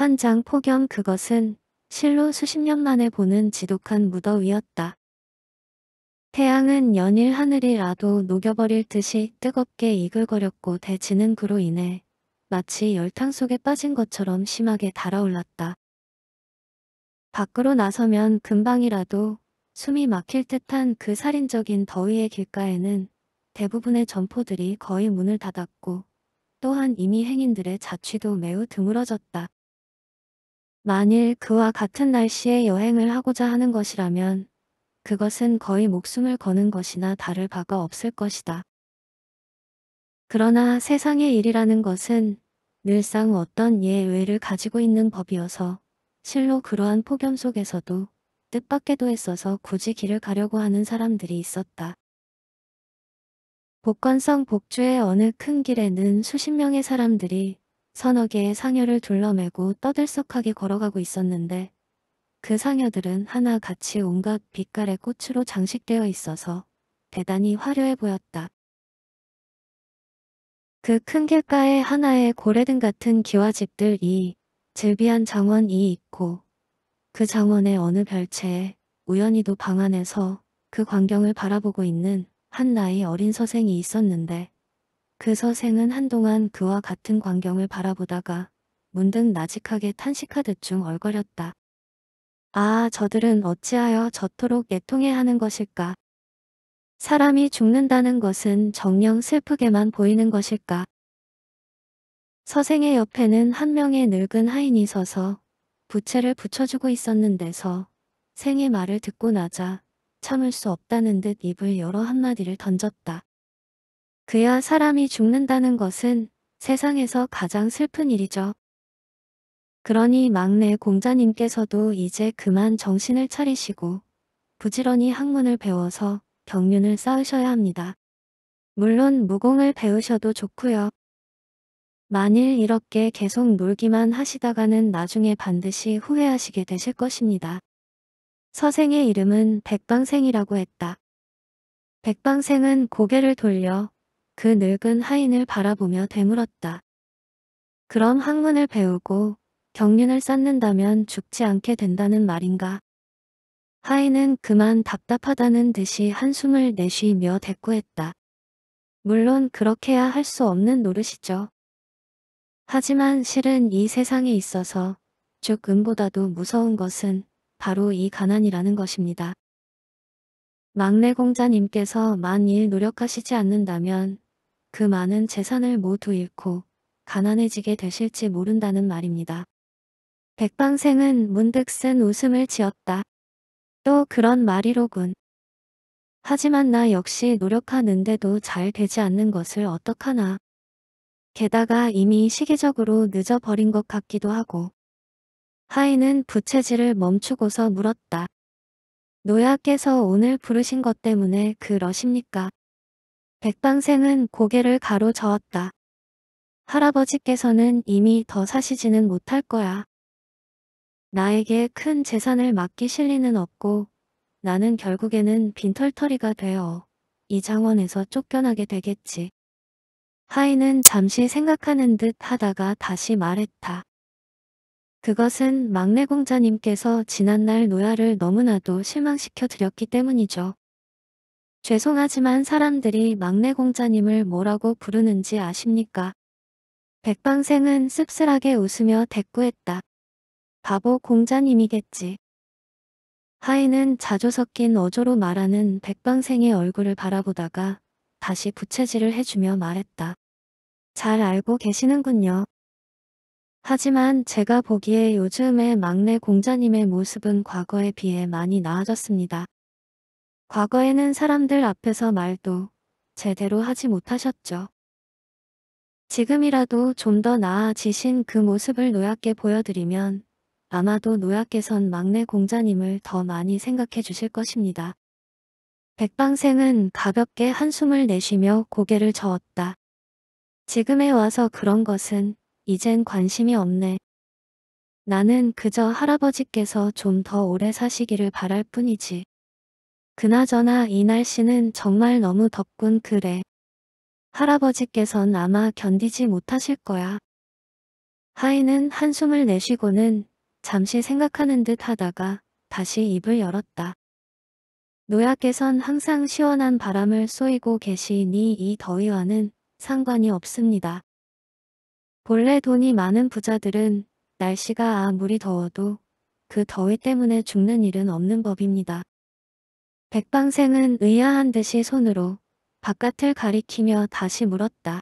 한 장 폭염 그것은 실로 수십 년 만에 보는 지독한 무더위였다. 태양은 연일 하늘이라도 녹여버릴 듯이 뜨겁게 이글거렸고 대지는 그로 인해 마치 열탕 속에 빠진 것처럼 심하게 달아올랐다. 밖으로 나서면 금방이라도 숨이 막힐 듯한 그 살인적인 더위의 길가에는 대부분의 점포들이 거의 문을 닫았고 또한 이미 행인들의 자취도 매우 드물어졌다. 만일 그와 같은 날씨에 여행을 하고자 하는 것이라면 그것은 거의 목숨을 거는 것이나 다를 바가 없을 것이다. 그러나 세상의 일이라는 것은 늘상 어떤 예외를 가지고 있는 법이어서 실로 그러한 폭염 속에서도 뜻밖에도 했어서 굳이 길을 가려고 하는 사람들이 있었다. 복건성 복주의 어느 큰 길에는 수십 명의 사람들이 서너 개의 상여를 둘러매고 떠들썩하게 걸어가고 있었는데 그 상여들은 하나같이 온갖 빛깔의 꽃으로 장식되어 있어서 대단히 화려해 보였다. 그 큰 길가에 하나의 고래등 같은 기와집들이 즐비한 장원이 있고 그 장원의 어느 별채에 우연히도 방 안에서 그 광경을 바라보고 있는 한 나이 어린 서생이 있었는데 그 서생은 한동안 그와 같은 광경을 바라보다가 문득 나직하게 탄식하듯 중 얼거렸다. 아, 저들은 어찌하여 저토록 애통해 하는 것일까? 사람이 죽는다는 것은 정녕 슬프게만 보이는 것일까? 서생의 옆에는 한 명의 늙은 하인이 서서 부채를 붙여주고 있었는데서 생의 말을 듣고 나자 참을 수 없다는 듯 입을 열어 한마디를 던졌다. 그야 사람이 죽는다는 것은 세상에서 가장 슬픈 일이죠. 그러니 막내 공자님께서도 이제 그만 정신을 차리시고 부지런히 학문을 배워서 경륜을 쌓으셔야 합니다. 물론 무공을 배우셔도 좋고요. 만일 이렇게 계속 놀기만 하시다가는 나중에 반드시 후회하시게 되실 것입니다. 서생의 이름은 백방생이라고 했다. 백방생은 고개를 돌려 그 늙은 하인을 바라보며 되물었다. 그럼 학문을 배우고 경륜을 쌓는다면 죽지 않게 된다는 말인가? 하인은 그만 답답하다는 듯이 한숨을 내쉬며 대꾸했다. 물론 그렇게야 할 수 없는 노릇이죠. 하지만 실은 이 세상에 있어서 죽음보다도 무서운 것은 바로 이 가난이라는 것입니다. 막내 공자님께서 만일 노력하시지 않는다면 그 많은 재산을 모두 잃고 가난해지게 되실지 모른다는 말입니다. 백방생은 문득 쓴 웃음을 지었다. 또 그런 말이로군. 하지만 나 역시 노력하는데도 잘 되지 않는 것을 어떡하나. 게다가 이미 시기적으로 늦어버린 것 같기도 하고. 하인은 부채질을 멈추고서 물었다. 노야께서 오늘 부르신 것 때문에 그러십니까? 백방생은 고개를 가로저었다. 할아버지께서는 이미 더 사시지는 못할 거야. 나에게 큰 재산을 맡기실 리는 없고 나는 결국에는 빈털터리가 되어 이 장원에서 쫓겨나게 되겠지. 하이는 잠시 생각하는 듯 하다가 다시 말했다. 그것은 막내 공자님께서 지난날 노야를 너무나도 실망시켜 드렸기 때문이죠. 죄송하지만 사람들이 막내 공자님을 뭐라고 부르는지 아십니까? 백방생은 씁쓸하게 웃으며 대꾸했다. 바보 공자님이겠지. 하인은 자조 섞인 어조로 말하는 백방생의 얼굴을 바라보다가 다시 부채질을 해주며 말했다. 잘 알고 계시는군요. 하지만 제가 보기에 요즘의 막내 공자님의 모습은 과거에 비해 많이 나아졌습니다. 과거에는 사람들 앞에서 말도 제대로 하지 못하셨죠. 지금이라도 좀 더 나아지신 그 모습을 노얗게 보여드리면 아마도 노약께선 막내 공자님을 더 많이 생각해 주실 것입니다. 백방생은 가볍게 한숨을 내쉬며 고개를 저었다. 지금에 와서 그런 것은 이젠 관심이 없네. 나는 그저 할아버지께서 좀 더 오래 사시기를 바랄 뿐이지. 그나저나 이 날씨는 정말 너무 덥군 그래. 할아버지께선 아마 견디지 못하실 거야. 하인은 한숨을 내쉬고는 잠시 생각하는 듯 하다가 다시 입을 열었다. 노약께선 항상 시원한 바람을 쏘이고 계시니 이 더위와는 상관이 없습니다. 본래 돈이 많은 부자들은 날씨가 아무리 더워도 그 더위 때문에 죽는 일은 없는 법입니다. 백방생은 의아한 듯이 손으로 바깥을 가리키며 다시 물었다.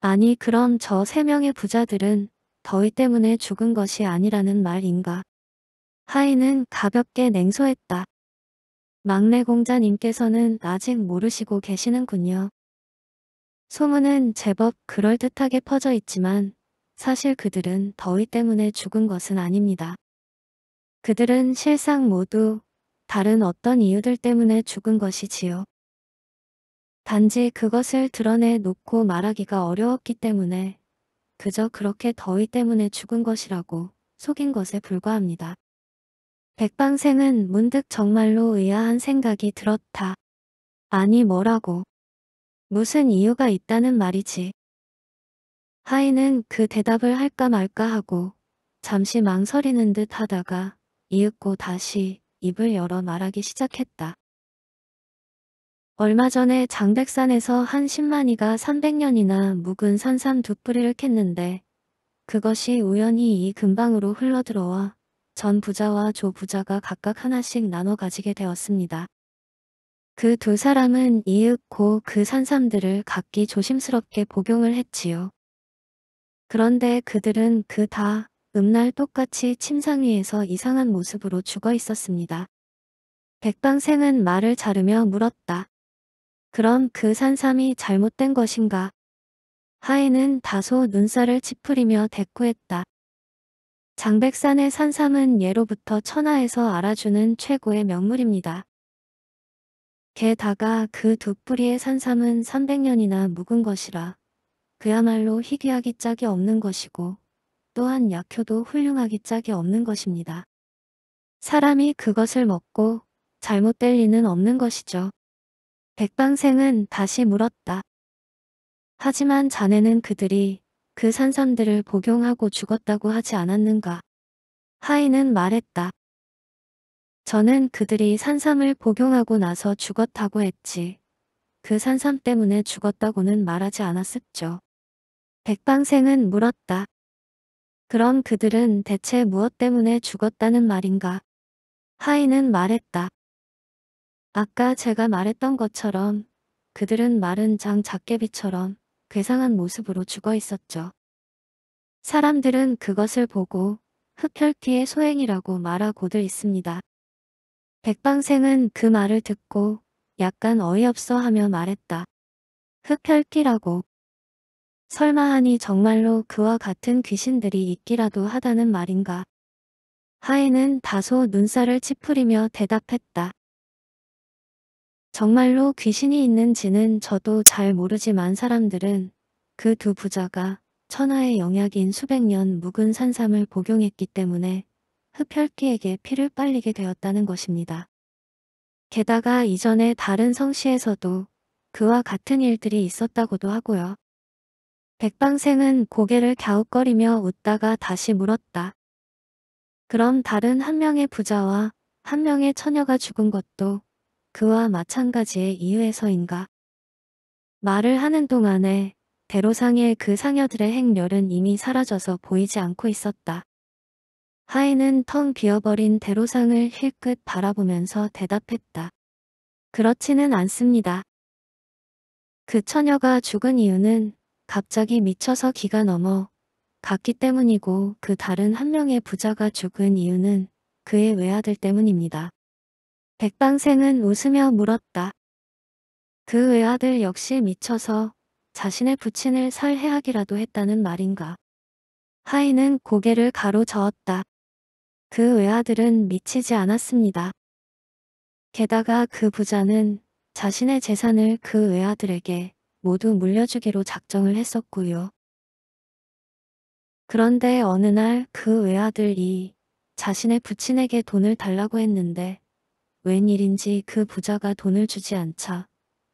아니 그럼 저 세 명의 부자들은 더위 때문에 죽은 것이 아니라는 말인가? 하인은 가볍게 냉소했다. 막내 공자님께서는 아직 모르시고 계시는군요. 소문은 제법 그럴듯하게 퍼져 있지만 사실 그들은 더위 때문에 죽은 것은 아닙니다. 그들은 실상 모두 다른 어떤 이유들 때문에 죽은 것이지요. 단지 그것을 드러내 놓고 말하기가 어려웠기 때문에 그저 그렇게 더위 때문에 죽은 것이라고 속인 것에 불과합니다. 백방생은 문득 정말로 의아한 생각이 들었다. 아니 뭐라고. 무슨 이유가 있다는 말이지. 하인은 그 대답을 할까 말까 하고 잠시 망설이는 듯 하다가 이윽고 다시 입을 열어 말하기 시작했다. 얼마 전에 장백산에서 한 10만이가 300년이나 묵은 산삼 두 뿌리를 캤는데 그것이 우연히 이 근방으로 흘러들어와 전 부자와 조 부자가 각각 하나씩 나눠 가지게 되었습니다. 그 두 사람은 이윽 고 그 산삼들을 각기 조심스럽게 복용을 했지요. 그런데 그들은 그 다 음날 똑같이 침상 위에서 이상한 모습으로 죽어 있었습니다. 백방생은 말을 자르며 물었다. 그럼 그 산삼이 잘못된 것인가? 하인은 다소 눈살을 찌푸리며 대꾸했다. 장백산의 산삼은 예로부터 천하에서 알아주는 최고의 명물입니다. 게다가 그 두 뿌리의 산삼은 300년이나 묵은 것이라 그야말로 희귀하기 짝이 없는 것이고 또한 약효도 훌륭하기 짝이 없는 것입니다. 사람이 그것을 먹고 잘못될 리는 없는 것이죠. 백방생은 다시 물었다. 하지만 자네는 그들이 그 산삼들을 복용하고 죽었다고 하지 않았는가? 하인은 말했다. 저는 그들이 산삼을 복용하고 나서 죽었다고 했지. 그 산삼 때문에 죽었다고는 말하지 않았었죠. 백방생은 물었다. 그럼 그들은 대체 무엇 때문에 죽었다는 말인가? 하인은 말했다. 아까 제가 말했던 것처럼 그들은 마른 장 작개비처럼 괴상한 모습으로 죽어 있었죠. 사람들은 그것을 보고 흡혈귀의 소행이라고 말하고들 있습니다. 백방생은 그 말을 듣고 약간 어이없어 하며 말했다. 흡혈귀라고. 설마 하니 정말로 그와 같은 귀신들이 있기라도 하다는 말인가. 하인은 다소 눈살을 찌푸리며 대답했다. 정말로 귀신이 있는지는 저도 잘 모르지만 사람들은 그 두 부자가 천하의 영약인 수백 년 묵은 산삼을 복용했기 때문에 흡혈귀에게 피를 빨리게 되었다는 것입니다. 게다가 이전에 다른 성씨에서도 그와 같은 일들이 있었다고도 하고요. 백방생은 고개를 갸웃거리며 웃다가 다시 물었다. 그럼 다른 한 명의 부자와 한 명의 처녀가 죽은 것도 그와 마찬가지의 이유에서인가. 말을 하는 동안에 대로상의 그 상여들의 행렬은 이미 사라져서 보이지 않고 있었다. 하인은 텅 비어버린 대로상을 힐끗 바라보면서 대답했다. 그렇지는 않습니다. 그 처녀가 죽은 이유는 갑자기 미쳐서 기가 넘어 갔기 때문이고 그 다른 한 명의 부자가 죽은 이유는 그의 외아들 때문입니다. 백방생은 웃으며 물었다. 그 외아들 역시 미쳐서 자신의 부친을 살해하기라도 했다는 말인가. 하인은 고개를 가로저었다. 그 외아들은 미치지 않았습니다. 게다가 그 부자는 자신의 재산을 그 외아들에게 모두 물려주기로 작정을 했었고요. 그런데 어느 날 그 외아들이 자신의 부친에게 돈을 달라고 했는데 웬일인지 그 부자가 돈을 주지 않자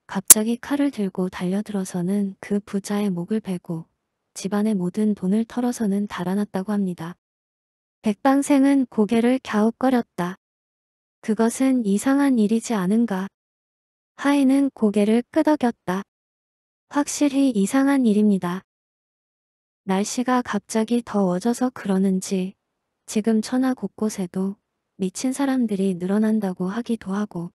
갑자기 칼을 들고 달려들어서는 그 부자의 목을 베고 집안의 모든 돈을 털어서는 달아났다고 합니다. 백방생은 고개를 갸웃거렸다. 그것은 이상한 일이지 않은가. 하인은 고개를 끄덕였다. 확실히 이상한 일입니다. 날씨가 갑자기 더워져서 그러는지 지금 천하 곳곳에도 미친 사람들이 늘어난다고 하기도 하고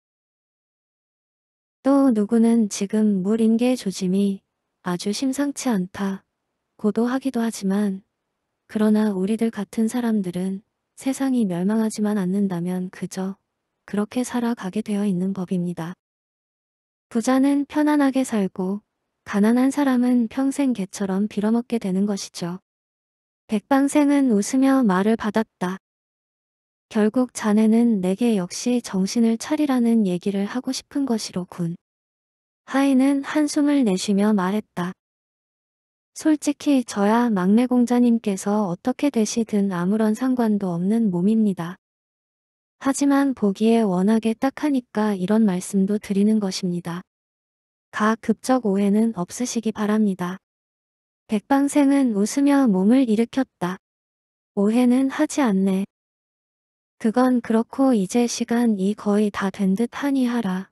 또 누구는 지금 물 인계 조짐이 아주 심상치 않다 고도하기도 하지만 그러나 우리들 같은 사람들은 세상이 멸망하지만 않는다면 그저 그렇게 살아가게 되어 있는 법입니다. 부자는 편안하게 살고 가난한 사람은 평생 개처럼 빌어먹게 되는 것이죠. 백방생은 웃으며 말을 받았다. 결국 자네는 내게 역시 정신을 차리라는 얘기를 하고 싶은 것이로군. 하인은 한숨을 내쉬며 말했다. 솔직히 저야 막내 공자님께서 어떻게 되시든 아무런 상관도 없는 몸입니다. 하지만 보기에 워낙에 딱하니까 이런 말씀도 드리는 것입니다. 가 급적 오해는 없으시기 바랍니다. 백방생은 웃으며 몸을 일으켰다. 오해는 하지 않네. 그건 그렇고 이제 시간이 거의 다 된 듯 하니 하라.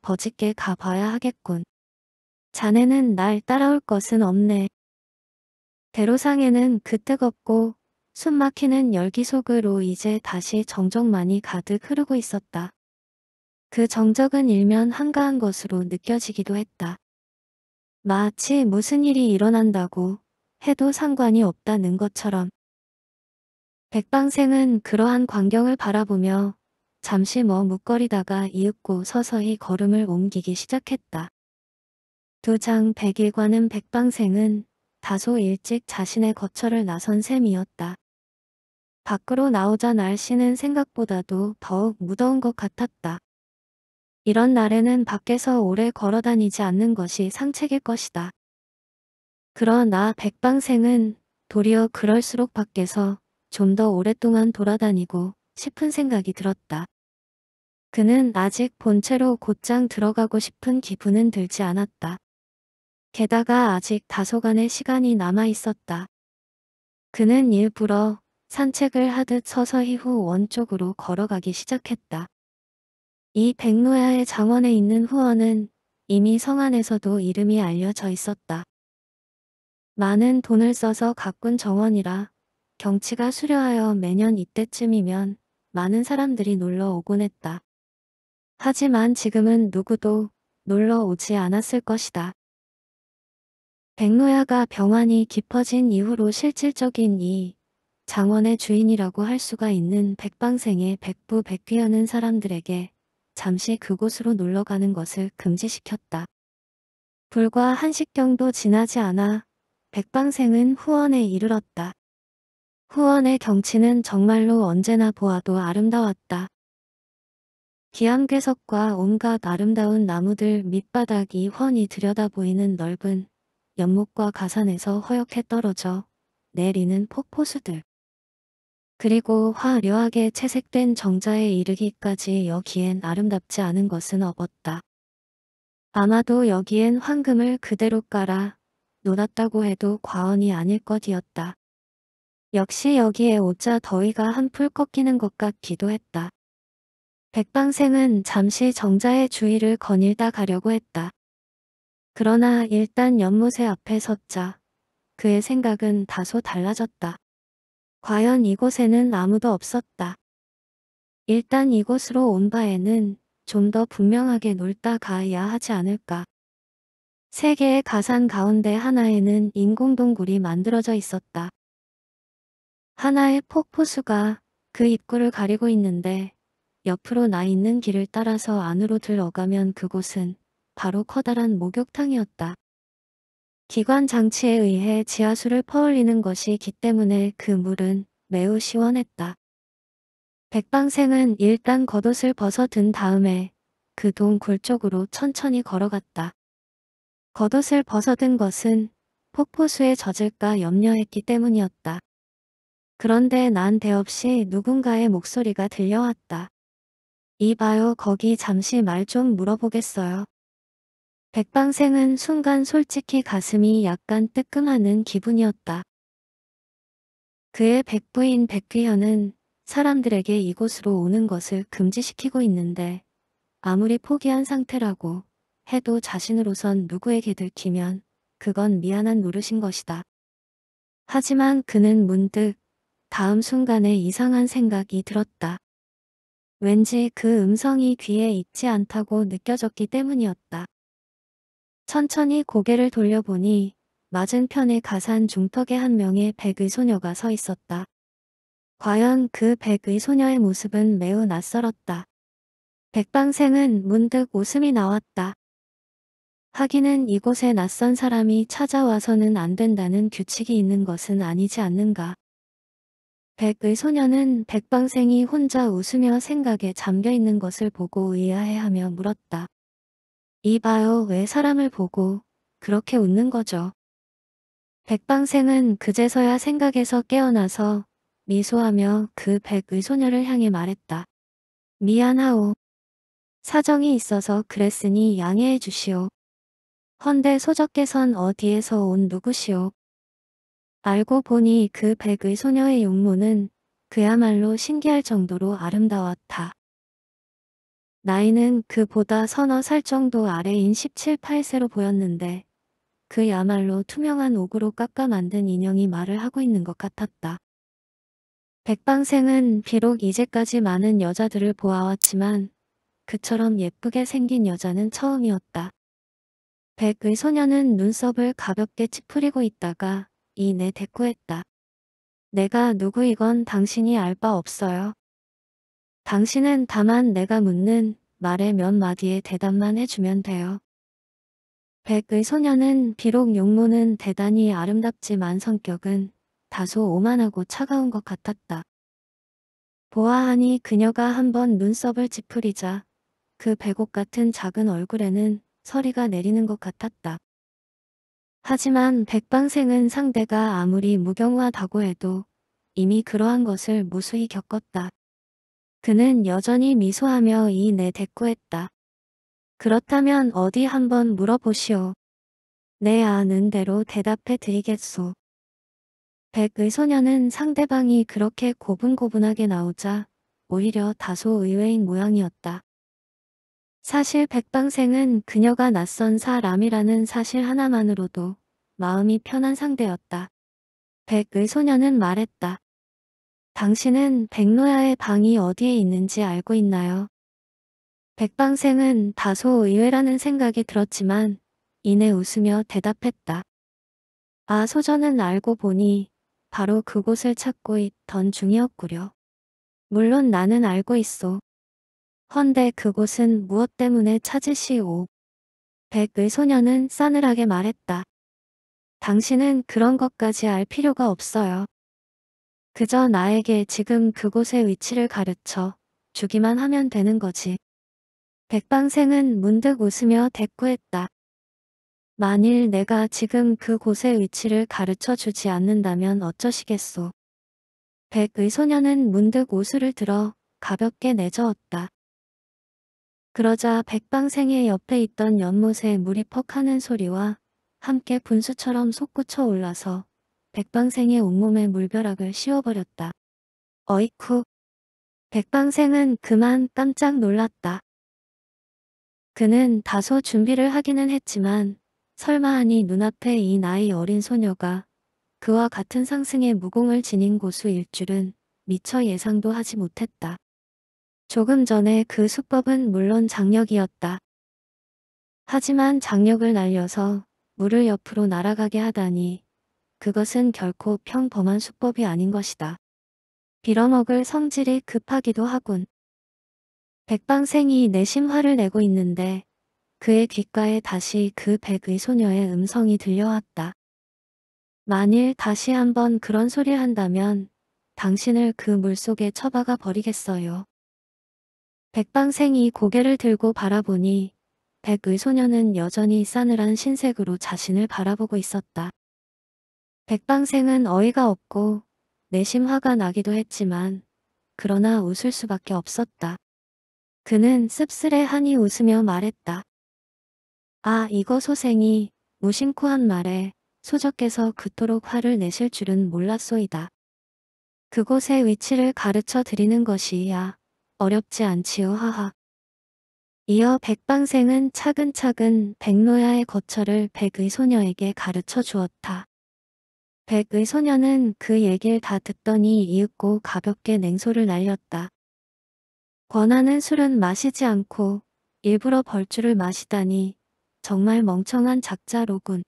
버짓게 가봐야 하겠군. 자네는 날 따라올 것은 없네. 대로상에는 그 뜨겁고 숨막히는 열기 속으로 이제 다시 정적만이 가득 흐르고 있었다. 그 정적은 일면 한가한 것으로 느껴지기도 했다. 마치 무슨 일이 일어난다고 해도 상관이 없다는 것처럼. 백방생은 그러한 광경을 바라보며 잠시 머뭇거리다가 이윽고 서서히 걸음을 옮기기 시작했다. 두장 백일과는 백방생은 다소 일찍 자신의 거처를 나선 셈이었다. 밖으로 나오자 날씨는 생각보다도 더욱 무더운 것 같았다. 이런 날에는 밖에서 오래 걸어다니지 않는 것이 상책일 것이다. 그러나 백방생은 도리어 그럴수록 밖에서 좀 더 오랫동안 돌아다니고 싶은 생각이 들었다. 그는 아직 본체로 곧장 들어가고 싶은 기분은 들지 않았다. 게다가 아직 다소간의 시간이 남아 있었다. 그는 일부러 산책을 하듯 서서히 후 원쪽으로 걸어가기 시작했다. 이 백노야의 장원에 있는 후원은 이미 성 안에서도 이름이 알려져 있었다. 많은 돈을 써서 가꾼 정원이라 경치가 수려하여 매년 이때쯤이면 많은 사람들이 놀러 오곤 했다. 하지만 지금은 누구도 놀러 오지 않았을 것이다. 백노야가 병환이 깊어진 이후로 실질적인 이 장원의 주인이라고 할 수가 있는 백방생의 백부 백귀하는 사람들에게 잠시 그곳으로 놀러 가는 것을 금지시켰다. 불과 한식경도 지나지 않아 백방생은 후원에 이르렀다. 후원의 경치는 정말로 언제나 보아도 아름다웠다. 기암괴석과 온갖 아름다운 나무들 밑바닥이 훤히 들여다 보이는 넓은 연못과 가산에서 허옇게 떨어져 내리는 폭포수들. 그리고 화려하게 채색된 정자에 이르기까지 여기엔 아름답지 않은 것은 없었다. 아마도 여기엔 황금을 그대로 깔아 놓았다고 해도 과언이 아닐 것이었다. 역시 여기에 오자 더위가 한풀 꺾이는 것 같기도 했다. 백방생은 잠시 정자의 주위를 거닐다 가려고 했다. 그러나 일단 연못의 앞에 섰자 그의 생각은 다소 달라졌다. 과연 이곳에는 아무도 없었다. 일단 이곳으로 온 바에는 좀 더 분명하게 놀다 가야 하지 않을까. 세 개의 가산 가운데 하나에는 인공동굴이 만들어져 있었다. 하나의 폭포수가 그 입구를 가리고 있는데 옆으로 나 있는 길을 따라서 안으로 들어가면 그곳은 바로 커다란 목욕탕이었다. 기관 장치에 의해 지하수를 퍼올리는 것이기 때문에 그 물은 매우 시원했다. 백방생은 일단 겉옷을 벗어든 다음에 그 동굴 쪽으로 천천히 걸어갔다. 겉옷을 벗어든 것은 폭포수에 젖을까 염려했기 때문이었다. 그런데 난데없이 누군가의 목소리가 들려왔다. 이봐요 거기 잠시 말 좀 물어보겠어요. 백방생은 순간 솔직히 가슴이 약간 뜨끔하는 기분이었다. 그의 백부인 백귀현은 사람들에게 이곳으로 오는 것을 금지시키고 있는데 아무리 포기한 상태라고 해도 자신으로선 누구에게 들키면 그건 미안한 노릇인 것이다. 하지만 그는 문득 다음 순간에 이상한 생각이 들었다. 왠지 그 음성이 귀에 익지 않다고 느껴졌기 때문이었다. 천천히 고개를 돌려보니 맞은편에 가산 중턱에 한 명의 백의 소녀가 서 있었다. 과연 그 백의 소녀의 모습은 매우 낯설었다. 백방생은 문득 웃음이 나왔다. 하기는 이곳에 낯선 사람이 찾아와서는 안 된다는 규칙이 있는 것은 아니지 않는가. 백의 소녀는 백방생이 혼자 웃으며 생각에 잠겨 있는 것을 보고 의아해하며 물었다. 이봐요 왜 사람을 보고 그렇게 웃는 거죠? 백방생은 그제서야 생각에서 깨어나서 미소하며 그 백의 소녀를 향해 말했다. 미안하오. 사정이 있어서 그랬으니 양해해 주시오. 헌데 소적께선 어디에서 온 누구시오? 알고 보니 그 백의 소녀의 용모는 그야말로 신기할 정도로 아름다웠다. 나이는 그보다 서너 살 정도 아래인 17, 8세로 보였는데 그야말로 투명한 옥으로 깎아 만든 인형이 말을 하고 있는 것 같았다. 백방생은 비록 이제까지 많은 여자들을 보아왔지만 그처럼 예쁘게 생긴 여자는 처음이었다. 백의 소녀는 눈썹을 가볍게 찌푸리고 있다가 이내 대꾸했다. 내가 누구이건 당신이 알 바 없어요. 당신은 다만 내가 묻는 말의 몇 마디에 대답만 해주면 돼요. 백의 소녀는 비록 용모는 대단히 아름답지만 성격은 다소 오만하고 차가운 것 같았다. 보아하니 그녀가 한번 눈썹을 찌푸리자 그 백옥 같은 작은 얼굴에는 서리가 내리는 것 같았다. 하지만 백방생은 상대가 아무리 무경화다고 해도 이미 그러한 것을 무수히 겪었다. 그는 여전히 미소하며 이 내 대꾸했다. 그렇다면 어디 한번 물어보시오. 내 아는 대로 대답해 드리겠소. 백의 소녀는 상대방이 그렇게 고분고분하게 나오자 오히려 다소 의외인 모양이었다. 사실 백방생은 그녀가 낯선 사람이라는 사실 하나만으로도 마음이 편한 상대였다. 백의 소녀는 말했다. 당신은 백노야의 방이 어디에 있는지 알고 있나요? 백방생은 다소 의외라는 생각이 들었지만 이내 웃으며 대답했다. 아 소저는 알고 보니 바로 그곳을 찾고 있던 중이었구려. 물론 나는 알고 있소. 헌데 그곳은 무엇 때문에 찾으시오. 백의 소녀는 싸늘하게 말했다. 당신은 그런 것까지 알 필요가 없어요. 그저 나에게 지금 그곳의 위치를 가르쳐 주기만 하면 되는 거지. 백방생은 문득 웃으며 대꾸했다. 만일 내가 지금 그곳의 위치를 가르쳐 주지 않는다면 어쩌시겠소. 백의 소녀는 문득 옷을 들어 가볍게 내저었다. 그러자 백방생의 옆에 있던 연못에 물이 퍽 하는 소리와 함께 분수처럼 솟구쳐 올라서 백방생의 온몸에 물벼락을 씌워버렸다. 어이쿠. 백방생은 그만 깜짝 놀랐다. 그는 다소 준비를 하기는 했지만 설마 하니 눈앞에 이 나이 어린 소녀가 그와 같은 상승의 무공을 지닌 고수일 줄은 미처 예상도 하지 못했다. 조금 전에 그 수법은 물론 장력이었다. 하지만 장력을 날려서 물을 옆으로 날아가게 하다니 그것은 결코 평범한 수법이 아닌 것이다. 빌어먹을 성질이 급하기도 하군. 백방생이 내심 화를 내고 있는데 그의 귓가에 다시 그 백의 소녀의 음성이 들려왔다. 만일 다시 한번 그런 소리 한다면 당신을 그 물속에 처박아 버리겠어요. 백방생이 고개를 들고 바라보니 백의 소녀는 여전히 싸늘한 신색으로 자신을 바라보고 있었다. 백방생은 어이가 없고 내심 화가 나기도 했지만 그러나 웃을 수밖에 없었다. 그는 씁쓸해하니 웃으며 말했다. 아 이거 소생이 무심코 한 말에 소적께서 그토록 화를 내실 줄은 몰랐소이다. 그곳의 위치를 가르쳐 드리는 것이야 어렵지 않지요 하하. 이어 백방생은 차근차근 백노야의 거처를 백의 소녀에게 가르쳐 주었다. 백의 소녀는 그 얘길 다 듣더니 이윽고 가볍게 냉소를 날렸다. 권하는 술은 마시지 않고 일부러 벌주를 마시다니 정말 멍청한 작자로군.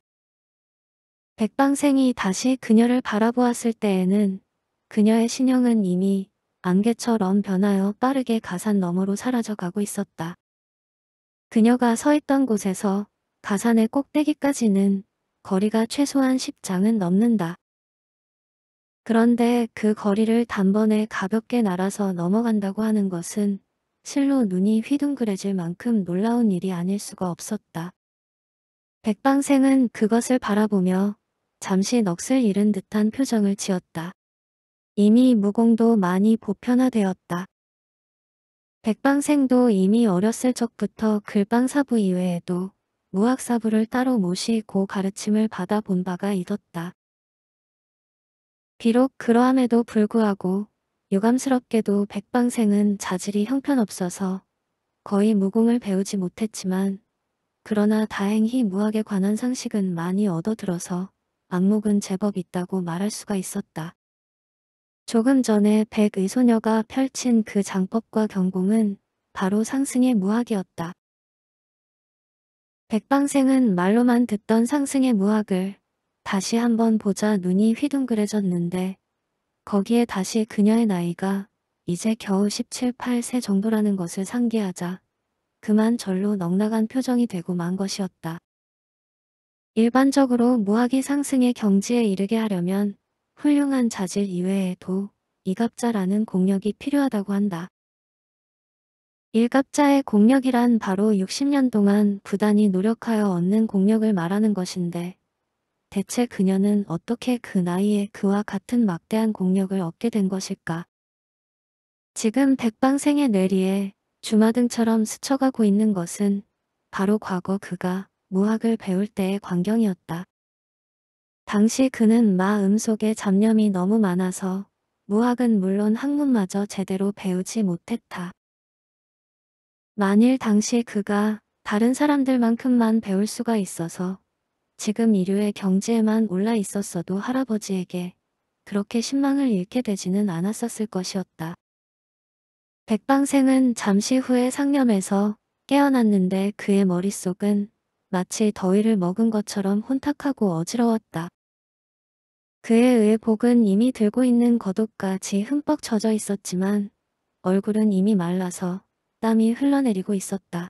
백방생이 다시 그녀를 바라보았을 때에는 그녀의 신형은 이미 안개처럼 변하여 빠르게 가산 너머로 사라져가고 있었다. 그녀가 서 있던 곳에서 가산의 꼭대기까지는 거리가 최소한 10장은 넘는다. 그런데 그 거리를 단번에 가볍게 날아서 넘어간다고 하는 것은 실로 눈이 휘둥그레질 만큼 놀라운 일이 아닐 수가 없었다. 백방생은 그것을 바라보며 잠시 넋을 잃은 듯한 표정을 지었다. 이미 무공도 많이 보편화되었다. 백방생도 이미 어렸을 적부터 글방사부 이외에도 무학사부를 따로 모시고 가르침을 받아본 바가 있었다. 비록 그러함에도 불구하고 유감스럽게도 백방생은 자질이 형편없어서 거의 무공을 배우지 못했지만 그러나 다행히 무학에 관한 상식은 많이 얻어들어서 안목은 제법 있다고 말할 수가 있었다. 조금 전에 백의소녀가 펼친 그 장법과 경공은 바로 상승의 무학이었다. 백방생은 말로만 듣던 상승의 무학을 다시 한번 보자 눈이 휘둥그레졌는데 거기에 다시 그녀의 나이가 이제 겨우 17, 8세 정도라는 것을 상기하자 그만 절로 넉나간 표정이 되고 만 것이었다. 일반적으로 무학이 상승의 경지에 이르게 하려면 훌륭한 자질 이외에도 이갑자라는 공력이 필요하다고 한다. 일갑자의 공력이란 바로 60년 동안 부단히 노력하여 얻는 공력을 말하는 것인데 대체 그녀는 어떻게 그 나이에 그와 같은 막대한 공력을 얻게 된 것일까? 지금 백방생의 뇌리에 주마등처럼 스쳐가고 있는 것은 바로 과거 그가 무학을 배울 때의 광경이었다. 당시 그는 마음 속에 잡념이 너무 많아서 무학은 물론 학문마저 제대로 배우지 못했다. 만일 당시 그가 다른 사람들만큼만 배울 수가 있어서 지금 이류의 경지에만 올라 있었어도 할아버지에게 그렇게 신망을 잃게 되지는 않았었을 것이었다. 백방생은 잠시 후에 상념에서 깨어났는데 그의 머릿속은 마치 더위를 먹은 것처럼 혼탁하고 어지러웠다. 그에 의해 복은 이미 들고 있는 겉옷까지 흠뻑 젖어 있었지만 얼굴은 이미 말라서 땀이 흘러내리고 있었다.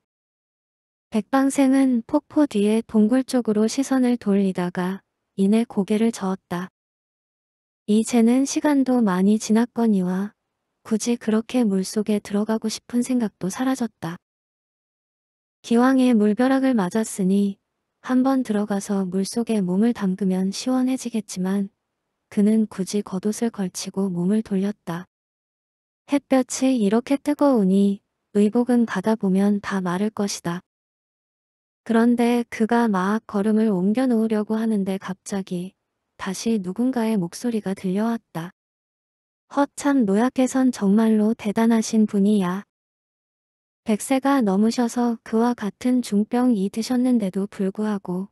백방생은 폭포 뒤에 동굴 쪽으로 시선을 돌리다가 이내 고개를 저었다. 이제는 시간도 많이 지났거니와 굳이 그렇게 물속에 들어가고 싶은 생각도 사라졌다. 기왕에 물벼락을 맞았으니 한번 들어가서 물속에 몸을 담그면 시원해지겠지만 그는 굳이 겉옷을 걸치고 몸을 돌렸다. 햇볕이 이렇게 뜨거우니 의복은 가다 보면 다 마를 것이다. 그런데 그가 막 걸음을 옮겨 놓으려고 하는데 갑자기 다시 누군가의 목소리가 들려왔다. 허참 노약께선 정말로 대단하신 분이야. 백세가 넘으셔서 그와 같은 중병이 드셨는데도 불구하고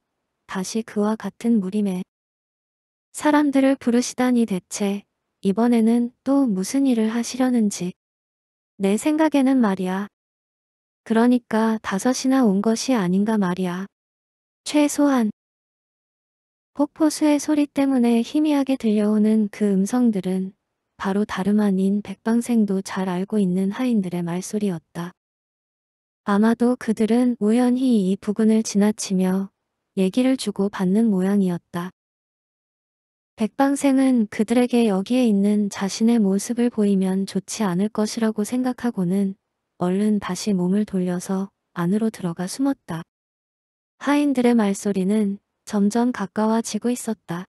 다시 그와 같은 무림에 사람들을 부르시다니 대체 이번에는 또 무슨 일을 하시려는지. 내 생각에는 말이야. 그러니까 다섯이나 온 것이 아닌가 말이야. 최소한 폭포수의 소리 때문에 희미하게 들려오는 그 음성들은 바로 다름 아닌 백방생도 잘 알고 있는 하인들의 말소리였다. 아마도 그들은 우연히 이 부근을 지나치며 얘기를 주고 받는 모양이었다. 백방생은 그들에게 여기에 있는 자신의 모습을 보이면 좋지 않을 것이라고 생각하고는 얼른 다시 몸을 돌려서 안으로 들어가 숨었다. 하인들의 말소리는 점점 가까워지고 있었다.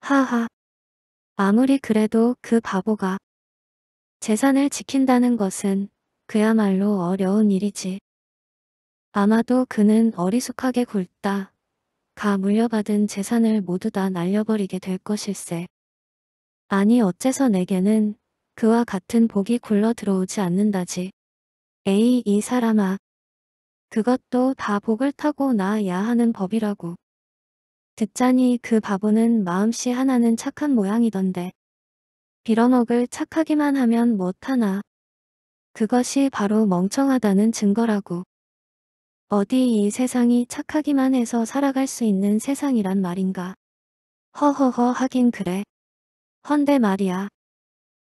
하하. 아무리 그래도 그 바보가 재산을 지킨다는 것은 그야말로 어려운 일이지. 아마도 그는 어리숙하게 굴다. 가 물려받은 재산을 모두 다 날려버리게 될 것일세. 아니 어째서 내게는 그와 같은 복이 굴러 들어오지 않는다지. 에이 이 사람아. 그것도 다 복을 타고 나야 하는 법이라고. 듣자니 그 바보는 마음씨 하나는 착한 모양이던데. 빌어먹을 착하기만 하면 못하나. 그것이 바로 멍청하다는 증거라고. 어디 이 세상이 착하기만 해서 살아갈 수 있는 세상이란 말인가. 허허허 하긴 그래. 헌데 말이야.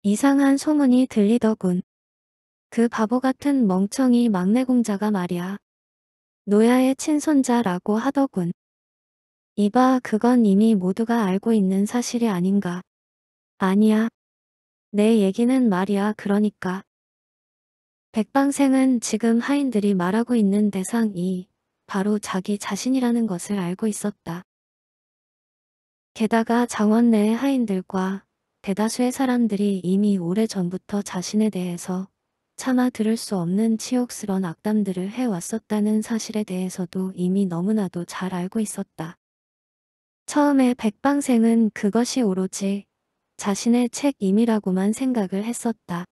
이상한 소문이 들리더군. 그 바보 같은 멍청이 막내 공자가 말이야. 노야의 친손자라고 하더군. 이봐 그건 이미 모두가 알고 있는 사실이 아닌가. 아니야. 내 얘기는 말이야 그러니까. 백방생은 지금 하인들이 말하고 있는 대상이 바로 자기 자신이라는 것을 알고 있었다. 게다가 장원 내의 하인들과 대다수의 사람들이 이미 오래전부터 자신에 대해서 차마 들을 수 없는 치욕스런 악담들을 해왔었다는 사실에 대해서도 이미 너무나도 잘 알고 있었다. 처음에 백방생은 그것이 오로지 자신의 책임이라고만 생각을 했었다.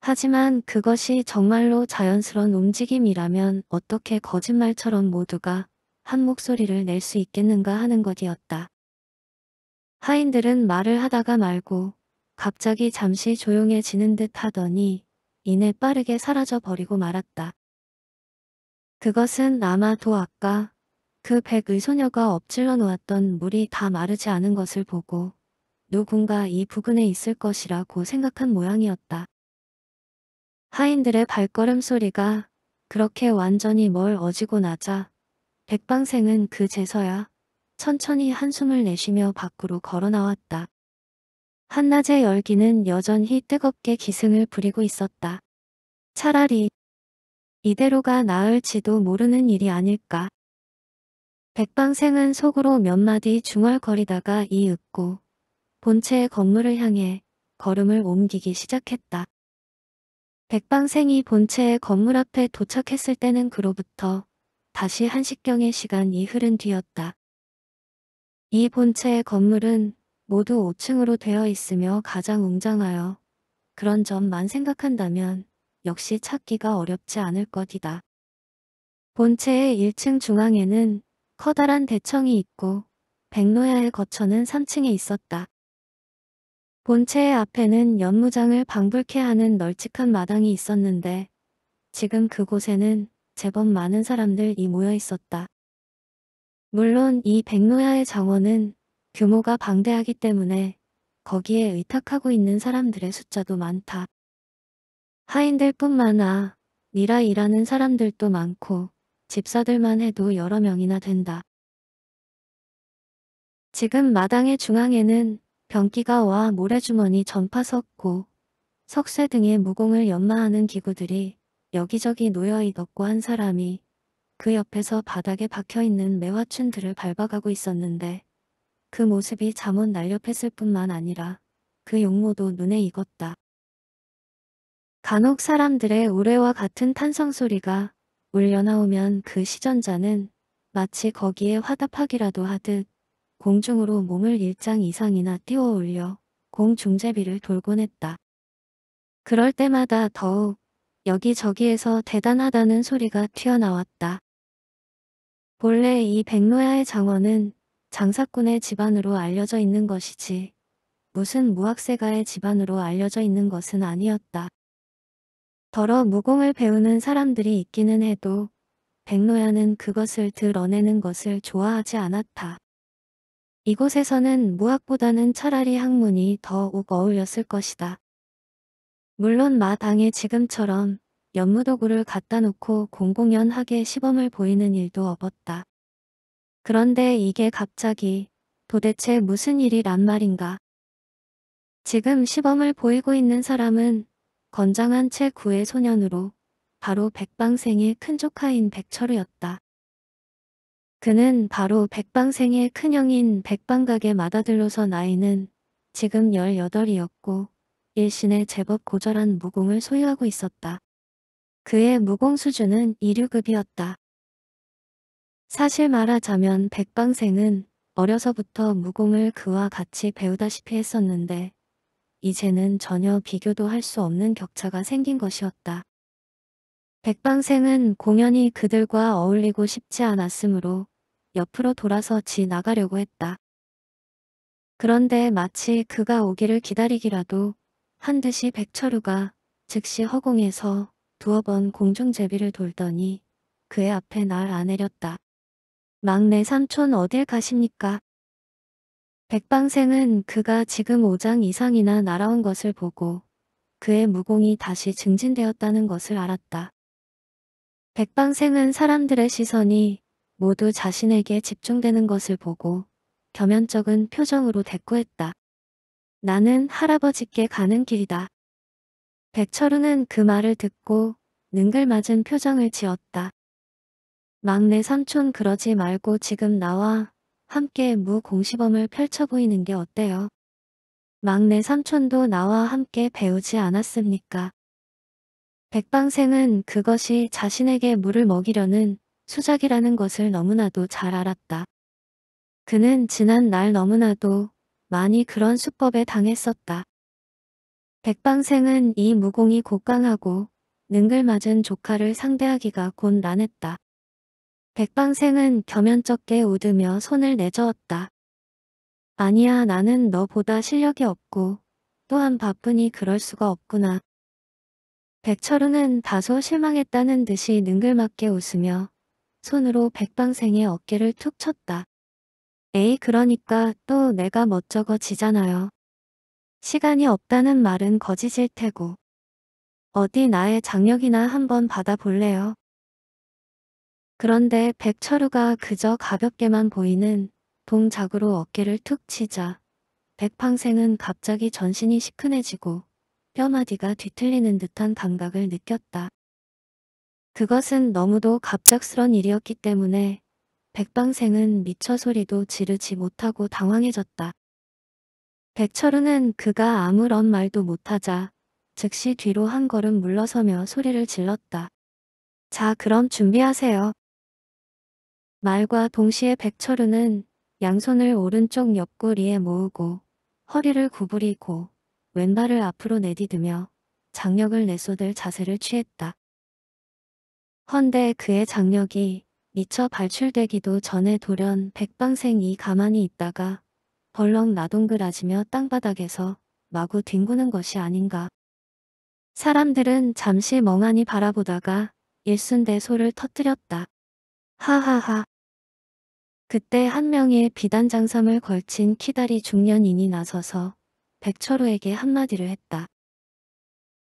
하지만 그것이 정말로 자연스러운 움직임이라면 어떻게 거짓말처럼 모두가 한 목소리를 낼 수 있겠는가 하는 것이었다. 하인들은 말을 하다가 말고 갑자기 잠시 조용해지는 듯 하더니 이내 빠르게 사라져 버리고 말았다. 그것은 아마도 아까 그 백의소녀가 엎질러 놓았던 물이 다 마르지 않은 것을 보고 누군가 이 부근에 있을 것이라고 생각한 모양이었다. 하인들의 발걸음 소리가 그렇게 완전히 멀어지고 나자 백방생은 그제서야 천천히 한숨을 내쉬며 밖으로 걸어 나왔다. 한낮의 열기는 여전히 뜨겁게 기승을 부리고 있었다. 차라리 이대로가 나을지도 모르는 일이 아닐까. 백방생은 속으로 몇 마디 중얼거리다가 이윽고 본체의 건물을 향해 걸음을 옮기기 시작했다. 백방생이 본체의 건물 앞에 도착했을 때는 그로부터 다시 한식경의 시간이 흐른 뒤였다. 이 본체의 건물은 모두 5층으로 되어 있으며 가장 웅장하여 그런 점만 생각한다면 역시 찾기가 어렵지 않을 것이다. 본체의 1층 중앙에는 커다란 대청이 있고 백로야의 거처는 3층에 있었다. 본체의 앞에는 연무장을 방불케 하는 널찍한 마당이 있었는데 지금 그곳에는 제법 많은 사람들이 모여 있었다. 물론 이 백로야의 장원은 규모가 방대하기 때문에 거기에 의탁하고 있는 사람들의 숫자도 많다. 하인들 뿐만 아니라 니라 일하는 사람들도 많고 집사들만 해도 여러 명이나 된다. 지금 마당의 중앙에는 병기가 와 모래주머니 전파 섰고 석쇠 등의 무공을 연마하는 기구들이 여기저기 놓여 있었고 한 사람이 그 옆에서 바닥에 박혀있는 매화춘들을 밟아가고 있었는데 그 모습이 잠옷 날렵했을 뿐만 아니라 그 용모도 눈에 익었다. 간혹 사람들의 우레와 같은 탄성 소리가 울려나오면 그 시전자는 마치 거기에 화답하기라도 하듯 공중으로 몸을 일장 이상이나 띄워 올려 공중제비를 돌곤 했다. 그럴 때마다 더욱 여기저기에서 대단하다는 소리가 튀어나왔다. 본래 이 백노야의 장원은 장사꾼의 집안으로 알려져 있는 것이지 무슨 무학세가의 집안으로 알려져 있는 것은 아니었다. 더러 무공을 배우는 사람들이 있기는 해도 백노야는 그것을 드러내는 것을 좋아하지 않았다. 이곳에서는 무학보다는 차라리 학문이 더욱 어울렸을 것이다. 물론 마당에 지금처럼 연무도구를 갖다 놓고 공공연하게 시범을 보이는 일도 없었다. 그런데 이게 갑자기 도대체 무슨 일이란 말인가. 지금 시범을 보이고 있는 사람은 건장한 채 구의 소년으로 바로 백방생의 큰 조카인 백철우였다. 그는 바로 백방생의 큰형인 백방각의 맏아들로서 나이는 지금 18이었고 일신의 제법 고절한 무공을 소유하고 있었다. 그의 무공 수준은 이류급이었다. 사실 말하자면 백방생은 어려서부터 무공을 그와 같이 배우다시피 했었는데 이제는 전혀 비교도 할 수 없는 격차가 생긴 것이었다. 백방생은 공연히 그들과 어울리고 싶지 않았으므로 옆으로 돌아서 지 나가려고 했다. 그런데 마치 그가 오기를 기다리기라도 한 듯이 백철우가 즉시 허공에서 두어 번 공중제비를 돌더니 그의 앞에 날 아내렸다. 막내 삼촌 어딜 가십니까? 백방생은 그가 지금 5장 이상이나 날아온 것을 보고 그의 무공이 다시 증진되었다는 것을 알았다. 백방생은 사람들의 시선이 모두 자신에게 집중되는 것을 보고 겸연쩍은 표정으로 대꾸했다. 나는 할아버지께 가는 길이다. 백철우는 그 말을 듣고 능글맞은 표정을 지었다. 막내 삼촌 그러지 말고 지금 나와 함께 무공시범을 펼쳐 보이는 게 어때요? 막내 삼촌도 나와 함께 배우지 않았습니까? 백방생은 그것이 자신에게 물을 먹이려는 수작이라는 것을 너무나도 잘 알았다. 그는 지난 날 너무나도 많이 그런 수법에 당했었다. 백방생은 이 무공이 곡강하고 능글맞은 조카를 상대하기가 곤란했다. 백방생은 겸연쩍게 웃으며 손을 내저었다. 아니야 나는 너보다 실력이 없고 또한 바쁘니 그럴 수가 없구나. 백철우는 다소 실망했다는 듯이 능글맞게 웃으며 손으로 백방생의 어깨를 툭 쳤다. 에이 그러니까 또 내가 멋쩍어 지잖아요. 시간이 없다는 말은 거짓일 테고. 어디 나의 장력이나 한번 받아볼래요? 그런데 백철우가 그저 가볍게만 보이는 동작으로 어깨를 툭 치자 백팡생은 갑자기 전신이 시큰해지고 뼈마디가 뒤틀리는 듯한 감각을 느꼈다. 그것은 너무도 갑작스런 일이었기 때문에 백방생은 미처 소리도 지르지 못하고 당황해졌다. 백철우는 그가 아무런 말도 못하자 즉시 뒤로 한 걸음 물러서며 소리를 질렀다. 자 그럼 준비하세요. 말과 동시에 백철우는 양손을 오른쪽 옆구리에 모으고 허리를 구부리고 왼발을 앞으로 내디디며 장력을 내쏟을 자세를 취했다. 헌데 그의 장력이 미처 발출되기도 전에 돌연 백방생이 가만히 있다가 벌렁 나동그라지며 땅바닥에서 마구 뒹구는 것이 아닌가. 사람들은 잠시 멍하니 바라보다가 일순대 소를 터뜨렸다. 하하하. 그때 한 명의 비단장삼을 걸친 키다리 중년인이 나서서 백철우에게 한마디를 했다.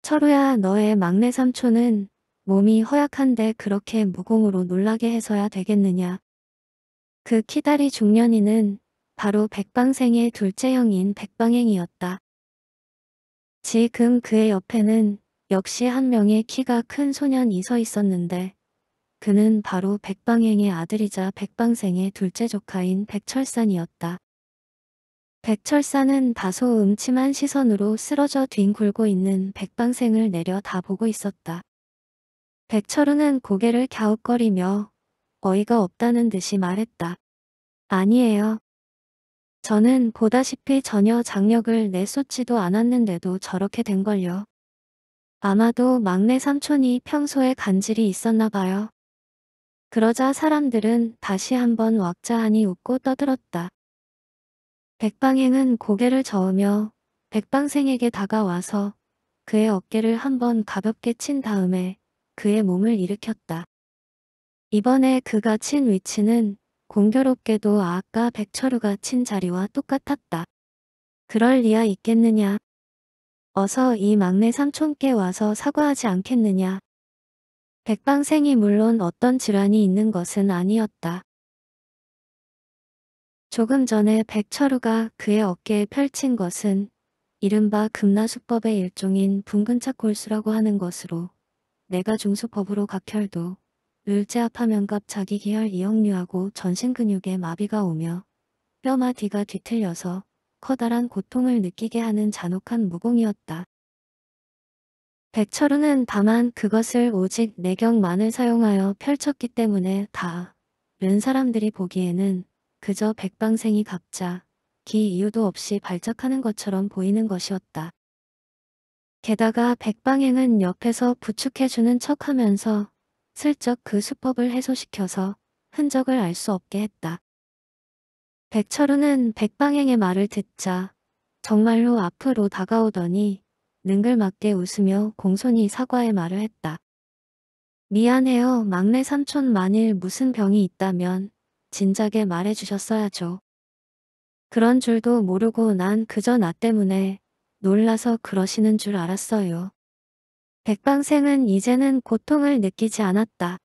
철우야 너의 막내 삼촌은 몸이 허약한데 그렇게 무공으로 놀라게 해서야 되겠느냐. 그 키다리 중년인은 바로 백방생의 둘째 형인 백방행이었다. 지금 그의 옆에는 역시 한 명의 키가 큰 소년이 서 있었는데 그는 바로 백방행의 아들이자 백방생의 둘째 조카인 백철산이었다. 백철산은 다소 음침한 시선으로 쓰러져 뒹굴고 있는 백방생을 내려 다보고 있었다. 백철우는 고개를 갸웃거리며 어이가 없다는 듯이 말했다. 아니에요. 저는 보다시피 전혀 장력을 내쏟지도 않았는데도 저렇게 된걸요. 아마도 막내 삼촌이 평소에 간질이 있었나 봐요. 그러자 사람들은 다시 한번 왁자하니 웃고 떠들었다. 백방행은 고개를 저으며 백방생에게 다가와서 그의 어깨를 한번 가볍게 친 다음에 그의 몸을 일으켰다. 이번에 그가 친 위치는 공교롭게도 아까 백철우가 친 자리와 똑같았다. 그럴 리야 있겠느냐. 어서 이 막내 삼촌께 와서 사과하지 않겠느냐. 백방생이 물론 어떤 질환이 있는 것은 아니었다. 조금 전에 백철우가 그의 어깨에 펼친 것은 이른바 금나수법의 일종인 붕근착 골수라고 하는 것으로 내가 중수법으로 각혈도 을제압하면갑 자기기혈 이역류하고 전신 근육에 마비가 오며 뼈마 디가 뒤틀려서 커다란 고통을 느끼게 하는 잔혹한 무공이었다. 백철우는 다만 그것을 오직 내경만을 사용하여 펼쳤기 때문에 다른 사람들이 보기에는 그저 백방생이 갑자 기 이유도 없이 발작하는 것처럼 보이는 것이었다. 게다가 백방행은 옆에서 부축해주는 척하면서 슬쩍 그 수법을 해소시켜서 흔적을 알 수 없게 했다. 백철우는 백방행의 말을 듣자 정말로 앞으로 다가오더니 능글맞게 웃으며 공손히 사과의 말을 했다. 미안해요. 막내 삼촌 만일 무슨 병이 있다면 진작에 말해주셨어야죠. 그런 줄도 모르고 난 그저 나 때문에 놀라서 그러시는 줄 알았어요. 백방생은 이제는 고통을 느끼지 않았다.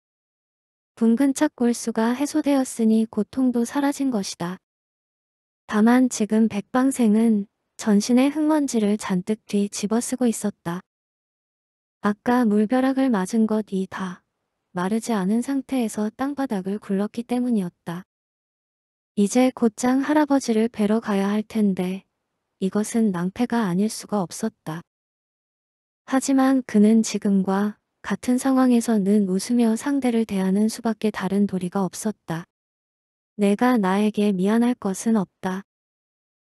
붕근 착골수가 해소되었으니 고통도 사라진 것이다. 다만 지금 백방생은 전신의 흙먼지를 잔뜩 뒤 집어쓰고 있었다. 아까 물벼락을 맞은 것이 다 마르지 않은 상태에서 땅바닥을 굴렀기 때문이었다. 이제 곧장 할아버지를 뵈러 가야 할 텐데 이것은 낭패가 아닐 수가 없었다. 하지만 그는 지금과 같은 상황에서는 웃으며 상대를 대하는 수밖에 다른 도리가 없었다. 내가 나에게 미안할 것은 없다.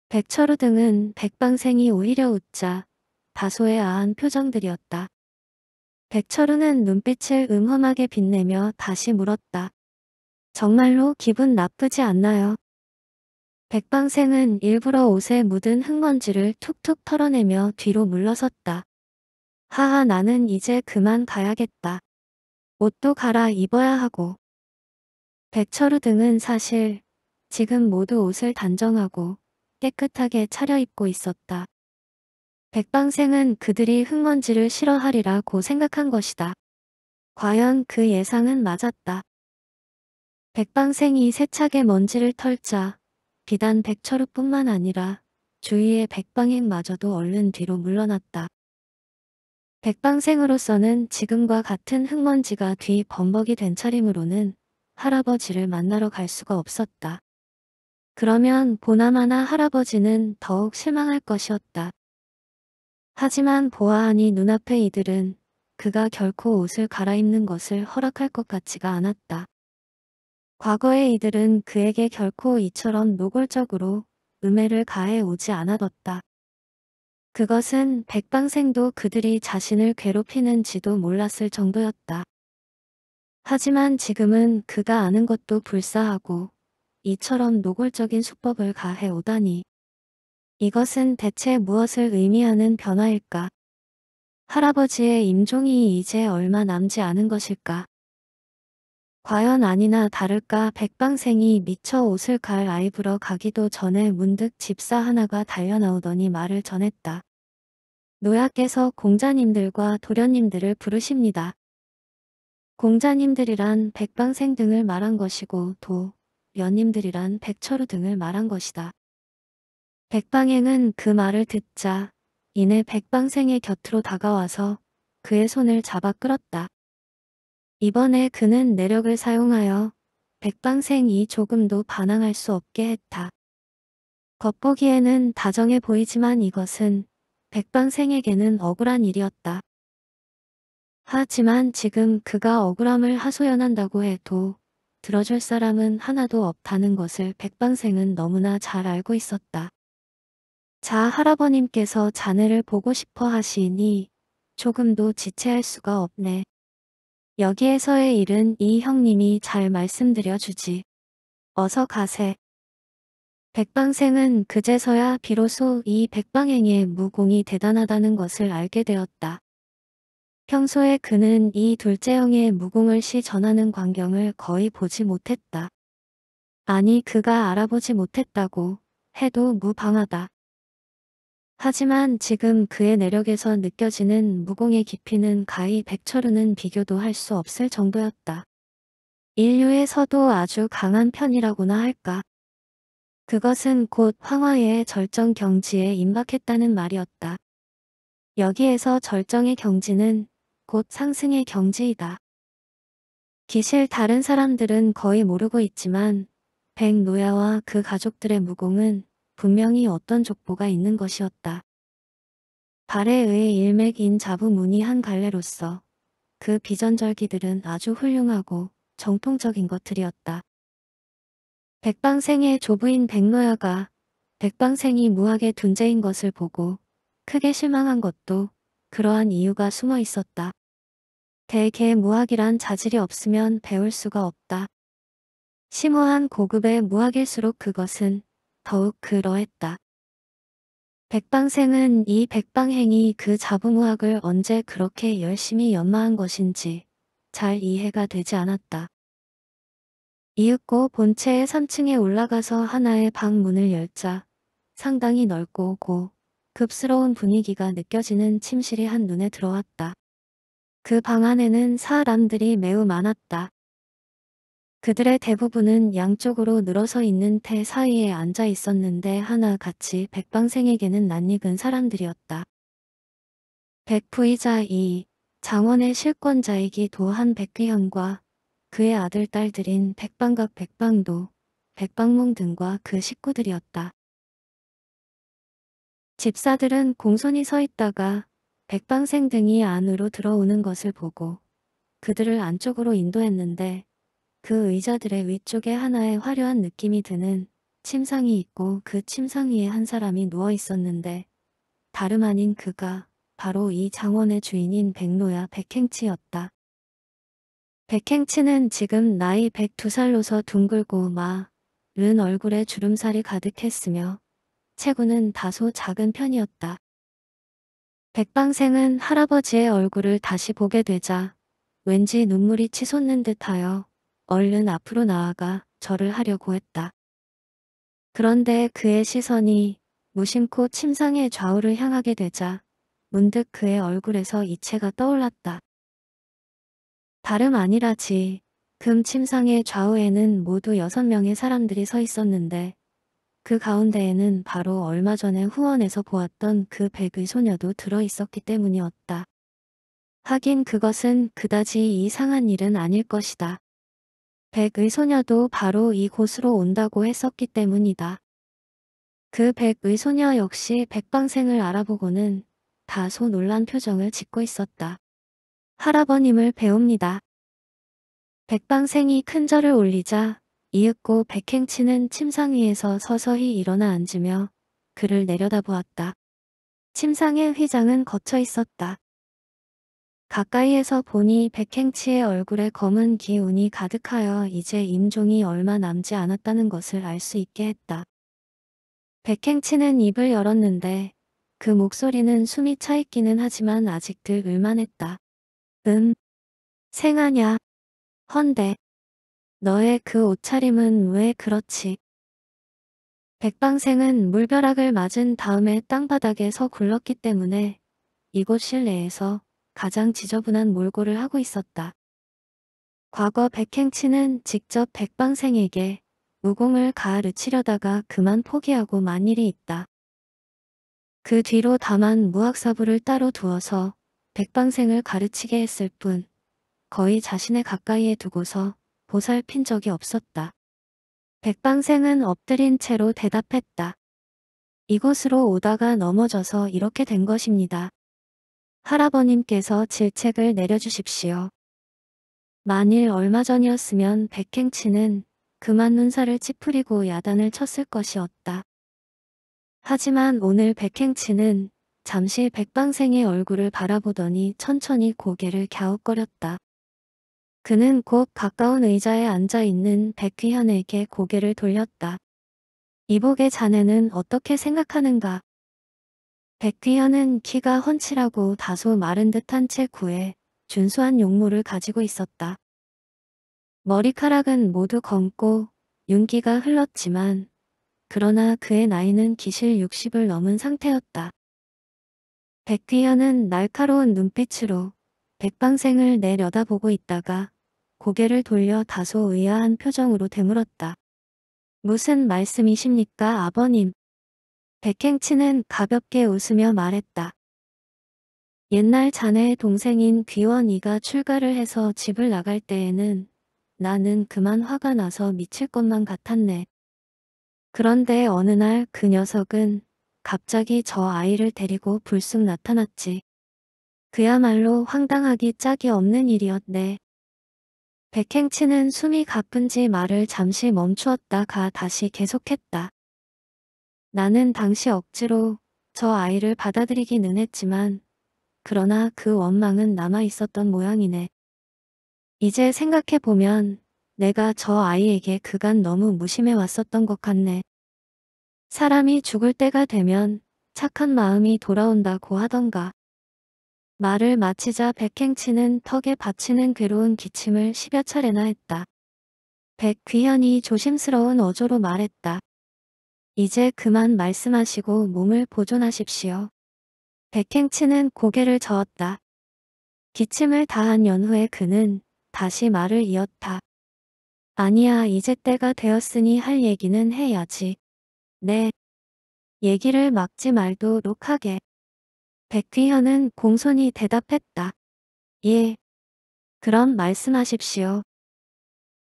백철우 등은 백방생이 오히려 웃자 다소의 아한 표정들이었다. 백철우는 눈빛을 음험하게 빛내며 다시 물었다. 정말로 기분 나쁘지 않나요? 백방생은 일부러 옷에 묻은 흙먼지를 툭툭 털어내며 뒤로 물러섰다. 하하 나는 이제 그만 가야겠다. 옷도 갈아 입어야 하고. 백철우 등은 사실 지금 모두 옷을 단정하고 깨끗하게 차려입고 있었다. 백방생은 그들이 흙먼지를 싫어하리라고 생각한 것이다. 과연 그 예상은 맞았다. 백방생이 세차게 먼지를 털자 비단 백철우뿐만 아니라 주위의 백방행마저도 얼른 뒤로 물러났다. 백방생으로서는 지금과 같은 흙먼지가 뒤 범벅이 된 차림으로는 할아버지를 만나러 갈 수가 없었다. 그러면 보나마나 할아버지는 더욱 실망할 것이었다. 하지만 보아하니 눈앞의 이들은 그가 결코 옷을 갈아입는 것을 허락할 것 같지가 않았다. 과거의 이들은 그에게 결코 이처럼 노골적으로 음해를 가해 오지 않아뒀다. 그것은 백방생도 그들이 자신을 괴롭히는지도 몰랐을 정도였다. 하지만 지금은 그가 아는 것도 불사하고 이처럼 노골적인 수법을 가해 오다니. 이것은 대체 무엇을 의미하는 변화일까? 할아버지의 임종이 이제 얼마 남지 않은 것일까? 과연 아니나 다를까 백방생이 미처 옷을 갈 아이브러 가기도 전에 문득 집사 하나가 달려나오더니 말을 전했다. 노약께서 공자님들과 도련님들을 부르십니다. 공자님들이란 백방생 등을 말한 것이고 도, 연님들이란 백철우 등을 말한 것이다. 백방행은 그 말을 듣자 이내 백방생의 곁으로 다가와서 그의 손을 잡아 끌었다. 이번에 그는 내력을 사용하여 백방생이 조금도 반항할 수 없게 했다. 겉보기에는 다정해 보이지만 이것은 백방생에게는 억울한 일이었다. 하지만 지금 그가 억울함을 하소연한다고 해도 들어줄 사람은 하나도 없다는 것을 백방생은 너무나 잘 알고 있었다. 자 할아버님께서 자네를 보고 싶어 하시니 조금도 지체할 수가 없네. 여기에서의 일은 이 형님이 잘 말씀드려 주지. 어서 가세. 백방생은 그제서야 비로소 이 백방행의 무공이 대단하다는 것을 알게 되었다. 평소에 그는 이 둘째 형의 무공을 시 전하는 광경을 거의 보지 못했다. 아니 그가 알아보지 못했다고 해도 무방하다. 하지만 지금 그의 내력에서 느껴지는 무공의 깊이는 가히 백철우는 비교도 할 수 없을 정도였다. 인류에서도 아주 강한 편이라고나 할까. 그것은 곧 황화의 절정 경지에 임박했다는 말이었다. 여기에서 절정의 경지는 곧 상승의 경지이다. 기실 다른 사람들은 거의 모르고 있지만 백노야와 그 가족들의 무공은 분명히 어떤 족보가 있는 것이었다. 발에 의해 일맥인 자부무늬한 갈래로서 그 비전절기들은 아주 훌륭하고 정통적인 것들이었다. 백방생의 조부인 백노야가 백방생이 무학의 둔재인 것을 보고 크게 실망한 것도 그러한 이유가 숨어 있었다. 대개 무학이란 자질이 없으면 배울 수가 없다. 심오한 고급의 무학일수록 그것은 더욱 그러했다. 백방생은 이 백방행이 그 자부무학을 언제 그렇게 열심히 연마한 것인지 잘 이해가 되지 않았다. 이윽고 본체의 3층에 올라가서 하나의 방 문을 열자 상당히 넓고 고 급스러운 분위기가 느껴지는 침실이 한눈에 들어왔다. 그 방 안에는 사람들이 매우 많았다. 그들의 대부분은 양쪽으로 늘어서 있는 태 사이에 앉아 있었는데 하나같이 백방생에게는 낯익은 사람들이었다. 백부이자 이 장원의 실권자이기도 한 백귀현과 그의 아들 딸들인 백방각 백방도 백방몽 등과 그 식구들이었다. 집사들은 공손히 서 있다가 백방생 등이 안으로 들어오는 것을 보고 그들을 안쪽으로 인도했는데 그 의자들의 위쪽에 하나의 화려한 느낌이 드는 침상이 있고 그 침상 위에 한 사람이 누워 있었는데 다름 아닌 그가 바로 이 장원의 주인인 백노야 백행치였다. 백행치는 지금 나이 102살로서 둥글고 마른 얼굴에 주름살이 가득했으며 체구는 다소 작은 편이었다. 백방생은 할아버지의 얼굴을 다시 보게 되자 왠지 눈물이 치솟는 듯하여 얼른 앞으로 나아가 절을 하려고 했다. 그런데 그의 시선이 무심코 침상의 좌우를 향하게 되자 문득 그의 얼굴에서 이체가 떠올랐다. 다름 아니라지 금 침상의 좌우에는 모두 여섯 명의 사람들이 서 있었는데 그 가운데에는 바로 얼마 전에 후원에서 보았던 그 백의 소녀도 들어 있었기 때문이었다. 하긴 그것은 그다지 이상한 일은 아닐 것이다. 백의 소녀도 바로 이곳으로 온다고 했었기 때문이다. 그 백의 소녀 역시 백방생을 알아보고는 다소 놀란 표정을 짓고 있었다. 할아버님을 배웁니다. 백방생이 큰 절을 올리자 이윽고 백행치는 침상 위에서 서서히 일어나 앉으며 그를 내려다보았다. 침상의 휘장은 걷혀 있었다. 가까이에서 보니 백행치의 얼굴에 검은 기운이 가득하여 이제 임종이 얼마 남지 않았다는 것을 알 수 있게 했다. 백행치는 입을 열었는데 그 목소리는 숨이 차 있기는 하지만 아직들 을만했다. 음, 생하냐. 헌데, 너의 그 옷차림은 왜 그렇지? 백방생은 물벼락을 맞은 다음에 땅바닥에 서 굴렀기 때문에 이곳 실내에서 가장 지저분한 몰골을 하고 있었다. 과거 백행치는 직접 백방생에게 무공을 가르치려다가 그만 포기하고 만 일이 있다. 그 뒤로 다만 무학사부를 따로 두어서 백방생을 가르치게 했을 뿐 거의 자신의 가까이에 두고서 보살핀 적이 없었다. 백방생은 엎드린 채로 대답했다. 이곳으로 오다가 넘어져서 이렇게 된 것입니다. 할아버님께서 질책을 내려주십시오. 만일 얼마 전이었으면 백행치는 그만 눈살을 찌푸리고 야단을 쳤을 것이었다. 하지만 오늘 백행치는 잠시 백방생의 얼굴을 바라보더니 천천히 고개를 갸웃거렸다. 그는 곧 가까운 의자에 앉아있는 백귀현에게 고개를 돌렸다. 이복의 자네는 어떻게 생각하는가? 백귀현은 키가 훤칠하고 다소 마른 듯한 체구에 준수한 용모를 가지고 있었다. 머리카락은 모두 검고 윤기가 흘렀지만 그러나 그의 나이는 기실 60을 넘은 상태였다. 백귀현은 날카로운 눈빛으로 백방생을 내려다보고 있다가 고개를 돌려 다소 의아한 표정으로 되물었다. 무슨 말씀이십니까 아버님? 백행치는 가볍게 웃으며 말했다. 옛날 자네의 동생인 귀원이가 출가를 해서 집을 나갈 때에는 나는 그만 화가 나서 미칠 것만 같았네. 그런데 어느 날 그 녀석은 갑자기 저 아이를 데리고 불쑥 나타났지. 그야말로 황당하기 짝이 없는 일이었네. 백행치는 숨이 가쁜지 말을 잠시 멈추었다가 다시 계속했다. 나는 당시 억지로 저 아이를 받아들이기는 했지만 그러나 그 원망은 남아 있었던 모양이네. 이제 생각해보면 내가 저 아이에게 그간 너무 무심해 왔었던 것 같네. 사람이 죽을 때가 되면 착한 마음이 돌아온다고 하던가. 말을 마치자 백행치는 턱에 받치는 괴로운 기침을 십여 차례나 했다. 백귀현이 조심스러운 어조로 말했다. 이제 그만 말씀하시고 몸을 보존하십시오. 백행치는 고개를 저었다. 기침을 다한 연후에 그는 다시 말을 이었다. 아니야 이제 때가 되었으니 할 얘기는 해야지. 네. 얘기를 막지 말도록 하게. 백귀현은 공손히 대답했다. 예. 그럼 말씀하십시오.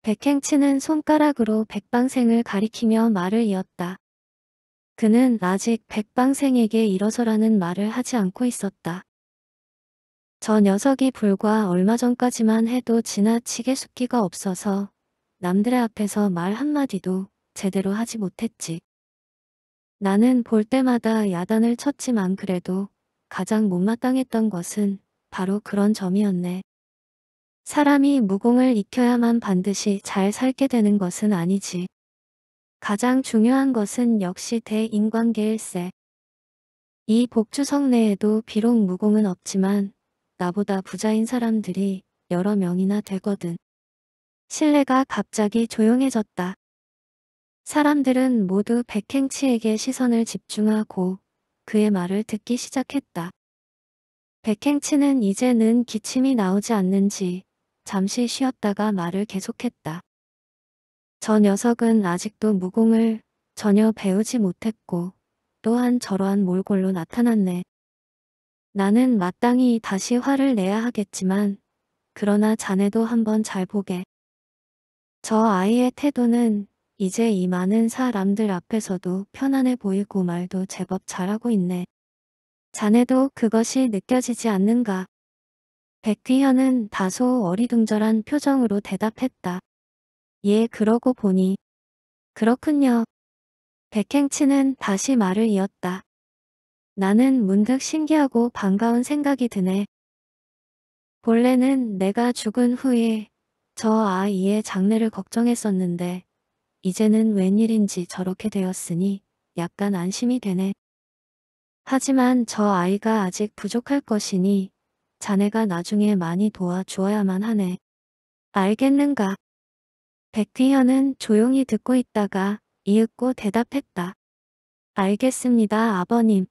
백행치는 손가락으로 백방생을 가리키며 말을 이었다. 그는 아직 백방생에게 일어서라는 말을 하지 않고 있었다. 저 녀석이 불과 얼마 전까지만 해도 지나치게 숫기가 없어서 남들의 앞에서 말 한마디도 제대로 하지 못했지. 나는 볼 때마다 야단을 쳤지만 그래도 가장 못마땅했던 것은 바로 그런 점이었네. 사람이 무공을 익혀야만 반드시 잘 살게 되는 것은 아니지. 가장 중요한 것은 역시 대인관계일세. 이 복주성 내에도 비록 무공은 없지만 나보다 부자인 사람들이 여러 명이나 되거든. 실내가 갑자기 조용해졌다. 사람들은 모두 백행치에게 시선을 집중하고 그의 말을 듣기 시작했다. 백행치는 이제는 기침이 나오지 않는지 잠시 쉬었다가 말을 계속했다. 저 녀석은 아직도 무공을 전혀 배우지 못했고 또한 저러한 몰골로 나타났네. 나는 마땅히 다시 화를 내야 하겠지만 그러나 자네도 한번 잘 보게. 저 아이의 태도는 이제 이 많은 사람들 앞에서도 편안해 보이고 말도 제법 잘하고 있네. 자네도 그것이 느껴지지 않는가? 백귀현은 다소 어리둥절한 표정으로 대답했다. 예, 그러고 보니. 그렇군요. 백행치는 다시 말을 이었다. 나는 문득 신기하고 반가운 생각이 드네. 본래는 내가 죽은 후에 저 아이의 장래를 걱정했었는데 이제는 웬일인지 저렇게 되었으니 약간 안심이 되네. 하지만 저 아이가 아직 부족할 것이니 자네가 나중에 많이 도와주어야만 하네. 알겠는가? 백귀현은 조용히 듣고 있다가 이윽고 대답했다. 알겠습니다, 아버님.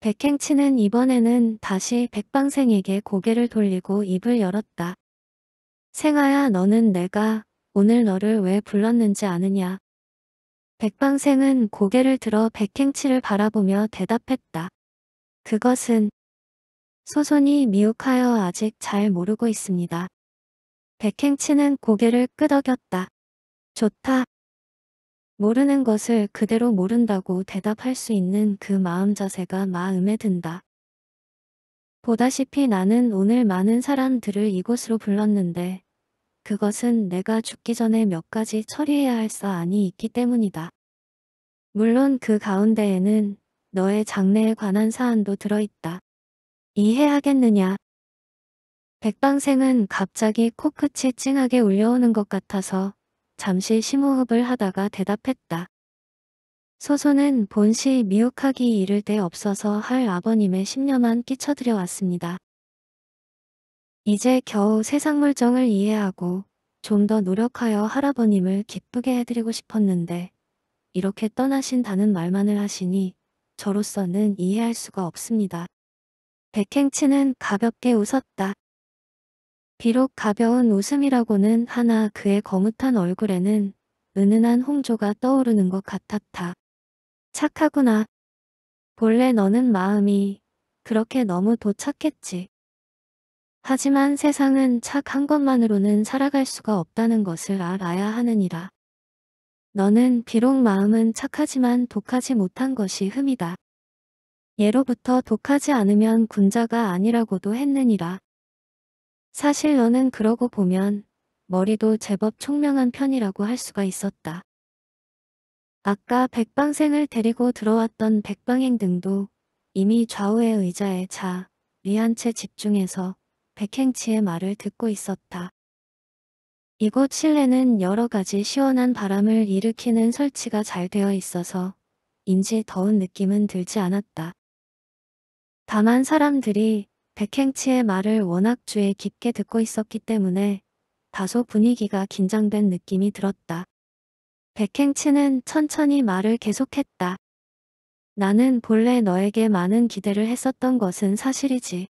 백행치는 이번에는 다시 백방생에게 고개를 돌리고 입을 열었다. 생아야 너는 내가 오늘 너를 왜 불렀는지 아느냐. 백방생은 고개를 들어 백행치를 바라보며 대답했다. 그것은 소손이 미혹하여 아직 잘 모르고 있습니다. 백행치는 고개를 끄덕였다. 좋다. 모르는 것을 그대로 모른다고 대답할 수 있는 그 마음 자세가 마음에 든다. 보다시피 나는 오늘 많은 사람들을 이곳으로 불렀는데 그것은 내가 죽기 전에 몇 가지 처리해야 할 사안이 있기 때문이다. 물론 그 가운데에는 너의 장래에 관한 사안도 들어있다. 이해하겠느냐? 백방생은 갑자기 코끝이 찡하게 울려오는 것 같아서 잠시 심호흡을 하다가 대답했다. 소소는 본시 미혹하기 이를 데 없어서 할 아버님의 심려만 끼쳐드려 왔습니다. 이제 겨우 세상 물정을 이해하고 좀 더 노력하여 할아버님을 기쁘게 해드리고 싶었는데 이렇게 떠나신다는 말만을 하시니 저로서는 이해할 수가 없습니다. 백행치는 가볍게 웃었다. 비록 가벼운 웃음이라고는 하나 그의 거뭇한 얼굴에는 은은한 홍조가 떠오르는 것 같았다. 착하구나. 본래 너는 마음이 그렇게 너무 도착했지. 하지만 세상은 착한 것만으로는 살아갈 수가 없다는 것을 알아야 하느니라. 너는 비록 마음은 착하지만 독하지 못한 것이 흠이다. 예로부터 독하지 않으면 군자가 아니라고도 했느니라. 사실 너는 그러고 보면 머리도 제법 총명한 편이라고 할 수가 있었다. 아까 백방생을 데리고 들어왔던 백방행 등도 이미 좌우의 의자에 자, 리한 채 집중해서 백행치의 말을 듣고 있었다. 이곳 실내는 여러 가지 시원한 바람을 일으키는 설치가 잘 되어 있어서 인지 더운 느낌은 들지 않았다. 다만 사람들이 백행치의 말을 워낙 주에 깊게 듣고 있었기 때문에 다소 분위기가 긴장된 느낌이 들었다. 백행치는 천천히 말을 계속했다. 나는 본래 너에게 많은 기대를 했었던 것은 사실이지.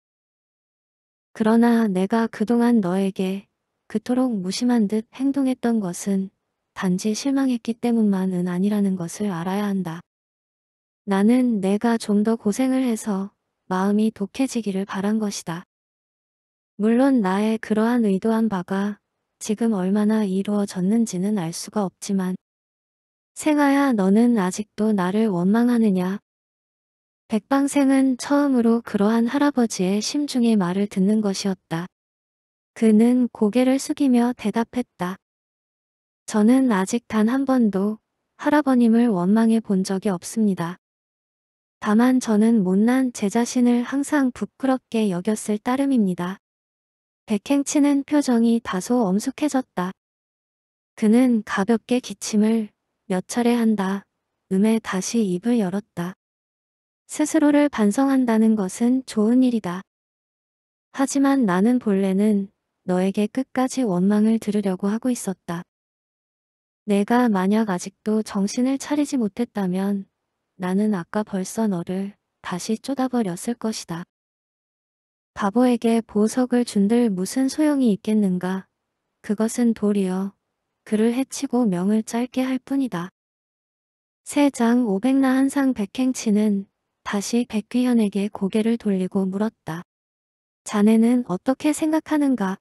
그러나 내가 그동안 너에게 그토록 무심한 듯 행동했던 것은 단지 실망했기 때문만은 아니라는 것을 알아야 한다. 나는 내가 좀 더 고생을 해서 마음이 독해지기를 바란 것이다. 물론 나의 그러한 의도한 바가 지금 얼마나 이루어졌는지는 알 수가 없지만 생아야 너는 아직도 나를 원망하느냐. 백방생은 처음으로 그러한 할아버지의 심중의 말을 듣는 것이었다. 그는 고개를 숙이며 대답했다. 저는 아직 단 한 번도 할아버님을 원망해 본 적이 없습니다. 다만 저는 못난 제 자신을 항상 부끄럽게 여겼을 따름입니다. 백행치는 표정이 다소 엄숙해졌다. 그는 가볍게 기침을 몇 차례 한다. 음에 다시 입을 열었다. 스스로를 반성한다는 것은 좋은 일이다. 하지만 나는 본래는 너에게 끝까지 원망을 들으려고 하고 있었다. 내가 만약 아직도 정신을 차리지 못했다면 나는 아까 벌써 너를 다시 쫓아버렸을 것이다. 바보에게 보석을 준들 무슨 소용이 있겠는가. 그것은 도리어 그를 해치고 명을 짧게 할 뿐이다. 세장 500나 한상 백행치는 다시 백귀현에게 고개를 돌리고 물었다. 자네는 어떻게 생각하는가?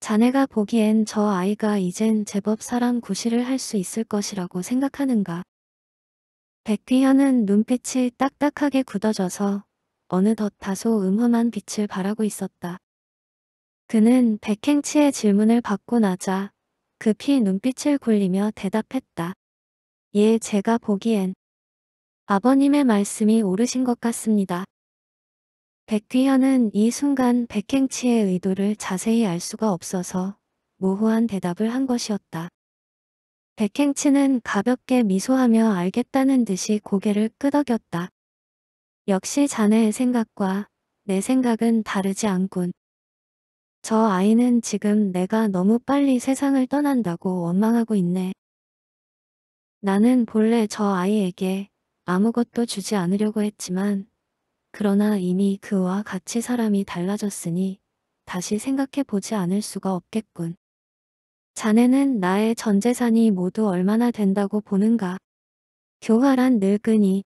자네가 보기엔 저 아이가 이젠 제법 사람 구실을 할 수 있을 것이라고 생각하는가? 백귀현은 눈빛이 딱딱하게 굳어져서 어느덧 다소 음험한 빛을 발하고 있었다. 그는 백행치의 질문을 받고 나자 급히 눈빛을 굴리며 대답했다. 예, 제가 보기엔 아버님의 말씀이 옳으신 것 같습니다. 백귀현은 이 순간 백행치의 의도를 자세히 알 수가 없어서 모호한 대답을 한 것이었다. 백행치는 가볍게 미소하며 알겠다는 듯이 고개를 끄덕였다. 역시 자네의 생각과 내 생각은 다르지 않군. 저 아이는 지금 내가 너무 빨리 세상을 떠난다고 원망하고 있네. 나는 본래 저 아이에게 아무것도 주지 않으려고 했지만 그러나 이미 그와 같이 사람이 달라졌으니 다시 생각해 보지 않을 수가 없겠군. 자네는 나의 전 재산이 모두 얼마나 된다고 보는가. 교활한 늙은이.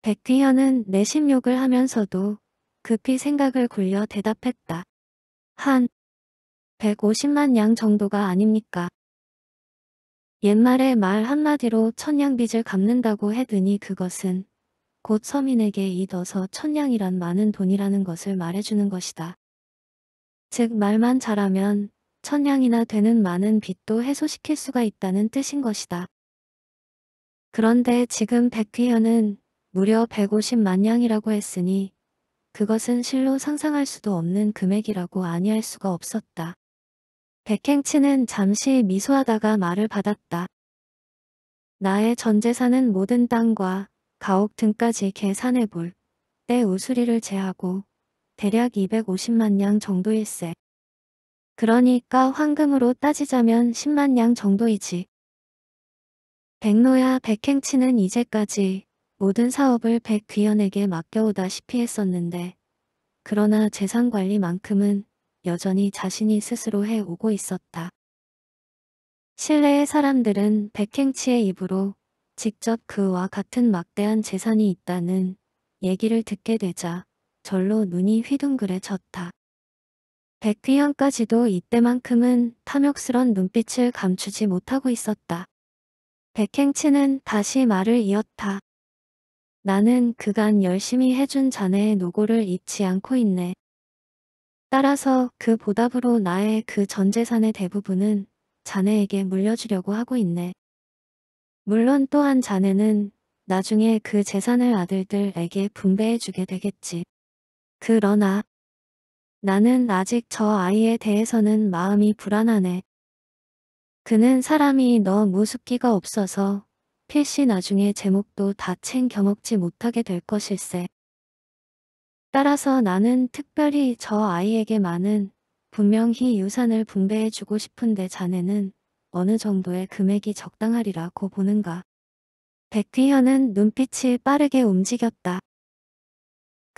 백귀현은 내심욕을 하면서도 급히 생각을 굴려 대답했다. 한 150만 양 정도가 아닙니까? 옛말에 말 한마디로 천냥빚을 갚는다고 해드니 그것은 곧 서민에게 잊어서 천냥이란 많은 돈이라는 것을 말해주는 것이다. 즉 말만 잘하면 천냥이나 되는 많은 빚도 해소시킬 수가 있다는 뜻인 것이다. 그런데 지금 백귀현은 무려 150만 냥이라고 했으니 그것은 실로 상상할 수도 없는 금액이라고 아니할 수가 없었다. 백행치는 잠시 미소하다가 말을 받았다. 나의 전 재산은 모든 땅과 가옥 등까지 계산해 볼 때 우수리를 제하고 대략 250만 양 정도일세. 그러니까 황금으로 따지자면 10만 양 정도이지. 백노야 백행치는 이제까지 모든 사업을 백귀현에게 맡겨오다시피 했었는데 그러나 재산관리만큼은 여전히 자신이 스스로 해오고 있었다. 실내의 사람들은 백행치의 입으로 직접 그와 같은 막대한 재산이 있다는 얘기를 듣게 되자 절로 눈이 휘둥그레졌다. 백귀현까지도 이때만큼은 탐욕스런 눈빛을 감추지 못하고 있었다. 백행치는 다시 말을 이었다. 나는 그간 열심히 해준 자네의 노고를 잊지 않고 있네. 따라서 그 보답으로 나의 그 전 재산의 대부분은 자네에게 물려주려고 하고 있네. 물론 또한 자네는 나중에 그 재산을 아들들에게 분배해주게 되겠지. 그러나 나는 아직 저 아이에 대해서는 마음이 불안하네. 그는 사람이 너무 숫기가 없어서 필시 나중에 제목도 다 챙겨 먹지 못하게 될 것일세. 따라서 나는 특별히 저 아이에게만은 분명히 유산을 분배해주고 싶은데 자네는 어느 정도의 금액이 적당하리라고 보는가. 백귀현은 눈빛이 빠르게 움직였다.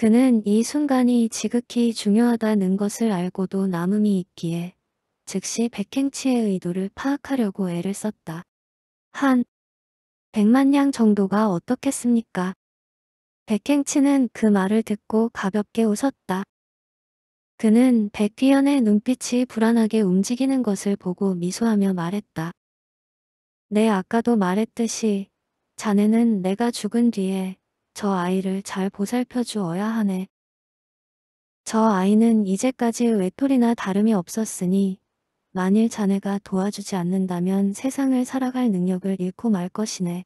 그는 이 순간이 지극히 중요하다는 것을 알고도 남음이 있기에 즉시 백행치의 의도를 파악하려고 애를 썼다. 한 백만 냥 정도가 어떻겠습니까? 백행치는 그 말을 듣고 가볍게 웃었다. 그는 백귀현의 눈빛이 불안하게 움직이는 것을 보고 미소하며 말했다. 네 아까도 말했듯이 자네는 내가 죽은 뒤에 저 아이를 잘 보살펴 주어야 하네. 저 아이는 이제까지 외톨이나 다름이 없었으니 만일 자네가 도와주지 않는다면 세상을 살아갈 능력을 잃고 말 것이네.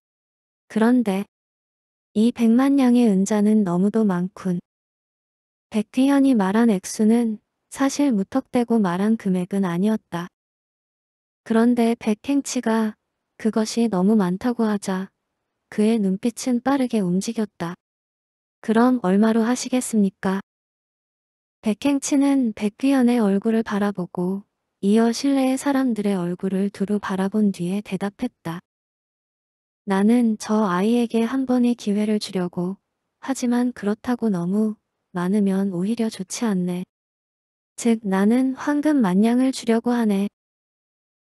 그런데 이 백만 냥의 은자는 너무도 많군. 백귀현이 말한 액수는 사실 무턱대고 말한 금액은 아니었다. 그런데 백행치가 그것이 너무 많다고 하자 그의 눈빛은 빠르게 움직였다. 그럼 얼마로 하시겠습니까? 백행치는 백귀현의 얼굴을 바라보고 이어 실내의 사람들의 얼굴을 두루 바라본 뒤에 대답했다. 나는 저 아이에게 한 번의 기회를 주려고 하지만 그렇다고 너무 많으면 오히려 좋지 않네. 즉 나는 황금 만냥을 주려고 하네.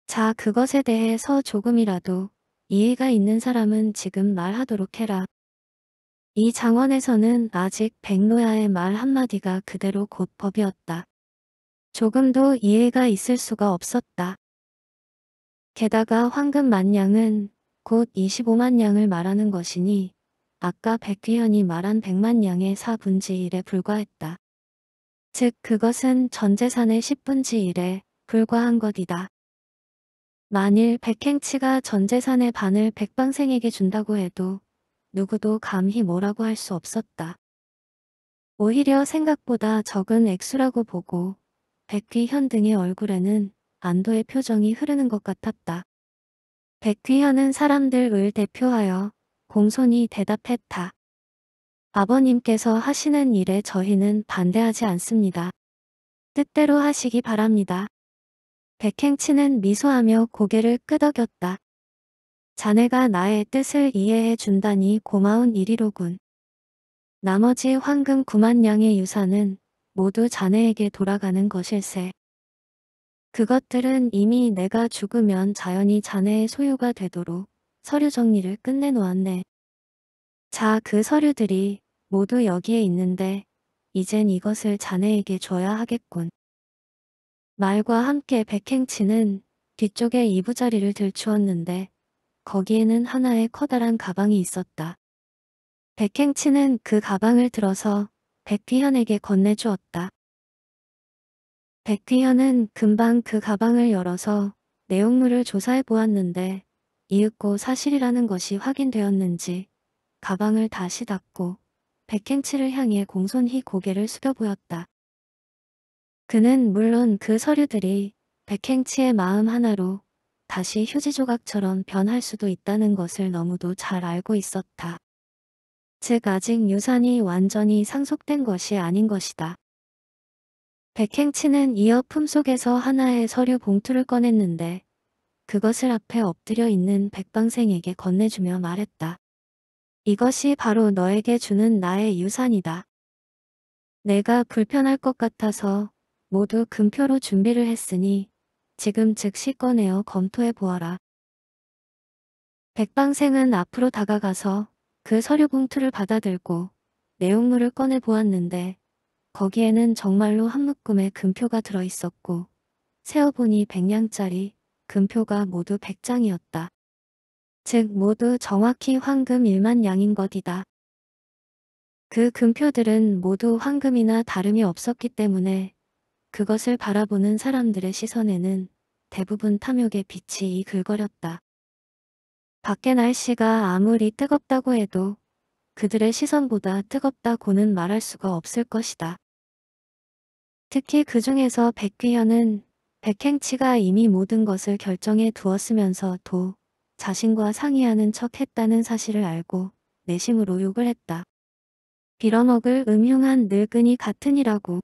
자 그것에 대해서 조금이라도 이해가 있는 사람은 지금 말하도록 해라. 이 장원에서는 아직 백노야의 말 한마디가 그대로 곧 법이었다. 조금도 이해가 있을 수가 없었다. 게다가 황금 만냥은 곧 25만 양을 말하는 것이니 아까 백귀현이 말한 100만 양의 4분지 1에 불과했다. 즉 그것은 전재산의 10분지 1에 불과한 것이다. 만일 백행치가 전재산의 반을 백방생에게 준다고 해도 누구도 감히 뭐라고 할 수 없었다. 오히려 생각보다 적은 액수라고 보고 백귀현 등의 얼굴에는 안도의 표정이 흐르는 것 같았다. 백귀현은 사람들을 대표하여 공손히 대답했다. 아버님께서 하시는 일에 저희는 반대하지 않습니다. 뜻대로 하시기 바랍니다. 백행치는 미소하며 고개를 끄덕였다. 자네가 나의 뜻을 이해해 준다니 고마운 일이로군. 나머지 황금 9만 냥의 유산은 모두 자네에게 돌아가는 것일세. 그것들은 이미 내가 죽으면 자연히 자네의 소유가 되도록 서류 정리를 끝내놓았네. 자, 그 서류들이 모두 여기에 있는데 이젠 이것을 자네에게 줘야 하겠군. 말과 함께 백행치는 뒤쪽에 이부자리를 들추었는데 거기에는 하나의 커다란 가방이 있었다. 백행치는 그 가방을 들어서 백귀현에게 건네주었다. 백귀현은 금방 그 가방을 열어서 내용물을 조사해 보았는데 이윽고 사실이라는 것이 확인되었는지 가방을 다시 닫고 백행치를 향해 공손히 고개를 숙여 보였다. 그는 물론 그 서류들이 백행치의 마음 하나로 다시 휴지 조각처럼 변할 수도 있다는 것을 너무도 잘 알고 있었다. 즉 아직 유산이 완전히 상속된 것이 아닌 것이다. 백행치는 이어 품속에서 하나의 서류 봉투를 꺼냈는데 그것을 앞에 엎드려 있는 백방생에게 건네주며 말했다. 이것이 바로 너에게 주는 나의 유산이다. 내가 불편할 것 같아서 모두 금표로 준비를 했으니 지금 즉시 꺼내어 검토해 보아라. 백방생은 앞으로 다가가서 그 서류 봉투를 받아들고 내용물을 꺼내 보았는데 거기에는 정말로 한 묶음의 금표가 들어있었고 세어보니 백냥짜리 금표가 모두 백장이었다. 즉 모두 정확히 황금 1만 양인 것이다. 그 금표들은 모두 황금이나 다름이 없었기 때문에 그것을 바라보는 사람들의 시선에는 대부분 탐욕의 빛이 이글거렸다. 밖의 날씨가 아무리 뜨겁다고 해도 그들의 시선보다 뜨겁다고는 말할 수가 없을 것이다. 특히 그 중에서 백귀현은 백행치가 이미 모든 것을 결정해 두었으면서도 자신과 상의하는 척 했다는 사실을 알고 내심으로 욕을 했다. 빌어먹을 음흉한 늙은이 같으니라고.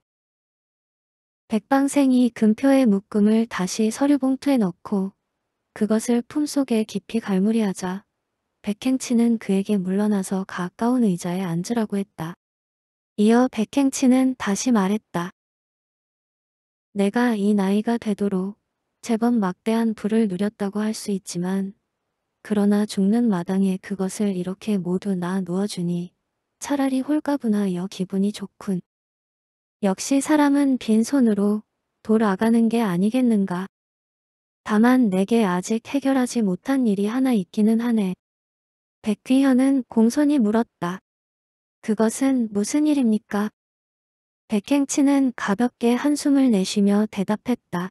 백방생이 금표의 묶음을 다시 서류봉투에 넣고 그것을 품속에 깊이 갈무리하자 백행치는 그에게 물러나서 가까운 의자에 앉으라고 했다. 이어 백행치는 다시 말했다. 내가 이 나이가 되도록 제법 막대한 부를 누렸다고 할 수 있지만 그러나 죽는 마당에 그것을 이렇게 모두 놔 놓아주니 차라리 홀가분하여 기분이 좋군. 역시 사람은 빈손으로 돌아가는 게 아니겠는가. 다만 내게 아직 해결하지 못한 일이 하나 있기는 하네. 백귀현은 공손히 물었다. 그것은 무슨 일입니까? 백행치는 가볍게 한숨을 내쉬며 대답했다.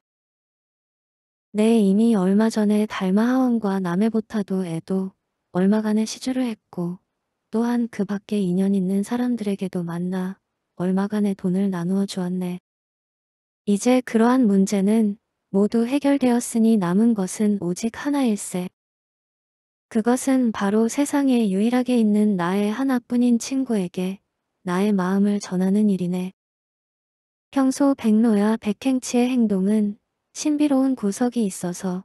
내 이미 얼마 전에 달마하원과 남해보타도 애도 얼마간의 시주를 했고 또한 그 밖에 인연 있는 사람들에게도 만나 얼마간의 돈을 나누어 주었네. 이제 그러한 문제는 모두 해결되었으니 남은 것은 오직 하나일세. 그것은 바로 세상에 유일하게 있는 나의 하나뿐인 친구에게 나의 마음을 전하는 일이네. 평소 백로야 백행치의 행동은 신비로운 구석이 있어서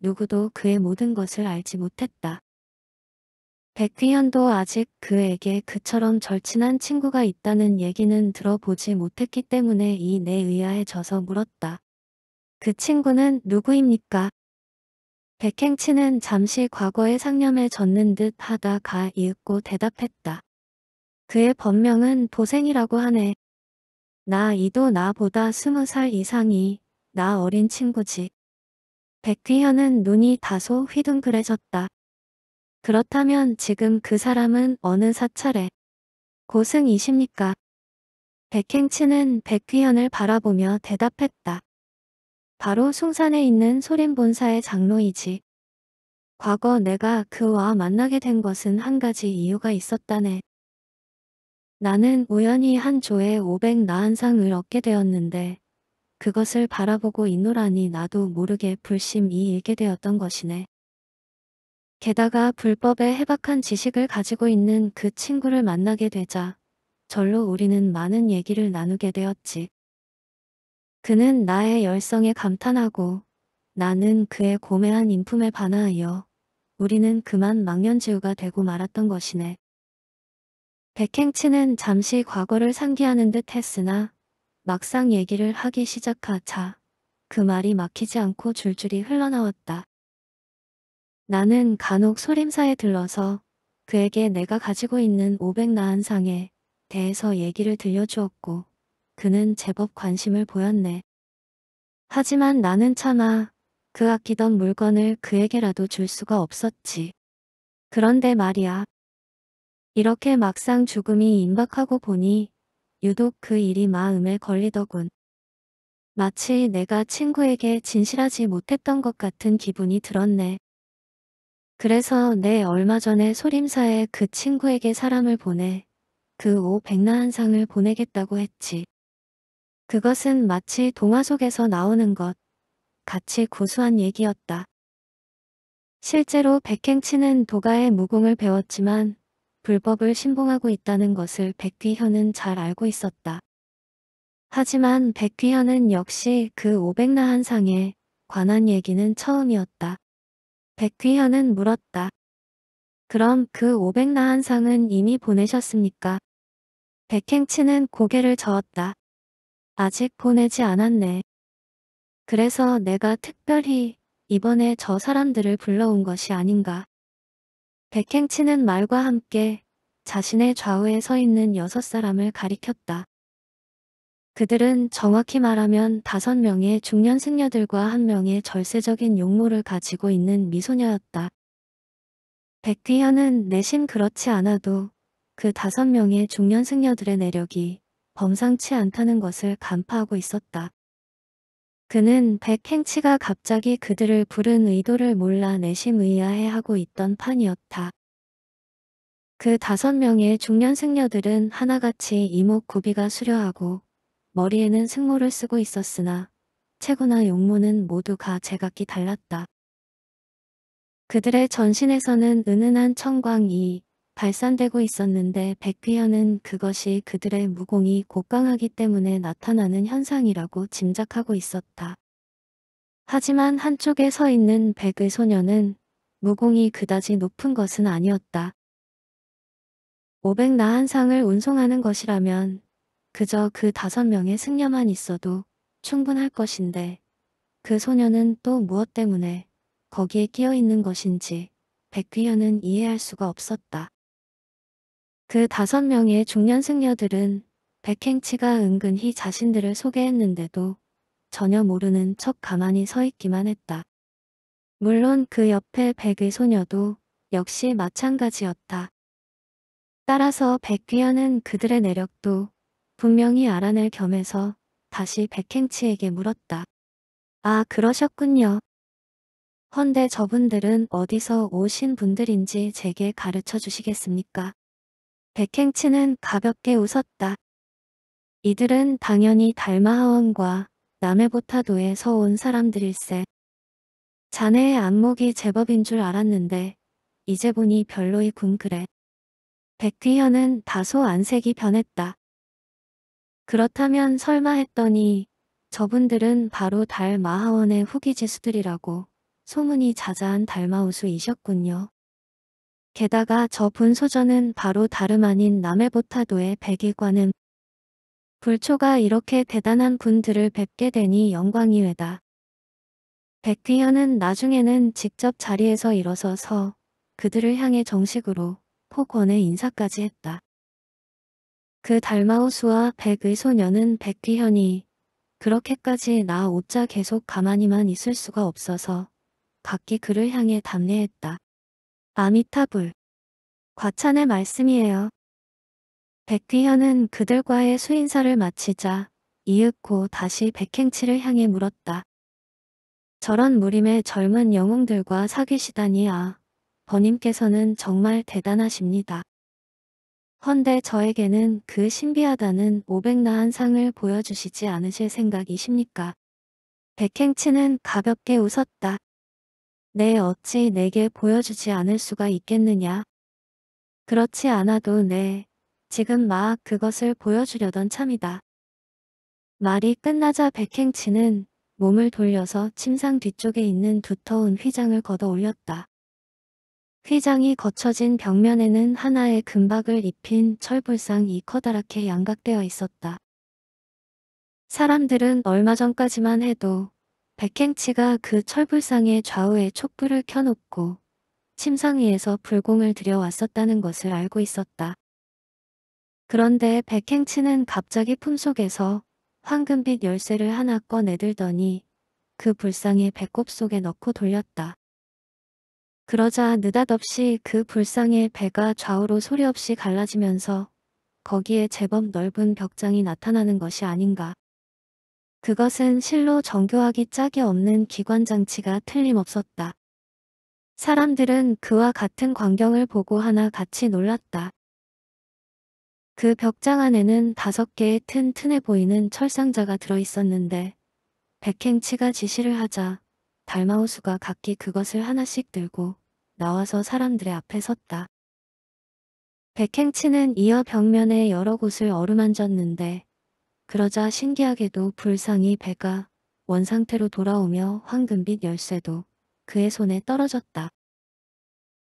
누구도 그의 모든 것을 알지 못했다. 백귀현도 아직 그에게 그처럼 절친한 친구가 있다는 얘기는 들어보지 못했기 때문에 이 내 의아해져서 물었다. 그 친구는 누구입니까? 백행치는 잠시 과거에 상념에 젖는 듯 하다가 이윽고 대답했다. 그의 본명은 도생이라고 하네. 나 이도 나보다 스무 살 이상이 나 어린 친구지. 백귀현은 눈이 다소 휘둥그레졌다. 그렇다면 지금 그 사람은 어느 사찰에 고승이십니까? 백행치는 백귀현을 바라보며 대답했다. 바로 숭산에 있는 소림 본사의 장로이지. 과거 내가 그와 만나게 된 것은 한 가지 이유가 있었다네. 나는 우연히 한 조에 500 나한상을 얻게 되었는데 그것을 바라보고 있노라니 나도 모르게 불심이 일게 되었던 것이네. 게다가 불법에 해박한 지식을 가지고 있는 그 친구를 만나게 되자 절로 우리는 많은 얘기를 나누게 되었지. 그는 나의 열성에 감탄하고 나는 그의 고매한 인품에 반하여 우리는 그만 망년지우가 되고 말았던 것이네. 백행치는 잠시 과거를 상기하는 듯 했으나 막상 얘기를 하기 시작하자 그 말이 막히지 않고 줄줄이 흘러나왔다. 나는 간혹 소림사에 들러서 그에게 내가 가지고 있는 500나한상에 대해서 얘기를 들려주었고 그는 제법 관심을 보였네. 하지만 나는 차마 그 아끼던 물건을 그에게라도 줄 수가 없었지. 그런데 말이야. 이렇게 막상 죽음이 임박하고 보니 유독 그 일이 마음에 걸리더군. 마치 내가 친구에게 진실하지 못했던 것 같은 기분이 들었네. 그래서 내 얼마 전에 소림사에 그 친구에게 사람을 보내 그오 백나한 상을 보내겠다고 했지. 그것은 마치 동화 속에서 나오는 것 같이 구수한 얘기였다. 실제로 백행치는 도가의 무공을 배웠지만 불법을 신봉하고 있다는 것을 백귀현은 잘 알고 있었다. 하지만 백귀현은 역시 그 오백나한 상에 관한 얘기는 처음이었다. 백귀현은 물었다. 그럼 그 오백나한상은 이미 보내셨습니까? 백행치는 고개를 저었다. 아직 보내지 않았네. 그래서 내가 특별히 이번에 저 사람들을 불러온 것이 아닌가. 백행치는 말과 함께 자신의 좌우에 서 있는 여섯 사람을 가리켰다. 그들은 정확히 말하면 다섯 명의 중년 승려들과 한 명의 절세적인 용모를 가지고 있는 미소녀였다. 백귀현은 내심 그렇지 않아도 그 다섯 명의 중년 승려들의 내력이 범상치 않다는 것을 간파하고 있었다. 그는 백행치가 갑자기 그들을 부른 의도를 몰라 내심 의아해하고 있던 판이었다. 그 다섯 명의 중년 승려들은 하나같이 이목구비가 수려하고 머리에는 승모를 쓰고 있었으나 체구나 용모는 모두가 제각기 달랐다. 그들의 전신에서는 은은한 청광이 발산되고 있었는데 백귀현은 그것이 그들의 무공이 곡강하기 때문에 나타나는 현상이라고 짐작하고 있었다. 하지만 한쪽에 서 있는 백의 소녀는 무공이 그다지 높은 것은 아니었다. 500 나한상을 운송하는 것이라면 그저 그 다섯 명의 승려만 있어도 충분할 것인데 그 소녀는 또 무엇 때문에 거기에 끼어 있는 것인지 백귀현은 이해할 수가 없었다. 그 다섯 명의 중년 승려들은 백행치가 은근히 자신들을 소개했는데도 전혀 모르는 척 가만히 서 있기만 했다. 물론 그 옆에 백의 소녀도 역시 마찬가지였다. 따라서 백귀현은 그들의 내력도 분명히 알아낼 겸해서 다시 백행치에게 물었다. 아 그러셨군요. 헌데 저분들은 어디서 오신 분들인지 제게 가르쳐 주시겠습니까? 백행치는 가볍게 웃었다. 이들은 당연히 달마하원과 남해보타도에서 온 사람들일세. 자네의 안목이 제법인 줄 알았는데 이제 보니 별로이군 그래. 백귀현은 다소 안색이 변했다. 그렇다면 설마 했더니 저분들은 바로 달 마하원의 후기지수들이라고 소문이 자자한 달마우수이셨군요. 게다가 저 분소전은 바로 다름 아닌 남해보타도의 백일관음. 불초가 이렇게 대단한 분들을 뵙게 되니 영광이외다. 백귀현은 나중에는 직접 자리에서 일어서서 그들을 향해 정식으로 폭언의 인사까지 했다. 그 달마우수와 백의 소녀는 백귀현이 그렇게까지 나 옷자 계속 가만히만 있을 수가 없어서 각기 그를 향해 답례했다. 아미타불. 과찬의 말씀이에요. 백귀현은 그들과의 수인사를 마치자 이윽고 다시 백행치를 향해 물었다. 저런 무림의 젊은 영웅들과 사귀시다니 아, 버님께서는 정말 대단하십니다. 헌데 저에게는 그 신비하다는 오백나한 상을 보여주시지 않으실 생각이십니까? 백행치는 가볍게 웃었다. 네 어찌 내게 보여주지 않을 수가 있겠느냐. 그렇지 않아도 네, 지금 막 그것을 보여주려던 참이다. 말이 끝나자 백행치는 몸을 돌려서 침상 뒤쪽에 있는 두터운 휘장을 걷어 올렸다. 휘장이 거쳐진 벽면에는 하나의 금박을 입힌 철불상이 커다랗게 양각되어 있었다. 사람들은 얼마 전까지만 해도 백행치가 그 철불상의 좌우에 촛불을 켜놓고 침상 위에서 불공을 들여왔었다는 것을 알고 있었다. 그런데 백행치는 갑자기 품속에서 황금빛 열쇠를 하나 꺼내들더니 그 불상의 배꼽 속에 넣고 돌렸다. 그러자 느닷없이 그 불상의 배가 좌우로 소리 없이 갈라지면서 거기에 제법 넓은 벽장이 나타나는 것이 아닌가. 그것은 실로 정교하기 짝이 없는 기관장치가 틀림없었다. 사람들은 그와 같은 광경을 보고 하나 같이 놀랐다. 그 벽장 안에는 다섯 개의 튼튼해 보이는 철상자가 들어있었는데 백행치가 지시를 하자 달마우수가 각기 그것을 하나씩 들고 나와서 사람들의 앞에 섰다. 백행치는 이어 벽면에 여러 곳을 어루만졌는데 그러자 신기하게도 불상이 배가 원상태로 돌아오며 황금빛 열쇠도 그의 손에 떨어졌다.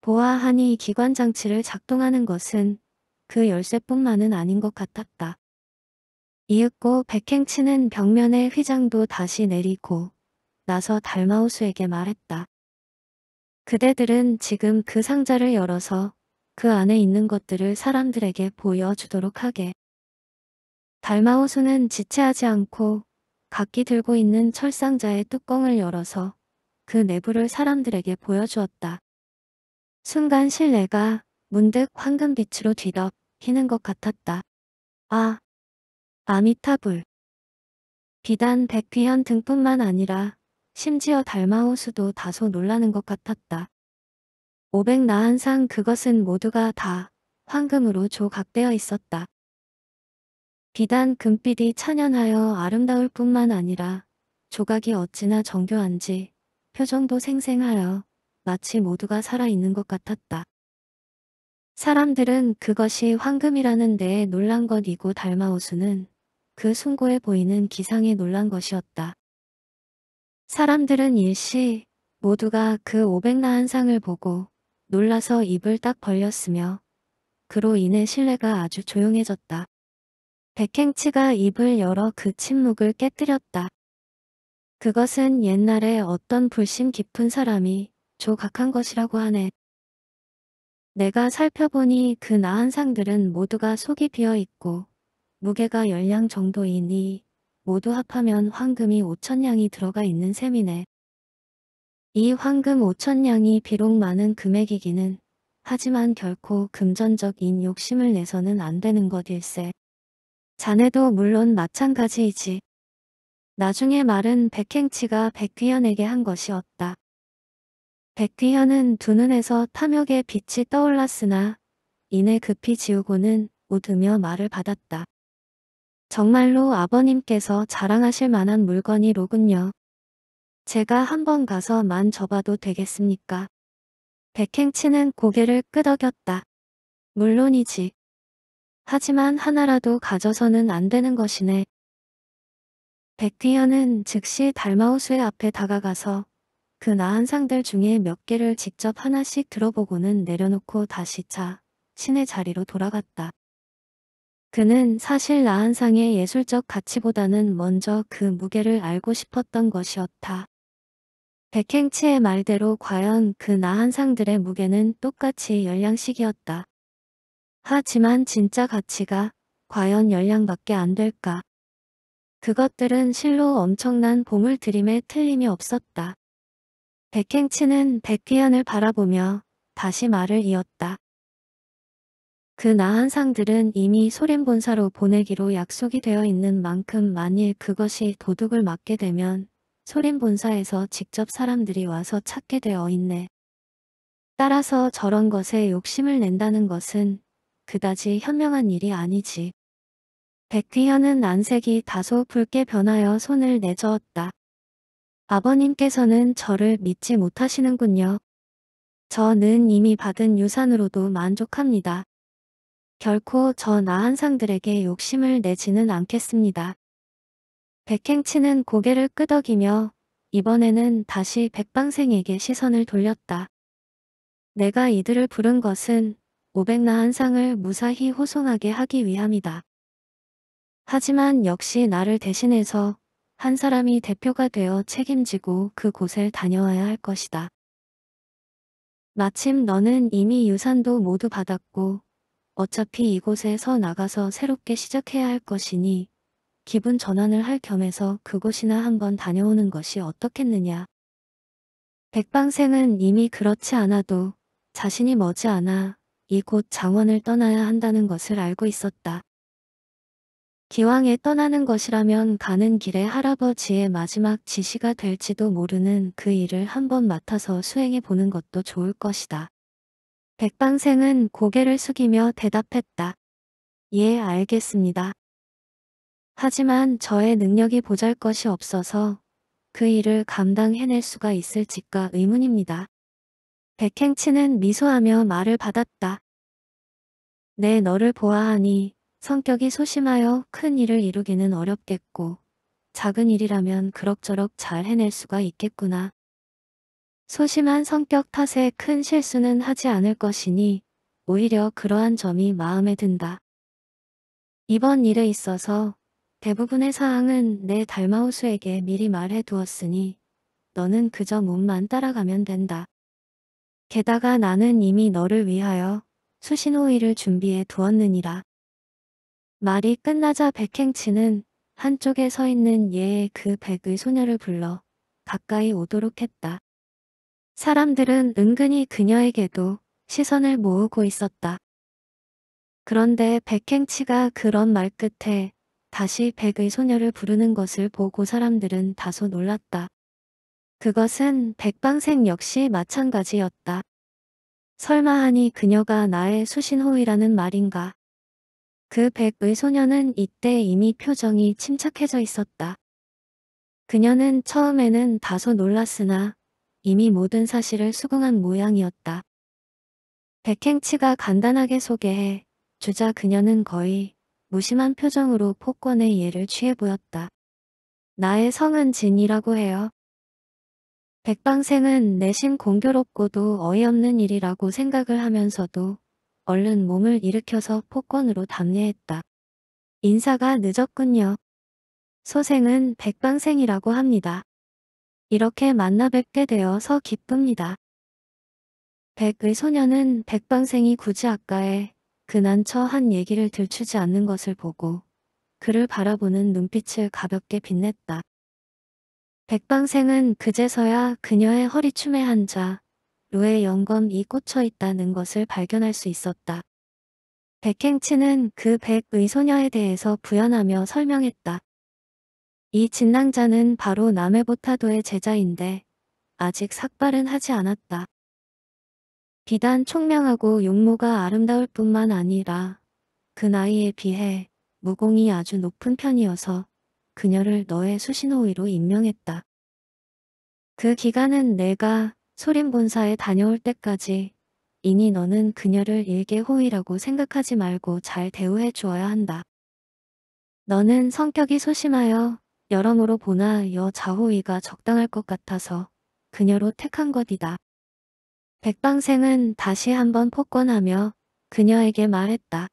보아하니 기관장치를 작동하는 것은 그 열쇠뿐만은 아닌 것 같았다. 이윽고 백행치는 벽면의 휘장도 다시 내리고 나서 달마우스에게 말했다. 그대들은 지금 그 상자를 열어서 그 안에 있는 것들을 사람들에게 보여주도록 하게. 달마우수는 지체하지 않고 각기 들고 있는 철상자의 뚜껑을 열어서 그 내부를 사람들에게 보여주었다. 순간 실내가 문득 황금빛으로 뒤덮이는 것 같았다. 아, 아미타불. 비단 백귀현 등뿐만 아니라 심지어 달마호수도 다소 놀라는 것 같았다. 오백 나한상 그것은 모두가 다 황금으로 조각되어 있었다. 비단 금빛이 찬연하여 아름다울 뿐만 아니라 조각이 어찌나 정교한지 표정도 생생하여 마치 모두가 살아있는 것 같았다. 사람들은 그것이 황금이라는 데에 놀란 것이고 달마호수는 그 숭고해 보이는 기상에 놀란 것이었다. 사람들은 일시 모두가 그 오백나한 상을 보고 놀라서 입을 딱 벌렸으며 그로 인해 실내가 아주 조용해졌다. 백행치가 입을 열어 그 침묵을 깨뜨렸다. 그것은 옛날에 어떤 불심 깊은 사람이 조각한 것이라고 하네. 내가 살펴보니 그 나한 상들은 모두가 속이 비어 있고 무게가 열량 정도이니 모두 합하면 황금이 5천냥이 들어가 있는 셈이네. 이 황금 5천냥이 비록 많은 금액이기는 하지만 결코 금전적인 욕심을 내서는 안 되는 것일세. 자네도 물론 마찬가지이지. 나중에 말은 백행치가 백귀현에게 한 것이었다. 백귀현은 두 눈에서 탐욕의 빛이 떠올랐으나 이내 급히 지우고는 웃으며 말을 받았다. 정말로 아버님께서 자랑하실 만한 물건이로군요. 제가 한번 가서 만져봐도 되겠습니까? 백행치는 고개를 끄덕였다. 물론이지. 하지만 하나라도 가져서는 안 되는 것이네. 백귀현은 즉시 달마우스의 앞에 다가가서 그 나한 상들 중에 몇 개를 직접 하나씩 들어보고는 내려놓고 다시 차 신의 자리로 돌아갔다. 그는 사실 나한 상의 예술적 가치보다는 먼저 그 무게를 알고 싶었던 것이었다. 백행치의 말대로 과연 그 나한 상들의 무게는 똑같이 열량씩이었다. 하지만 진짜 가치가 과연 열량밖에 안 될까. 그것들은 실로 엄청난 보물들임에 틀림이 없었다. 백행치는 백귀현을 바라보며 다시 말을 이었다. 그 나한 상들은 이미 소림본사로 보내기로 약속이 되어 있는 만큼 만일 그것이 도둑을 맞게 되면 소림본사에서 직접 사람들이 와서 찾게 되어 있네. 따라서 저런 것에 욕심을 낸다는 것은 그다지 현명한 일이 아니지. 백귀현은 안색이 다소 붉게 변하여 손을 내저었다. 아버님께서는 저를 믿지 못하시는군요. 저는 이미 받은 유산으로도 만족합니다. 결코 저 나한상들에게 욕심을 내지는 않겠습니다. 백행치는 고개를 끄덕이며 이번에는 다시 백방생에게 시선을 돌렸다. 내가 이들을 부른 것은 오백나한상을 무사히 호송하게 하기 위함이다. 하지만 역시 나를 대신해서 한 사람이 대표가 되어 책임지고 그 곳을 다녀와야 할 것이다. 마침 너는 이미 유산도 모두 받았고 어차피 이곳에 서 나가서 새롭게 시작해야 할 것이니 기분 전환을 할 겸해서 그곳이나 한번 다녀오는 것이 어떻겠느냐. 백방생은 이미 그렇지 않아도 자신이 머지않아 이곳 장원을 떠나야 한다는 것을 알고 있었다. 기왕에 떠나는 것이라면 가는 길에 할아버지의 마지막 지시가 될지도 모르는 그 일을 한번 맡아서 수행해 보는 것도 좋을 것이다. 백방생은 고개를 숙이며 대답했다. 예, 알겠습니다. 하지만 저의 능력이 보잘 것이 없어서 그 일을 감당해낼 수가 있을지가 의문입니다. 백행치는 미소하며 말을 받았다. 내 너를 보아하니 성격이 소심하여 큰 일을 이루기는 어렵겠고 작은 일이라면 그럭저럭 잘 해낼 수가 있겠구나. 소심한 성격 탓에 큰 실수는 하지 않을 것이니 오히려 그러한 점이 마음에 든다. 이번 일에 있어서 대부분의 사항은 내 달마우스에게 미리 말해 두었으니 너는 그저 몸만 따라가면 된다. 게다가 나는 이미 너를 위하여 수신호의를 준비해 두었느니라. 말이 끝나자 백행치는 한쪽에 서 있는 예의 그 백의 소녀를 불러 가까이 오도록 했다. 사람들은 은근히 그녀에게도 시선을 모으고 있었다. 그런데 백행치가 그런 말 끝에 다시 백의 소녀를 부르는 것을 보고 사람들은 다소 놀랐다. 그것은 백방생 역시 마찬가지였다. 설마 하니 그녀가 나의 수신호이라는 말인가. 그 백의 소녀는 이때 이미 표정이 침착해져 있었다. 그녀는 처음에는 다소 놀랐으나 이미 모든 사실을 수긍한 모양이었다. 백행치가 간단하게 소개해 주자 그녀는 거의 무심한 표정으로 폭권의 예를 취해 보였다. 나의 성은 진이라고 해요. 백방생은 내심 공교롭고도 어이없는 일이라고 생각을 하면서도 얼른 몸을 일으켜서 폭권으로 답례했다. 인사가 늦었군요. 소생은 백방생이라고 합니다. 이렇게 만나 뵙게 되어서 기쁩니다. 백의 소녀는 백방생이 굳이 아까의 그난처 한 얘기를 들추지 않는 것을 보고 그를 바라보는 눈빛을 가볍게 빛냈다. 백방생은 그제서야 그녀의 허리춤에 앉아 루의 영검이 꽂혀 있다는 것을 발견할 수 있었다. 백행치는 그 백의 소녀에 대해서 부연하며 설명했다. 이 진낭자는 바로 남해보타도의 제자인데 아직 삭발은 하지 않았다. 비단 총명하고 용모가 아름다울 뿐만 아니라 그 나이에 비해 무공이 아주 높은 편이어서 그녀를 너의 수신호위로 임명했다. 그 기간은 내가 소림본사에 다녀올 때까지 이니 너는 그녀를 일개 호위라고 생각하지 말고 잘 대우해 주어야 한다. 너는 성격이 소심하여 여러모로 보나 여 자호위가 적당할 것 같아서 그녀로 택한 것이다. 백방생은 다시 한번 폭권하며 그녀에게 말했다.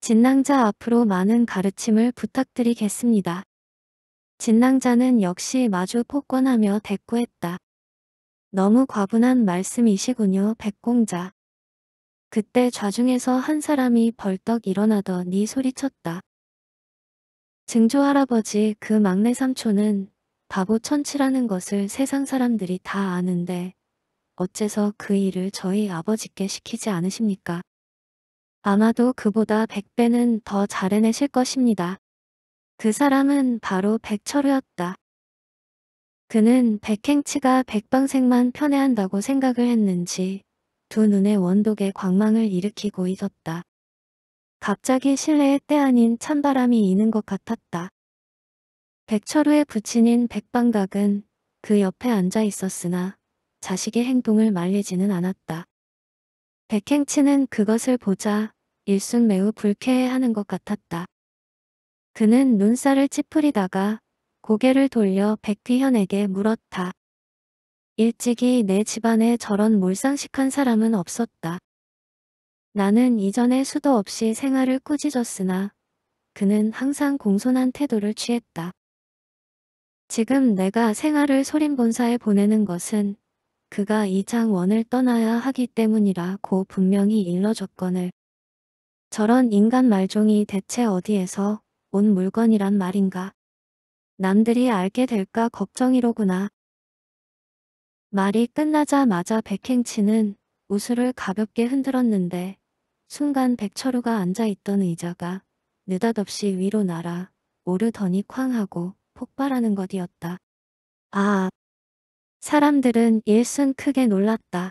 진낭자 앞으로 많은 가르침을 부탁드리겠습니다. 진낭자는 역시 마주 폭권하며 대꾸했다. 너무 과분한 말씀이시군요, 백공자. 그때 좌중에서 한 사람이 벌떡 일어나더니 소리쳤다. 증조 할아버지 그 막내 삼촌은 바보 천치라는 것을 세상 사람들이 다 아는데 어째서 그 일을 저희 아버지께 시키지 않으십니까? 아마도 그보다 백배는 더 잘해내실 것입니다. 그 사람은 바로 백철우였다. 그는 백행치가 백방생만 편애한다고 생각을 했는지 두 눈의 원독의 광망을 일으키고 있었다. 갑자기 실내에 때 아닌 찬바람이 이는 것 같았다. 백철우의 부친인 백방각은 그 옆에 앉아 있었으나 자식의 행동을 말리지는 않았다. 백행치는 그것을 보자 일순 매우 불쾌해하는 것 같았다. 그는 눈살을 찌푸리다가 고개를 돌려 백귀현에게 물었다. 일찍이 내 집안에 저런 몰상식한 사람은 없었다. 나는 이전에 수도 없이 생활을 꾸짖었으나 그는 항상 공손한 태도를 취했다. 지금 내가 생활을 소림본사에 보내는 것은 그가 이 장원을 떠나야 하기 때문이라고 분명히 일러줬거늘. 저런 인간 말종이 대체 어디에서 온 물건이란 말인가. 남들이 알게 될까 걱정이로구나. 말이 끝나자마자 백행치는 우수를 가볍게 흔들었는데 순간 백철우가 앉아있던 의자가 느닷없이 위로 날아 오르더니 쾅 하고 폭발하는 것이었다. 아, 사람들은 일순 크게 놀랐다.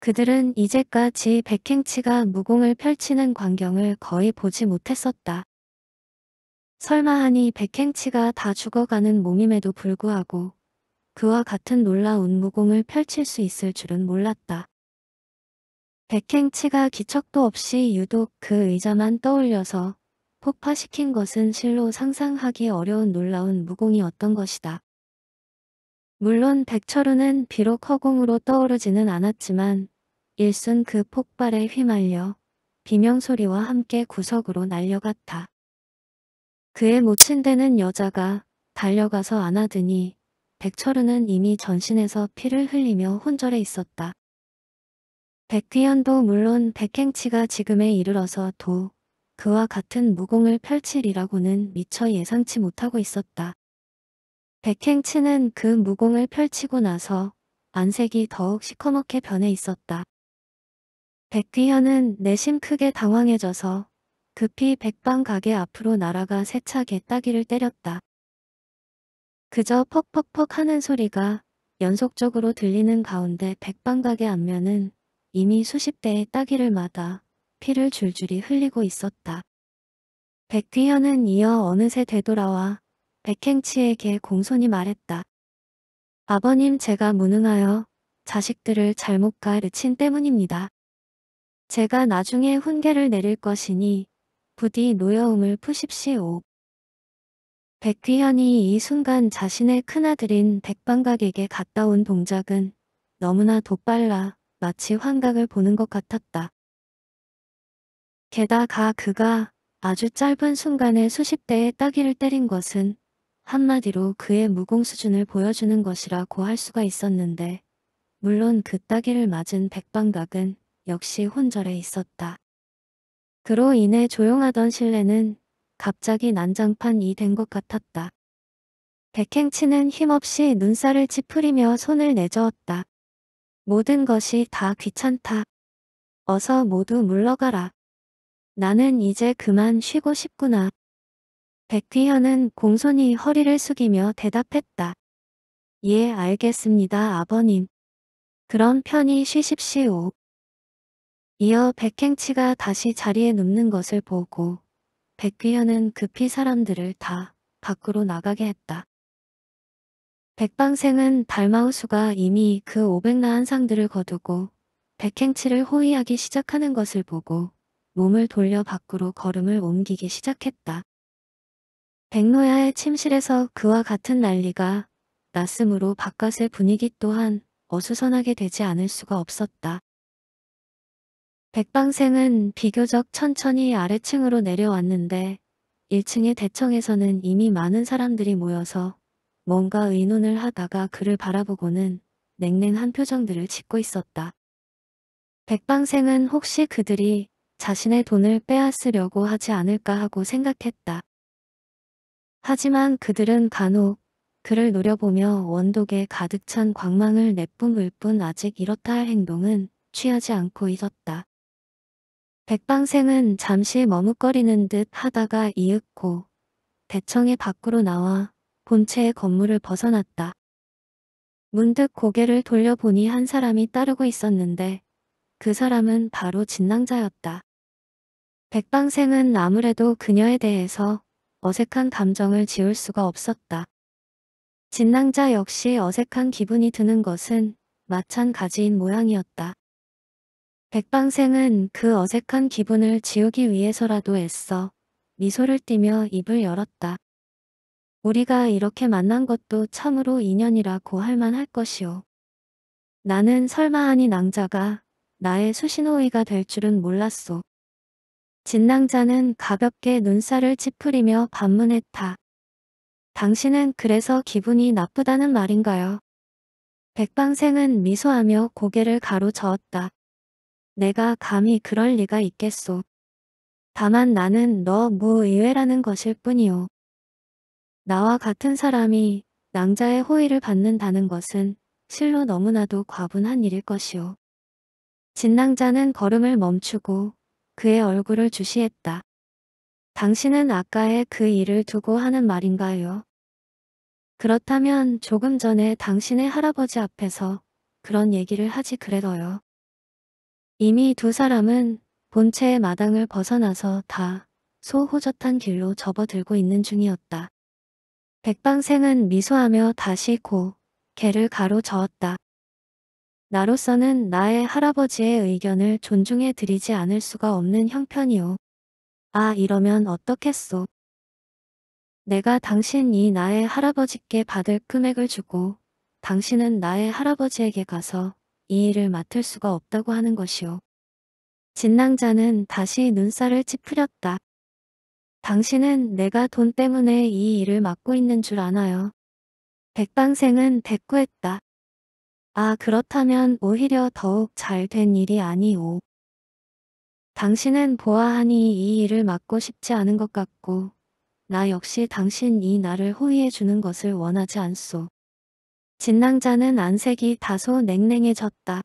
그들은 이제까지 백행치가 무공을 펼치는 광경을 거의 보지 못했었다. 설마 하니 백행치가 다 죽어가는 몸임에도 불구하고 그와 같은 놀라운 무공을 펼칠 수 있을 줄은 몰랐다. 백행치가 기척도 없이 유독 그 의자만 떠올려서 폭파시킨 것은 실로 상상하기 어려운 놀라운 무공이었던 것이다. 물론 백철우는 비록 허공으로 떠오르지는 않았지만 일순 그 폭발에 휘말려 비명소리와 함께 구석으로 날려갔다. 그의 모친되는 여자가 달려가서 안아드니 백철우는 이미 전신에서 피를 흘리며 혼절해 있었다. 백귀현도 물론 백행치가 지금에 이르러서 도 그와 같은 무공을 펼칠이라고는 미처 예상치 못하고 있었다. 백행치는 그 무공을 펼치고 나서 안색이 더욱 시커멓게 변해 있었다. 백귀현은 내심 크게 당황해져서 급히 백방 가게 앞으로 날아가 세차게 따기를 때렸다. 그저 퍽퍽퍽 하는 소리가 연속적으로 들리는 가운데 백방 가게 앞면은 이미 수십 대의 따기를 맞아 피를 줄줄이 흘리고 있었다. 백귀현은 이어 어느새 되돌아와 백행치에게 공손히 말했다. 아버님 제가 무능하여 자식들을 잘못 가르친 때문입니다. 제가 나중에 훈계를 내릴 것이니 부디 노여움을 푸십시오. 백귀현이 이 순간 자신의 큰아들인 백방각에게 갔다 온 동작은 너무나 돋발라 마치 환각을 보는 것 같았다. 게다가 그가 아주 짧은 순간에 수십 대의 따기를 때린 것은 한마디로 그의 무공 수준을 보여주는 것이라고 할 수가 있었는데 물론 그 따기를 맞은 백방각은 역시 혼절해 있었다. 그로 인해 조용하던 실내는 갑자기 난장판이 된 것 같았다. 백행치는 힘없이 눈살을 찌푸리며 손을 내저었다. 모든 것이 다 귀찮다. 어서 모두 물러가라. 나는 이제 그만 쉬고 싶구나. 백귀현은 공손히 허리를 숙이며 대답했다. 예, 알겠습니다, 아버님. 그럼 편히 쉬십시오. 이어 백행치가 다시 자리에 눕는 것을 보고 백귀현은 급히 사람들을 다 밖으로 나가게 했다. 백방생은 달마우수가 이미 그 오백나한 상들을 거두고 백행치를 호위하기 시작하는 것을 보고 몸을 돌려 밖으로 걸음을 옮기기 시작했다. 백노야의 침실에서 그와 같은 난리가 났으므로 바깥의 분위기 또한 어수선하게 되지 않을 수가 없었다. 백방생은 비교적 천천히 아래층으로 내려왔는데 1층의 대청에서는 이미 많은 사람들이 모여서 뭔가 의논을 하다가 그를 바라보고는 냉랭한 표정들을 짓고 있었다. 백방생은 혹시 그들이 자신의 돈을 빼앗으려고 하지 않을까 하고 생각했다. 하지만 그들은 간혹 그를 노려보며 원독에 가득 찬 광망을 내뿜을 뿐 아직 이렇다 할 행동은 취하지 않고 있었다. 백방생은 잠시 머뭇거리는 듯 하다가 이윽고 대청의 밖으로 나와 본체의 건물을 벗어났다. 문득 고개를 돌려보니 한 사람이 따르고 있었는데 그 사람은 바로 진낭자였다. 백방생은 아무래도 그녀에 대해서 어색한 감정을 지울 수가 없었다. 진낭자 역시 어색한 기분이 드는 것은 마찬가지인 모양이었다. 백방생은 그 어색한 기분을 지우기 위해서라도 애써 미소를 띠며 입을 열었다. 우리가 이렇게 만난 것도 참으로 인연이라고 할 만할 것이오. 나는 설마 하니 낭자가 나의 수신호의가 될 줄은 몰랐소. 진낭자는 가볍게 눈살을 찌푸리며 반문했다. 당신은 그래서 기분이 나쁘다는 말인가요? 백방생은 미소하며 고개를 가로저었다. 내가 감히 그럴 리가 있겠소. 다만 나는 너 무의외라는 것일 뿐이오. 나와 같은 사람이 낭자의 호의를 받는다는 것은 실로 너무나도 과분한 일일 것이오. 진낭자는 걸음을 멈추고 그의 얼굴을 주시했다. 당신은 아까의 그 일을 두고 하는 말인가요? 그렇다면 조금 전에 당신의 할아버지 앞에서 그런 얘기를 하지 그래도요. 이미 두 사람은 본체의 마당을 벗어나서 다 소호젓한 길로 접어들고 있는 중이었다. 백방생은 미소하며 다시 고 개를 가로저었다. 나로서는 나의 할아버지의 의견을 존중해 드리지 않을 수가 없는 형편이오. 아 이러면 어떻겠소. 내가 당신 이 나의 할아버지께 받을 금액을 주고 당신은 나의 할아버지에게 가서 이 일을 맡을 수가 없다고 하는 것이오. 진낭자는 다시 눈살을 찌푸렸다. 당신은 내가 돈 때문에 이 일을 맡고 있는 줄 아나요? 백방생은 대꾸했다. 아 그렇다면 오히려 더욱 잘 된 일이 아니오. 당신은 보아하니 이 일을 맡고 싶지 않은 것 같고 나 역시 당신 이 나를 호위해 주는 것을 원하지 않소. 진낭자는 안색이 다소 냉랭해졌다.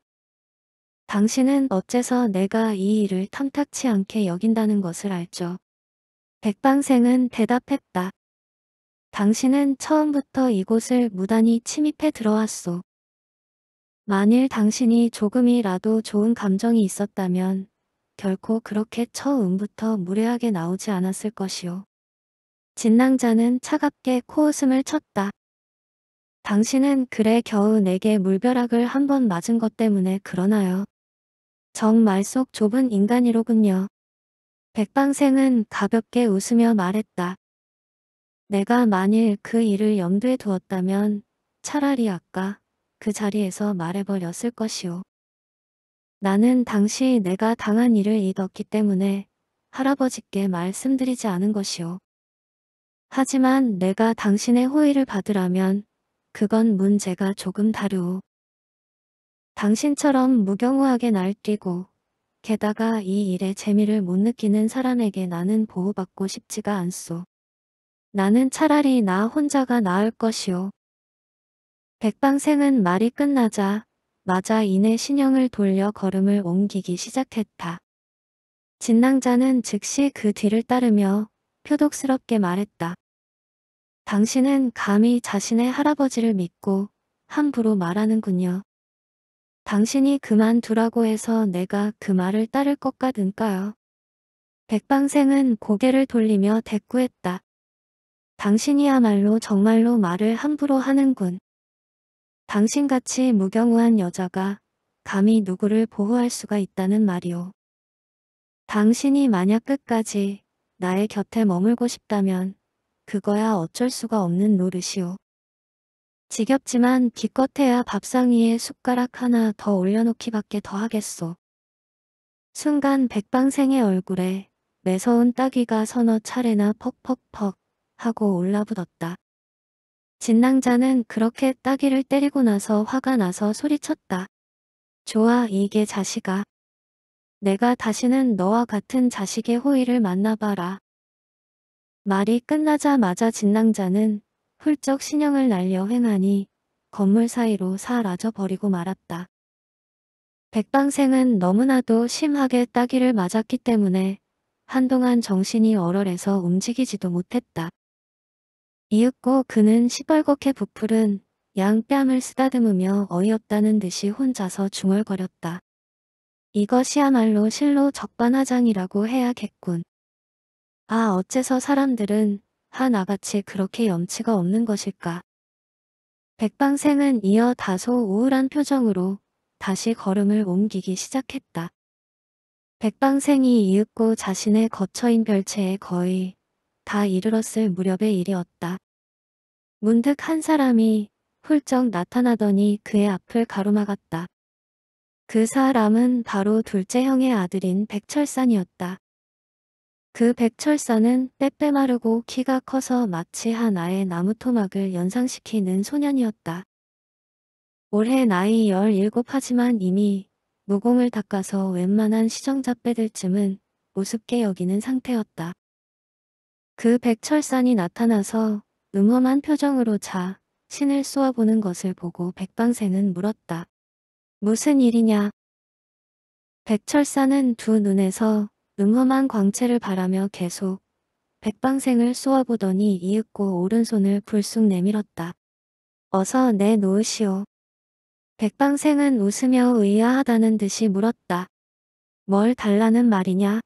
당신은 어째서 내가 이 일을 탐탁치 않게 여긴다는 것을 알죠. 백방생은 대답했다. 당신은 처음부터 이곳을 무단히 침입해 들어왔소. 만일 당신이 조금이라도 좋은 감정이 있었다면 결코 그렇게 처음부터 무례하게 나오지 않았을 것이오. 진낭자는 차갑게 코웃음을 쳤다. 당신은 그래 겨우 내게 물벼락을 한 번 맞은 것 때문에 그러나요. 정말 속 좁은 인간이로군요. 백방생은 가볍게 웃으며 말했다. 내가 만일 그 일을 염두에 두었다면 차라리 아까 그 자리에서 말해버렸을 것이오. 나는 당시 내가 당한 일을 잊었기 때문에 할아버지께 말씀드리지 않은 것이오. 하지만 내가 당신의 호의를 받으라면 그건 문제가 조금 다르오. 당신처럼 무경우하게 날뛰고 게다가 이 일에 재미를 못 느끼는 사람에게 나는 보호받고 싶지가 않소. 나는 차라리 나 혼자가 나을 것이오. 백방생은 말이 끝나자 맞아 이내 신형을 돌려 걸음을 옮기기 시작했다. 진낭자는 즉시 그 뒤를 따르며 표독스럽게 말했다. 당신은 감히 자신의 할아버지를 믿고 함부로 말하는군요. 당신이 그만두라고 해서 내가 그 말을 따를 것 같은까요? 백방생은 고개를 돌리며 대꾸했다. 당신이야말로 정말로 말을 함부로 하는군. 당신같이 무경우한 여자가 감히 누구를 보호할 수가 있다는 말이오. 당신이 만약 끝까지 나의 곁에 머물고 싶다면 그거야 어쩔 수가 없는 노릇이오. 지겹지만 기껏해야 밥상 위에 숟가락 하나 더 올려놓기밖에 더 하겠소. 순간 백방생의 얼굴에 매서운 따귀가 서너 차례나 퍽퍽퍽 하고 올라붙었다. 진낭자는 그렇게 따귀를 때리고 나서 화가 나서 소리쳤다. 좋아 이게 자식아. 내가 다시는 너와 같은 자식의 호의를 만나봐라. 말이 끝나자마자 진낭자는 훌쩍 신형을 날려 횡하니 건물 사이로 사라져 버리고 말았다. 백방생은 너무나도 심하게 따기를 맞았기 때문에 한동안 정신이 얼얼해서 움직이지도 못했다. 이윽고 그는 시뻘겋게 부풀은 양뺨을 쓰다듬으며 어이없다는 듯이 혼자서 중얼거렸다. 이것이야말로 실로 적반하장이라고 해야겠군. 아 어째서 사람들은 하 나같이 그렇게 염치가 없는 것일까. 백방생은 이어 다소 우울한 표정으로 다시 걸음을 옮기기 시작했다. 백방생이 이윽고 자신의 거처인 별채에 거의 다 이르렀을 무렵의 일이었다. 문득 한 사람이 훌쩍 나타나더니 그의 앞을 가로막았다. 그 사람은 바로 둘째 형의 아들인 백철산이었다. 그 백철사는 빼빼마르고 키가 커서 마치 하나의 나무토막을 연상시키는 소년이었다. 올해 나이 17 하지만 이미 무공을 닦아서 웬만한 시정자 빼들 쯤은 우습게 여기는 상태였다. 그 백철산이 나타나서 음험한 표정으로 자 신을 쏘아보는 것을 보고 백방새는 물었다. 무슨 일이냐? 백철사는 두 눈에서 음험한 광채를 바라며 계속 백방생을 쏘아보더니 이윽고 오른손을 불쑥 내밀었다. 어서 내놓으시오. 백방생은 웃으며 의아하다는 듯이 물었다. 뭘 달라는 말이냐?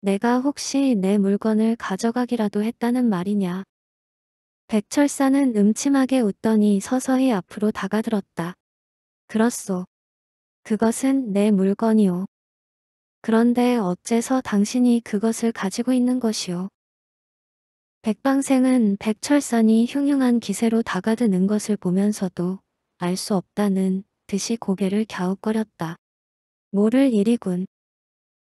내가 혹시 내 물건을 가져가기라도 했다는 말이냐? 백철사는 음침하게 웃더니 서서히 앞으로 다가들었다. 그렇소. 그것은 내 물건이오. 그런데 어째서 당신이 그것을 가지고 있는 것이오. 백방생은 백철산이 흉흉한 기세로 다가드는 것을 보면서도 알 수 없다는 듯이 고개를 갸웃거렸다. 모를 일이군.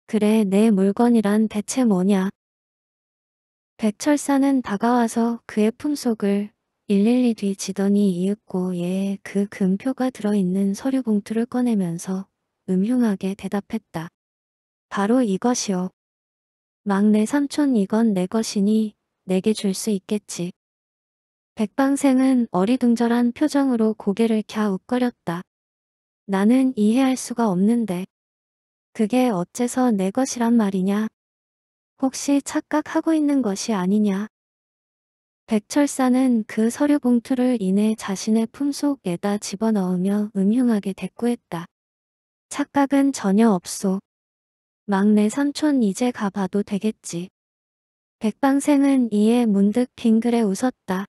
그래 내 물건이란 대체 뭐냐. 백철사는 다가와서 그의 품속을 112 뒤지더니 이윽고 얘의 그 금표가 들어있는 서류 봉투를 꺼내면서 음흉하게 대답했다. 바로 이것이오. 막내 삼촌 이건 내 것이니 내게 줄 수 있겠지. 백방생은 어리둥절한 표정으로 고개를 갸웃거렸다. 나는 이해할 수가 없는데. 그게 어째서 내 것이란 말이냐? 혹시 착각하고 있는 것이 아니냐? 백철사는 그 서류 봉투를 이내 자신의 품속에다 집어넣으며 음흉하게 대꾸했다. 착각은 전혀 없소. 막내 삼촌 이제 가봐도 되겠지. 백방생은 이에 문득 빙그레 웃었다.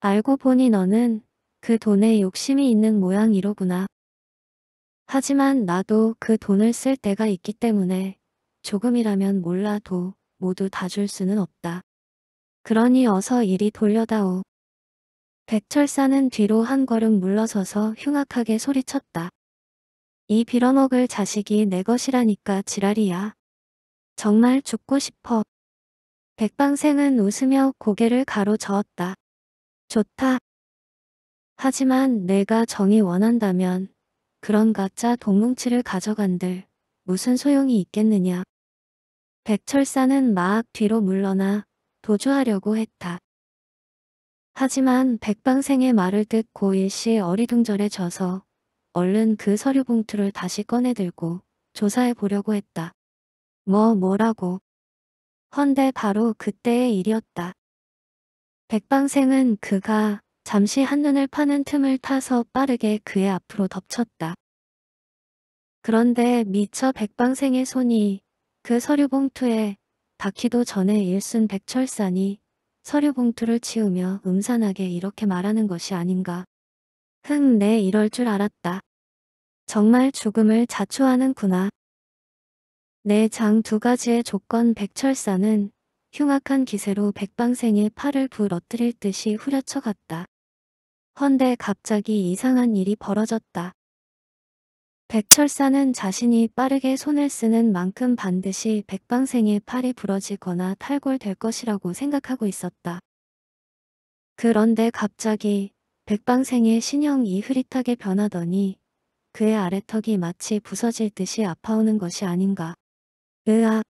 알고 보니 너는 그 돈에 욕심이 있는 모양이로구나. 하지만 나도 그 돈을 쓸 때가 있기 때문에 조금이라면 몰라도 모두 다 줄 수는 없다. 그러니 어서 이리 돌려다오. 백철사는 뒤로 한 걸음 물러서서 흉악하게 소리쳤다. 이 빌어먹을 자식이 내 것이라니까 지랄이야. 정말 죽고 싶어. 백방생은 웃으며 고개를 가로저었다. 좋다. 하지만 내가 정이 원한다면 그런 가짜 동뭉치를 가져간들 무슨 소용이 있겠느냐. 백철사는 막 뒤로 물러나 도주하려고 했다. 하지만 백방생의 말을 듣고 일시 어리둥절해져서 얼른 그 서류 봉투를 다시 꺼내들고 조사해 보려고 했다. 뭐 뭐라고. 헌데 바로 그때의 일이었다. 백방생은 그가 잠시 한눈을 파는 틈을 타서 빠르게 그의 앞으로 덮쳤다. 그런데 미처 백방생의 손이 그 서류 봉투에 닿기도 전에 일순 백철산이 서류 봉투를 치우며 음산하게 이렇게 말하는 것이 아닌가. 흥, 내 이럴 줄 알았다. 정말 죽음을 자초하는구나. 내 장 두 가지의 조건 백철사는 흉악한 기세로 백방생의 팔을 부러뜨릴 듯이 후려쳐 갔다. 헌데 갑자기 이상한 일이 벌어졌다. 백철사는 자신이 빠르게 손을 쓰는 만큼 반드시 백방생의 팔이 부러지거나 탈골될 것이라고 생각하고 있었다. 그런데 갑자기 백방생의 신형이 흐릿하게 변하더니 그의 아래턱이 마치 부서질 듯이 아파오는 것이 아닌가. 으아.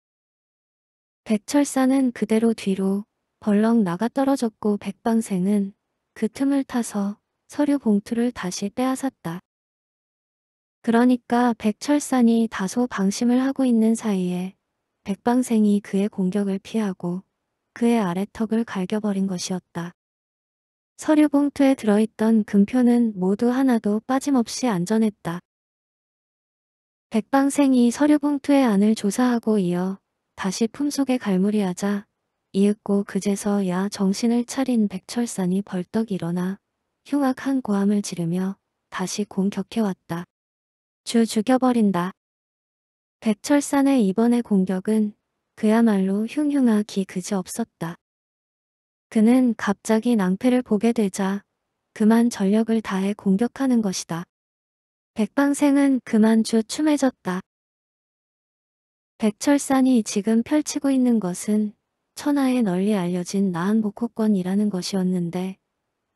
백철사는 그대로 뒤로 벌렁 나가 떨어졌고 백방생은 그 틈을 타서 서류 봉투를 다시 빼앗았다. 그러니까 백철산이 다소 방심을 하고 있는 사이에 백방생이 그의 공격을 피하고 그의 아래턱을 갈겨버린 것이었다. 서류 봉투에 들어있던 금표는 모두 하나도 빠짐없이 안전했다. 백방생이 서류 봉투의 안을 조사하고 이어 다시 품속에 갈무리하자 이윽고 그제서야 정신을 차린 백철산이 벌떡 일어나 흉악한 고함을 지르며 다시 공격해왔다. 주 죽여버린다. 백철산의 이번의 공격은 그야말로 흉흉하기 그지없었다. 그는 갑자기 낭패를 보게 되자 그만 전력을 다해 공격하는 것이다. 백방생은 그만 주춤해졌다. 백철산이 지금 펼치고 있는 것은 천하에 널리 알려진 나한 복호권이라는 것이었는데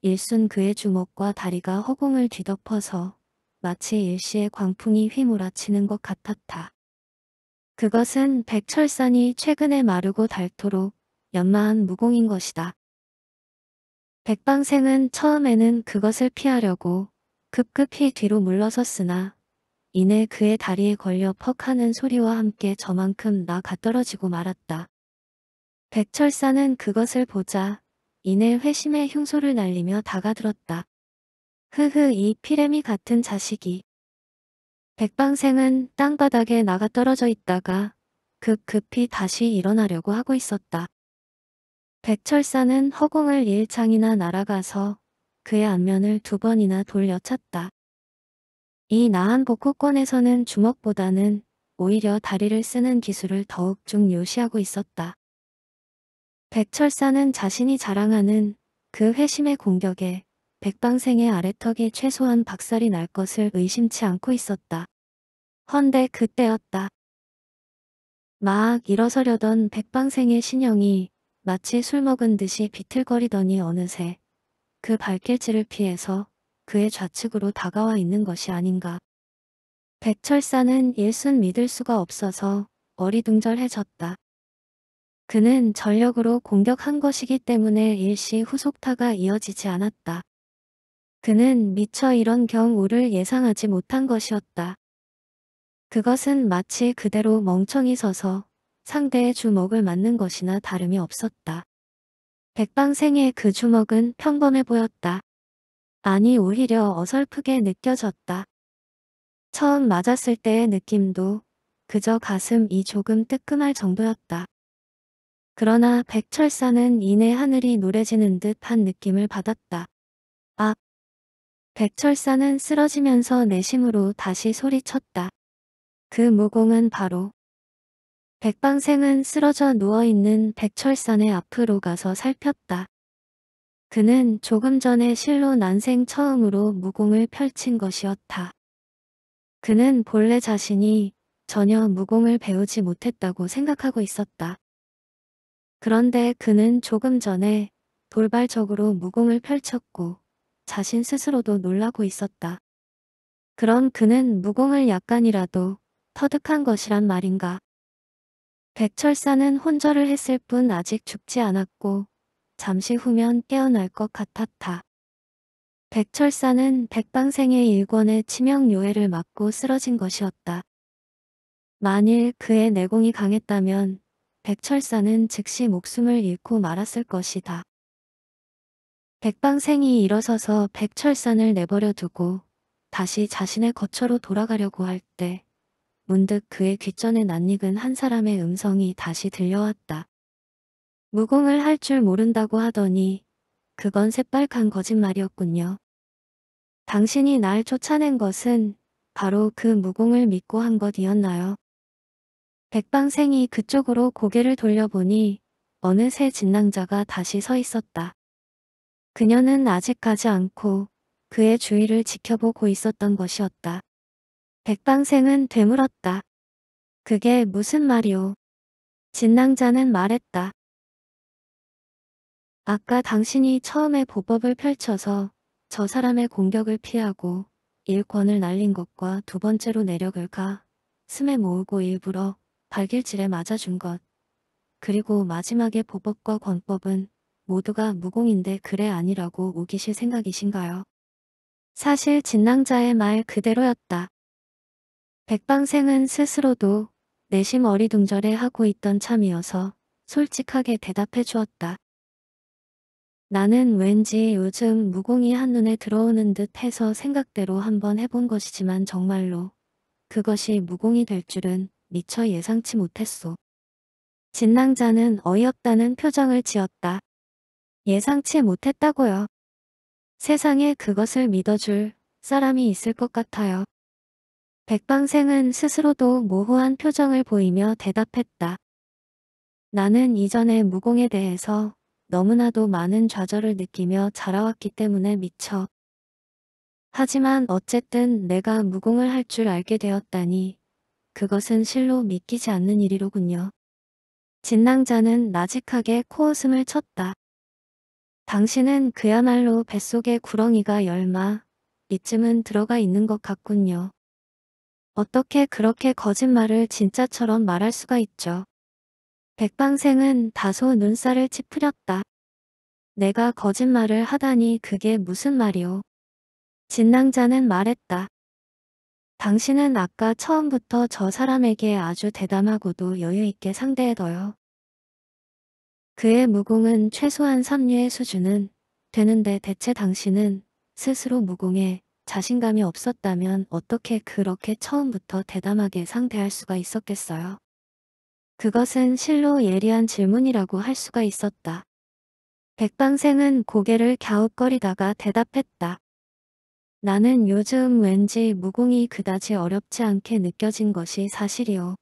일순 그의 주먹과 다리가 허공을 뒤덮어서 마치 일시에 광풍이 휘몰아치는 것 같았다. 그것은 백철산이 최근에 마르고 닳도록 연마한 무공인 것이다. 백방생은 처음에는 그것을 피하려고 급급히 뒤로 물러섰으나 이내 그의 다리에 걸려 퍽 하는 소리와 함께 저만큼 나가 떨어지고 말았다. 백철사는 그것을 보자 이내 회심의 흉소를 날리며 다가들었다. 흐흐 이 피레미 같은 자식이. 백방생은 땅바닥에 나가 떨어져 있다가 급급히 다시 일어나려고 하고 있었다. 백철사는 허공을 일창이나 날아가서 그의 안면을 두 번이나 돌려 찼다. 이 나한 복구권에서는 주먹보다는 오히려 다리를 쓰는 기술을 더욱 중요시하고 있었다. 백철사는 자신이 자랑하는 그 회심의 공격에 백방생의 아래턱에 최소한 박살이 날 것을 의심치 않고 있었다. 헌데 그때였다. 막 일어서려던 백방생의 신형이 마치 술 먹은 듯이 비틀거리더니 어느새 그 발길질을 피해서 그의 좌측으로 다가와 있는 것이 아닌가. 백철사는 일순 믿을 수가 없어서 어리둥절해졌다. 그는 전력으로 공격한 것이기 때문에 일시 후속타가 이어지지 않았다. 그는 미처 이런 경우를 예상하지 못한 것이었다. 그것은 마치 그대로 멍청이 서서 상대의 주먹을 맞는 것이나 다름이 없었다. 백방생의 그 주먹은 평범해 보였다. 아니 오히려 어설프게 느껴졌다. 처음 맞았을 때의 느낌도 그저 가슴이 조금 뜨끔할 정도였다. 그러나 백철사는 이내 하늘이 노래지는 듯한 느낌을 받았다. 아! 백철사는 쓰러지면서 내심으로 다시 소리쳤다. 그 무공은 바로 백방생은 쓰러져 누워있는 백철산의 앞으로 가서 살폈다. 그는 조금 전에 실로 난생 처음으로 무공을 펼친 것이었다. 그는 본래 자신이 전혀 무공을 배우지 못했다고 생각하고 있었다. 그런데 그는 조금 전에 돌발적으로 무공을 펼쳤고 자신 스스로도 놀라고 있었다. 그럼 그는 무공을 약간이라도 터득한 것이란 말인가. 백철사는 혼절을 했을 뿐 아직 죽지 않았고 잠시 후면 깨어날 것 같았다. 백철사는 백방생의 일권의 치명 요해를 맞고 쓰러진 것이었다. 만일 그의 내공이 강했다면 백철사는 즉시 목숨을 잃고 말았을 것이다. 백방생이 일어서서 백철산을 내버려 두고 다시 자신의 거처로 돌아가려고 할 때 문득 그의 귓전에 낯익은 한 사람의 음성이 다시 들려왔다. 무공을 할 줄 모른다고 하더니 그건 새빨간 거짓말이었군요. 당신이 날 쫓아낸 것은 바로 그 무공을 믿고 한 것이었나요? 백방생이 그쪽으로 고개를 돌려보니 어느새 진낭자가 다시 서 있었다. 그녀는 아직 가지 않고 그의 주위를 지켜보고 있었던 것이었다. 백방생은 되물었다. 그게 무슨 말이오? 진낭자는 말했다. 아까 당신이 처음에 보법을 펼쳐서 저 사람의 공격을 피하고 일권을 날린 것과 두 번째로 내력을 가 스에 모으고 일부러 발길질에 맞아준 것 그리고 마지막에 보법과 권법은 모두가 무공인데 그래 아니라고 우기실 생각이신가요? 사실 진낭자의 말 그대로였다. 백방생은 스스로도 내심 어리둥절해 하고 있던 참이어서 솔직하게 대답해 주었다. 나는 왠지 요즘 무공이 한눈에 들어오는 듯 해서 생각대로 한번 해본 것이지만 정말로 그것이 무공이 될 줄은 미처 예상치 못했소. 진낭자는 어이없다는 표정을 지었다. 예상치 못했다고요. 세상에 그것을 믿어줄 사람이 있을 것 같아요. 백방생은 스스로도 모호한 표정을 보이며 대답했다. 나는 이전에 무공에 대해서 너무나도 많은 좌절을 느끼며 자라왔기 때문에 미쳐. 하지만 어쨌든 내가 무공을 할 줄 알게 되었다니 그것은 실로 믿기지 않는 일이로군요. 진낭자는 나직하게 코웃음을 쳤다. 당신은 그야말로 뱃속에 구렁이가 열마 이쯤은 들어가 있는 것 같군요. 어떻게 그렇게 거짓말을 진짜처럼 말할 수가 있죠. 백방생은 다소 눈살을 찌푸렸다. 내가 거짓말을 하다니 그게 무슨 말이오. 진낭자는 말했다. 당신은 아까 처음부터 저 사람에게 아주 대담하고도 여유있게 상대해둬요. 그의 무공은 최소한 삼류의 수준은 되는데 대체 당신은 스스로 무공에 자신감이 없었다면 어떻게 그렇게 처음부터 대담하게 상대할 수가 있었겠어요? 그것은 실로 예리한 질문이라고 할 수가 있었다. 백방생은 고개를 갸웃거리다가 대답했다. 나는 요즘 왠지 무공이 그다지 어렵지 않게 느껴진 것이 사실이오.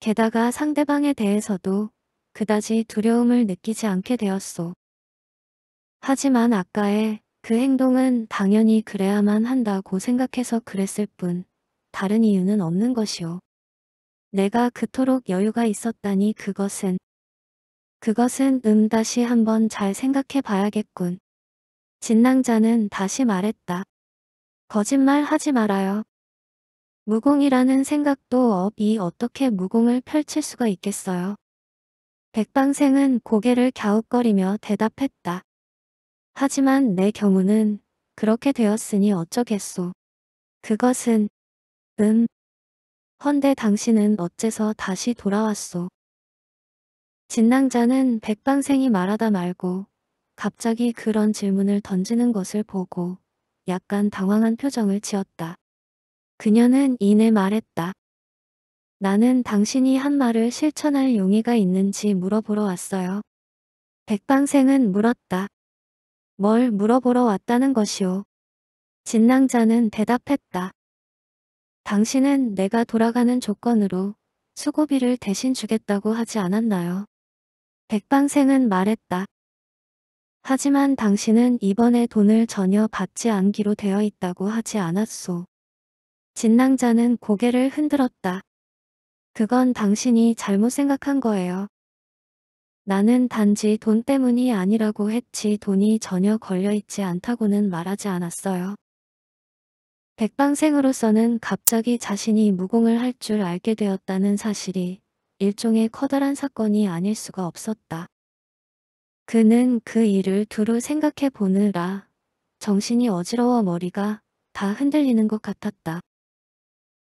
게다가 상대방에 대해서도 그다지 두려움을 느끼지 않게 되었소. 하지만 아까의 그 행동은 당연히 그래야만 한다고 생각해서 그랬을 뿐 다른 이유는 없는 것이오. 내가 그토록 여유가 있었다니 그것은 그것은 음 다시 한번 잘 생각해 봐야겠군. 진낭자는 다시 말했다. 거짓말 하지 말아요. 무공이라는 생각도 업이 어떻게 무공을 펼칠 수가 있겠어요. 백방생은 고개를 갸웃거리며 대답했다. 하지만 내 경우는 그렇게 되었으니 어쩌겠소. 그것은 음. 헌데 당신은 어째서 다시 돌아왔소. 진낭자는 백방생이 말하다 말고 갑자기 그런 질문을 던지는 것을 보고 약간 당황한 표정을 지었다. 그녀는 이내 말했다. 나는 당신이 한 말을 실천할 용의가 있는지 물어보러 왔어요. 백방생은 물었다. 뭘 물어보러 왔다는 것이오. 진낭자는 대답했다. 당신은 내가 돌아가는 조건으로 수고비를 대신 주겠다고 하지 않았나요? 백방생은 말했다. 하지만 당신은 이번에 돈을 전혀 받지 않기로 되어 있다고 하지 않았소. 진낭자는 고개를 흔들었다. 그건 당신이 잘못 생각한 거예요. 나는 단지 돈 때문이 아니라고 했지 돈이 전혀 걸려있지 않다고는 말하지 않았어요. 백방생으로서는 갑자기 자신이 무공을 할 줄 알게 되었다는 사실이 일종의 커다란 사건이 아닐 수가 없었다. 그는 그 일을 두루 생각해 보느라 정신이 어지러워 머리가 다 흔들리는 것 같았다.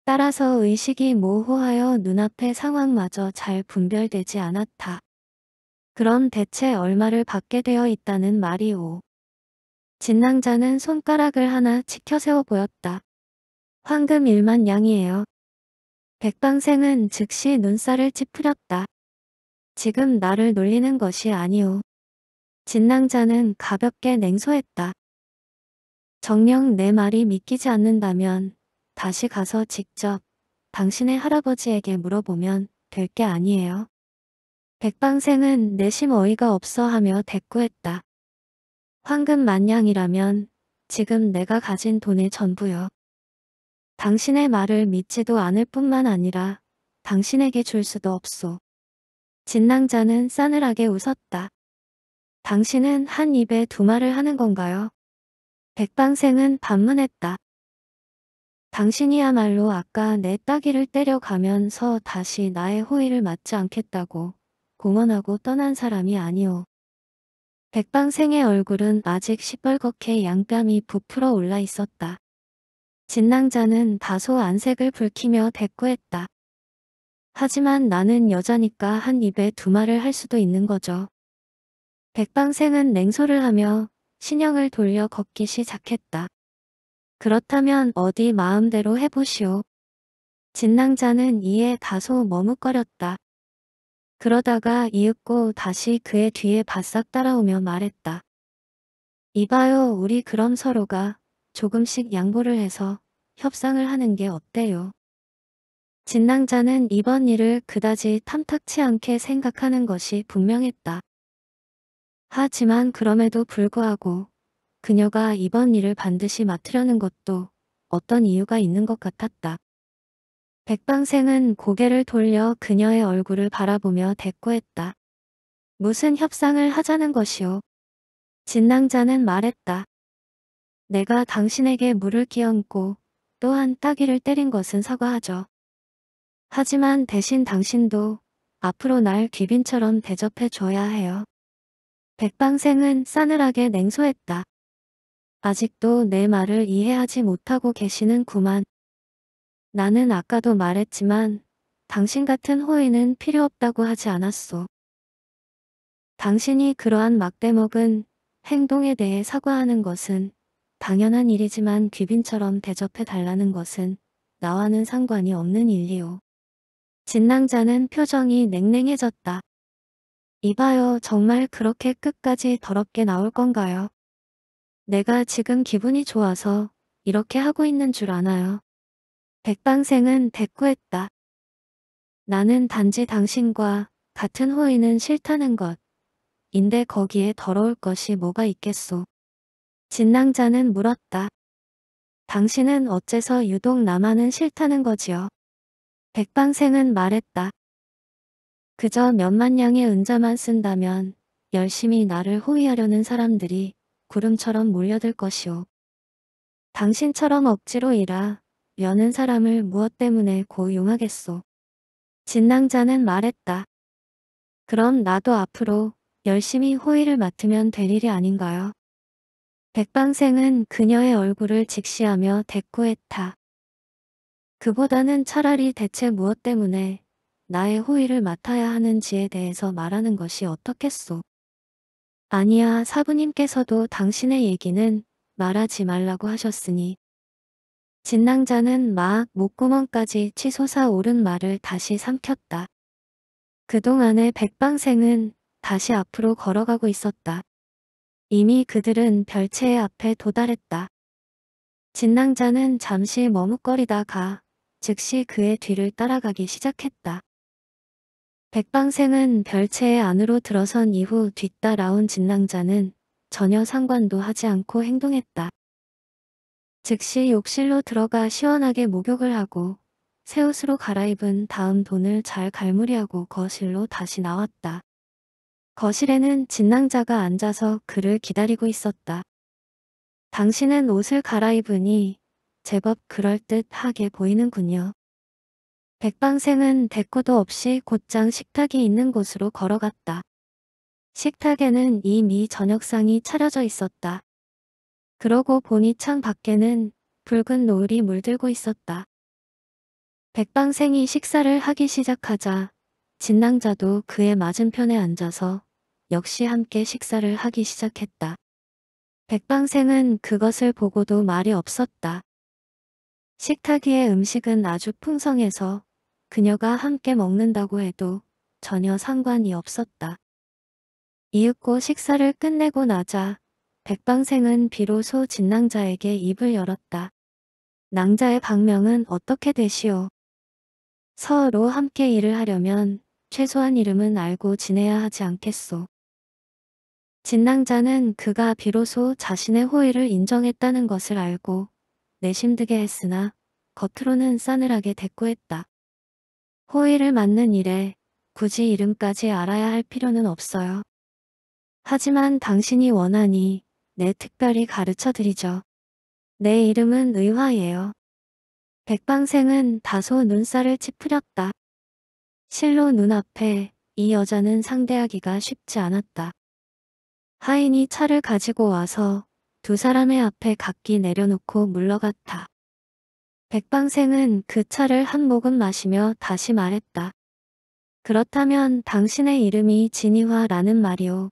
따라서 의식이 모호하여 눈앞의 상황마저 잘 분별되지 않았다. 그럼 대체 얼마를 받게 되어 있다는 말이오. 진낭자는 손가락을 하나 치켜 세워 보였다. 황금 1만 양이에요. 백방생은 즉시 눈살을 찌푸렸다. 지금 나를 놀리는 것이 아니오. 진낭자는 가볍게 냉소했다. 정녕 내 말이 믿기지 않는다면 다시 가서 직접 당신의 할아버지에게 물어보면 될 게 아니에요. 백방생은 내심 어이가 없어 하며 대꾸했다. 황금 만냥이라면 지금 내가 가진 돈의 전부요. 당신의 말을 믿지도 않을 뿐만 아니라 당신에게 줄 수도 없소. 진낭자는 싸늘하게 웃었다. 당신은 한 입에 두 말을 하는 건가요? 백방생은 반문했다. 당신이야말로 아까 내 따귀를 때려가면서 다시 나의 호의를 맞지 않겠다고 공언하고 떠난 사람이 아니오. 백방생의 얼굴은 아직 시뻘겋게 양뺨이 부풀어 올라 있었다. 진낭자는 다소 안색을 붉히며 대꾸했다. 하지만 나는 여자니까 한 입에 두 말을 할 수도 있는 거죠. 백방생은 냉소를 하며 신형을 돌려 걷기 시작했다. 그렇다면 어디 마음대로 해보시오. 진낭자는 이에 다소 머뭇거렸다. 그러다가 이윽고 다시 그의 뒤에 바싹 따라오며 말했다. 이봐요 우리 그럼 서로가 조금씩 양보를 해서 협상을 하는 게 어때요? 진낭자는 이번 일을 그다지 탐탁치 않게 생각하는 것이 분명했다. 하지만 그럼에도 불구하고 그녀가 이번 일을 반드시 맡으려는 것도 어떤 이유가 있는 것 같았다. 백방생은 고개를 돌려 그녀의 얼굴을 바라보며 대꾸했다. 무슨 협상을 하자는 것이오. 진낭자는 말했다. 내가 당신에게 물을 끼얹고 또한 따귀를 때린 것은 사과하죠. 하지만 대신 당신도 앞으로 날 귀빈처럼 대접해 줘야 해요. 백방생은 싸늘하게 냉소했다. 아직도 내 말을 이해하지 못하고 계시는구만. 나는 아까도 말했지만 당신 같은 호의는 필요 없다고 하지 않았소. 당신이 그러한 막대먹은 행동에 대해 사과하는 것은 당연한 일이지만 귀빈처럼 대접해 달라는 것은 나와는 상관이 없는 일이오. 진낭자는 표정이 냉랭해졌다. 이봐요 정말 그렇게 끝까지 더럽게 나올 건가요? 내가 지금 기분이 좋아서 이렇게 하고 있는 줄 아나요? 백방생은 대꾸했다. 나는 단지 당신과 같은 호의는 싫다는 것. 인데 거기에 더러울 것이 뭐가 있겠소. 진낭자는 물었다. 당신은 어째서 유독 나만은 싫다는 거지요. 백방생은 말했다. 그저 몇만 양의 은자만 쓴다면 열심히 나를 호위하려는 사람들이 구름처럼 몰려들 것이오. 당신처럼 억지로 일하 여는 사람을 무엇 때문에 고용하겠소. 진낭자는 말했다. 그럼 나도 앞으로 열심히 호의를 맡으면 될 일이 아닌가요? 백방생은 그녀의 얼굴을 직시하며 대꾸했다. 그보다는 차라리 대체 무엇 때문에 나의 호의를 맡아야 하는지에 대해서 말하는 것이 어떻겠소. 아니야 사부님께서도 당신의 얘기는 말하지 말라고 하셨으니 진낭자는 막 목구멍까지 치솟아 오른 말을 다시 삼켰다. 그동안의 백방생은 다시 앞으로 걸어가고 있었다. 이미 그들은 별채의 앞에 도달했다. 진낭자는 잠시 머뭇거리다가 즉시 그의 뒤를 따라가기 시작했다. 백방생은 별채의 안으로 들어선 이후 뒤따라온 진낭자는 전혀 상관도 하지 않고 행동했다. 즉시 욕실로 들어가 시원하게 목욕을 하고 새 옷으로 갈아입은 다음 돈을 잘 갈무리하고 거실로 다시 나왔다. 거실에는 진낭자가 앉아서 그를 기다리고 있었다. 당신은 옷을 갈아입으니 제법 그럴듯하게 보이는군요. 백방생은 대꾸도 없이 곧장 식탁이 있는 곳으로 걸어갔다. 식탁에는 이미 저녁상이 차려져 있었다. 그러고 보니 창 밖에는 붉은 노을이 물들고 있었다. 백방생이 식사를 하기 시작하자 진낭자도 그의 맞은편에 앉아서 역시 함께 식사를 하기 시작했다. 백방생은 그것을 보고도 말이 없었다. 식탁 위의 음식은 아주 풍성해서 그녀가 함께 먹는다고 해도 전혀 상관이 없었다. 이윽고 식사를 끝내고 나자 백방생은 비로소 진낭자에게 입을 열었다. 낭자의 방명은 어떻게 되시오? 서로 함께 일을 하려면 최소한 이름은 알고 지내야 하지 않겠소. 진낭자는 그가 비로소 자신의 호의를 인정했다는 것을 알고 내심드게 했으나 겉으로는 싸늘하게 대꾸했다. 호의를 맡는 일에 굳이 이름까지 알아야 할 필요는 없어요. 하지만 당신이 원하니 내 특별히 가르쳐 드리죠. 내 이름은 의화예요. 백방생은 다소 눈살을 찌푸렸다. 실로 눈앞에 이 여자는 상대하기가 쉽지 않았다. 하인이 차를 가지고 와서 두 사람의 앞에 각기 내려놓고 물러갔다. 백방생은 그 차를 한 모금 마시며 다시 말했다. 그렇다면 당신의 이름이 진이화라는 말이오.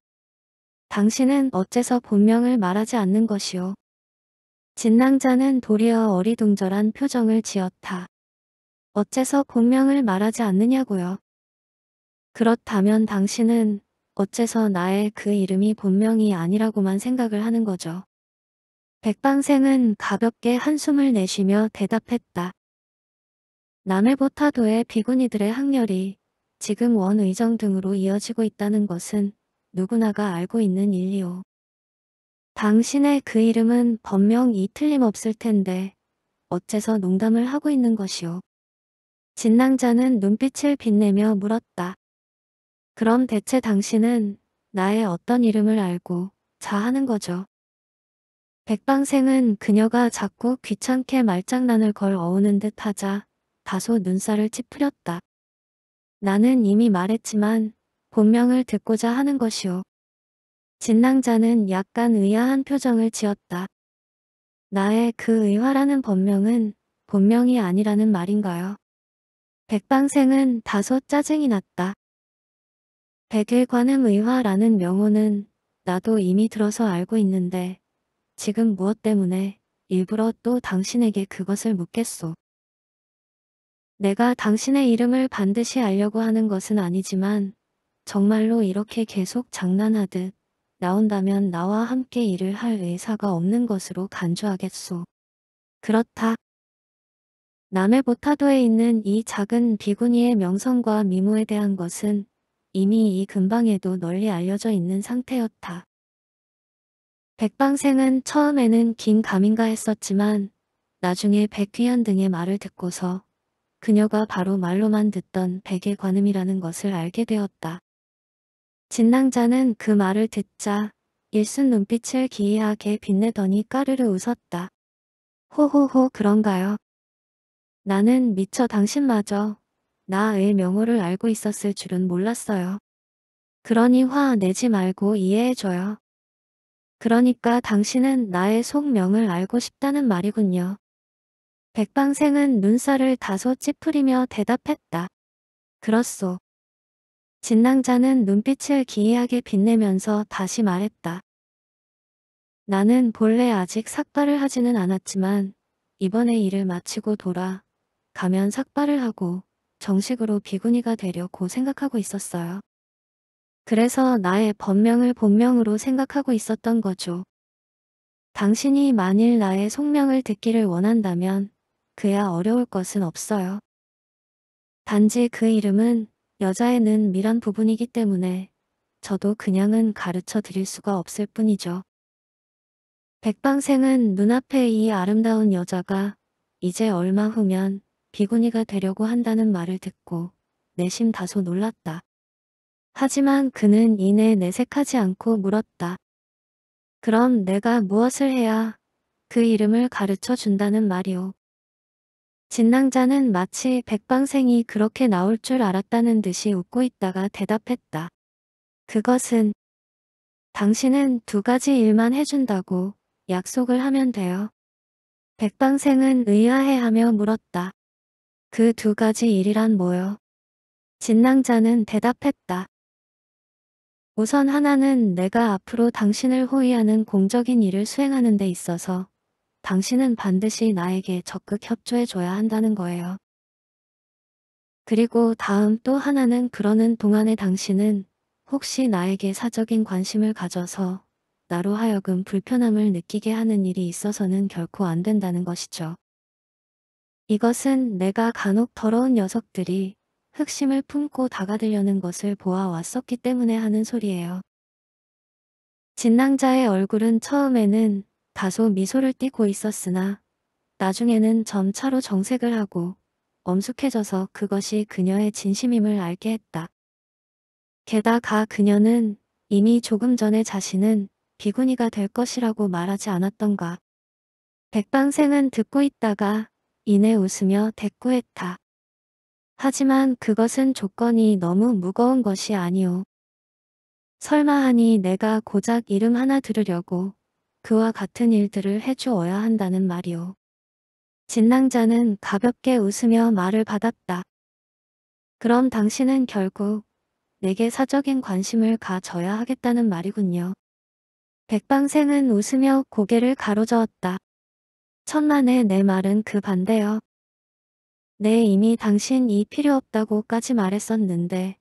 당신은 어째서 본명을 말하지 않는 것이오. 진낭자는 도리어 어리둥절한 표정을 지었다. 어째서 본명을 말하지 않느냐고요. 그렇다면 당신은 어째서 나의 그 이름이 본명이 아니라고만 생각을 하는 거죠. 백방생은 가볍게 한숨을 내쉬며 대답했다. 남해보타도의 비구니들의 학렬이 지금 원의정 등으로 이어지고 있다는 것은 누구나가 알고 있는 일이오. 당신의 그 이름은 번명이 틀림없을 텐데 어째서 농담을 하고 있는 것이오. 진낭자는 눈빛을 빛내며 물었다. 그럼 대체 당신은 나의 어떤 이름을 알고 자하는 거죠. 백방생은 그녀가 자꾸 귀찮게 말장난을 걸 어우는 듯 하자 다소 눈살을 찌푸렸다. 나는 이미 말했지만 본명을 듣고자 하는 것이오. 진낭자는 약간 의아한 표정을 지었다. 나의 그 의화라는 본명은 본명이 아니라는 말인가요? 백방생은 다소 짜증이 났다. 백일관음 의화라는 명호는 나도 이미 들어서 알고 있는데 지금 무엇 때문에 일부러 또 당신에게 그것을 묻겠소. 내가 당신의 이름을 반드시 알려고 하는 것은 아니지만 정말로 이렇게 계속 장난하듯 나온다면 나와 함께 일을 할 의사가 없는 것으로 간주하겠소. 그렇다. 남해 보타도에 있는 이 작은 비구니의 명성과 미모에 대한 것은 이미 이 근방에도 널리 알려져 있는 상태였다. 백방생은 처음에는 긴 감인가 했었지만 나중에 백귀현 등의 말을 듣고서 그녀가 바로 말로만 듣던 백의 관음이라는 것을 알게 되었다. 진낭자는 그 말을 듣자 일순 눈빛을 기이하게 빛내더니 까르르 웃었다. 호호호 그런가요? 나는 미처 당신마저 나의 명호를 알고 있었을 줄은 몰랐어요. 그러니 화 내지 말고 이해해줘요. 그러니까 당신은 나의 속명을 알고 싶다는 말이군요. 백방생은 눈살을 다소 찌푸리며 대답했다. 그렇소. 진낭자는 눈빛을 기이하게 빛내면서 다시 말했다. 나는 본래 아직 삭발을 하지는 않았지만 이번에 일을 마치고 돌아 가면 삭발을 하고 정식으로 비구니가 되려고 생각하고 있었어요. 그래서 나의 본명을 본명으로 생각하고 있었던 거죠. 당신이 만일 나의 속명을 듣기를 원한다면 그야 어려울 것은 없어요. 단지 그 이름은 여자에는 미란 부분이기 때문에 저도 그냥은 가르쳐 드릴 수가 없을 뿐이죠. 백방생은 눈앞에 이 아름다운 여자가 이제 얼마 후면 비구니가 되려고 한다는 말을 듣고 내심 다소 놀랐다. 하지만 그는 이내 내색하지 않고 물었다. 그럼 내가 무엇을 해야 그 이름을 가르쳐 준다는 말이오. 진낭자는 마치 백방생이 그렇게 나올 줄 알았다는 듯이 웃고 있다가 대답했다. 그것은 당신은 두 가지 일만 해준다고 약속을 하면 돼요. 백방생은 의아해하며 물었다. 그 두 가지 일이란 뭐요? 진낭자는 대답했다. 우선 하나는 내가 앞으로 당신을 호위하는 공적인 일을 수행하는 데 있어서 당신은 반드시 나에게 적극 협조해줘야 한다는 거예요. 그리고 다음 또 하나는 그러는 동안에 당신은 혹시 나에게 사적인 관심을 가져서 나로 하여금 불편함을 느끼게 하는 일이 있어서는 결코 안 된다는 것이죠. 이것은 내가 간혹 더러운 녀석들이 흑심을 품고 다가들려는 것을 보아왔었기 때문에 하는 소리예요. 진낭자의 얼굴은 처음에는 다소 미소를 띠고 있었으나 나중에는 점차로 정색을 하고 엄숙해져서 그것이 그녀의 진심임을 알게 했다. 게다가 그녀는 이미 조금 전에 자신은 비구니가 될 것이라고 말하지 않았던가. 백방생은 듣고 있다가 이내 웃으며 대꾸했다. 하지만 그것은 조건이 너무 무거운 것이 아니오. 설마 하니 내가 고작 이름 하나 들으려고 그와 같은 일들을 해주어야 한다는 말이오. 진낭자는 가볍게 웃으며 말을 받았다. 그럼 당신은 결국 내게 사적인 관심을 가져야 하겠다는 말이군요. 백방생은 웃으며 고개를 가로저었다. 천만에 내 말은 그 반대요. 내 이미 당신 이 필요 없다고까지 말했었는데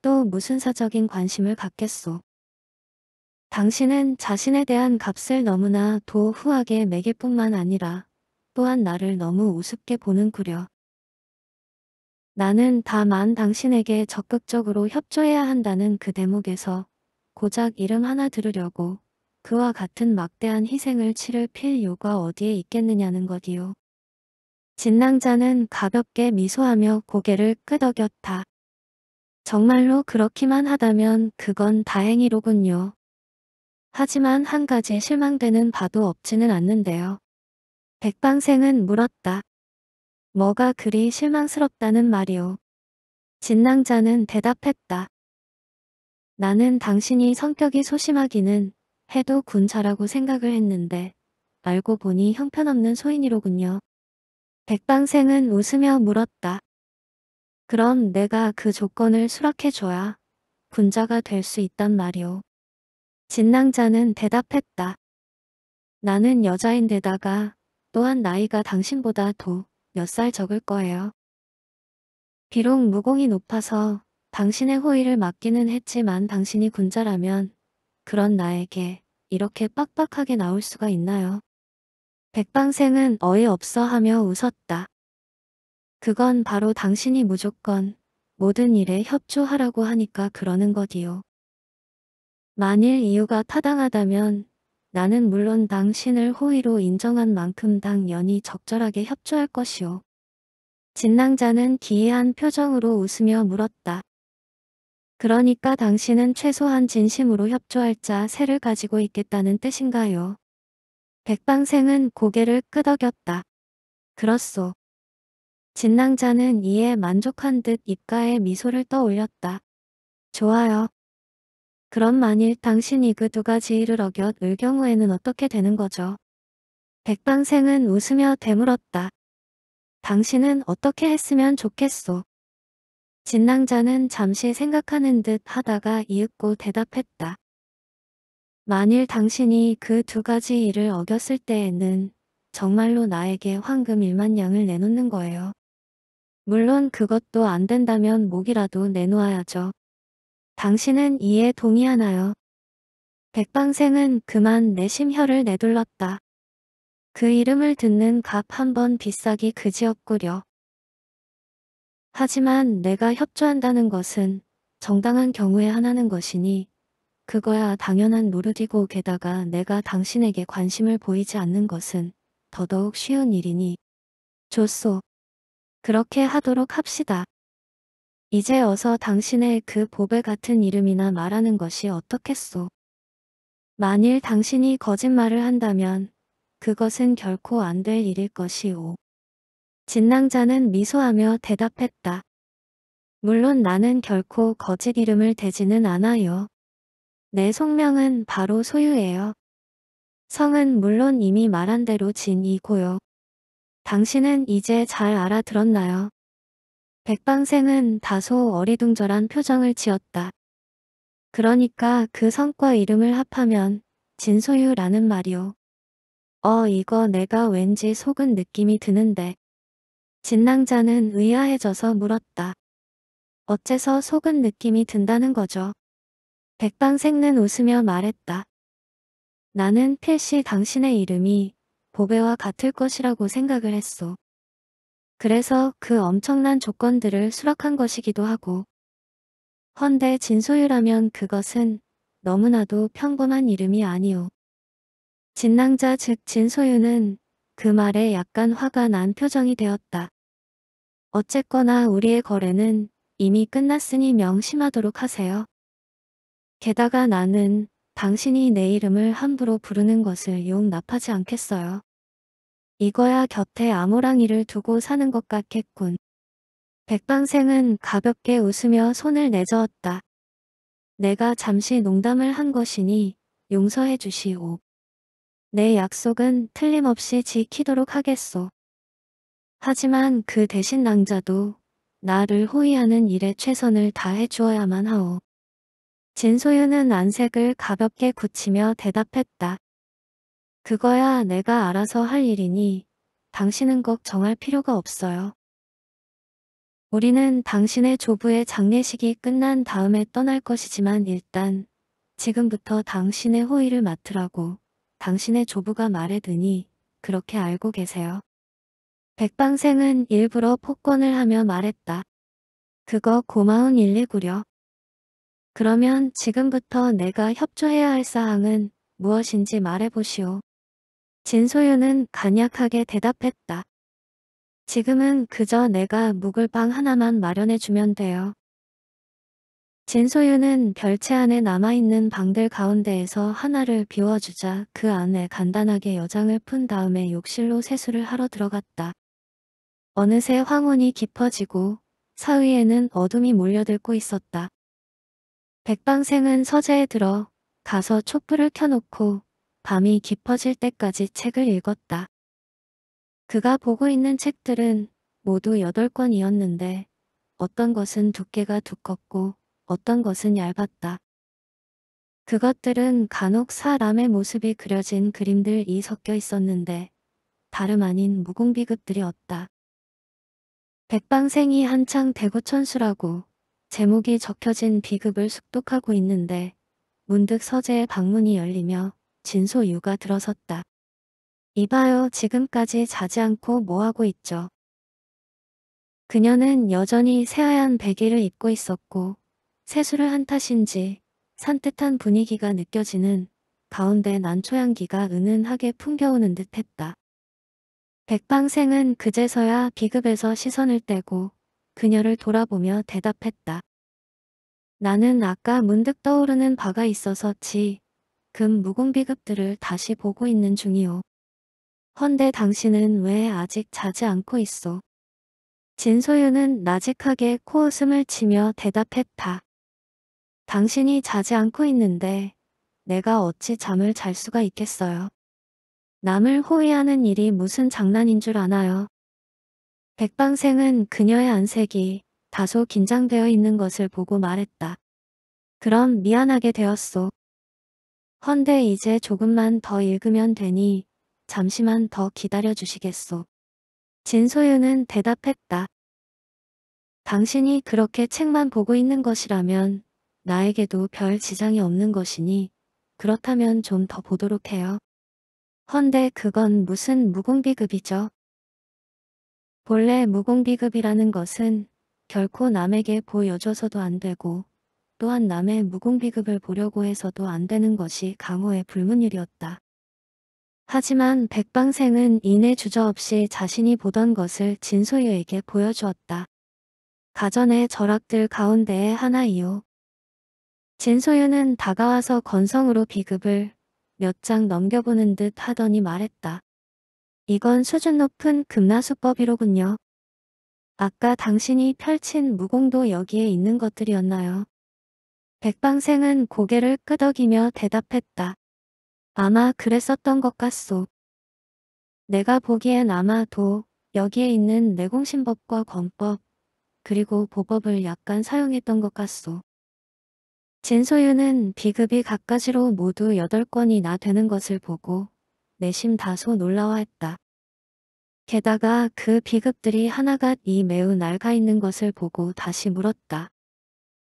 또 무슨 사적인 관심을 갖겠소. 당신은 자신에 대한 값을 너무나 도후하게 매길 뿐만 아니라 또한 나를 너무 우습게 보는구려. 나는 다만 당신에게 적극적으로 협조해야 한다는 그 대목에서 고작 이름 하나 들으려고 그와 같은 막대한 희생을 치를 필요가 어디에 있겠느냐는 것이요. 진낭자는 가볍게 미소하며 고개를 끄덕였다. 정말로 그렇기만 하다면 그건 다행이로군요. 하지만 한 가지 실망되는 바도 없지는 않는데요. 백방생은 물었다. 뭐가 그리 실망스럽다는 말이오. 진낭자는 대답했다. 나는 당신이 성격이 소심하기는 해도 군자라고 생각을 했는데 알고 보니 형편없는 소인이로군요. 백방생은 웃으며 물었다. 그럼 내가 그 조건을 수락해줘야 군자가 될 수 있단 말이오. 진낭자는 대답했다. 나는 여자인데다가 또한 나이가 당신보다 도 몇 살 적을 거예요. 비록 무공이 높아서 당신의 호의를 맡기는 했지만 당신이 군자라면 그런 나에게 이렇게 빡빡하게 나올 수가 있나요? 백방생은 어이없어 하며 웃었다. 그건 바로 당신이 무조건 모든 일에 협조하라고 하니까 그러는 거디요. 만일 이유가 타당하다면 나는 물론 당신을 호의로 인정한 만큼 당연히 적절하게 협조할 것이오. 진낭자는 기이한 표정으로 웃으며 물었다. 그러니까 당신은 최소한 진심으로 협조할 자세를 가지고 있겠다는 뜻인가요? 백방생은 고개를 끄덕였다. 그렇소. 진낭자는 이에 만족한 듯 입가에 미소를 떠올렸다. 좋아요. 그럼 만일 당신이 그 두 가지 일을 어겼을 경우에는 어떻게 되는 거죠? 백방생은 웃으며 되물었다. 당신은 어떻게 했으면 좋겠소? 진낭자는 잠시 생각하는 듯 하다가 이윽고 대답했다. 만일 당신이 그 두 가지 일을 어겼을 때에는 정말로 나에게 황금 1만 양을 내놓는 거예요. 물론 그것도 안 된다면 목이라도 내놓아야죠. 당신은 이에 동의하나요? 백방생은 그만 내심혀를 내둘렀다. 그 이름을 듣는 값 한 번 비싸기 그지없구려. 하지만 내가 협조한다는 것은 정당한 경우에 하나는 것이니 그거야 당연한 노릇이고 게다가 내가 당신에게 관심을 보이지 않는 것은 더더욱 쉬운 일이니 좋소. 그렇게 하도록 합시다. 이제 어서 당신의 그 보배 같은 이름이나 말하는 것이 어떻겠소. 만일 당신이 거짓말을 한다면 그것은 결코 안 될 일일 것이오. 진낭자는 미소하며 대답했다. 물론 나는 결코 거짓 이름을 대지는 않아요. 내 속명은 바로 소유예요. 성은 물론 이미 말한 대로 진이고요. 당신은 이제 잘 알아들었나요? 백방생은 다소 어리둥절한 표정을 지었다. 그러니까 그 성과 이름을 합하면 진소유라는 말이오. 어 이거 내가 왠지 속은 느낌이 드는데. 진낭자는 의아해져서 물었다. 어째서 속은 느낌이 든다는 거죠? 백방생는 웃으며 말했다. 나는 필시 당신의 이름이 보배와 같을 것이라고 생각을 했소. 그래서 그 엄청난 조건들을 수락한 것이기도 하고. 헌데 진소유라면 그것은 너무나도 평범한 이름이 아니오. 진낭자 즉 진소유는 그 말에 약간 화가 난 표정이 되었다. 어쨌거나 우리의 거래는 이미 끝났으니 명심하도록 하세요. 게다가 나는 당신이 내 이름을 함부로 부르는 것을 용납하지 않겠어요. 이거야 곁에 아모랑이를 두고 사는 것 같겠군. 백방생은 가볍게 웃으며 손을 내저었다. 내가 잠시 농담을 한 것이니 용서해 주시오. 내 약속은 틀림없이 지키도록 하겠소. 하지만 그 대신 낭자도 나를 호위하는 일에 최선을 다해 주어야만 하오. 진소유는 안색을 가볍게 굳히며 대답했다. 그거야 내가 알아서 할 일이니 당신은 걱정할 필요가 없어요. 우리는 당신의 조부의 장례식이 끝난 다음에 떠날 것이지만 일단 지금부터 당신의 호의를 맡으라고 당신의 조부가 말해드니 그렇게 알고 계세요. 백방생은 일부러 폭권을 하며 말했다. 그거 고마운 일이구려. 그러면 지금부터 내가 협조해야 할 사항은 무엇인지 말해보시오. 진소유는 간약하게 대답했다. 지금은 그저 내가 묵을 방 하나만 마련해주면 돼요. 진소유는 별채 안에 남아있는 방들 가운데에서 하나를 비워주자 그 안에 간단하게 여장을 푼 다음에 욕실로 세수를 하러 들어갔다. 어느새 황혼이 깊어지고 사위에는 어둠이 몰려들고 있었다. 백방생은 서재에 들어 가서 촛불을 켜놓고 밤이 깊어질 때까지 책을 읽었다. 그가 보고 있는 책들은 모두 8권이었는데 어떤 것은 두께가 두껍고 어떤 것은 얇았다. 그것들은 간혹 사람의 모습이 그려진 그림들이 섞여 있었는데 다름 아닌 무공비급들이었다. 백방생이 한창 대구천수라고 제목이 적혀진 비급을 숙독하고 있는데 문득 서재의 방문이 열리며 진소유가 들어섰다. 이봐요 지금까지 자지 않고 뭐하고 있죠. 그녀는 여전히 새하얀 베개를 입고 있었고 세수를 한 탓인지 산뜻한 분위기가 느껴지는 가운데 난초향기가 은은하게 풍겨오는 듯했다. 백방생은 그제서야 비급에서 시선을 떼고 그녀를 돌아보며 대답했다. 나는 아까 문득 떠오르는 바가 있어서 지, 금 무공비급들을 다시 보고 있는 중이오. 헌데 당신은 왜 아직 자지 않고 있소? 진소유는 나직하게 코웃음을 치며 대답했다. 당신이 자지 않고 있는데 내가 어찌 잠을 잘 수가 있겠어요. 남을 호위하는 일이 무슨 장난인 줄 아나요? 백방생은 그녀의 안색이 다소 긴장되어 있는 것을 보고 말했다. 그럼 미안하게 되었소. 헌데 이제 조금만 더 읽으면 되니 잠시만 더 기다려 주시겠소. 진소유는 대답했다. 당신이 그렇게 책만 보고 있는 것이라면 나에게도 별 지장이 없는 것이니 그렇다면 좀 더 보도록 해요. 헌데 그건 무슨 무공비급이죠? 본래 무공비급이라는 것은 결코 남에게 보여줘서도 안 되고 또한 남의 무공비급을 보려고 해서도 안 되는 것이 강호의 불문율이었다. 하지만 백방생은 이내 주저없이 자신이 보던 것을 진소유에게 보여주었다. 가전의 절악들 가운데의 하나이요. 진소유는 다가와서 건성으로 비급을 몇 장 넘겨보는 듯 하더니 말했다. 이건 수준 높은 금나수법이로군요. 아까 당신이 펼친 무공도 여기에 있는 것들이었나요? 백방생은 고개를 끄덕이며 대답했다. 아마 그랬었던 것 같소. 내가 보기엔 아마도 여기에 있는 내공신법과 권법, 그리고 보법을 약간 사용했던 것 같소. 진소유는 비급이 갖가지로 모두 8건이나 되는 것을 보고 내심 다소 놀라워했다. 게다가 그 비급들이 하나가 이 매우 낡아 있는 것을 보고 다시 물었다.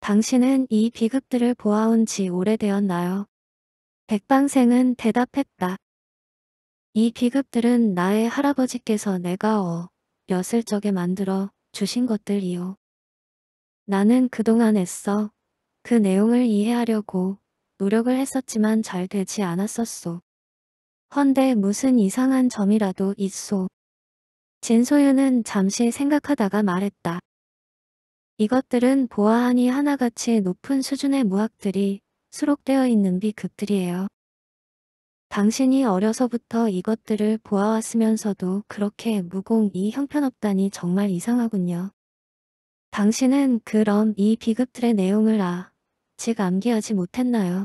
당신은 이 비급들을 보아온 지 오래되었나요? 백방생은 대답했다. 이 비급들은 나의 할아버지께서 내가 어, 엿을 적에 만들어 주신 것들이요. 나는 그동안 애써 그 내용을 이해하려고 노력을 했었지만 잘 되지 않았었소. 헌데 무슨 이상한 점이라도 있소. 진소유는 잠시 생각하다가 말했다. 이것들은 보아하니 하나같이 높은 수준의 무학들이 수록되어 있는 비극들이에요. 당신이 어려서부터 이것들을 보아왔으면서도 그렇게 무공이 형편없다니 정말 이상하군요. 당신은 그럼 이 비극들의 내용을 아, 즉 암기하지 못했나요?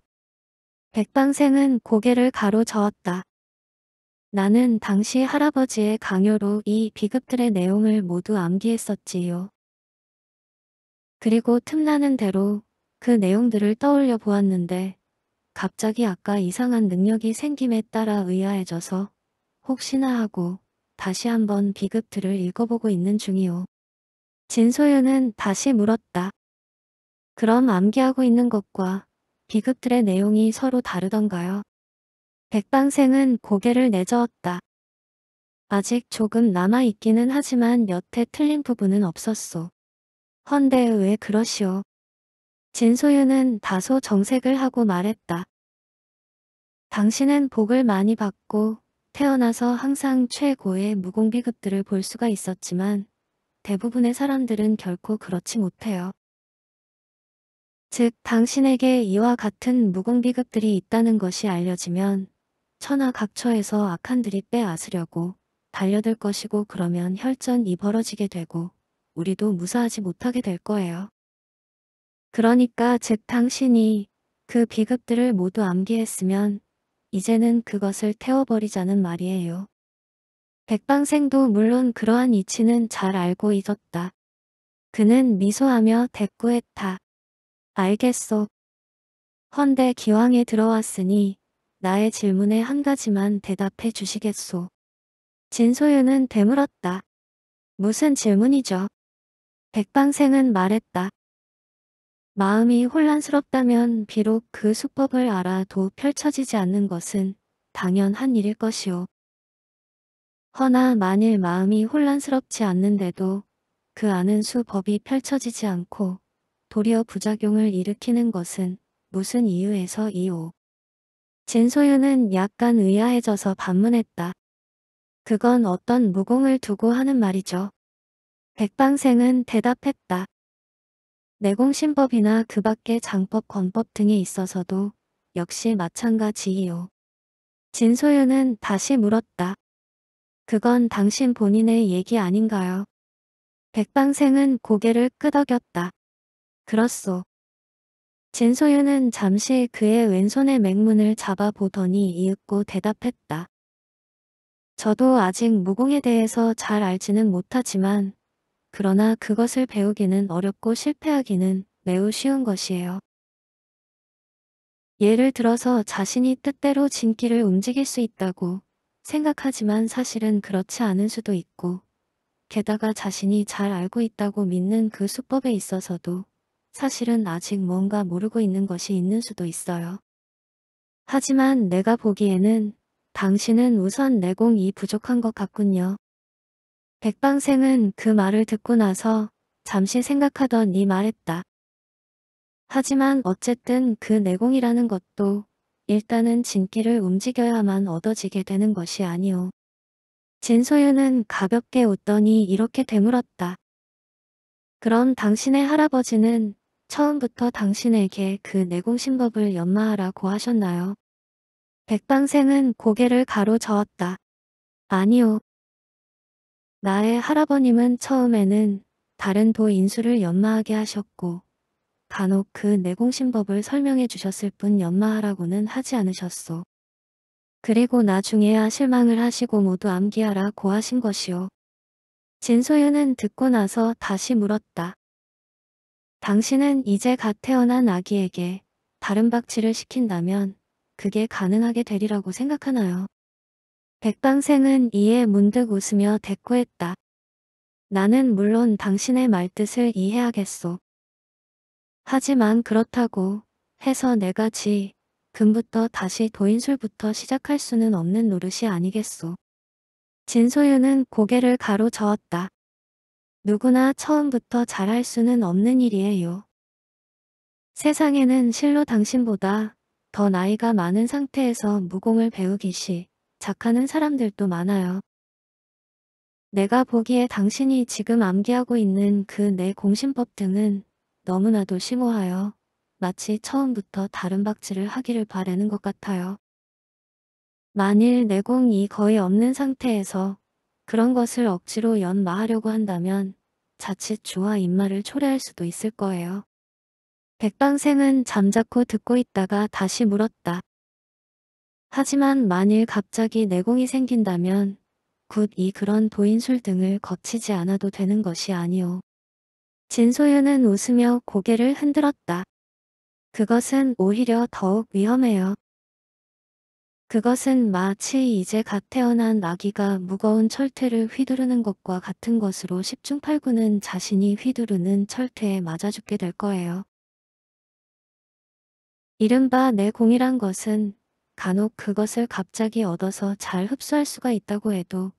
백방생은 고개를 가로저었다. 나는 당시 할아버지의 강요로 이 비극들의 내용을 모두 암기했었지요. 그리고 틈나는 대로 그 내용들을 떠올려 보았는데 갑자기 아까 이상한 능력이 생김에 따라 의아해져서 혹시나 하고 다시 한번 비극들을 읽어보고 있는 중이오. 진소유는 다시 물었다. 그럼 암기하고 있는 것과 비극들의 내용이 서로 다르던가요? 백방생은 고개를 내저었다. 아직 조금 남아있기는 하지만 여태 틀린 부분은 없었소. 헌데 왜 그러시오? 진소유는 다소 정색을 하고 말했다. 당신은 복을 많이 받고 태어나서 항상 최고의 무공비급들을 볼 수가 있었지만 대부분의 사람들은 결코 그렇지 못해요. 즉 당신에게 이와 같은 무공비급들이 있다는 것이 알려지면 천하 각처에서 악한들이 빼앗으려고 달려들 것이고 그러면 혈전이 벌어지게 되고 우리도 무사하지 못하게 될 거예요. 그러니까 즉 당신이 그 비급들을 모두 암기했으면 이제는 그것을 태워버리자는 말이에요. 백방생도 물론 그러한 이치는 잘 알고 있었다. 그는 미소하며 대꾸했다. 알겠소. 헌데 기왕에 들어왔으니 나의 질문에 한 가지만 대답해 주시겠소. 진소유는 되물었다. 무슨 질문이죠? 백방생은 말했다. 마음이 혼란스럽다면 비록 그 수법을 알아도 펼쳐지지 않는 것은 당연한 일일 것이오. 허나 만일 마음이 혼란스럽지 않는데도 그 아는 수법이 펼쳐지지 않고 도리어 부작용을 일으키는 것은 무슨 이유에서 이오. 진소유는 약간 의아해져서 반문했다. 그건 어떤 무공을 두고 하는 말이죠. 백방생은 대답했다. 내공신법이나 그 밖의 장법, 권법 등에 있어서도 역시 마찬가지이요. 진소유는 다시 물었다. 그건 당신 본인의 얘기 아닌가요? 백방생은 고개를 끄덕였다. 그렇소. 진소윤은 잠시 그의 왼손의 맹문을 잡아보더니 이윽고 대답했다. 저도 아직 무공에 대해서 잘 알지는 못하지만 그러나 그것을 배우기는 어렵고 실패하기는 매우 쉬운 것이에요. 예를 들어서 자신이 뜻대로 진기를 움직일 수 있다고 생각하지만 사실은 그렇지 않을 수도 있고 게다가 자신이 잘 알고 있다고 믿는 그 수법에 있어서도 사실은 아직 뭔가 모르고 있는 것이 있는 수도 있어요. 하지만 내가 보기에는 당신은 우선 내공이 부족한 것 같군요. 백방생은 그 말을 듣고 나서 잠시 생각하더니 말했다. 하지만 어쨌든 그 내공이라는 것도 일단은 진기를 움직여야만 얻어지게 되는 것이 아니오. 진소윤은 가볍게 웃더니 이렇게 되물었다. 그럼 당신의 할아버지는 처음부터 당신에게 그 내공신법을 연마하라고 하셨나요? 백방생은 고개를 가로저었다. 아니요. 나의 할아버님은 처음에는 다른 도 인수를 연마하게 하셨고 간혹 그 내공신법을 설명해 주셨을 뿐 연마하라고는 하지 않으셨소. 그리고 나중에야 실망을 하시고 모두 암기하라 고 하신 것이오. 진소윤은 듣고 나서 다시 물었다. 당신은 이제 갓 태어난 아기에게 다른 박치를 시킨다면 그게 가능하게 되리라고 생각하나요? 백방생은 이에 문득 웃으며 대꾸했다. 나는 물론 당신의 말뜻을 이해하겠소. 하지만 그렇다고 해서 내가 지 금부터 다시 도인술부터 시작할 수는 없는 노릇이 아니겠소. 진소윤은 고개를 가로저었다. 누구나 처음부터 잘할 수는 없는 일이에요. 세상에는 실로 당신보다 더 나이가 많은 상태에서 무공을 배우기 시 작하는 사람들도 많아요. 내가 보기에 당신이 지금 암기하고 있는 그 내 공신법 등은 너무나도 심오하여 마치 처음부터 다른 박질을 하기를 바라는 것 같아요. 만일 내공이 거의 없는 상태에서 그런 것을 억지로 연마하려고 한다면 자칫 주와 입말을 초래할 수도 있을 거예요. 백방생은 잠자코 듣고 있다가 다시 물었다. 하지만 만일 갑자기 내공이 생긴다면 굿이 그런 도인술 등을 거치지 않아도 되는 것이 아니오. 진소윤은 웃으며 고개를 흔들었다. 그것은 오히려 더욱 위험해요. 그것은 마치 이제 갓 태어난 아기가 무거운 철퇴를 휘두르는 것과 같은 것으로 10중 8구는 자신이 휘두르는 철퇴에 맞아 죽게 될 거예요. 이른바 내 공이란 것은 간혹 그것을 갑자기 얻어서 잘 흡수할 수가 있다고 해도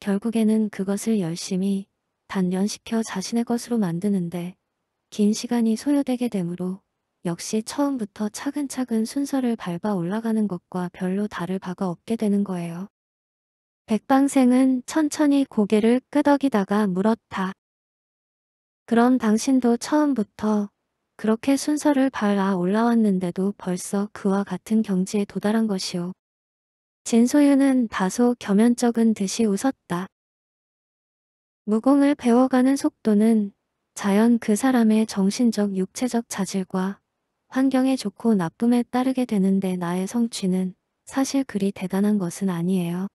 결국에는 그것을 열심히 단련시켜 자신의 것으로 만드는데 긴 시간이 소요되게 되므로 역시 처음부터 차근차근 순서를 밟아 올라가는 것과 별로 다를 바가 없게 되는 거예요. 백방생은 천천히 고개를 끄덕이다가 물었다. 그럼 당신도 처음부터 그렇게 순서를 밟아 올라왔는데도 벌써 그와 같은 경지에 도달한 것이오. 진소윤은 다소 겸연쩍은 듯이 웃었다. 무공을 배워가는 속도는 자연 그 사람의 정신적 육체적 자질과 환경에 좋고 나쁨에 따르게 되는데 나의 성취는 사실 그리 대단한 것은 아니에요.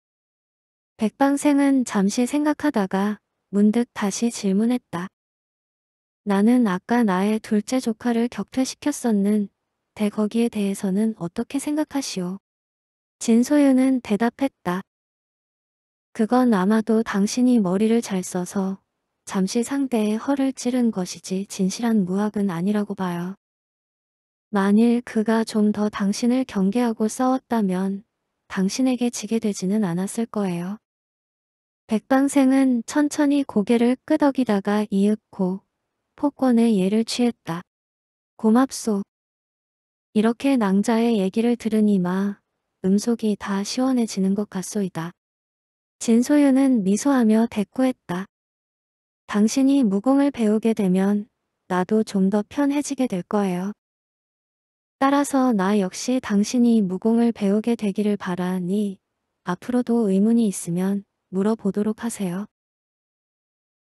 백방생은 잠시 생각하다가 문득 다시 질문했다. 나는 아까 나의 둘째 조카를 격퇴시켰었는 대 거기에 대해서는 어떻게 생각하시오? 진소윤은 대답했다. 그건 아마도 당신이 머리를 잘 써서 잠시 상대의 허를 찌른 것이지 진실한 무학은 아니라고 봐요. 만일 그가 좀 더 당신을 경계하고 싸웠다면 당신에게 지게 되지는 않았을 거예요. 백방생은 천천히 고개를 끄덕이다가 이윽고 폭권의 예를 취했다. 고맙소. 이렇게 낭자의 얘기를 들으니 마 음속이 다 시원해지는 것 같소이다. 진소윤은 미소하며 대꾸했다. 당신이 무공을 배우게 되면 나도 좀 더 편해지게 될 거예요. 따라서 나 역시 당신이 무공을 배우게 되기를 바라니 앞으로도 의문이 있으면 물어보도록 하세요.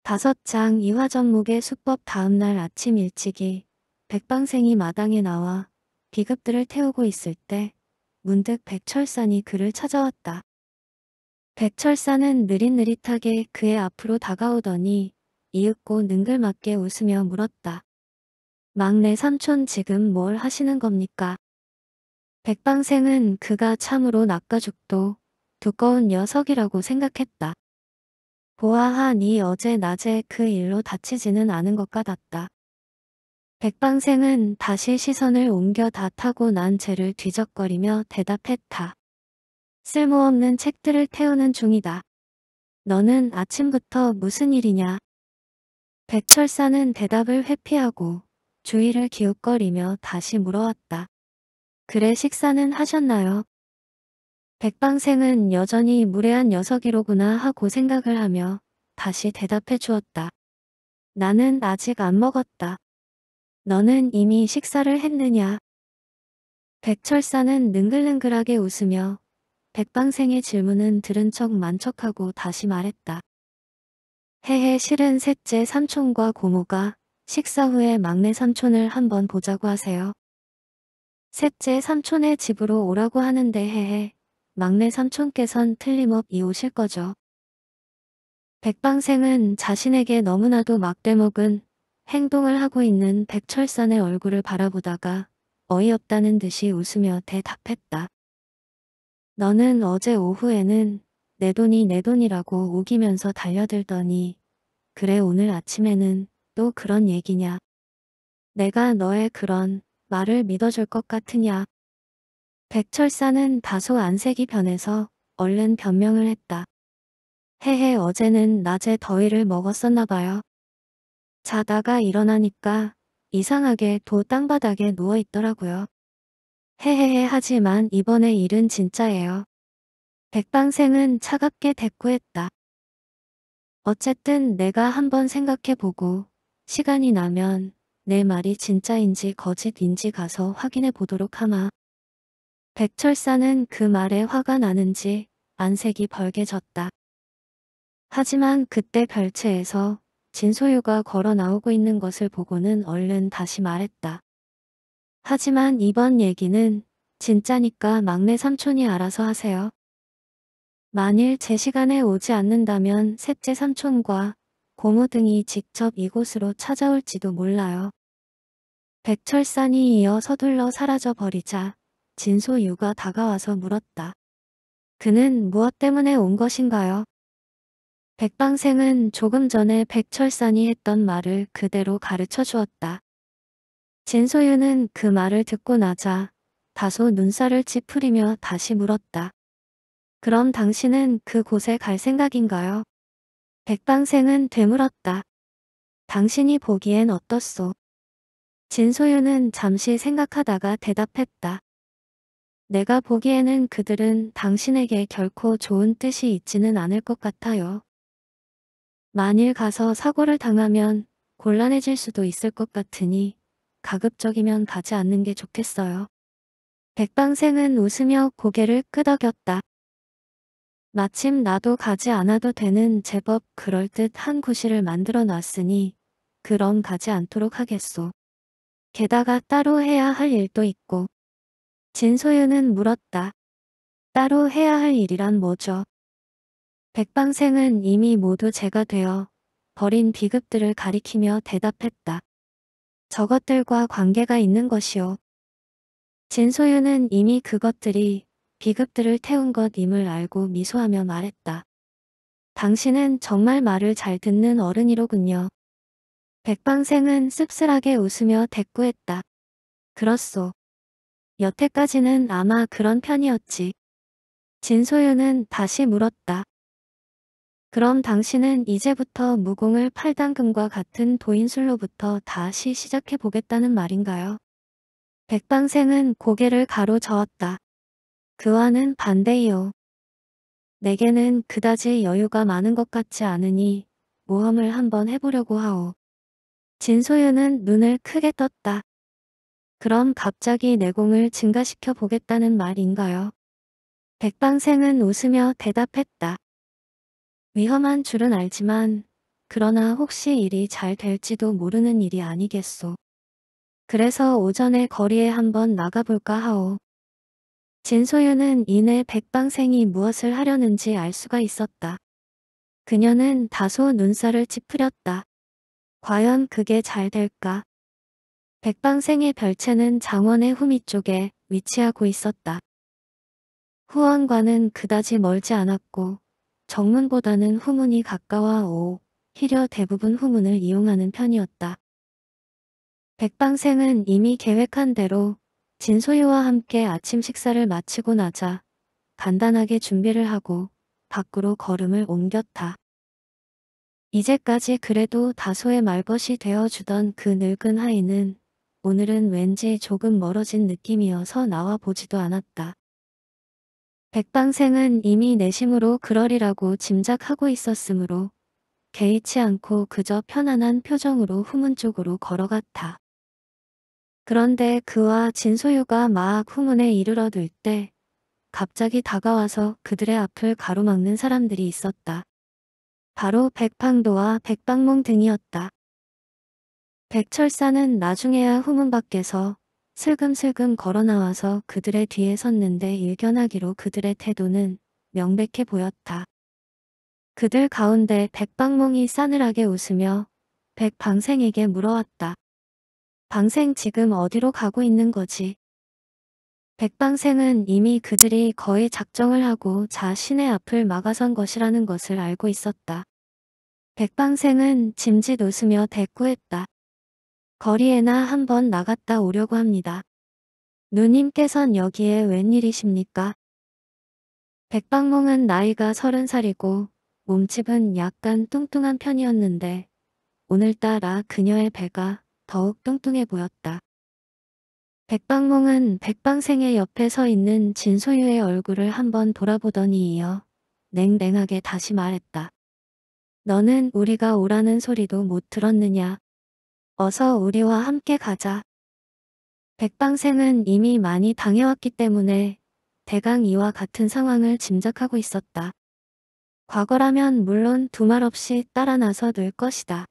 다섯 장 이화전목의 수법 다음날 아침 일찍이 백방생이 마당에 나와 비급들을 태우고 있을 때 문득 백철산이 그를 찾아왔다. 백철산은 느릿느릿하게 그의 앞으로 다가오더니 이윽고 능글맞게 웃으며 물었다. 막내 삼촌 지금 뭘 하시는 겁니까? 백방생은 그가 참으로 낚아죽도 두꺼운 녀석이라고 생각했다. 보아하니 어제 낮에 그 일로 다치지는 않은 것 같았다. 백방생은 다시 시선을 옮겨 다 타고 난 채를 뒤적거리며 대답했다. 쓸모없는 책들을 태우는 중이다. 너는 아침부터 무슨 일이냐? 백철사는 대답을 회피하고 주위를 기웃거리며 다시 물어왔다. 그래 식사는 하셨나요? 백방생은 여전히 무례한 녀석이로구나 하고 생각을 하며 다시 대답해 주었다. 나는 아직 안 먹었다. 너는 이미 식사를 했느냐? 백철사는 능글능글하게 웃으며 백방생의 질문은 들은 척 만척하고 다시 말했다. 해해 실은 셋째 삼촌과 고모가 식사 후에 막내 삼촌을 한번 보자고 하세요. 셋째 삼촌의 집으로 오라고 하는데 해해 막내 삼촌께선 틀림없이 오실 거죠. 백방생은 자신에게 너무나도 막대먹은 행동을 하고 있는 백철산의 얼굴을 바라보다가 어이없다는 듯이 웃으며 대답했다. 너는 어제 오후에는 내 돈이 내 돈이라고 우기면서 달려들더니 그래 오늘 아침에는 또 그런 얘기냐. 내가 너의 그런 말을 믿어줄 것 같으냐. 백철사는 다소 안색이 변해서 얼른 변명을 했다. 헤헤 어제는 낮에 더위를 먹었었나 봐요. 자다가 일어나니까 이상하게 도 땅바닥에 누워 있더라고요. 헤헤헤 하지만 이번에 일은 진짜예요. 백방생은 차갑게 대꾸했다. 어쨌든 내가 한번 생각해보고 시간이 나면 내 말이 진짜인지 거짓인지 가서 확인해 보도록 하마. 백철사는 그 말에 화가 나는지 안색이 벌개졌다. 하지만 그때 별채에서 진소유가 걸어 나오고 있는 것을 보고는 얼른 다시 말했다. 하지만 이번 얘기는 진짜니까 막내 삼촌이 알아서 하세요. 만일 제 시간에 오지 않는다면 셋째 삼촌과 고모 등이 직접 이곳으로 찾아올지도 몰라요. 백철산이 이어 서둘러 사라져 버리자 진소유가 다가와서 물었다. 그는 무엇 때문에 온 것인가요? 백방생은 조금 전에 백철산이 했던 말을 그대로 가르쳐 주었다. 진소유는 그 말을 듣고 나자 다소 눈살을 찌푸리며 다시 물었다. 그럼 당신은 그곳에 갈 생각인가요? 백방생은 되물었다. 당신이 보기엔 어떻소? 진소유는 잠시 생각하다가 대답했다. 내가 보기에는 그들은 당신에게 결코 좋은 뜻이 있지는 않을 것 같아요. 만일 가서 사고를 당하면 곤란해질 수도 있을 것 같으니 가급적이면 가지 않는 게 좋겠어요. 백방생은 웃으며 고개를 끄덕였다. 마침 나도 가지 않아도 되는 제법 그럴듯한 구실을 만들어 놨으니 그럼 가지 않도록 하겠소. 게다가 따로 해야 할 일도 있고. 진소유는 물었다. 따로 해야 할 일이란 뭐죠? 백방생은 이미 모두 제가 되어 버린 비급들을 가리키며 대답했다. 저것들과 관계가 있는 것이오. 진소유는 이미 그것들이 비급들을 태운 것임을 알고 미소하며 말했다. 당신은 정말 말을 잘 듣는 어른이로군요. 백방생은 씁쓸하게 웃으며 대꾸했다. 그렇소. 여태까지는 아마 그런 편이었지. 진소유는 다시 물었다. 그럼 당신은 이제부터 무공을 팔당금과 같은 도인술로부터 다시 시작해 보겠다는 말인가요? 백방생은 고개를 가로저었다. 그와는 반대이요. 내게는 그다지 여유가 많은 것 같지 않으니 모험을 한번 해보려고 하오. 진소유는 눈을 크게 떴다. 그럼 갑자기 내공을 증가시켜 보겠다는 말인가요? 백방생은 웃으며 대답했다. 위험한 줄은 알지만 그러나 혹시 일이 잘 될지도 모르는 일이 아니겠소. 그래서 오전에 거리에 한번 나가볼까 하오. 진소유는 이내 백방생이 무엇을 하려는지 알 수가 있었다. 그녀는 다소 눈살을 찌푸렸다. 과연 그게 잘 될까? 백방생의 별채는 장원의 후미 쪽에 위치하고 있었다. 후원과는 그다지 멀지 않았고 정문보다는 후문이 가까워 오 히려 대부분 후문을 이용하는 편이었다. 백방생은 이미 계획한 대로 진소유와 함께 아침 식사를 마치고 나자 간단하게 준비를 하고 밖으로 걸음을 옮겼다. 이제까지 그래도 다소의 말벗이 되어주던 그 늙은 하이는 오늘은 왠지 조금 멀어진 느낌이어서 나와 보지도 않았다. 백방생은 이미 내심으로 그러리라고 짐작하고 있었으므로 개의치 않고 그저 편안한 표정으로 후문 쪽으로 걸어갔다. 그런데 그와 진소유가 막 후문에 이르러들 때 갑자기 다가와서 그들의 앞을 가로막는 사람들이 있었다. 바로 백팡도와 백방몽 등이었다. 백철사는 나중에야 후문 밖에서 슬금슬금 걸어나와서 그들의 뒤에 섰는데 일견하기로 그들의 태도는 명백해 보였다. 그들 가운데 백방몽이 싸늘하게 웃으며 백방생에게 물어왔다. 방생 지금 어디로 가고 있는 거지? 백방생은 이미 그들이 거의 작정을 하고 자신의 앞을 막아선 것이라는 것을 알고 있었다. 백방생은 짐짓 웃으며 대꾸했다. 거리에나 한번 나갔다 오려고 합니다. 누님께선 여기에 웬일이십니까? 백방몽은 나이가 서른 살이고 몸집은 약간 뚱뚱한 편이었는데 오늘따라 그녀의 배가 더욱 뚱뚱해 보였다. 백방몽은 백방생의 옆에 서 있는 진소유의 얼굴을 한번 돌아보더니 이어 냉랭하게 다시 말했다. 너는 우리가 오라는 소리도 못 들었느냐? 어서 우리와 함께 가자. 백방생은 이미 많이 당해왔기 때문에 대강 이와 같은 상황을 짐작하고 있었다. 과거라면 물론 두말 없이 따라 나서 늘 것이다.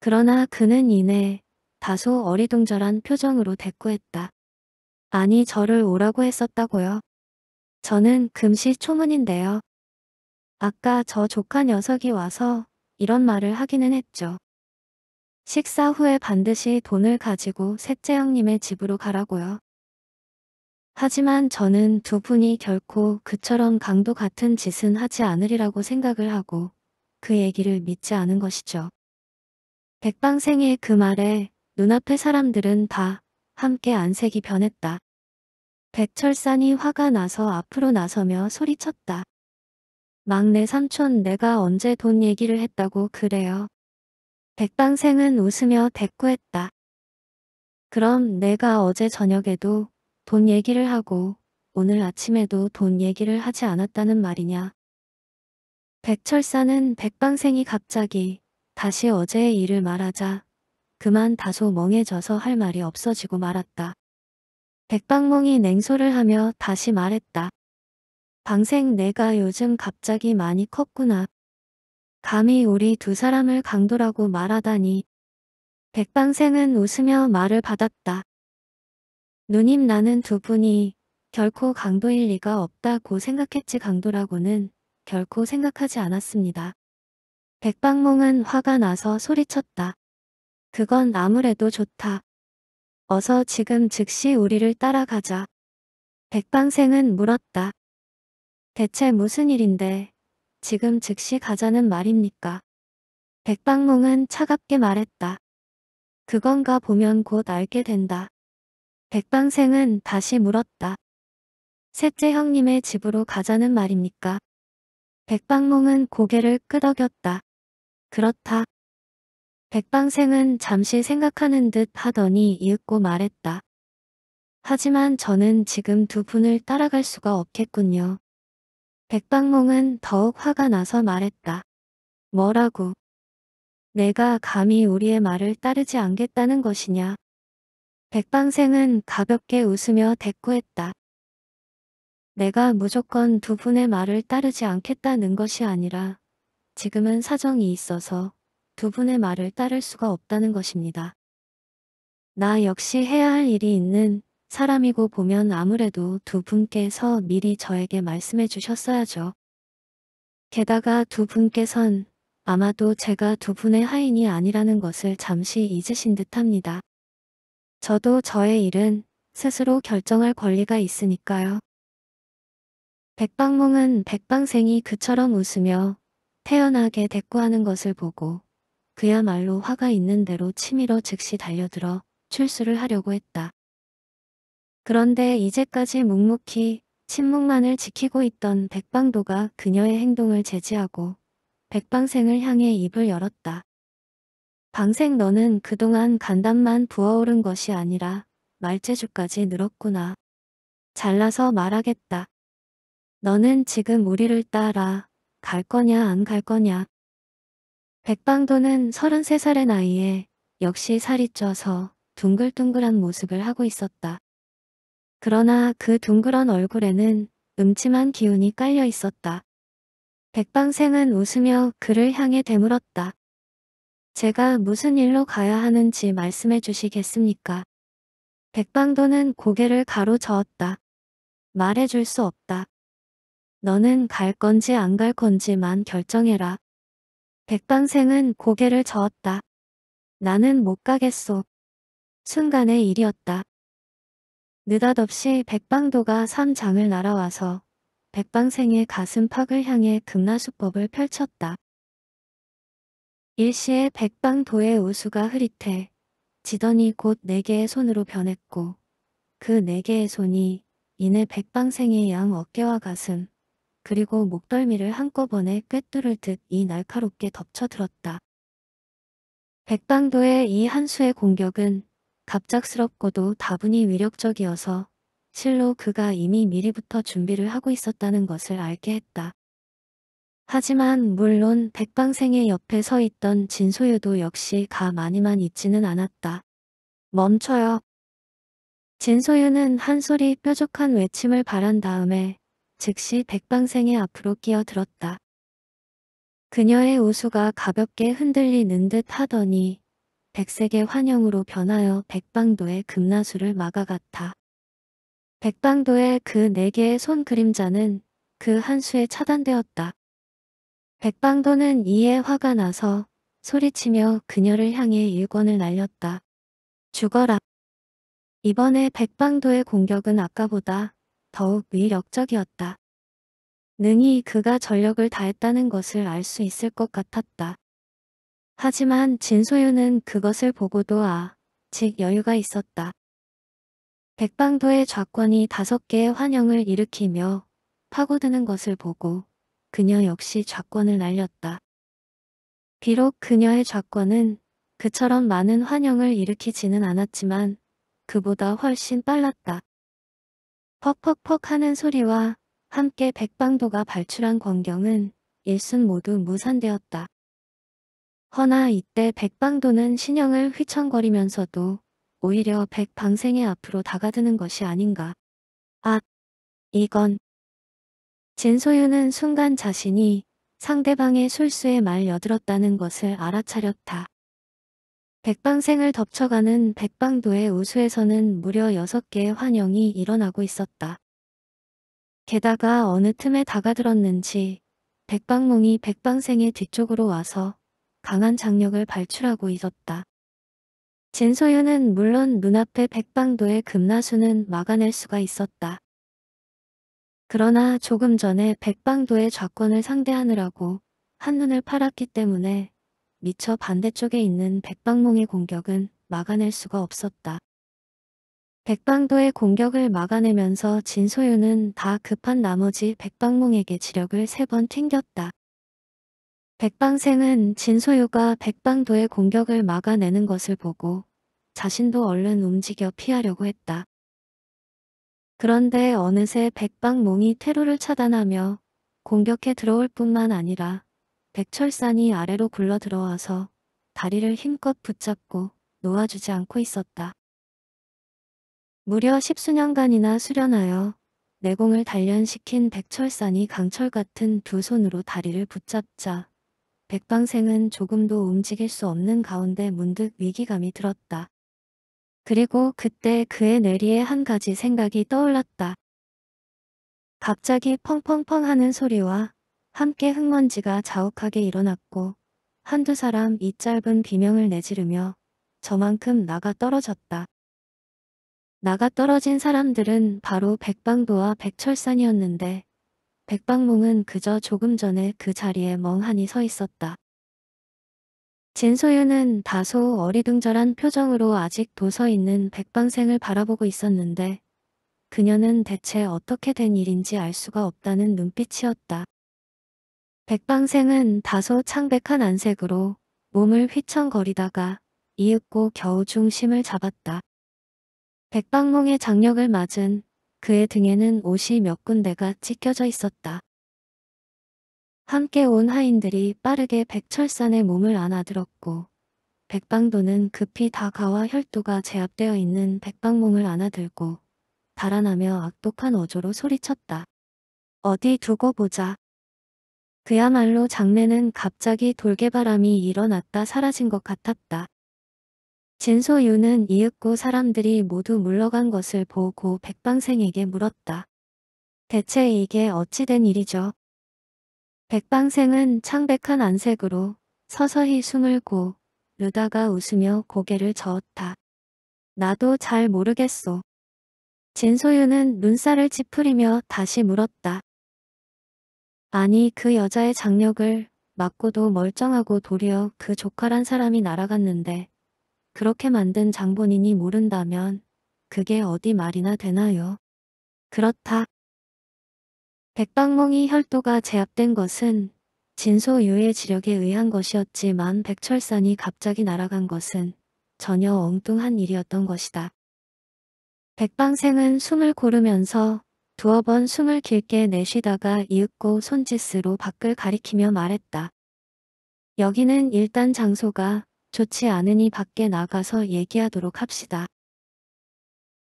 그러나 그는 이내 다소 어리둥절한 표정으로 대꾸했다. 아니 저를 오라고 했었다고요. 저는 금시 초문인데요. 아까 저 조카 녀석이 와서 이런 말을 하기는 했죠. 식사 후에 반드시 돈을 가지고 셋째 형님의 집으로 가라고요. 하지만 저는 두 분이 결코 그처럼 강도 같은 짓은 하지 않으리라고 생각을 하고 그 얘기를 믿지 않은 것이죠. 백방생의 그 말에 눈앞의 사람들은 다 함께 안색이 변했다. 백철산이 화가 나서 앞으로 나서며 소리쳤다. 막내 삼촌 내가 언제 돈 얘기를 했다고 그래요. 백방생은 웃으며 대꾸했다. 그럼 내가 어제 저녁에도 돈 얘기를 하고 오늘 아침에도 돈 얘기를 하지 않았다는 말이냐. 백철사는 백방생이 갑자기 다시 어제의 일을 말하자 그만 다소 멍해져서 할 말이 없어지고 말았다. 백방몽이 냉소를 하며 다시 말했다. 방생 내가 요즘 갑자기 많이 컸구나. 감히 우리 두 사람을 강도라고 말하다니. 백방생은 웃으며 말을 받았다. 누님 나는 두 분이 결코 강도일 리가 없다고 생각했지 강도라고는 결코 생각하지 않았습니다. 백방몽은 화가 나서 소리쳤다. 그건 아무래도 좋다. 어서 지금 즉시 우리를 따라가자. 백방생은 물었다. 대체 무슨 일인데 지금 즉시 가자는 말입니까? 백방몽은 차갑게 말했다. 그건가 보면 곧 알게 된다. 백방생은 다시 물었다. 셋째 형님의 집으로 가자는 말입니까? 백방몽은 고개를 끄덕였다. 그렇다. 백방생은 잠시 생각하는 듯 하더니 이윽고 말했다. 하지만 저는 지금 두 분을 따라갈 수가 없겠군요. 백방몽은 더욱 화가 나서 말했다. 뭐라고? 내가 감히 우리의 말을 따르지 않겠다는 것이냐? 백방생은 가볍게 웃으며 대꾸했다. 내가 무조건 두 분의 말을 따르지 않겠다는 것이 아니라 지금은 사정이 있어서 두 분의 말을 따를 수가 없다는 것입니다. 나 역시 해야 할 일이 있는 사람이고 보면 아무래도 두 분께서 미리 저에게 말씀해 주셨어야죠. 게다가 두 분께선 아마도 제가 두 분의 하인이 아니라는 것을 잠시 잊으신 듯합니다. 저도 저의 일은 스스로 결정할 권리가 있으니까요. 백방몽은 백방생이 그처럼 웃으며 태연하게 대꾸하는 것을 보고 그야말로 화가 있는 대로 치밀어 즉시 달려들어 출수를 하려고 했다. 그런데 이제까지 묵묵히 침묵만을 지키고 있던 백방도가 그녀의 행동을 제지하고 백방생을 향해 입을 열었다. 방생 너는 그동안 간담만 부어오른 것이 아니라 말재주까지 늘었구나. 잘나서 말하겠다. 너는 지금 우리를 따라 갈 거냐 안 갈 거냐. 백방도는 33살의 나이에 역시 살이 쪄서 둥글둥글한 모습을 하고 있었다. 그러나 그 둥그런 얼굴에는 음침한 기운이 깔려 있었다. 백방생은 웃으며 그를 향해 되물었다. 제가 무슨 일로 가야 하는지 말씀해 주시겠습니까? 백방도는 고개를 가로저었다. 말해 줄 수 없다. 너는 갈 건지 안 갈 건지만 결정해라. 백방생은 고개를 저었다. 나는 못 가겠소. 순간의 일이었다. 느닷없이 백방도가 삼장을 날아와서 백방생의 가슴팍을 향해 금나수법을 펼쳤다. 일시에 백방도의 우수가 흐릿해 지더니 곧 네 개의 손으로 변했고 그 네 개의 손이 이내 백방생의 양 어깨와 가슴 그리고 목덜미를 한꺼번에 꿰뚫을 듯 이 날카롭게 덮쳐들었다. 백방도의 이 한 수의 공격은 갑작스럽고도 다분히 위력적이어서 실로 그가 이미 미리부터 준비를 하고 있었다는 것을 알게 했다. 하지만 물론 백방생의 옆에 서 있던 진소유도 역시 가만히만 있지는 않았다. 멈춰요. 진소유는 한 소리 뾰족한 외침을 바란 다음에 즉시 백방생의 앞으로 끼어들었다. 그녀의 우수가 가볍게 흔들리는 듯 하더니 백색의 환영으로 변하여 백방도의 금나수를 막아갔다. 백방도의 그 네 개의 손 그림자는 그 한 수에 차단되었다. 백방도는 이에 화가 나서 소리치며 그녀를 향해 일권을 날렸다. 죽어라. 이번에 백방도의 공격은 아까보다 더욱 위력적이었다. 능히 그가 전력을 다했다는 것을 알 수 있을 것 같았다. 하지만 진소유는 그것을 보고도 아, 즉 여유가 있었다. 백방도의 좌권이 다섯 개의 환영을 일으키며 파고드는 것을 보고 그녀 역시 좌권을 날렸다. 비록 그녀의 좌권은 그처럼 많은 환영을 일으키지는 않았지만 그보다 훨씬 빨랐다. 퍽퍽퍽 하는 소리와 함께 백방도가 발출한 광경은 일순 모두 무산되었다. 허나 이때 백방도는 신형을 휘청거리면서도 오히려 백방생의 앞으로 다가드는 것이 아닌가. 아, 이건 진소유는 순간 자신이 상대방의 술수에 말 여들었다는 것을 알아차렸다. 백방생을 덮쳐가는 백방도의 우수에서는 무려 6개의 환영이 일어나고 있었다. 게다가 어느 틈에 다가들었는지 백방몽이 백방생의 뒤쪽으로 와서 강한 장력을 발출하고 있었다. 진소유는 물론 눈앞의 백방도의 금나수는 막아낼 수가 있었다. 그러나 조금 전에 백방도의 좌권을 상대하느라고 한눈을 팔았기 때문에 미처 반대쪽에 있는 백방몽의 공격은 막아낼 수가 없었다. 백방도의 공격을 막아내면서 진소유는 다 급한 나머지 백방몽에게 지력을 세 번 튕겼다. 백방생은 진소유가 백방도의 공격을 막아내는 것을 보고 자신도 얼른 움직여 피하려고 했다. 그런데 어느새 백방몽이 퇴로를 차단하며 공격해 들어올 뿐만 아니라 백철산이 아래로 굴러 들어와서 다리를 힘껏 붙잡고 놓아주지 않고 있었다. 무려 십수년간이나 수련하여 내공을 단련시킨 백철산이 강철 같은 두 손으로 다리를 붙잡자 백방생은 조금도 움직일 수 없는 가운데 문득 위기감이 들었다. 그리고 그때 그의 뇌리에 한 가지 생각이 떠올랐다. 갑자기 펑펑펑 하는 소리와 함께 흙먼지가 자욱하게 일어났고 한두 사람 이 짧은 비명을 내지르며 저만큼 나가 떨어졌다. 나가 떨어진 사람들은 바로 백방도와 백철산이었는데 백방몽은 그저 조금 전에 그 자리에 멍하니 서 있었다. 진소유는 다소 어리둥절한 표정으로 아직 도 서 있는 백방생을 바라보고 있었는데 그녀는 대체 어떻게 된 일인지 알 수가 없다는 눈빛이었다. 백방생은 다소 창백한 안색으로 몸을 휘청거리다가 이윽고 겨우 중심을 잡았다. 백방몽의 장력을 맞은 그의 등에는 옷이 몇 군데가 찢겨져 있었다. 함께 온 하인들이 빠르게 백철산의 몸을 안아들었고 백방도는 급히 다가와 혈도가 제압되어 있는 백방몽을 안아들고 달아나며 악독한 어조로 소리쳤다. 어디 두고 보자. 그야말로 장내는 갑자기 돌개바람이 일어났다 사라진 것 같았다. 진소유는 이윽고 사람들이 모두 물러간 것을 보고 백방생에게 물었다. 대체 이게 어찌된 일이죠? 백방생은 창백한 안색으로 서서히 숨을 고르다가 웃으며 고개를 저었다. 나도 잘 모르겠소. 진소유는 눈살을 찌푸리며 다시 물었다. 아니 그 여자의 장력을 맞고도 멀쩡하고 도리어 그 조카란 사람이 날아갔는데 그렇게 만든 장본인이 모른다면 그게 어디 말이나 되나요? 그렇다. 백방몽이 혈도가 제압된 것은 진소유의 지력에 의한 것이었지만 백철산이 갑자기 날아간 것은 전혀 엉뚱한 일이었던 것이다. 백방생은 숨을 고르면서 두어 번 숨을 길게 내쉬다가 이윽고 손짓으로 밖을 가리키며 말했다. 여기는 일단 장소가 좋지 않으니 밖에 나가서 얘기하도록 합시다.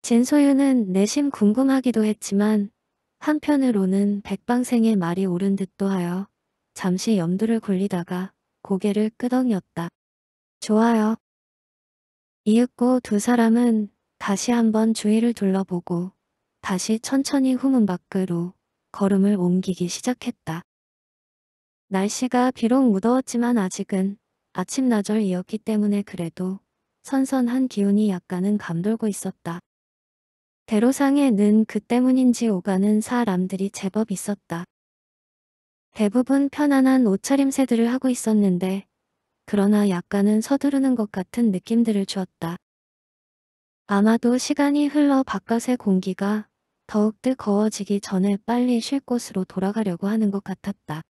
진소유는 내심 궁금하기도 했지만 한편으로는 백방생의 말이 옳은 듯도 하여 잠시 염두를 굴리다가 고개를 끄덕였다. 좋아요. 이윽고 두 사람은 다시 한번 주위를 둘러보고 다시 천천히 후문 밖으로 걸음을 옮기기 시작했다. 날씨가 비록 무더웠지만 아직은 아침나절이었기 때문에 그래도 선선한 기운이 약간은 감돌고 있었다. 대로상에는 그 때문인지 오가는 사람들이 제법 있었다. 대부분 편안한 옷차림새들을 하고 있었는데 그러나 약간은 서두르는 것 같은 느낌들을 주었다. 아마도 시간이 흘러 바깥의 공기가 더욱 뜨거워지기 전에 빨리 쉴 곳으로 돌아가려고 하는 것 같았다.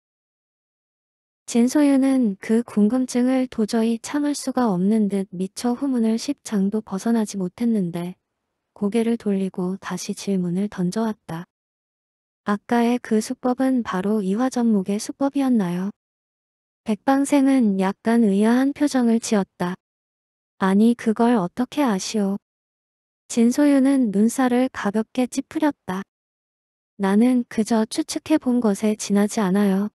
진소유는 그 궁금증을 도저히 참을 수가 없는 듯 미처 후문을 십장도 벗어나지 못했는데 고개를 돌리고 다시 질문을 던져왔다. 아까의 그 수법은 바로 이화전목의 수법이었나요? 백방생은 약간 의아한 표정을 지었다. 아니 그걸 어떻게 아시오? 진소유는 눈살을 가볍게 찌푸렸다. 나는 그저 추측해 본 것에 지나지 않아요.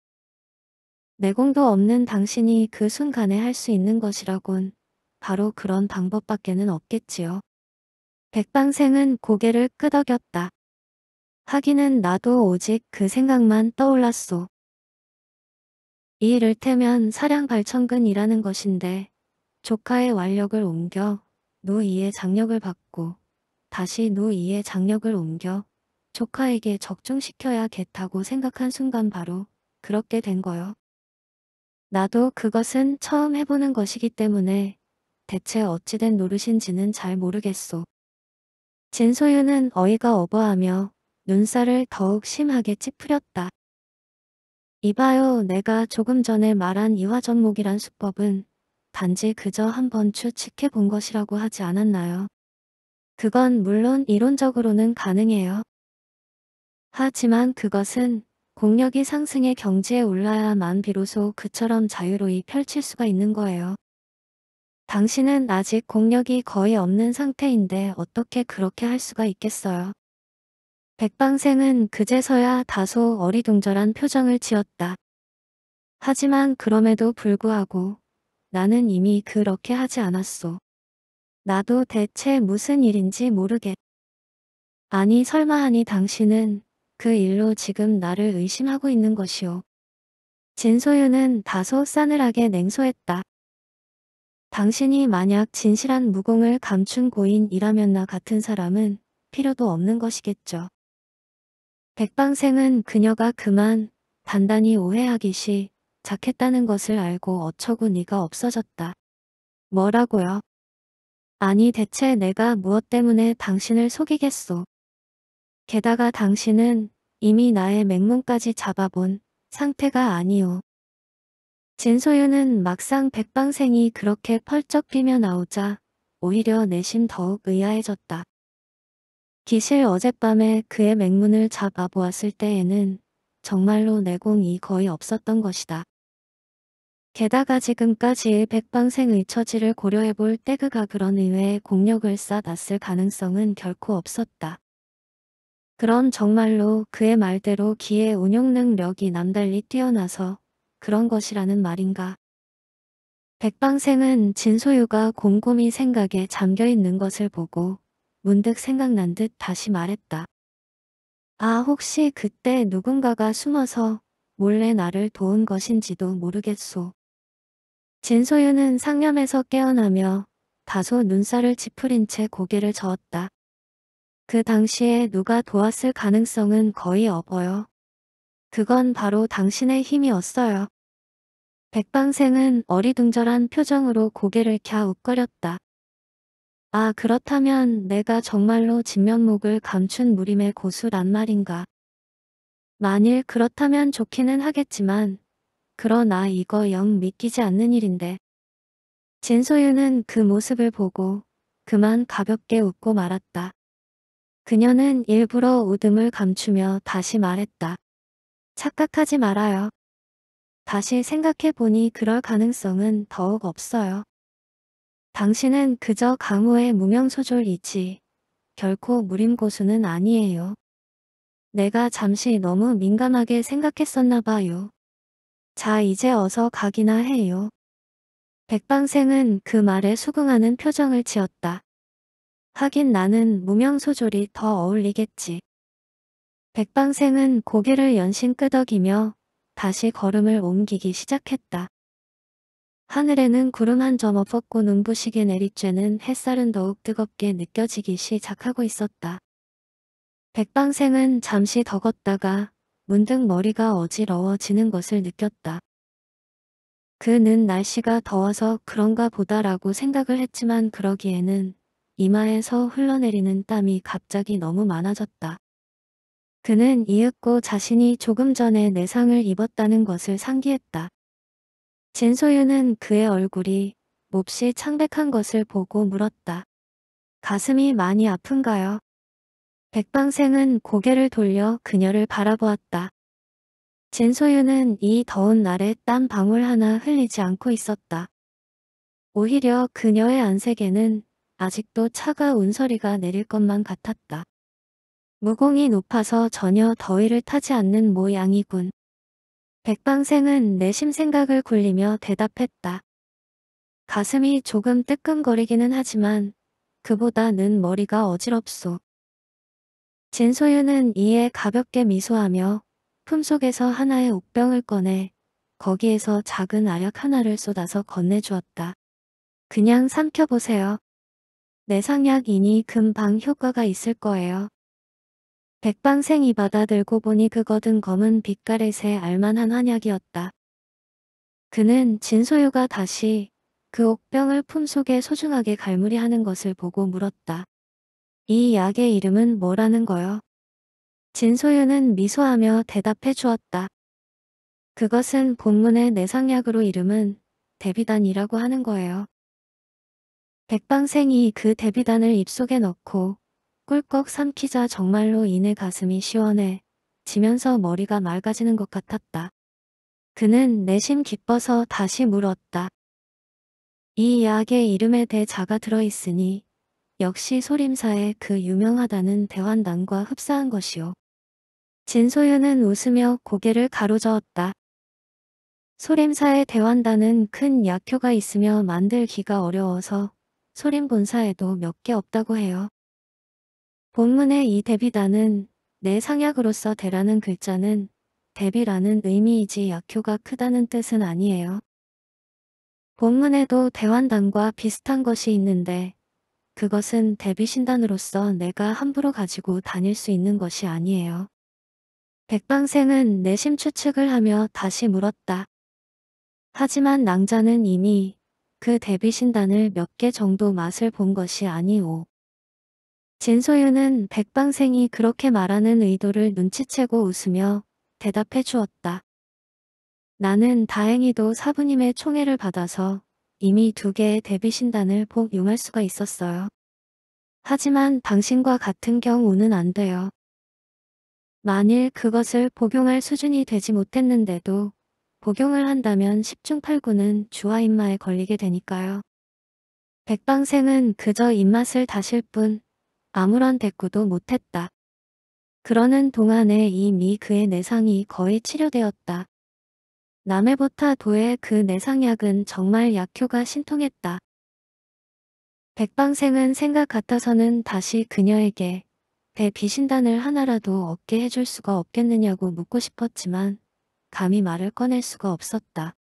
내공도 없는 당신이 그 순간에 할 수 있는 것이라곤 바로 그런 방법밖에는 없겠지요. 백방생은 고개를 끄덕였다. 하기는 나도 오직 그 생각만 떠올랐소. 이를테면 사량 발천근이라는 것인데 조카의 완력을 옮겨 노이의 장력을 받고 다시 노이의 장력을 옮겨 조카에게 적중시켜야겠다고 생각한 순간 바로 그렇게 된 거요. 나도 그것은 처음 해보는 것이기 때문에 대체 어찌된 노릇인지는 잘 모르겠소. 진소유는 어이가 어버하며 눈살을 더욱 심하게 찌푸렸다. 이봐요 내가 조금 전에 말한 이화전목이란 수법은 단지 그저 한번 추측해 본 것이라고 하지 않았나요? 그건 물론 이론적으로는 가능해요. 하지만 그것은 공력이 상승의 경지에 올라야만 비로소 그처럼 자유로이 펼칠 수가 있는 거예요. 당신은 아직 공력이 거의 없는 상태인데 어떻게 그렇게 할 수가 있겠어요. 백방생은 그제서야 다소 어리둥절한 표정을 지었다. 하지만 그럼에도 불구하고 나는 이미 그렇게 하지 않았소. 나도 대체 무슨 일인지 모르겠. 아니 설마 하니 당신은 그 일로 지금 나를 의심하고 있는 것이오. 진소유는 다소 싸늘하게 냉소했다. 당신이 만약 진실한 무공을 감춘 고인이라면 나 같은 사람은 필요도 없는 것이겠죠. 백방생은 그녀가 그만 단단히 오해하기 시 작했다는 것을 알고 어처구 니가 없어졌다. 뭐라고요? 아니 대체 내가 무엇 때문에 당신을 속이겠소. 게다가 당신은 이미 나의 맹문까지 잡아본 상태가 아니오. 진소유는 막상 백방생이 그렇게 펄쩍 뛰며 나오자 오히려 내심 더욱 의아해졌다. 기실 어젯밤에 그의 맹문을 잡아보았을 때에는 정말로 내공이 거의 없었던 것이다. 게다가 지금까지의 백방생의 처지를 고려해볼 때 그가 그런 의외의 공력을 쌓았을 가능성은 결코 없었다. 그런 정말로 그의 말대로 기의 운용 능력이 남달리 뛰어나서 그런 것이라는 말인가. 백방생은 진소유가 곰곰이 생각에 잠겨 있는 것을 보고 문득 생각난 듯 다시 말했다. 아 혹시 그때 누군가가 숨어서 몰래 나를 도운 것인지도 모르겠소. 진소유는 상념에서 깨어나며 다소 눈살을 찌푸린 채 고개를 저었다. 그 당시에 누가 도왔을 가능성은 거의 없어요. 그건 바로 당신의 힘이었어요. 백방생은 어리둥절한 표정으로 고개를 갸웃거렸다. 아 그렇다면 내가 정말로 진면목을 감춘 무림의 고수란 말인가. 만일 그렇다면 좋기는 하겠지만 그러나 이거 영 믿기지 않는 일인데. 진소유는 그 모습을 보고 그만 가볍게 웃고 말았다. 그녀는 일부러 웃음을 감추며 다시 말했다. 착각하지 말아요. 다시 생각해보니 그럴 가능성은 더욱 없어요. 당신은 그저 강호의 무명소졸이지 결코 무림고수는 아니에요. 내가 잠시 너무 민감하게 생각했었나 봐요. 자 이제 어서 가기나 해요. 백방생은 그 말에 수긍하는 표정을 지었다. 하긴 나는 무명소졸이 더 어울리겠지. 백방생은 고개를 연신 끄덕이며 다시 걸음을 옮기기 시작했다. 하늘에는 구름 한점 없었고 눈부시게 내리쬐는 햇살은 더욱 뜨겁게 느껴지기 시작하고 있었다. 백방생은 잠시 더 걷다가 문득 머리가 어지러워지는 것을 느꼈다. 그는 날씨가 더워서 그런가 보다라고 생각을 했지만 그러기에는 이마에서 흘러내리는 땀이 갑자기 너무 많아졌다. 그는 이윽고 자신이 조금 전에 내상을 입었다는 것을 상기했다. 진소유는 그의 얼굴이 몹시 창백한 것을 보고 물었다. 가슴이 많이 아픈가요? 백방생은 고개를 돌려 그녀를 바라보았다. 진소유는 이 더운 날에 땀 방울 하나 흘리지 않고 있었다. 오히려 그녀의 안색에는 아직도 차가 운서리가 내릴 것만 같았다. 무공이 높아서 전혀 더위를 타지 않는 모양이군. 백방생은 내심 생각을 굴리며 대답했다. 가슴이 조금 뜨끔거리기는 하지만 그보다 는 머리가 어지럽소. 진소유는 이에 가볍게 미소하며 품속에서 하나의 옥병을 꺼내 거기에서 작은 아약 하나를 쏟아서 건네주었다. 그냥 삼켜보세요. 내상약이니 금방 효과가 있을 거예요. 백방생이 받아들고 보니 그거든 검은 빛깔의 새 알만한 한약이었다. 그는 진소유가 다시 그 옥병을 품속에 소중하게 갈무리하는 것을 보고 물었다. 이 약의 이름은 뭐라는 거요? 진소유는 미소하며 대답해 주었다. 그것은 본문의 내상약으로 이름은 대비단이라고 하는 거예요. 백방생이 그 대비단을 입속에 넣고 꿀꺽 삼키자 정말로 이내 가슴이 시원해 지면서 머리가 맑아지는 것 같았다. 그는 내심 기뻐서 다시 물었다. 이 약의 이름에 대자가 들어있으니 역시 소림사의 그 유명하다는 대환단과 흡사한 것이오. 진소유는 웃으며 고개를 가로저었다. 소림사의 대환단은 큰 약효가 있으며 만들기가 어려워서 소림 본사에도 몇 개 없다고 해요. 본문의 이 대비다는 내 상약으로서 대라는 글자는 대비라는 의미이지 약효가 크다는 뜻은 아니에요. 본문에도 대환단과 비슷한 것이 있는데 그것은 대비신단으로서 내가 함부로 가지고 다닐 수 있는 것이 아니에요. 백방생은 내심 추측을 하며 다시 물었다. 하지만 낭자는 이미 그 대비신단을 몇 개 정도 맛을 본 것이 아니오. 진소유는 백방생이 그렇게 말하는 의도를 눈치채고 웃으며 대답해 주었다. 나는 다행히도 사부님의 총애를 받아서 이미 두 개의 대비신단을 복용할 수가 있었어요. 하지만 당신과 같은 경우는 안 돼요. 만일 그것을 복용할 수준이 되지 못했는데도 복용을 한다면 10중 8구는 주와 입마에 걸리게 되니까요. 백방생은 그저 입맛을 다실 뿐 아무런 대꾸도 못했다. 그러는 동안에 이미 그의 내상이 거의 치료되었다. 남해보타 도의 그 내상약은 정말 약효가 신통했다. 백방생은 생각 같아서는 다시 그녀에게 대비신단을 하나라도 얻게 해줄 수가 없겠느냐고 묻고 싶었지만 감히 말을 꺼낼 수가 없었다.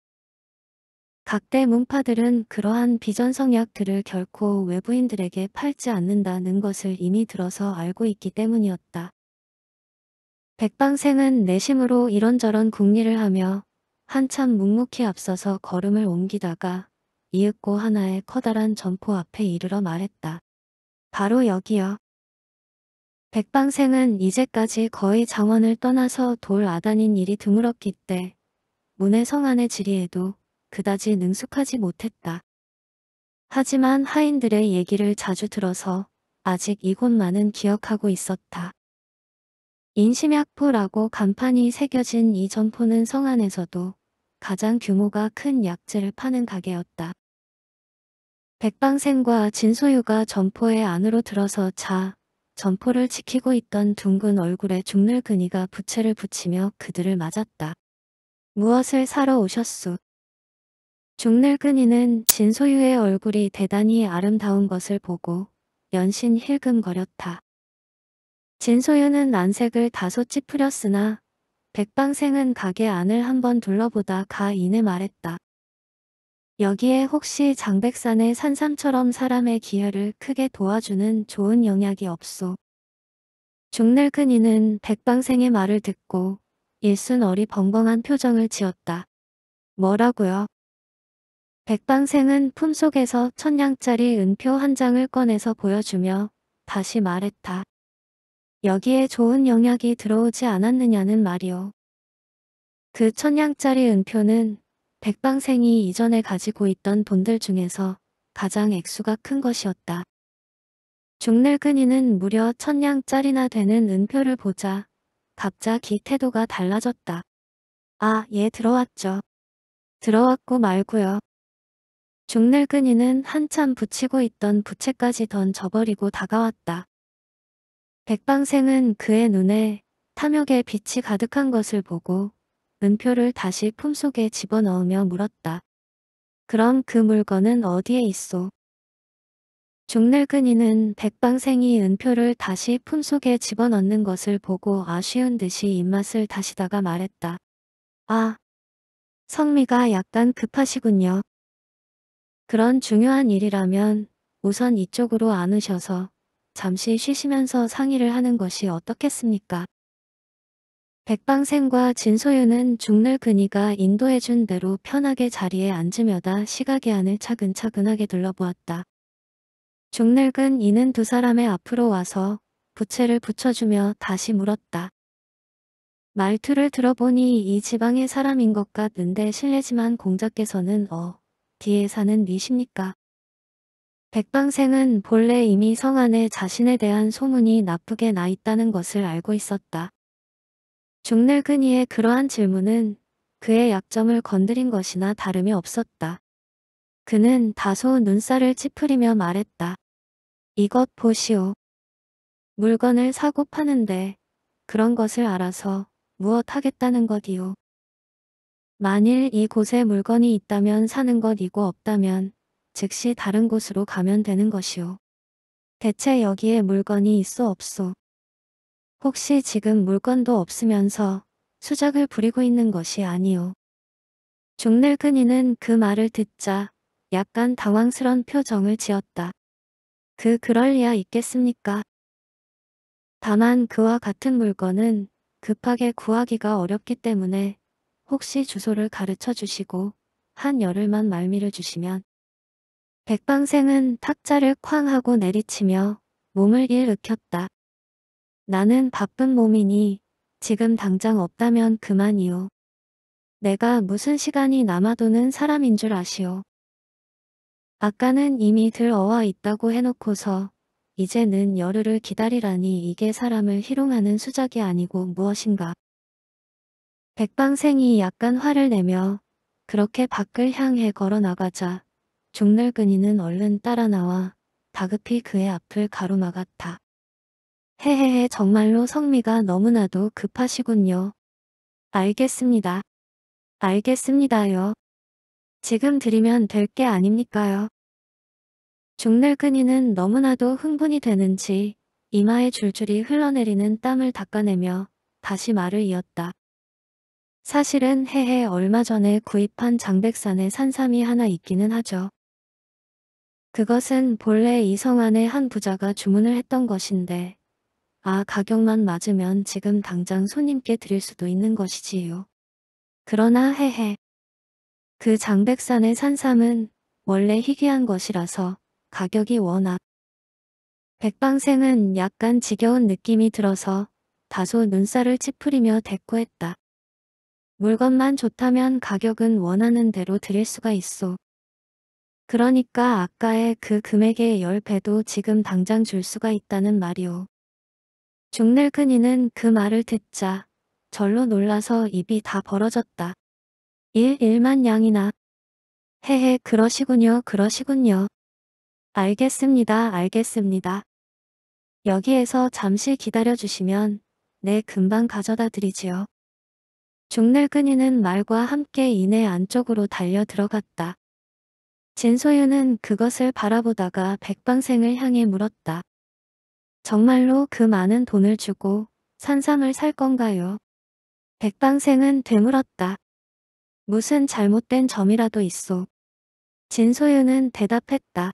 각대 문파들은 그러한 비전성약들을 결코 외부인들에게 팔지 않는다는 것을 이미 들어서 알고 있기 때문이었다. 백방생은 내심으로 이런저런 궁리를 하며 한참 묵묵히 앞서서 걸음을 옮기다가 이윽고 하나의 커다란 점포 앞에 이르러 말했다. 바로 여기요. 백방생은 이제까지 거의 장원을 떠나서 돌 아다닌 일이 드물었기 때 문의 성안의 지리에도 그다지 능숙하지 못했다. 하지만 하인들의 얘기를 자주 들어서 아직 이곳만은 기억하고 있었다. 인심약포라고 간판이 새겨진 이 점포는 성안에서도 가장 규모가 큰 약재를 파는 가게였다. 백방생과 진소유가 점포의 안으로 들어서 자, 점포를 지키고 있던 둥근 얼굴에 죽늘근이가 부채를 붙이며 그들을 맞았다. 무엇을 사러 오셨수? 죽늘근이는 진소유의 얼굴이 대단히 아름다운 것을 보고 연신 힐금거렸다. 진소유는 안색을 다소 찌푸렸으나 백방생은 가게 안을 한번 둘러보다 가 인해 말했다. 여기에 혹시 장백산의 산삼처럼 사람의 기혈을 크게 도와주는 좋은 영약이 없소. 죽늘근이는 백방생의 말을 듣고 일순 어리 벙벙한 표정을 지었다. 뭐라고요? 백방생은 품속에서 천냥짜리 은표 한 장을 꺼내서 보여주며 다시 말했다. 여기에 좋은 영약이 들어오지 않았느냐는 말이오. 그 천냥짜리 은표는 백방생이 이전에 가지고 있던 돈들 중에서 가장 액수가 큰 것이었다. 죽늙은이는 무려 천냥짜리나 되는 은표를 보자 갑자기 태도가 달라졌다. 아, 얘 들어왔죠. 들어왔고 말고요. 죽늙은이는 한참 붙이고 있던 부채까지 던져버리고 다가왔다. 백방생은 그의 눈에 탐욕의 빛이 가득한 것을 보고 은표를 다시 품속에 집어넣으며 물었다. 그럼 그 물건은 어디에 있소? 죽늙은이는 백방생이 은표를 다시 품속에 집어넣는 것을 보고 아쉬운 듯이 입맛을 다시다가 말했다. 아, 성미가 약간 급하시군요. 그런 중요한 일이라면 우선 이쪽으로 안 오셔서 잠시 쉬시면서 상의를 하는 것이 어떻겠습니까? 백방생과 진소유는 죽늘 그니가 인도해준 대로 편하게 자리에 앉으며다 시각의 안을 차근차근하게 둘러보았다. 죽늙은 이는 두 사람의 앞으로 와서 부채를 붙여주며 다시 물었다. 말투를 들어보니 이 지방의 사람인 것 같는데 실례지만 공자께서는 어, 뒤에 사는 니십니까? 백방생은 본래 이미 성 안에 자신에 대한 소문이 나쁘게 나 있다는 것을 알고 있었다. 죽늙은 이의 그러한 질문은 그의 약점을 건드린 것이나 다름이 없었다. 그는 다소 눈살을 찌푸리며 말했다. 이것 보시오. 물건을 사고 파는데 그런 것을 알아서 무엇 하겠다는 것이오. 만일 이곳에 물건이 있다면 사는 것이고 없다면 즉시 다른 곳으로 가면 되는 것이오. 대체 여기에 물건이 있어 없소? 혹시 지금 물건도 없으면서 수작을 부리고 있는 것이 아니오. 중늙은이는 그 말을 듣자 약간 당황스런 표정을 지었다. 그 그럴 리야 있겠습니까? 다만 그와 같은 물건은 급하게 구하기가 어렵기 때문에 혹시 주소를 가르쳐 주시고 한 열흘만 말미를 주시면 백방생은 탁자를 쾅 하고 내리치며 몸을 일으켰다. 나는 바쁜 몸이니 지금 당장 없다면 그만이오. 내가 무슨 시간이 남아도는 사람인 줄 아시오. 아까는 이미 들어와 있다고 해놓고서 이제는 열흘을 기다리라니 이게 사람을 희롱하는 수작이 아니고 무엇인가. 백방생이 약간 화를 내며 그렇게 밖을 향해 걸어 나가자 종늙은이는 얼른 따라 나와 다급히 그의 앞을 가로막았다. 헤헤헤 정말로 성미가 너무나도 급하시군요. 알겠습니다. 알겠습니다요. 지금 드리면 될 게 아닙니까요? 중늙은이는 너무나도 흥분이 되는지 이마에 줄줄이 흘러내리는 땀을 닦아내며 다시 말을 이었다. 사실은 해해 얼마 전에 구입한 장백산에 산삼이 하나 있기는 하죠. 그것은 본래 이성안의 한 부자가 주문을 했던 것인데 아 가격만 맞으면 지금 당장 손님께 드릴 수도 있는 것이지요. 그러나 해해 그 장백산의 산삼은 원래 희귀한 것이라서 가격이 워낙 백방생은 약간 지겨운 느낌이 들어서 다소 눈살을 찌푸리며 대꾸했다. 물건만 좋다면 가격은 원하는 대로 드릴 수가 있소. 그러니까 아까의 그 금액의 10배도 지금 당장 줄 수가 있다는 말이오. 중늙은 이는 그 말을 듣자 절로 놀라서 입이 다 벌어졌다. 일, 일만 양이나. 헤헤, 그러시군요, 그러시군요. 알겠습니다, 알겠습니다. 여기에서 잠시 기다려주시면 네 금방 가져다 드리지요. 중늙은이는 말과 함께 이내 안쪽으로 달려 들어갔다. 진소유는 그것을 바라보다가 백방생을 향해 물었다. 정말로 그 많은 돈을 주고 산삼을 살 건가요? 백방생은 되물었다. 무슨 잘못된 점이라도 있소. 진소유는 대답했다.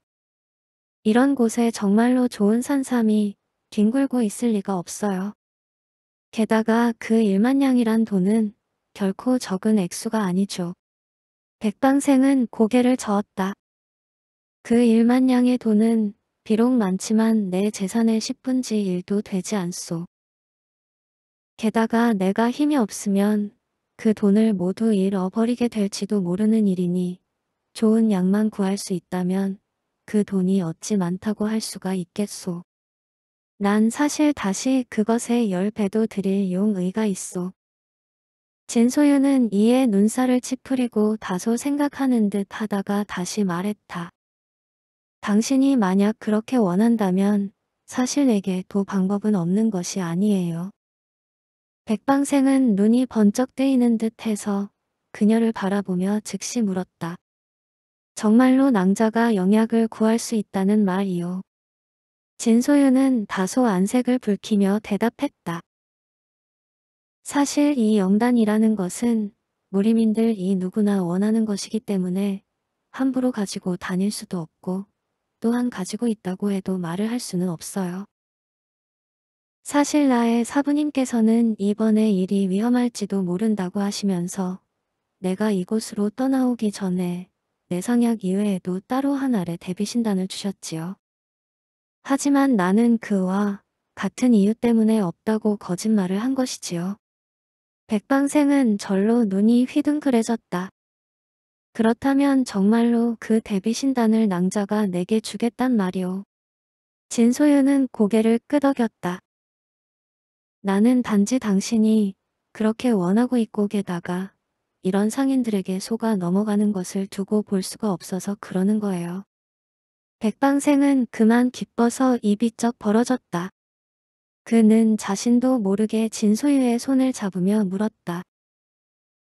이런 곳에 정말로 좋은 산삼이 뒹굴고 있을 리가 없어요. 게다가 그 1만냥이란 돈은 결코 적은 액수가 아니죠. 백방생은 고개를 저었다. 그 1만냥의 돈은 비록 많지만 내 재산의 10분지 1도 되지 않소. 게다가 내가 힘이 없으면 그 돈을 모두 잃어버리게 될지도 모르는 일이니 좋은 약만 구할 수 있다면 그 돈이 어찌 많다고 할 수가 있겠소. 난 사실 다시 그것에 열 배도 드릴 용의가 있소. 진소유는 이에 눈살을 찌푸리고 다소 생각하는 듯 하다가 다시 말했다. 당신이 만약 그렇게 원한다면 사실 내게 도 방법은 없는 것이 아니에요. 백방생은 눈이 번쩍 뜨이는 듯 해서 그녀를 바라보며 즉시 물었다. 정말로 낭자가 영약을 구할 수 있다는 말이요. 진소유는 다소 안색을 붉히며 대답했다. 사실 이 영단이라는 것은 무리민들 이 누구나 원하는 것이기 때문에 함부로 가지고 다닐 수도 없고 또한 가지고 있다고 해도 말을 할 수는 없어요. 사실 나의 사부님께서는 이번에 일이 위험할지도 모른다고 하시면서 내가 이곳으로 떠나오기 전에 내상약 이외에도 따로 하나의 대비신단을 주셨지요. 하지만 나는 그와 같은 이유 때문에 없다고 거짓말을 한 것이지요. 백방생은 절로 눈이 휘둥그레졌다. 그렇다면 정말로 그 대비신단을 낭자가 내게 주겠단 말이오. 진소유는 고개를 끄덕였다. 나는 단지 당신이 그렇게 원하고 있고 게다가 이런 상인들에게 속아 넘어가는 것을 두고 볼 수가 없어서 그러는 거예요. 백방생은 그만 기뻐서 입이 쩍 벌어졌다. 그는 자신도 모르게 진소유의 손을 잡으며 물었다.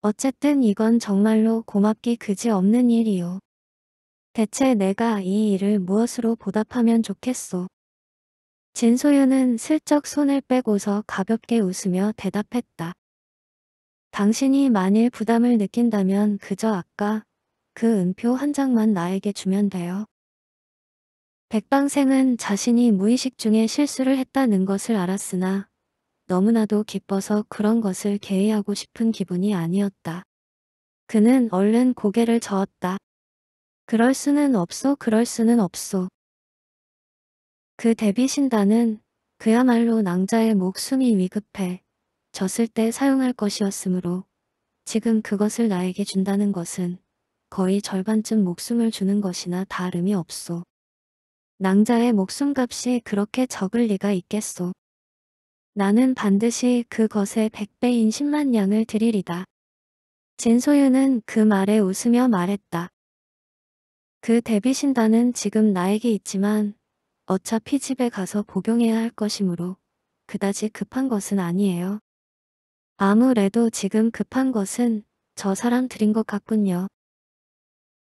어쨌든 이건 정말로 고맙기 그지 없는 일이요. 대체 내가 이 일을 무엇으로 보답하면 좋겠소? 진소유는 슬쩍 손을 빼고서 가볍게 웃으며 대답했다. 당신이 만일 부담을 느낀다면 그저 아까 그 은표 한 장만 나에게 주면 돼요. 백방생은 자신이 무의식 중에 실수를 했다는 것을 알았으나 너무나도 기뻐서 그런 것을 개의하고 싶은 기분이 아니었다. 그는 얼른 고개를 저었다. 그럴 수는 없소 그럴 수는 없소. 그 데뷔신단은 그야말로 낭자의 목숨이 위급해 졌을 때 사용할 것이었으므로 지금 그것을 나에게 준다는 것은 거의 절반쯤 목숨을 주는 것이나 다름이 없소. 낭자의 목숨값이 그렇게 적을 리가 있겠소. 나는 반드시 그 것의 백배인 십만 양을 드리리다. 진소유는 그 말에 웃으며 말했다. 그 데뷔신단은 지금 나에게 있지만 어차피 집에 가서 복용해야 할 것이므로 그다지 급한 것은 아니에요. 아무래도 지금 급한 것은 저 사람 드린 것 같군요.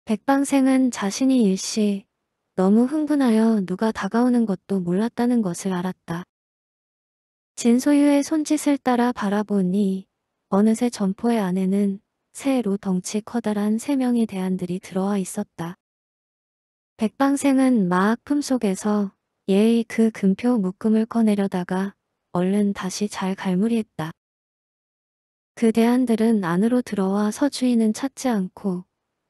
백방생은 자신이 일시 너무 흥분하여 누가 다가오는 것도 몰랐다는 것을 알았다. 진소유의 손짓을 따라 바라보니 어느새 점포의 안에는 새로 덩치 커다란 세 명의 대안들이 들어와 있었다. 백방생은 마악 품속에서 예의 그 금표 묶음을 꺼내려다가 얼른 다시 잘 갈무리했다. 그 대안들은 안으로 들어와 서주인은 찾지 않고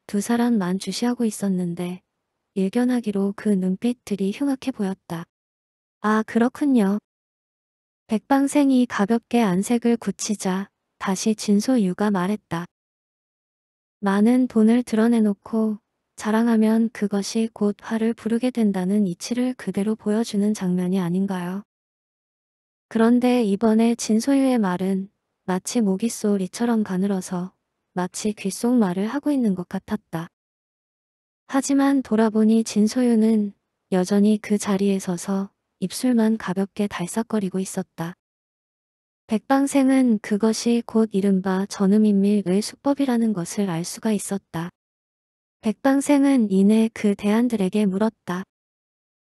두 사람만 주시하고 있었는데 일견하기로 그 눈빛들이 흉악해 보였다. 아 그렇군요. 백방생이 가볍게 안색을 굳히자 다시 진소유가 말했다. 많은 돈을 드러내놓고 자랑하면 그것이 곧 화를 부르게 된다는 이치를 그대로 보여주는 장면이 아닌가요? 그런데 이번에 진소유의 말은 마치 모기소리처럼 가늘어서 마치 귓속말을 하고 있는 것 같았다. 하지만 돌아보니 진소유는 여전히 그 자리에 서서 입술만 가볍게 달싹거리고 있었다. 백방생은 그것이 곧 이른바 전음인밀의 수법이라는 것을 알 수가 있었다. 백방생은 이내 그 대안들에게 물었다.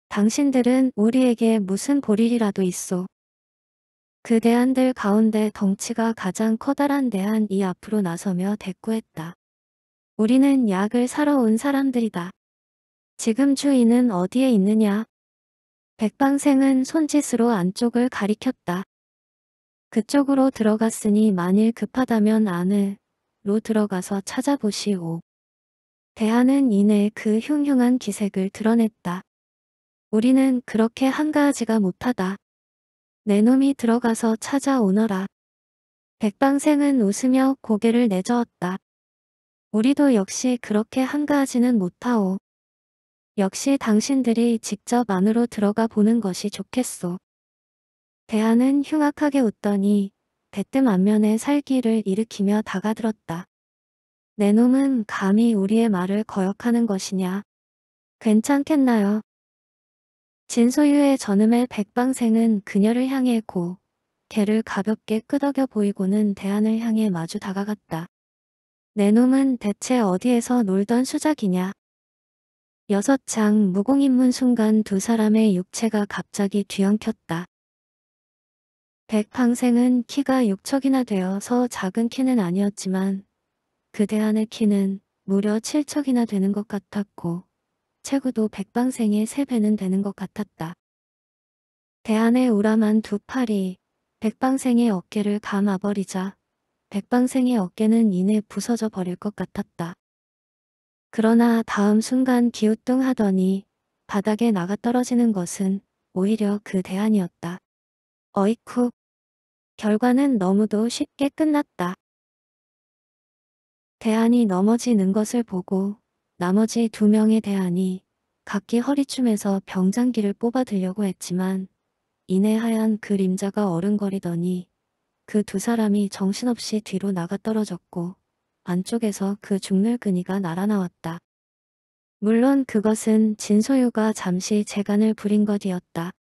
당신들은 우리에게 무슨 보릴이라도 있소. 그 대안들 가운데 덩치가 가장 커다란 대안이 앞으로 나서며 대꾸했다. 우리는 약을 사러 온 사람들이다. 지금 주인은 어디에 있느냐? 백방생은 손짓으로 안쪽을 가리켰다. 그쪽으로 들어갔으니 만일 급하다면 안으로 들어가서 찾아보시오. 대하는 이내 그 흉흉한 기색을 드러냈다. 우리는 그렇게 한가하지가 못하다. 내 놈이 들어가서 찾아오너라. 백방생은 웃으며 고개를 내저었다. 우리도 역시 그렇게 한가하지는 못하오. 역시 당신들이 직접 안으로 들어가 보는 것이 좋겠소. 대하는 흉악하게 웃더니 대뜸 안면에 살기를 일으키며 다가들었다. 내 놈은 감히 우리의 말을 거역하는 것이냐. 괜찮겠나요? 진소유의 전음의 백방생은 그녀를 향해 고, 개를 가볍게 끄덕여 보이고는 대안을 향해 마주 다가갔다. 내 놈은 대체 어디에서 놀던 수작이냐. 여섯 장 무공인문 순간 두 사람의 육체가 갑자기 뒤엉켰다. 백방생은 키가 6척이나 되어서 작은 키는 아니었지만 그 대 안의 키는 무려 7척이나 되는 것 같았고 체구도 백방생의 3배는 되는 것 같았다. 대안의 우람한 두 팔이 백방생의 어깨를 감아버리자 백방생의 어깨는 이내 부서져 버릴 것 같았다. 그러나 다음 순간 기우뚱하더니 바닥에 나가 떨어지는 것은 오히려 그 대안이었다. 어이쿠. 결과는 너무도 쉽게 끝났다. 대안이 넘어지는 것을 보고 나머지 두 명의 대안이 각기 허리춤에서 병장기를 뽑아들려고 했지만 이내 하얀 그림자가 어른거리더니 그 두 사람이 정신없이 뒤로 나가 떨어졌고 안쪽에서 그 죽늘그니가 날아나왔다. 물론 그것은 진소유가 잠시 재간을 부린 것이었다.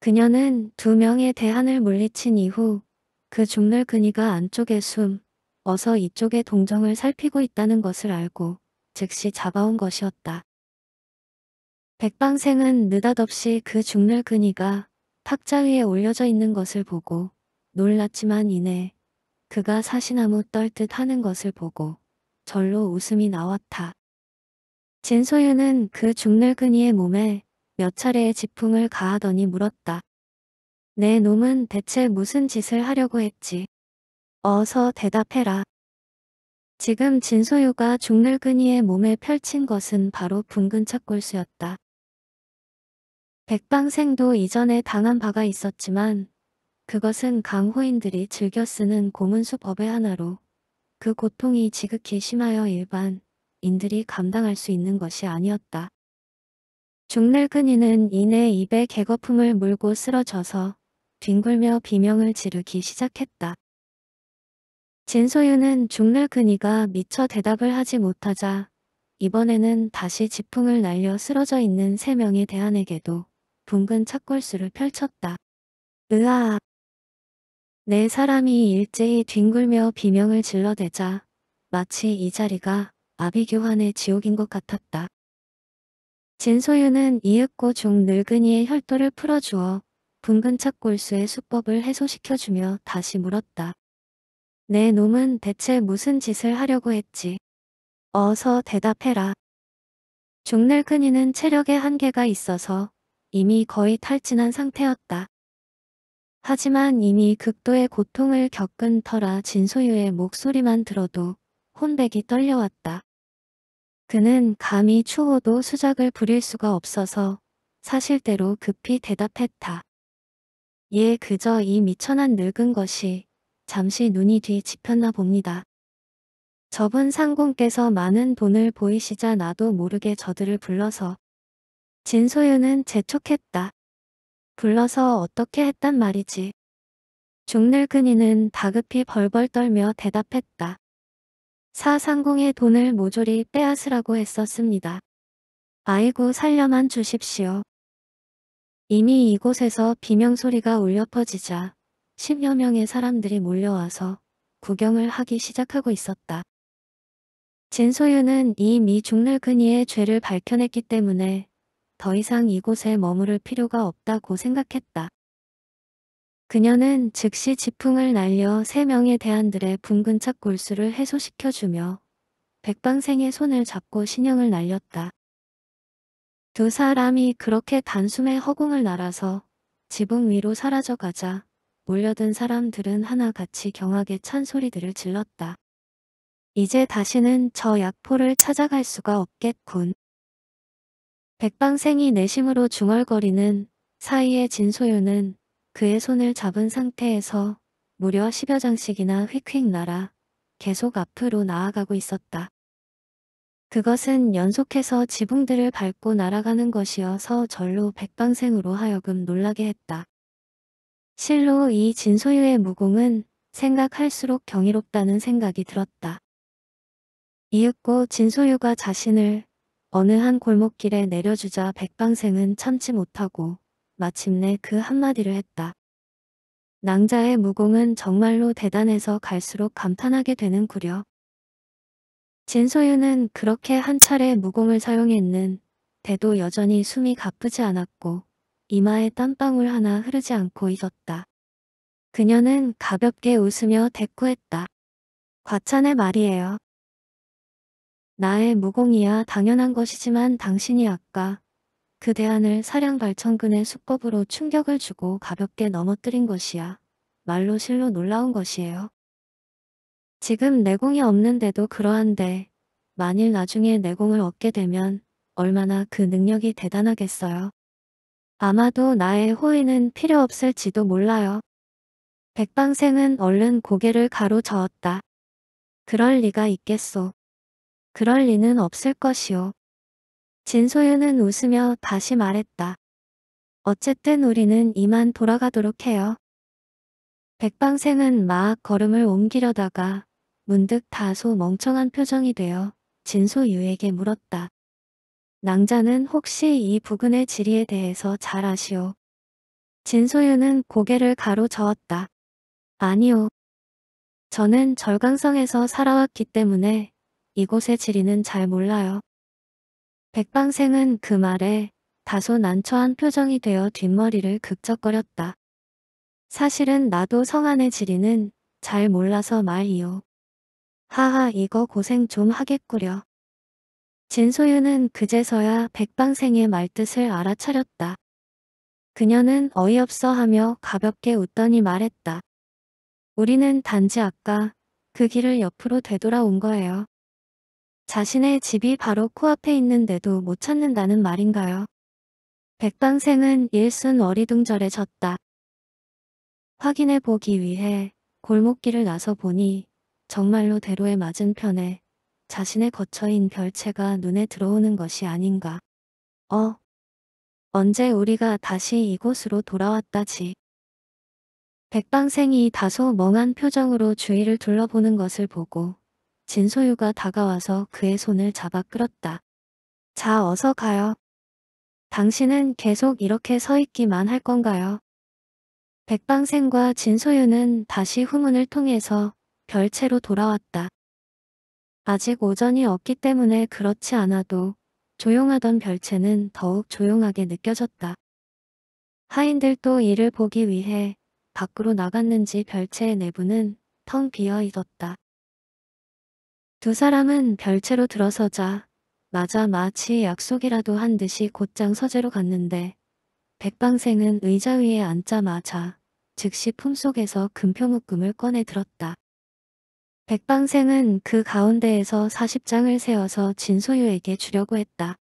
그녀는 두 명의 대안을 물리친 이후 그 죽늘그니가 안쪽에 숨, 어서 이쪽의 동정을 살피고 있다는 것을 알고 즉시 잡아온 것이었다. 백방생은 느닷없이 그 죽늙은이가 탁자 위에 올려져 있는 것을 보고 놀랐지만 이내 그가 사시나무 떨듯 하는 것을 보고 절로 웃음이 나왔다. 진소유는 그 죽늙은이의 몸에 몇 차례의 지풍을 가하더니 물었다. 내 놈은 대체 무슨 짓을 하려고 했지? 어서 대답해라. 지금 진소유가 죽늙은이의 몸에 펼친 것은 바로 붉은 착골수였다. 백방생도 이전에 당한 바가 있었지만 그것은 강호인들이 즐겨 쓰는 고문수 법의 하나로 그 고통이 지극히 심하여 일반인들이 감당할 수 있는 것이 아니었다. 죽늙은이는 이내 입에 개거품을 물고 쓰러져서 뒹굴며 비명을 지르기 시작했다. 진소유는 죽늙은이가 미처 대답을 하지 못하자 이번에는 다시 지풍을 날려 쓰러져 있는 세 명의 대안에게도 붕근 착골수를 펼쳤다. 으아! 네 사람이 일제히 뒹굴며 비명을 질러대자 마치 이 자리가 아비교환의 지옥인 것 같았다. 진소유는 이윽고 중 늙은이의 혈도를 풀어주어 붕근 착골수의 수법을 해소시켜주며 다시 물었다. 내 놈은 대체 무슨 짓을 하려고 했지? 어서 대답해라. 중늙은이는 체력에 한계가 있어서 이미 거의 탈진한 상태였다. 하지만 이미 극도의 고통을 겪은 터라 진소유의 목소리만 들어도 혼백이 떨려왔다. 그는 감히 추호도 수작을 부릴 수가 없어서 사실대로 급히 대답했다. 예 그저 이 미천한 늙은 것이 잠시 눈이 뒤집혔나 봅니다. 저분 상공께서 많은 돈을 보이시자 나도 모르게 저들을 불러서 진소유는 재촉했다. 불러서 어떻게 했단 말이지. 중늙은이는 다급히 벌벌 떨며 대답했다. 사상공의 돈을 모조리 빼앗으라고 했었습니다. 아이고 살려만 주십시오. 이미 이곳에서 비명소리가 울려 퍼지자 10여 명의 사람들이 몰려와서 구경을 하기 시작하고 있었다. 진소유는 이 미 중늙은이의 죄를 밝혀냈기 때문에 더 이상 이곳에 머무를 필요가 없다고 생각했다. 그녀는 즉시 지풍을 날려 세 명의 대안들의 붕근 착 골수를 해소시켜주며 백방생의 손을 잡고 신형을 날렸다. 두 사람이 그렇게 단숨에 허공을 날아서 지붕 위로 사라져가자 몰려든 사람들은 하나같이 경악의 찬소리들을 질렀다. 이제 다시는 저 약포를 찾아갈 수가 없겠군. 백방생이 내심으로 중얼거리는 사이에 진소유는 그의 손을 잡은 상태에서 무려 10여 장씩이나 휙휙 날아 계속 앞으로 나아가고 있었다. 그것은 연속해서 지붕들을 밟고 날아가는 것이어서 절로 백방생으로 하여금 놀라게 했다. 실로 이 진소유의 무공은 생각할수록 경이롭다는 생각이 들었다. 이윽고 진소유가 자신을 어느 한 골목길에 내려주자 백방생은 참지 못하고 마침내 그 한마디를 했다. 낭자의 무공은 정말로 대단해서 갈수록 감탄하게 되는구려. 진소유는 그렇게 한 차례 무공을 사용했는 대도 여전히 숨이 가쁘지 않았고 이마에 땀방울 하나 흐르지 않고 있었다. 그녀는 가볍게 웃으며 대꾸했다. 과찬의 말이에요. 나의 무공이야 당연한 것이지만 당신이 아까 그 대안을 사량 발천근의 수법으로 충격을 주고 가볍게 넘어뜨린 것이야. 말로 실로 놀라운 것이에요. 지금 내공이 없는데도 그러한데 만일 나중에 내공을 얻게 되면 얼마나 그 능력이 대단하겠어요. 아마도 나의 호의는 필요 없을지도 몰라요. 백방생은 얼른 고개를 가로저었다. 그럴 리가 있겠소. 그럴 리는 없을 것이오. 진소유는 웃으며 다시 말했다. 어쨌든 우리는 이만 돌아가도록 해요. 백방생은 막 걸음을 옮기려다가 문득 다소 멍청한 표정이 되어 진소유에게 물었다. 낭자는 혹시 이 부근의 지리에 대해서 잘 아시오? 진소유는 고개를 가로저었다. 아니오. 저는 절강성에서 살아왔기 때문에 이곳의 지리는 잘 몰라요. 백방생은 그 말에 다소 난처한 표정이 되어 뒷머리를 극적거렸다. 사실은 나도 성안의 지리는 잘 몰라서 말이요. 하하 이거 고생 좀 하겠구려. 진소유는 그제서야 백방생의 말뜻을 알아차렸다. 그녀는 어이없어 하며 가볍게 웃더니 말했다. 우리는 단지 아까 그 길을 옆으로 되돌아온 거예요. 자신의 집이 바로 코앞에 있는데도 못 찾는다는 말인가요? 백방생은 일순 어리둥절해졌다. 확인해 보기 위해 골목길을 나서 보니 정말로 대로에 맞은편에 자신의 거처인 별채가 눈에 들어오는 것이 아닌가. 어, 언제 우리가 다시 이곳으로 돌아왔다지. 백방생이 다소 멍한 표정으로 주위를 둘러보는 것을 보고 진소유가 다가와서 그의 손을 잡아 끌었다. 자 어서 가요. 당신은 계속 이렇게 서 있기만 할 건가요? 백방생과 진소유는 다시 후문을 통해서 별채로 돌아왔다. 아직 오전이 없기 때문에 그렇지 않아도 조용하던 별채는 더욱 조용하게 느껴졌다. 하인들도 이를 보기 위해 밖으로 나갔는지 별채의 내부는 텅 비어 있었다. 두 사람은 별채로 들어서자 맞아 마치 약속이라도 한 듯이 곧장 서재로 갔는데 백방생은 의자 위에 앉자마자 즉시 품속에서 금표묶음을 꺼내 들었다. 백방생은 그 가운데에서 40장을 세워서 진소유에게 주려고 했다.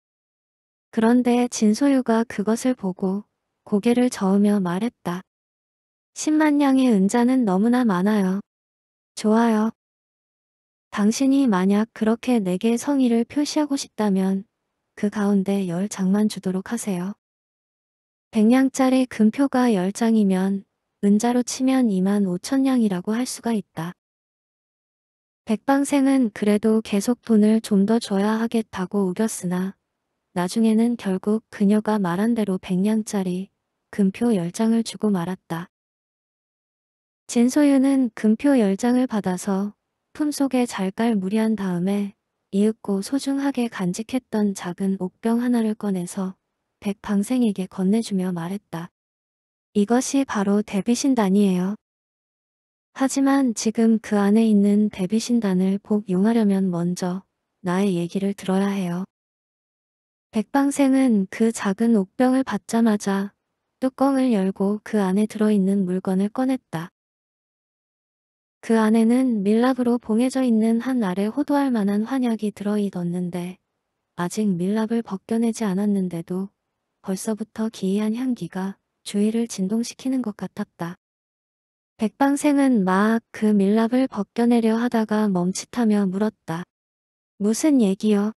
그런데 진소유가 그것을 보고 고개를 저으며 말했다. 10만 냥의 은자는 너무나 많아요. 좋아요. 당신이 만약 그렇게 내게 성의를 표시하고 싶다면 그 가운데 열 장만 주도록 하세요. 100냥짜리 금표가 10장이면 은자로 치면 2만 5천 냥이라고 할 수가 있다. 백방생은 그래도 계속 돈을 좀 더 줘야 하겠다고 우겼으나 나중에는 결국 그녀가 말한 대로 100냥짜리 금표 10장을 주고 말았다. 진소유는 금표 10장을 받아서 품속에 잘깔 무리한 다음에 이윽고 소중하게 간직했던 작은 옥병 하나를 꺼내서 백방생에게 건네주며 말했다. 이것이 바로 대비신단이에요. 하지만 지금 그 안에 있는 대비신단을 복용하려면 먼저 나의 얘기를 들어야 해요. 백방생은 그 작은 옥병을 받자마자 뚜껑을 열고 그 안에 들어있는 물건을 꺼냈다. 그 안에는 밀랍으로 봉해져 있는 한 알에 호도할 만한 환약이 들어있었는데 아직 밀랍을 벗겨내지 않았는데도 벌써부터 기이한 향기가 주위를 진동시키는 것 같았다. 백방생은 막 그 밀랍을 벗겨내려 하다가 멈칫하며 물었다. 무슨 얘기요?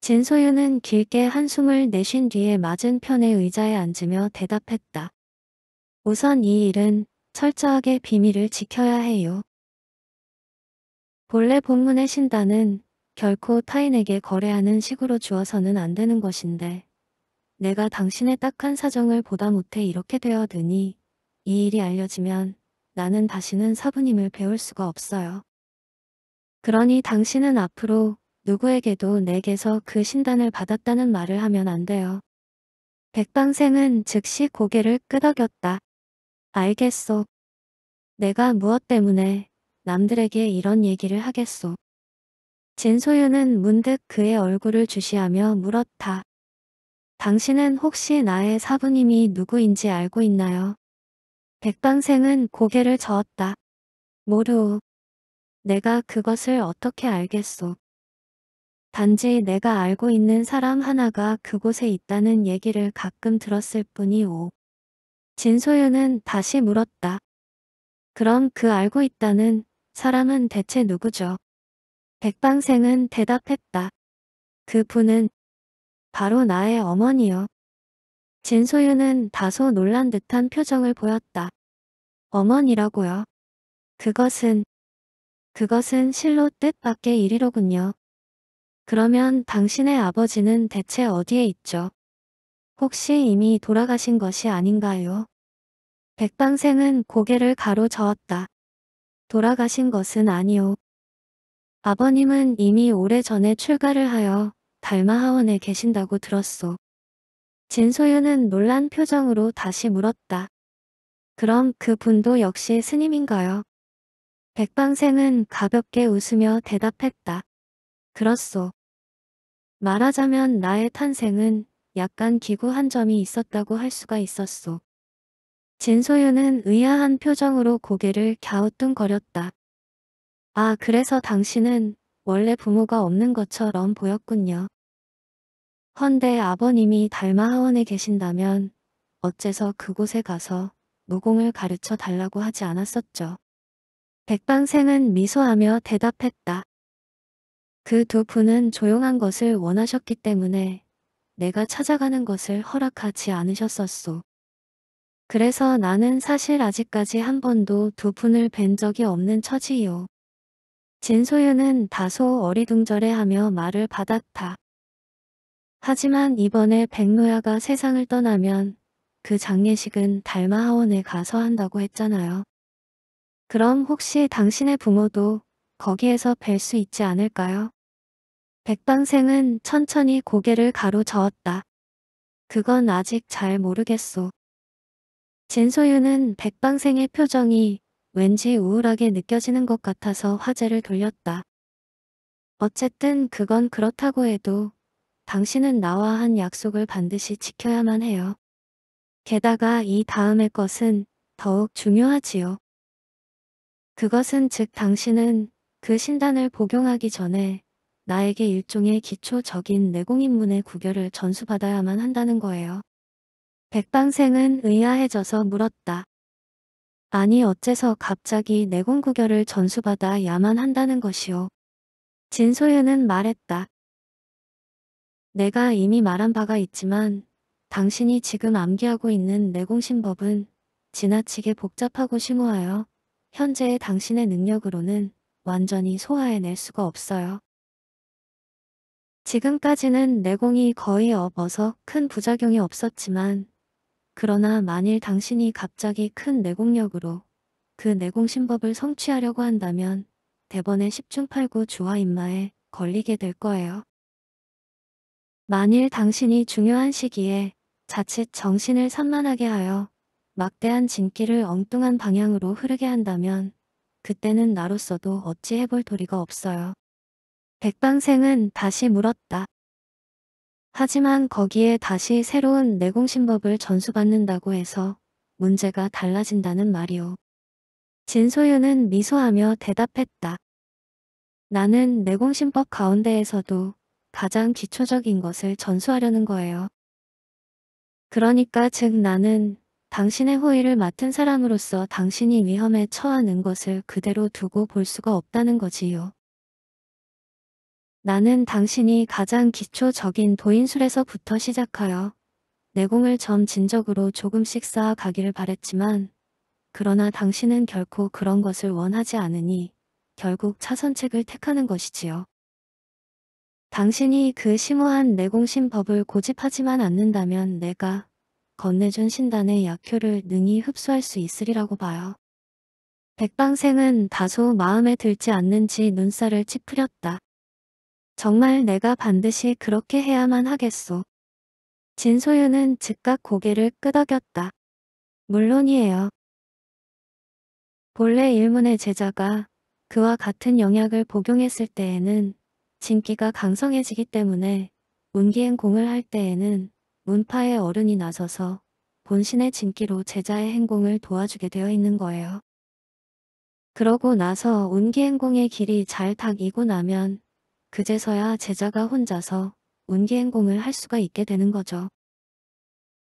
진소유는 길게 한숨을 내쉰 뒤에 맞은편의 의자에 앉으며 대답했다. 우선 이 일은 철저하게 비밀을 지켜야 해요. 본래 본문의 신단은 결코 타인에게 거래하는 식으로 주어서는 안 되는 것인데 내가 당신의 딱한 사정을 보다 못해 이렇게 되어드니 이 일이 알려지면 나는 다시는 사부님을 배울 수가 없어요. 그러니 당신은 앞으로 누구에게도 내게서 그 신단을 받았다는 말을 하면 안 돼요. 백방생은 즉시 고개를 끄덕였다. 알겠소. 내가 무엇 때문에 남들에게 이런 얘기를 하겠소. 진소유는 문득 그의 얼굴을 주시하며 물었다. 당신은 혹시 나의 사부님이 누구인지 알고 있나요? 백방생은 고개를 저었다. 모르오. 내가 그것을 어떻게 알겠소. 단지 내가 알고 있는 사람 하나가 그곳에 있다는 얘기를 가끔 들었을 뿐이오. 진소유는 다시 물었다. 그럼 그 알고 있다는 사람은 대체 누구죠? 백방생은 대답했다. 그 분은 바로 나의 어머니요. 진소유는 다소 놀란 듯한 표정을 보였다. 어머니라고요. 그것은 그것은 실로 뜻밖의 일이로군요. 그러면 당신의 아버지는 대체 어디에 있죠? 혹시 이미 돌아가신 것이 아닌가요? 백방생은 고개를 가로저었다. 돌아가신 것은 아니오. 아버님은 이미 오래전에 출가를 하여 달마하원에 계신다고 들었소. 진소윤은 놀란 표정으로 다시 물었다. 그럼 그 분도 역시 스님인가요? 백방생은 가볍게 웃으며 대답했다. 그렇소. 말하자면 나의 탄생은 약간 기구한 점이 있었다고 할 수가 있었소. 진소윤은 의아한 표정으로 고개를 갸우뚱거렸다. 아, 그래서 당신은 원래 부모가 없는 것처럼 보였군요. 헌데 아버님이 달마하원에 계신다면 어째서 그곳에 가서 무공을 가르쳐 달라고 하지 않았었죠. 백방생은 미소하며 대답했다. 그 두 분은 조용한 것을 원하셨기 때문에 내가 찾아가는 것을 허락하지 않으셨었소. 그래서 나는 사실 아직까지 한 번도 두 분을 뵌 적이 없는 처지요. 진소윤은 다소 어리둥절해하며 말을 받았다. 하지만 이번에 백노야가 세상을 떠나면 그 장례식은 달마하원에 가서 한다고 했잖아요. 그럼 혹시 당신의 부모도 거기에서 뵐 수 있지 않을까요? 백방생은 천천히 고개를 가로저었다. 그건 아직 잘 모르겠소. 진소윤은 백방생의 표정이 왠지 우울하게 느껴지는 것 같아서 화제를 돌렸다. 어쨌든 그건 그렇다고 해도 당신은 나와 한 약속을 반드시 지켜야만 해요. 게다가 이 다음의 것은 더욱 중요하지요. 그것은 즉 당신은 그 신단을 복용하기 전에 나에게 일종의 기초적인 내공인문의 구결을 전수받아야만 한다는 거예요. 백방생은 의아해져서 물었다. 아니 어째서 갑자기 내공 구결을 전수받아야만 한다는 것이오. 진소윤은 말했다. 내가 이미 말한 바가 있지만 당신이 지금 암기하고 있는 내공신법은 지나치게 복잡하고 심오하여 현재의 당신의 능력으로는 완전히 소화해낼 수가 없어요. 지금까지는 내공이 거의 없어서 큰 부작용이 없었지만 그러나 만일 당신이 갑자기 큰 내공력으로 그 내공신법을 성취하려고 한다면 대번에 10중 8구 주화 인마에 걸리게 될 거예요. 만일 당신이 중요한 시기에 자칫 정신을 산만하게 하여 막대한 진기를 엉뚱한 방향으로 흐르게 한다면 그때는 나로서도 어찌 해볼 도리가 없어요. 백방생은 다시 물었다. 하지만 거기에 다시 새로운 내공신법을 전수받는다고 해서 문제가 달라진다는 말이오. 진소윤은 미소하며 대답했다. 나는 내공신법 가운데에서도 가장 기초적인 것을 전수하려는 거예요. 그러니까 즉 나는 당신의 호의를 맡은 사람으로서 당신이 위험에 처하는 것을 그대로 두고 볼 수가 없다는 거지요. 나는 당신이 가장 기초적인 도인술에서부터 시작하여 내공을 점진적으로 조금씩 쌓아 가기를 바랬지만 그러나 당신은 결코 그런 것을 원하지 않으니 결국 차선책을 택하는 것이지요. 당신이 그 심오한 내공신법을 고집하지만 않는다면 내가 건네준 신단의 약효를 능히 흡수할 수 있으리라고 봐요. 백방생은 다소 마음에 들지 않는지 눈살을 찌푸렸다. 정말 내가 반드시 그렇게 해야만 하겠소. 진소윤은 즉각 고개를 끄덕였다. 물론이에요. 본래 일문의 제자가 그와 같은 영약을 복용했을 때에는 진기가 강성해지기 때문에 운기행공을 할 때에는 문파의 어른이 나서서 본신의 진기로 제자의 행공을 도와주게 되어 있는 거예요. 그러고 나서 운기행공의 길이 잘 닥이고 나면 그제서야 제자가 혼자서 운기행공을 할 수가 있게 되는 거죠.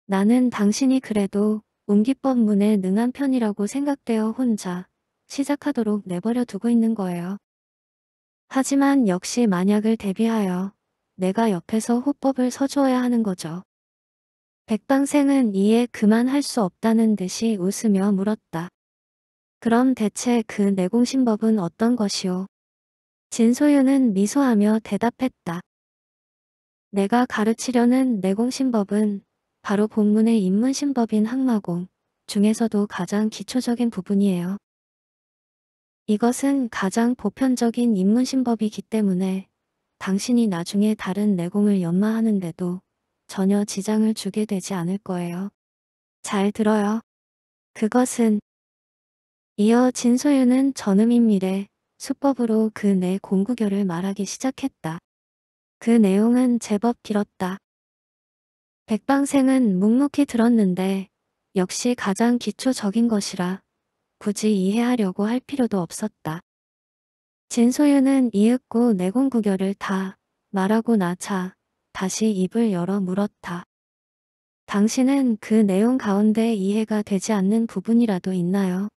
나는 당신이 그래도 운기법문에 능한 편이라고 생각되어 혼자 시작하도록 내버려 두고 있는 거예요. 하지만 역시 만약을 대비하여 내가 옆에서 호법을 서주어야 하는 거죠. 백방생은 이에 그만할 수 없다는 듯이 웃으며 물었다. 그럼 대체 그 내공신법은 어떤 것이오? 진소윤은 미소하며 대답했다. 내가 가르치려는 내공신법은 바로 본문의 인문신법인 항마공 중에서도 가장 기초적인 부분이에요. 이것은 가장 보편적인 입문신법이기 때문에 당신이 나중에 다른 내공을 연마하는데도 전혀 지장을 주게 되지 않을 거예요. 잘 들어요. 그것은 이어 진소유는 전음인밀의 수법으로 그 내 공구결을 말하기 시작했다. 그 내용은 제법 길었다. 백방생은 묵묵히 들었는데 역시 가장 기초적인 것이라 굳이 이해하려고 할 필요도 없었다. 진소유는 이윽고 내공구결을 다 말하고 나자 다시 입을 열어 물었다. 당신은 그 내용 가운데 이해가 되지 않는 부분이라도 있나요?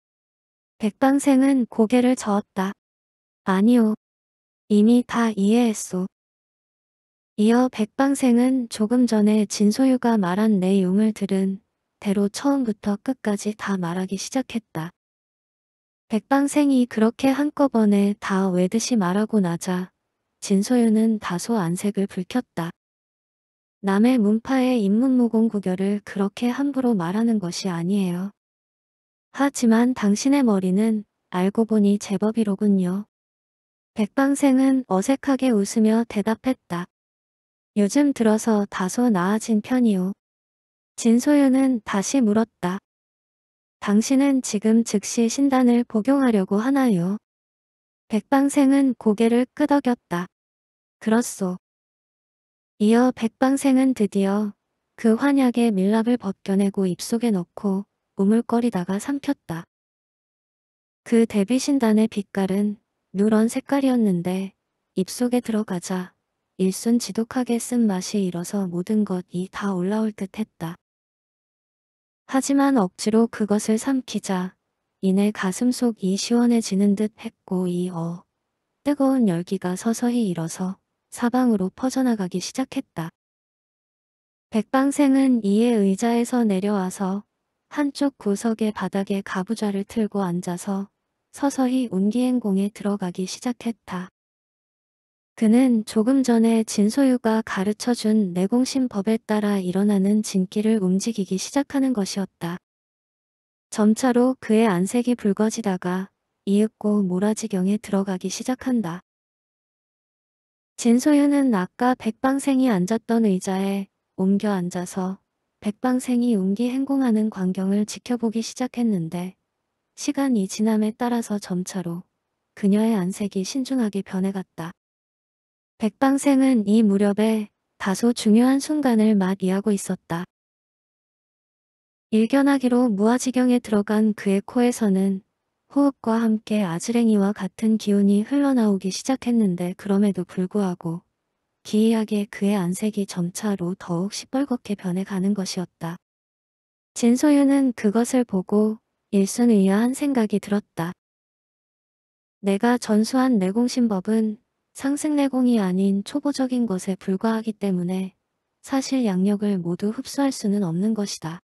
백방생은 고개를 저었다. 아니요. 이미 다 이해했소. 이어 백방생은 조금 전에 진소유가 말한 내용을 들은 대로 처음부터 끝까지 다 말하기 시작했다. 백방생이 그렇게 한꺼번에 다 외듯이 말하고 나자 진소유는 다소 안색을 불켰다. 남의 문파의 인문무공 구결을 그렇게 함부로 말하는 것이 아니에요. 하지만 당신의 머리는 알고 보니 제법이로군요. 백방생은 어색하게 웃으며 대답했다. 요즘 들어서 다소 나아진 편이오. 진소유는 다시 물었다. 당신은 지금 즉시 신단을 복용하려고 하나요? 백방생은 고개를 끄덕였다. 그렇소. 이어 백방생은 드디어 그 환약의 밀랍을 벗겨내고 입속에 넣고 우물거리다가 삼켰다. 그 데뷔신단의 빛깔은 누런 색깔이었는데 입속에 들어가자 일순 지독하게 쓴 맛이 일어서 모든 것이 다 올라올 듯 했다. 하지만 억지로 그것을 삼키자 이내 가슴속이 시원해지는 듯 했고 이 어, 뜨거운 열기가 서서히 일어서 사방으로 퍼져나가기 시작했다. 백방생은 이에 의자에서 내려와서 한쪽 구석의 바닥에 가부좌를 틀고 앉아서 서서히 운기행공에 들어가기 시작했다. 그는 조금 전에 진소유가 가르쳐준 내공신 법에 따라 일어나는 진기를 움직이기 시작하는 것이었다. 점차로 그의 안색이 붉어지다가 이윽고 모라지경에 들어가기 시작한다. 진소유는 아까 백방생이 앉았던 의자에 옮겨 앉아서 백방생이 웅기 행공하는 광경을 지켜보기 시작했는데 시간이 지남에 따라서 점차로 그녀의 안색이 신중하게 변해갔다. 백방생은 이 무렵에 다소 중요한 순간을 맞이하고 있었다. 일견하기로 무아지경에 들어간 그의 코에서는 호흡과 함께 아즈랭이와 같은 기운이 흘러나오기 시작했는데 그럼에도 불구하고 기이하게 그의 안색이 점차로 더욱 시뻘겋게 변해가는 것이었다. 진소유는 그것을 보고 일순의아한 생각이 들었다. 내가 전수한 내공신법은 상승내공이 아닌 초보적인 것에 불과하기 때문에 사실 양력을 모두 흡수할 수는 없는 것이다.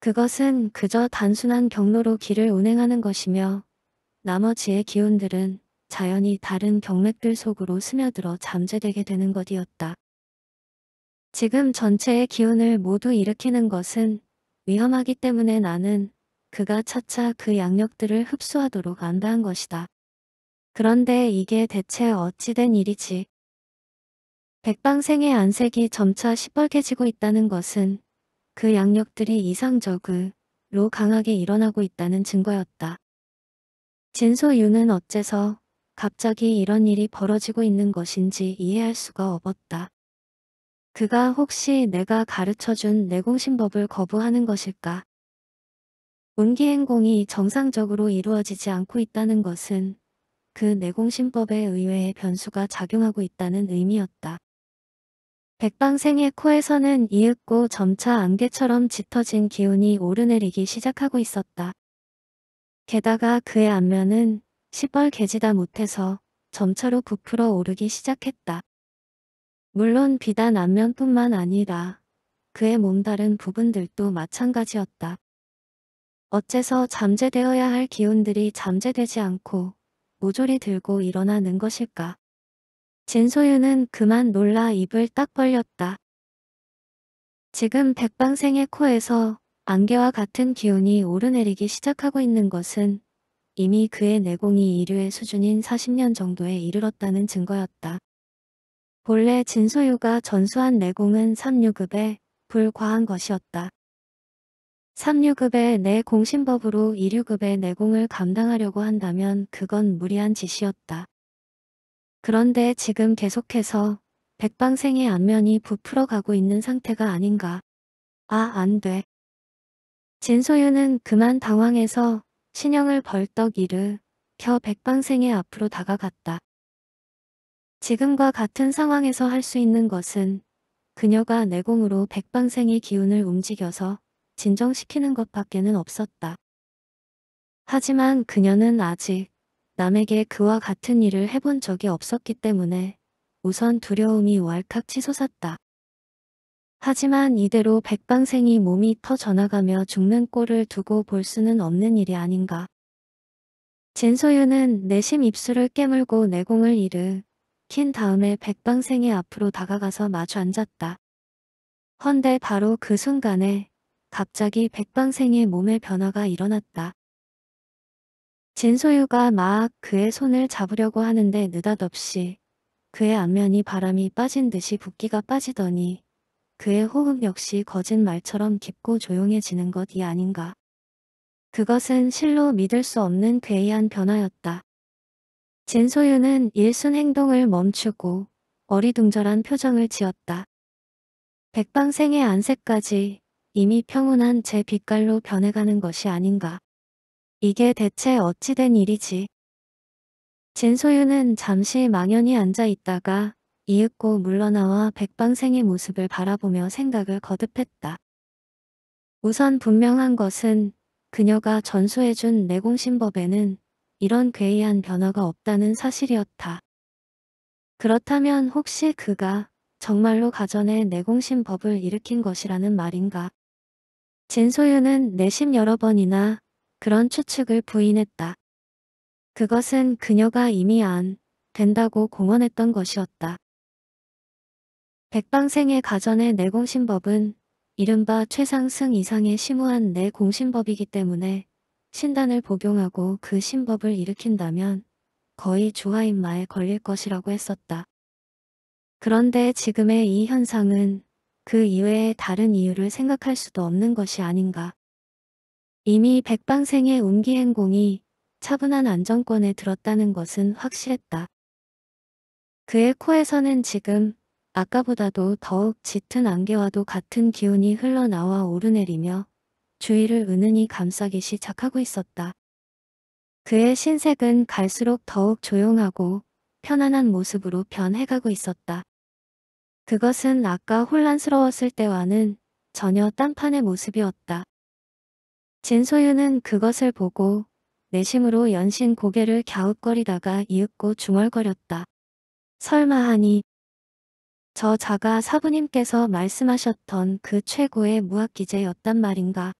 그것은 그저 단순한 경로로 길을 운행하는 것이며 나머지의 기운들은 자연히 다른 경맥들 속으로 스며들어 잠재되게 되는 것이었다. 지금 전체의 기운을 모두 일으키는 것은 위험하기 때문에 나는 그가 차차 그 양력들을 흡수하도록 안다한 것이다. 그런데 이게 대체 어찌된 일이지? 백방생의 안색이 점차 시뻘개지고 있다는 것은 그 양력들이 이상적으로 강하게 일어나고 있다는 증거였다. 진소유는 어째서 갑자기 이런 일이 벌어지고 있는 것인지 이해할 수가 없었다. 그가 혹시 내가 가르쳐준 내공신법을 거부하는 것일까? 운기행공이 정상적으로 이루어지지 않고 있다는 것은 그 내공신법에 의외의 변수가 작용하고 있다는 의미였다. 백방생의 코에서는 이윽고 점차 안개처럼 짙어진 기운이 오르내리기 시작하고 있었다. 게다가 그의 안면은 시뻘개지다 못해서 점차로 부풀어 오르기 시작했다. 물론 비단 안면뿐만 아니라 그의 몸 다른 부분들도 마찬가지였다. 어째서 잠재되어야 할 기운들이 잠재되지 않고 모조리 들고 일어나는 것일까? 진소유는 그만 놀라 입을 딱 벌렸다. 지금 백방생의 코에서 안개와 같은 기운이 오르내리기 시작하고 있는 것은 이미 그의 내공이 이류의 수준인 40년 정도에 이르렀다는 증거였다. 본래 진소유가 전수한 내공은 3류급에 불과한 것이었다. 3류급의 내 공신법으로 2류급의 내공을 감당하려고 한다면 그건 무리한 짓이었다. 그런데 지금 계속해서 백방생의 안면이 부풀어 가고 있는 상태가 아닌가. 아, 안 돼. 진소유는 그만 당황해서 신형을 벌떡 일으 켜 백방생의 앞으로 다가갔다. 지금과 같은 상황에서 할 수 있는 것은 그녀가 내공으로 백방생의 기운을 움직여서 진정시키는 것밖에는 없었다. 하지만 그녀는 아직 남에게 그와 같은 일을 해본 적이 없었기 때문에 우선 두려움이 왈칵 치솟았다. 하지만 이대로 백방생이 몸이 터져나가며 죽는 꼴을 두고 볼 수는 없는 일이 아닌가. 진소유는 내심 입술을 깨물고 내공을 이르 킨 다음에 백방생의 앞으로 다가가서 마주 앉았다. 헌데 바로 그 순간에 갑자기 백방생의 몸에 변화가 일어났다. 진소유가 막 그의 손을 잡으려고 하는데 느닷없이 그의 안면이 바람이 빠진 듯이 붓기가 빠지더니 그의 호흡 역시 거짓말처럼 깊고 조용해지는 것이 아닌가. 그것은 실로 믿을 수 없는 괴이한 변화였다. 진소유는 일순 행동을 멈추고 어리둥절한 표정을 지었다. 백방생의 안색까지 이미 평온한 제 빛깔로 변해가는 것이 아닌가. 이게 대체 어찌된 일이지. 진소유는 잠시 망연히 앉아 있다가 이윽고 물러나와 백방생의 모습을 바라보며 생각을 거듭했다. 우선 분명한 것은 그녀가 전수해준 내공신법에는 이런 괴이한 변화가 없다는 사실이었다. 그렇다면 혹시 그가 정말로 가전에 내공신법을 일으킨 것이라는 말인가? 진소유는 내심 여러 번이나 그런 추측을 부인했다. 그것은 그녀가 이미 안 된다고 공언했던 것이었다. 백방생의 가전의 내공신법은 이른바 최상승 이상의 심오한 내공신법이기 때문에 신단을 복용하고 그 신법을 일으킨다면 거의 주화인마에 걸릴 것이라고 했었다. 그런데 지금의 이 현상은 그 이외의 다른 이유를 생각할 수도 없는 것이 아닌가. 이미 백방생의 운기행공이 차분한 안정권에 들었다는 것은 확실했다. 그의 코에서는 지금 아까보다도 더욱 짙은 안개와도 같은 기운이 흘러나와 오르내리며 주위를 은은히 감싸기 시작하고 있었다. 그의 신색은 갈수록 더욱 조용하고 편안한 모습으로 변해가고 있었다. 그것은 아까 혼란스러웠을 때와는 전혀 딴판의 모습이었다. 진소유는 그것을 보고 내심으로 연신 고개를 갸웃거리다가 이윽고 중얼거렸다. 설마 하니 저 자가 사부님께서 말씀하셨던 그 최고의 무학기제였단 말인가.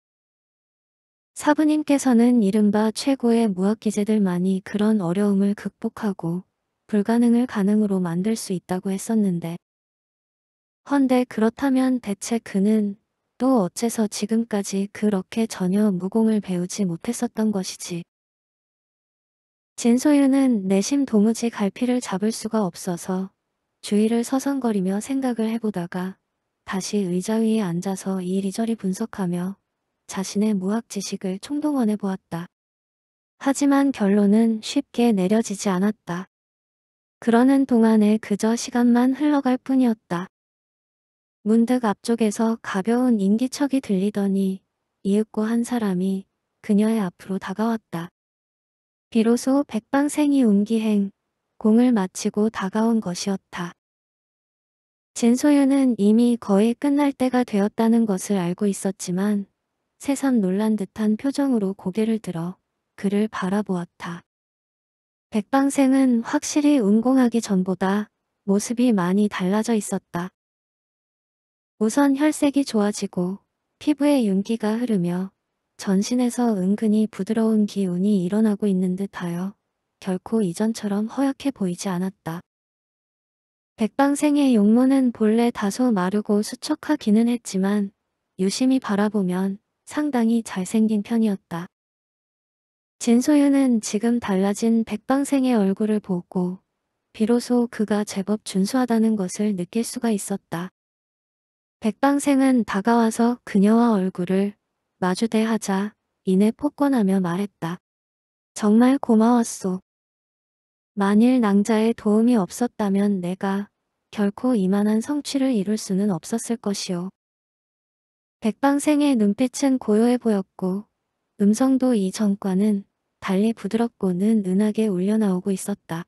사부님께서는 이른바 최고의 무학기제들만이 그런 어려움을 극복하고 불가능을 가능으로 만들 수 있다고 했었는데 헌데 그렇다면 대체 그는 또 어째서 지금까지 그렇게 전혀 무공을 배우지 못했었던 것이지. 진소유는 내심 도무지 갈피를 잡을 수가 없어서 주위를 서성거리며 생각을 해보다가 다시 의자 위에 앉아서 이리저리 분석하며 자신의 무학 지식을 총동원해 보았다. 하지만 결론은 쉽게 내려지지 않았다. 그러는 동안에 그저 시간만 흘러갈 뿐이었다. 문득 앞쪽에서 가벼운 인기척이 들리더니 이윽고 한 사람이 그녀의 앞으로 다가왔다. 비로소 백방생이 운기행, 공을 마치고 다가온 것이었다. 진소유는 이미 거의 끝날 때가 되었다는 것을 알고 있었지만 새삼 놀란 듯한 표정으로 고개를 들어 그를 바라보았다. 백방생은 확실히 운공하기 전보다 모습이 많이 달라져 있었다. 우선 혈색이 좋아지고 피부에 윤기가 흐르며 전신에서 은근히 부드러운 기운이 일어나고 있는 듯하여 결코 이전처럼 허약해 보이지 않았다. 백방생의 용모는 본래 다소 마르고 수척하기는 했지만 유심히 바라보면 상당히 잘생긴 편이었다. 진소윤은 지금 달라진 백방생의 얼굴을 보고 비로소 그가 제법 준수하다는 것을 느낄 수가 있었다. 백방생은 다가와서 그녀와 얼굴을 마주대하자 이내 폭권하며 말했다. 정말 고마웠소. 만일 낭자의 도움이 없었다면 내가 결코 이만한 성취를 이룰 수는 없었을 것이오. 백방생의 눈빛은 고요해 보였고 음성도 이전과는 달리 부드럽고는 은하게 울려나오고 있었다.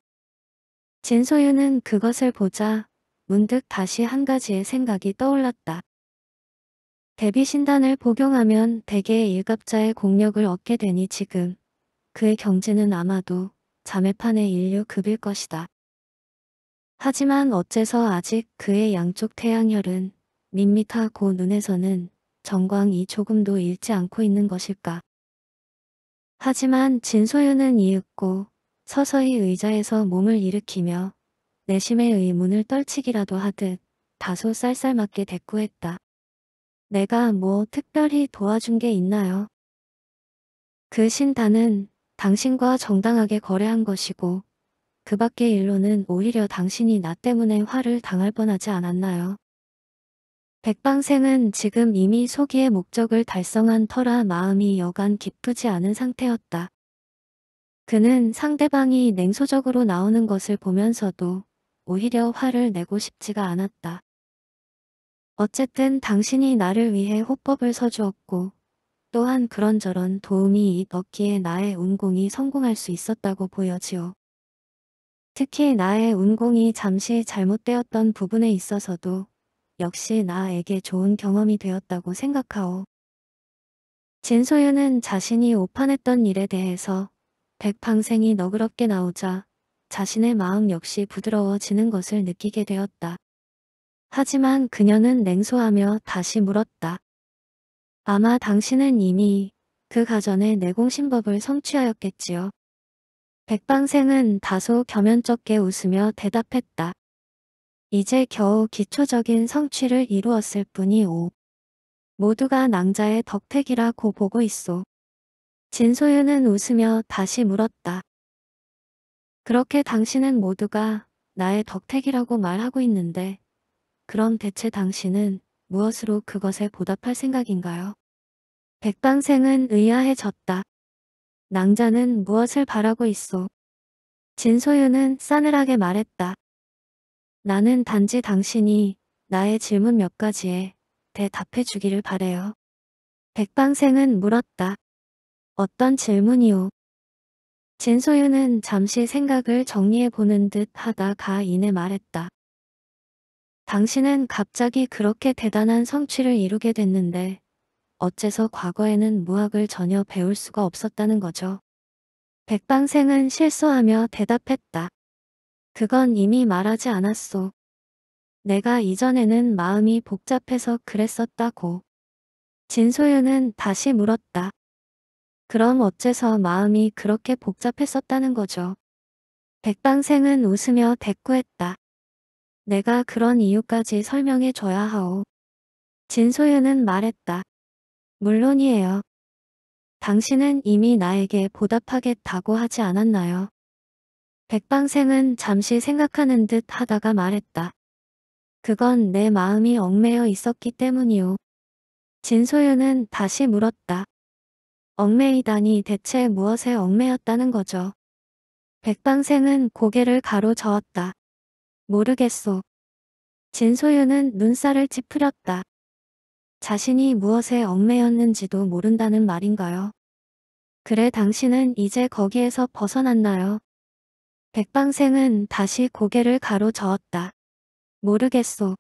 진소유는 그것을 보자 문득 다시 한 가지의 생각이 떠올랐다. 대비신단을 복용하면 대개의 일갑자의 공력을 얻게 되니 지금 그의 경지는 아마도 자매판의 인류급일 것이다. 하지만 어째서 아직 그의 양쪽 태양혈은 밋밋하고 눈에서는 정광이 조금도 잃지 않고 있는 것일까. 하지만 진소유는 이윽고 서서히 의자에서 몸을 일으키며 내심의 의문을 떨치기라도 하듯 다소 쌀쌀맞게 대꾸했다. 내가 뭐 특별히 도와준 게 있나요? 그 신단은 당신과 정당하게 거래한 것이고 그 밖의 일로는 오히려 당신이 나 때문에 화를 당할 뻔하지 않았나요? 백방생은 지금 이미 소기의 목적을 달성한 터라 마음이 여간 기쁘지 않은 상태였다. 그는 상대방이 냉소적으로 나오는 것을 보면서도 오히려 화를 내고 싶지가 않았다. 어쨌든 당신이 나를 위해 호법을 서주었고 또한 그런저런 도움이 얻기에 나의 운공이 성공할 수 있었다고 보여지요. 특히 나의 운공이 잠시 잘못되었던 부분에 있어서도 역시 나에게 좋은 경험이 되었다고 생각하오. 진소윤은 자신이 오판했던 일에 대해서 백방생이 너그럽게 나오자 자신의 마음 역시 부드러워지는 것을 느끼게 되었다. 하지만 그녀는 냉소하며 다시 물었다. 아마 당신은 이미 그 가전의 내공신법을 성취하였겠지요. 백방생은 다소 겸연쩍게 웃으며 대답했다. 이제 겨우 기초적인 성취를 이루었을 뿐이 오. 모두가 낭자의 덕택이라고 보고 있소. 진소윤은 웃으며 다시 물었다. 그렇게 당신은 모두가 나의 덕택이라고 말하고 있는데 그럼 대체 당신은 무엇으로 그것에 보답할 생각인가요? 백방생은 의아해졌다. 낭자는 무엇을 바라고 있소? 진소윤은 싸늘하게 말했다. 나는 단지 당신이 나의 질문 몇 가지에 대답해 주기를 바래요. 백방생은 물었다. 어떤 질문이오? 진소윤은 잠시 생각을 정리해 보는 듯 하다가 이내 말했다. 당신은 갑자기 그렇게 대단한 성취를 이루게 됐는데 어째서 과거에는 무학을 전혀 배울 수가 없었다는 거죠. 백방생은 실소하며 대답했다. 그건 이미 말하지 않았소. 내가 이전에는 마음이 복잡해서 그랬었다고. 진소윤은 다시 물었다. 그럼 어째서 마음이 그렇게 복잡했었다는 거죠. 백방생은 웃으며 대꾸했다. 내가 그런 이유까지 설명해 줘야 하오. 진소윤은 말했다. 물론이에요. 당신은 이미 나에게 보답하겠다고 하지 않았나요? 백방생은 잠시 생각하는 듯 하다가 말했다. 그건 내 마음이 얽매여 있었기 때문이오. 진소윤은 다시 물었다. 얽매이다니 대체 무엇에 얽매였다는 거죠? 백방생은 고개를 가로저었다. 모르겠소. 진소윤은 눈살을 찌푸렸다. 자신이 무엇에 얽매였는지도 모른다는 말인가요? 그래 당신은 이제 거기에서 벗어났나요? 백방생은 다시 고개를 가로저었다. 모르겠소.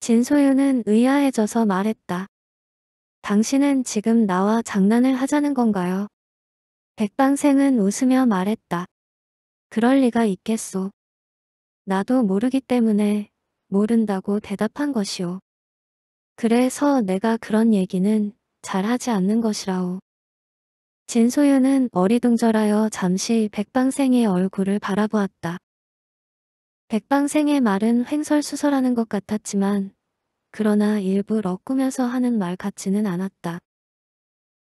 진소윤은 의아해져서 말했다. 당신은 지금 나와 장난을 하자는 건가요? 백방생은 웃으며 말했다. 그럴 리가 있겠소. 나도 모르기 때문에 모른다고 대답한 것이오. 그래서 내가 그런 얘기는 잘 하지 않는 것이라오. 진소윤은 어리둥절하여 잠시 백방생의 얼굴을 바라보았다. 백방생의 말은 횡설수설하는 것 같았지만 그러나 일부 럭꾸면서 하는 말 같지는 않았다.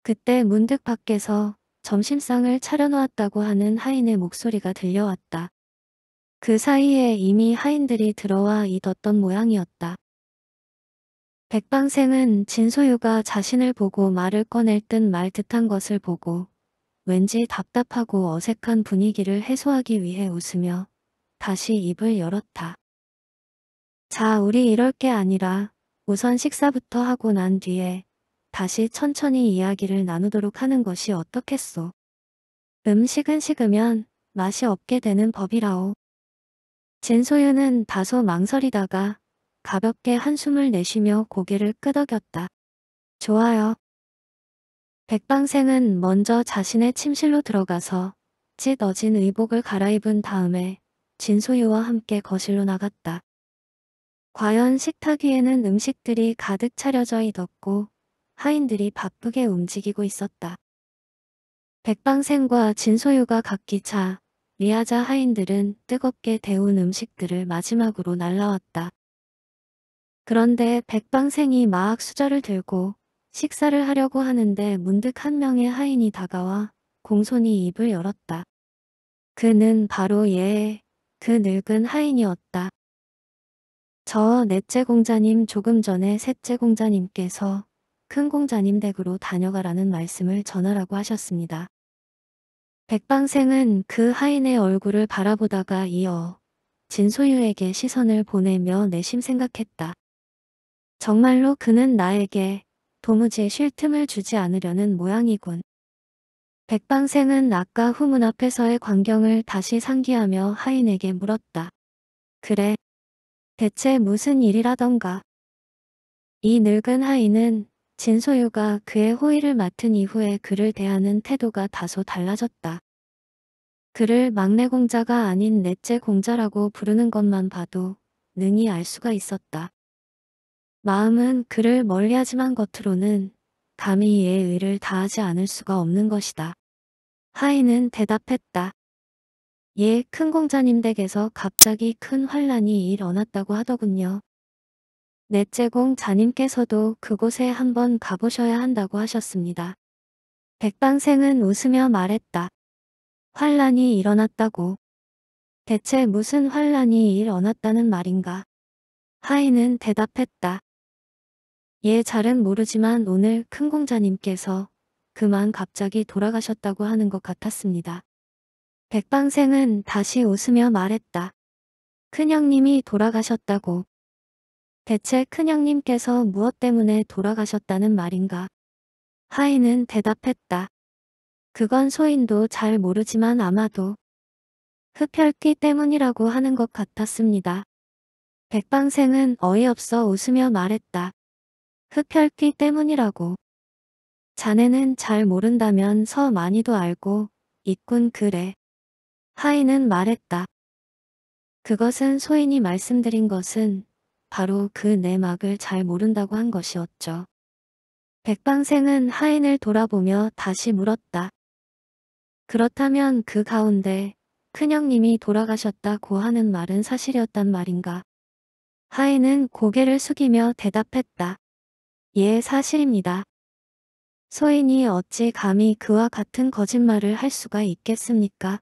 그때 문득 밖에서 점심상을 차려놓았다고 하는 하인의 목소리가 들려왔다. 그 사이에 이미 하인들이 들어와 있었던 모양이었다. 백방생은 진소유가 자신을 보고 말을 꺼낼 듯 말 듯한 것을 보고 왠지 답답하고 어색한 분위기를 해소하기 위해 웃으며 다시 입을 열었다. 자, 우리 이럴 게 아니라 우선 식사부터 하고 난 뒤에 다시 천천히 이야기를 나누도록 하는 것이 어떻겠소. 음식은 식으면 맛이 없게 되는 법이라오. 진소유는 다소 망설이다가 가볍게 한숨을 내쉬며 고개를 끄덕였다. 좋아요. 백방생은 먼저 자신의 침실로 들어가서 찢어진 의복을 갈아입은 다음에 진소유와 함께 거실로 나갔다. 과연 식탁 위에는 음식들이 가득 차려져 있었고 하인들이 바쁘게 움직이고 있었다. 백방생과 진소유가 각기 차 리아자 하인들은 뜨겁게 데운 음식들을 마지막으로 날라왔다. 그런데 백방생이 마악 수저를 들고 식사를 하려고 하는데 문득 한 명의 하인이 다가와 공손히 입을 열었다. 그는 바로 얘, 그 늙은 하인이었다. 저 넷째 공자님 조금 전에 셋째 공자님께서 큰 공자님 댁으로 다녀가라는 말씀을 전하라고 하셨습니다. 백방생은 그 하인의 얼굴을 바라보다가 이어 진소유에게 시선을 보내며 내심 생각했다. 정말로 그는 나에게 도무지 쉴 틈을 주지 않으려는 모양이군. 백방생은 아까 후문 앞에서의 광경을 다시 상기하며 하인에게 물었다. 그래. 대체 무슨 일이라던가. 이 늙은 하인은 진소유가 그의 호의를 맡은 이후에 그를 대하는 태도가 다소 달라졌다. 그를 막내 공자가 아닌 넷째 공자라고 부르는 것만 봐도 능히 알 수가 있었다. 마음은 그를 멀리하지만 겉으로는 감히 얘의 의를 다하지 않을 수가 없는 것이다. 하인은 대답했다. 예, 큰 공자님 댁에서 갑자기 큰 환란이 일어났다고 하더군요. 넷째 공자님께서도 그곳에 한번 가보셔야 한다고 하셨습니다. 백방생은 웃으며 말했다. 환란이 일어났다고. 대체 무슨 환란이 일어났다는 말인가? 하인은 대답했다. 예 잘은 모르지만 오늘 큰 공자님께서 그만 갑자기 돌아가셨다고 하는 것 같았습니다. 백방생은 다시 웃으며 말했다. 큰형님이 돌아가셨다고. 대체 큰형님께서 무엇 때문에 돌아가셨다는 말인가? 하인은 대답했다. 그건 소인도 잘 모르지만 아마도 흡혈귀 때문이라고 하는 것 같았습니다. 백방생은 어이없어 웃으며 말했다. 흡혈귀 때문이라고. 자네는 잘 모른다면 서 많이도 알고 있군 그래. 하인은 말했다. 그것은 소인이 말씀드린 것은 바로 그 내막을 잘 모른다고 한 것이었죠. 백방생은 하인을 돌아보며 다시 물었다. 그렇다면 그 가운데 큰형님이 돌아가셨다고 하는 말은 사실이었단 말인가? 하인은 고개를 숙이며 대답했다. 예, 사실입니다. 소인이 어찌 감히 그와 같은 거짓말을 할 수가 있겠습니까?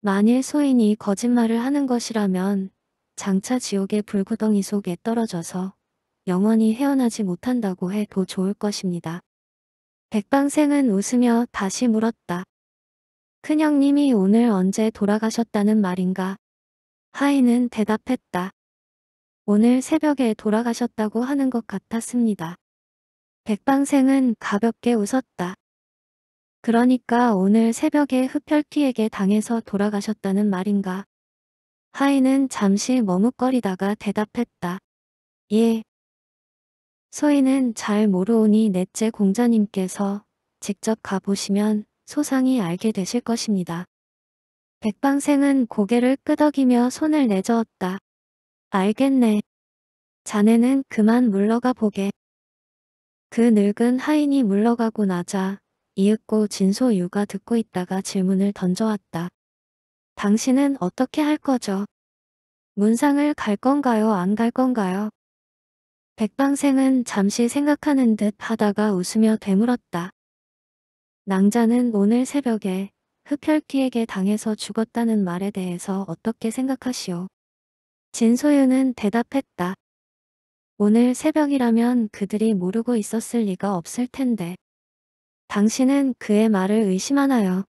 만일 소인이 거짓말을 하는 것이라면 장차 지옥의 불구덩이 속에 떨어져서 영원히 헤어나지 못한다고 해도 좋을 것입니다. 백방생은 웃으며 다시 물었다. 큰형님이 오늘 언제 돌아가셨다는 말인가? 하인은 대답했다. 오늘 새벽에 돌아가셨다고 하는 것 같았습니다. 백방생은 가볍게 웃었다. 그러니까 오늘 새벽에 흡혈귀에게 당해서 돌아가셨다는 말인가. 하인은 잠시 머뭇거리다가 대답했다. 예. 소인은 잘 모르오니 넷째 공자님께서 직접 가보시면 소상히 알게 되실 것입니다. 백방생은 고개를 끄덕이며 손을 내저었다. 알겠네. 자네는 그만 물러가 보게. 그 늙은 하인이 물러가고 나자 이윽고 진소유가 듣고 있다가 질문을 던져왔다. 당신은 어떻게 할 거죠? 문상을 갈 건가요? 안 갈 건가요? 백방생은 잠시 생각하는 듯 하다가 웃으며 되물었다. 낭자는 오늘 새벽에 흡혈귀에게 당해서 죽었다는 말에 대해서 어떻게 생각하시오? 진소윤은 대답했다. 오늘 새벽이라면 그들이 모르고 있었을 리가 없을 텐데. 당신은 그의 말을 의심하나요?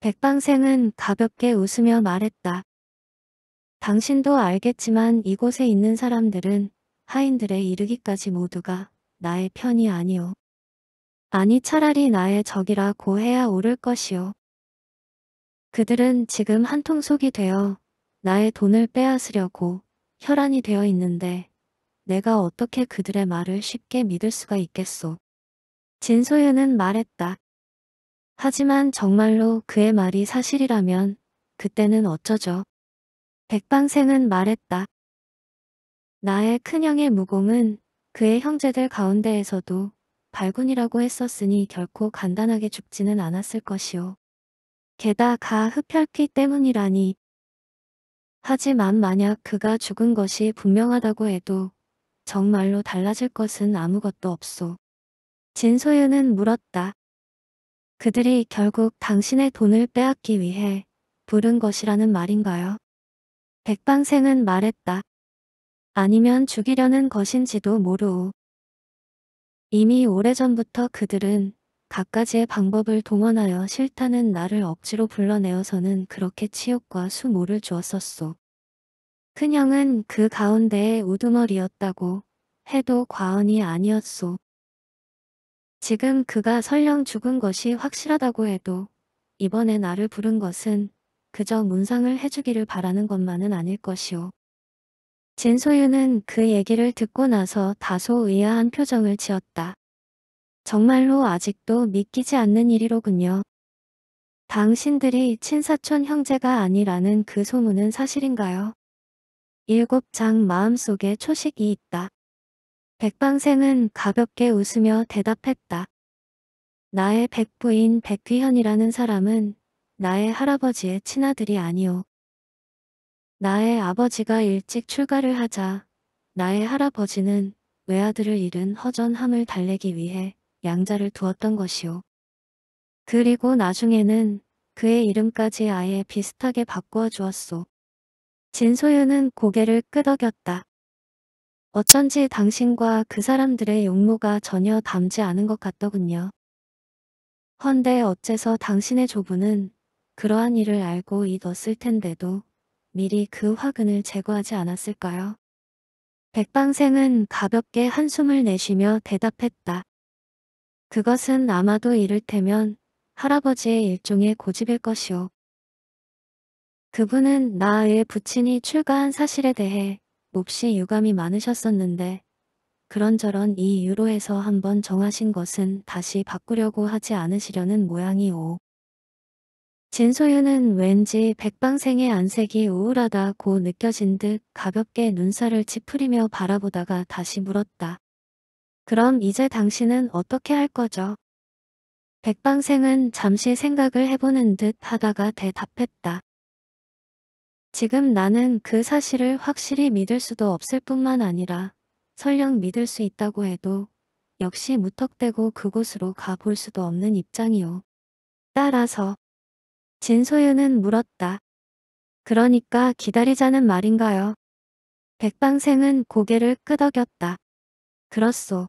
백방생은 가볍게 웃으며 말했다. 당신도 알겠지만 이곳에 있는 사람들은 하인들에 이르기까지 모두가 나의 편이 아니오. 아니 차라리 나의 적이라 고 해야 옳을 것이오. 그들은 지금 한통속이 되어 나의 돈을 빼앗으려고 혈안이 되어 있는데 내가 어떻게 그들의 말을 쉽게 믿을 수가 있겠소. 진소윤은 말했다. 하지만 정말로 그의 말이 사실이라면 그때는 어쩌죠? 백방생은 말했다. 나의 큰형의 무공은 그의 형제들 가운데에서도 발군이라고 했었으니 결코 간단하게 죽지는 않았을 것이오. 게다가 흡혈귀 때문이라니. 하지만 만약 그가 죽은 것이 분명하다고 해도 정말로 달라질 것은 아무것도 없소. 진소윤은 물었다. 그들이 결국 당신의 돈을 빼앗기 위해 부른 것이라는 말인가요? 백방생은 말했다. 아니면 죽이려는 것인지도 모르오. 이미 오래전부터 그들은 갖가지의 방법을 동원하여 싫다는 나를 억지로 불러내어서는 그렇게 치욕과 수모를 주었었소. 큰형은 그 가운데의 우두머리였다고 해도 과언이 아니었소. 지금 그가 설령 죽은 것이 확실하다고 해도 이번에 나를 부른 것은 그저 문상을 해주기를 바라는 것만은 아닐 것이오. 진소유는 그 얘기를 듣고 나서 다소 의아한 표정을 지었다. 정말로 아직도 믿기지 않는 일이로군요. 당신들이 친사촌 형제가 아니라는 그 소문은 사실인가요? 일곱 장 마음속에 초식이 있다. 백방생은 가볍게 웃으며 대답했다. 나의 백부인 백귀현이라는 사람은 나의 할아버지의 친아들이 아니오. 나의 아버지가 일찍 출가를 하자 나의 할아버지는 외아들을 잃은 허전함을 달래기 위해 양자를 두었던 것이오. 그리고 나중에는 그의 이름까지 아예 비슷하게 바꾸어 주었소. 진소윤은 고개를 끄덕였다. 어쩐지 당신과 그 사람들의 용모가 전혀 닮지 않은 것 같더군요. 헌데 어째서 당신의 조부는 그러한 일을 알고 잊었을 텐데도 미리 그 화근을 제거하지 않았을까요? 백방생은 가볍게 한숨을 내쉬며 대답했다. 그것은 아마도 이를테면 할아버지의 일종의 고집일 것이오. 그분은 나의 부친이 출가한 사실에 대해 몹시 유감이 많으셨었는데 그런저런 이유로 해서 한번 정하신 것은 다시 바꾸려고 하지 않으시려는 모양이오. 진소윤은 왠지 백방생의 안색이 우울하다고 느껴진 듯 가볍게 눈살을 찌푸리며 바라보다가 다시 물었다. 그럼 이제 당신은 어떻게 할 거죠? 백방생은 잠시 생각을 해보는 듯 하다가 대답했다. 지금 나는 그 사실을 확실히 믿을 수도 없을 뿐만 아니라 설령 믿을 수 있다고 해도 역시 무턱대고 그곳으로 가볼 수도 없는 입장이요. 따라서 진소윤은 물었다. 그러니까 기다리자는 말인가요? 백방생은 고개를 끄덕였다. 그렇소.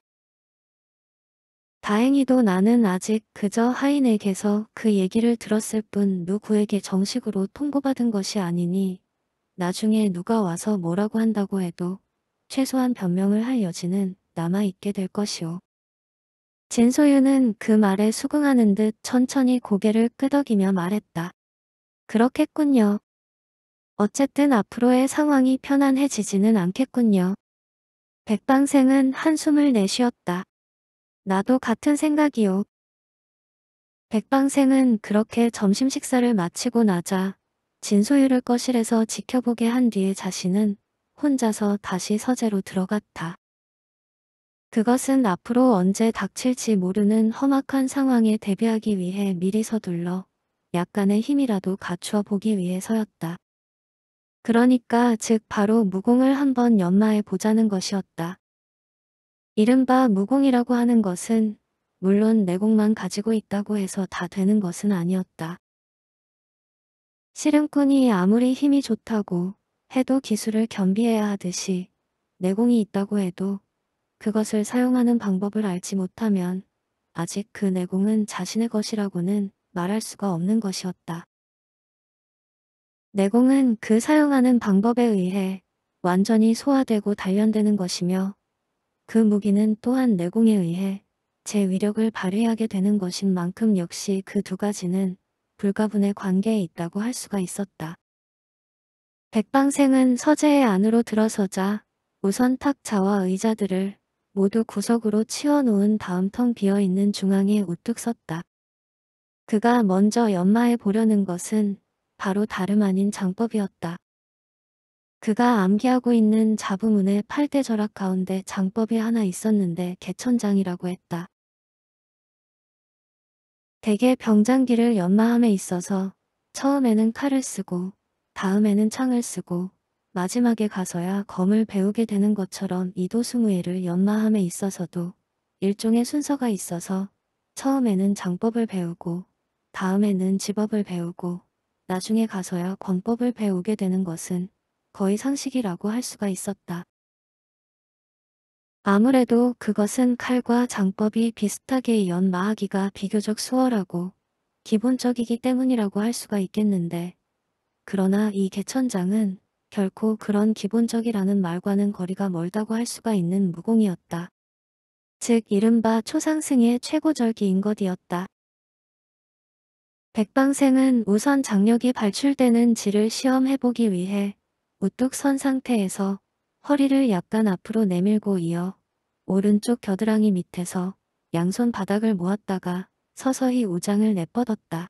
다행히도 나는 아직 그저 하인에게서 그 얘기를 들었을 뿐 누구에게 정식으로 통보받은 것이 아니니 나중에 누가 와서 뭐라고 한다고 해도 최소한 변명을 할 여지는 남아있게 될 것이오. 진소윤은 그 말에 수긍하는 듯 천천히 고개를 끄덕이며 말했다. 그렇겠군요. 어쨌든 앞으로의 상황이 편안해지지는 않겠군요. 백방생은 한숨을 내쉬었다. 나도 같은 생각이요. 백방생은 그렇게 점심 식사를 마치고 나자 진소유를 거실에서 지켜보게 한 뒤에 자신은 혼자서 다시 서재로 들어갔다. 그것은 앞으로 언제 닥칠지 모르는 험악한 상황에 대비하기 위해 미리 서둘러 약간의 힘이라도 갖추어 보기 위해서였다. 그러니까 즉 바로 무공을 한번 연마해 보자는 것이었다. 이른바 무공이라고 하는 것은 물론 내공만 가지고 있다고 해서 다 되는 것은 아니었다. 실험꾼이 아무리 힘이 좋다고 해도 기술을 겸비해야 하듯이 내공이 있다고 해도 그것을 사용하는 방법을 알지 못하면 아직 그 내공은 자신의 것이라고는 말할 수가 없는 것이었다. 내공은 그 사용하는 방법에 의해 완전히 소화되고 단련되는 것이며 그 무기는 또한 내공에 의해 제 위력을 발휘하게 되는 것인 만큼 역시 그 두 가지는 불가분의 관계에 있다고 할 수가 있었다. 백방생은 서재의 안으로 들어서자 우선 탁자와 의자들을 모두 구석으로 치워놓은 다음 텅 비어있는 중앙에 우뚝 섰다. 그가 먼저 연마해 보려는 것은 바로 다름 아닌 장법이었다. 그가 암기하고 있는 자부문의 8대 절학 가운데 장법이 하나 있었는데 개천장이라고 했다. 대개 병장기를 연마함에 있어서 처음에는 칼을 쓰고 다음에는 창을 쓰고 마지막에 가서야 검을 배우게 되는 것처럼 이도수무예를 연마함에 있어서도 일종의 순서가 있어서 처음에는 장법을 배우고 다음에는 지법을 배우고 나중에 가서야 권법을 배우게 되는 것은 거의 상식이라고 할 수가 있었다. 아무래도 그것은 칼과 장법이 비슷하게 연마하기가 비교적 수월하고 기본적이기 때문이라고 할 수가 있겠는데 그러나 이 개천장은 결코 그런 기본적이라는 말과는 거리가 멀다고 할 수가 있는 무공이었다. 즉 이른바 초상승의 최고절기인 것이었다. 백방생은 우선 장력이 발출되는 질을 시험해보기 위해 우뚝 선 상태에서 허리를 약간 앞으로 내밀고 이어 오른쪽 겨드랑이 밑에서 양손 바닥을 모았다가 서서히 우장을 내뻗었다.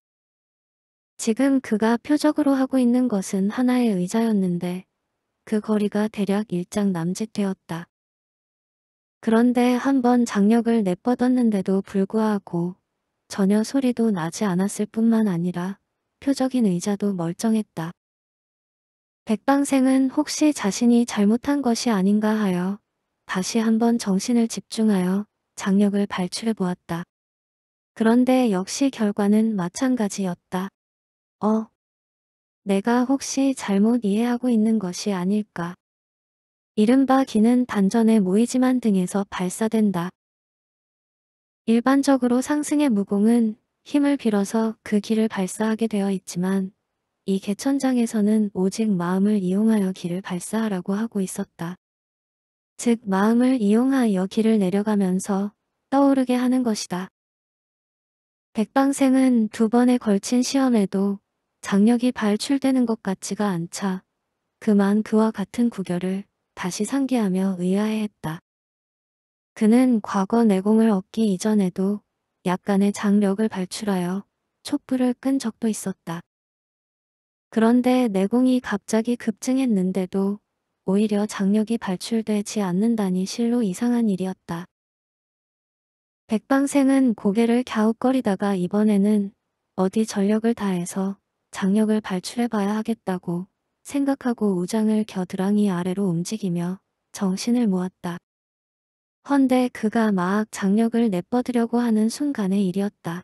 지금 그가 표적으로 하고 있는 것은 하나의 의자였는데 그 거리가 대략 일장 남짓 되었다. 그런데 한 번 장력을 내뻗었는데도 불구하고 전혀 소리도 나지 않았을 뿐만 아니라 표적인 의자도 멀쩡했다. 백방생은 혹시 자신이 잘못한 것이 아닌가 하여 다시 한번 정신을 집중하여 장력을 발출해 보았다. 그런데 역시 결과는 마찬가지였다. 어, 내가 혹시 잘못 이해하고 있는 것이 아닐까. 이른바 기는 단전에 모이지만 등에서 발사된다. 일반적으로 상승의 무공은 힘을 빌어서 그 기를 발사하게 되어 있지만 이 개천장에서는 오직 마음을 이용하여 길을 발사하라고 하고 있었다. 즉 마음을 이용하여 길을 내려가면서 떠오르게 하는 것이다. 백방생은 두 번에 걸친 시험에도 장력이 발출되는 것 같지가 않자 그만 그와 같은 구결을 다시 상기하며 의아해했다. 그는 과거 내공을 얻기 이전에도 약간의 장력을 발출하여 촛불을 끈 적도 있었다. 그런데 내공이 갑자기 급증했는데도 오히려 장력이 발출되지 않는다니 실로 이상한 일이었다. 백방생은 고개를 갸웃거리다가 이번에는 어디 전력을 다해서 장력을 발출해봐야 하겠다고 생각하고 우장을 겨드랑이 아래로 움직이며 정신을 모았다. 헌데 그가 막 장력을 내뻗으려고 하는 순간의 일이었다.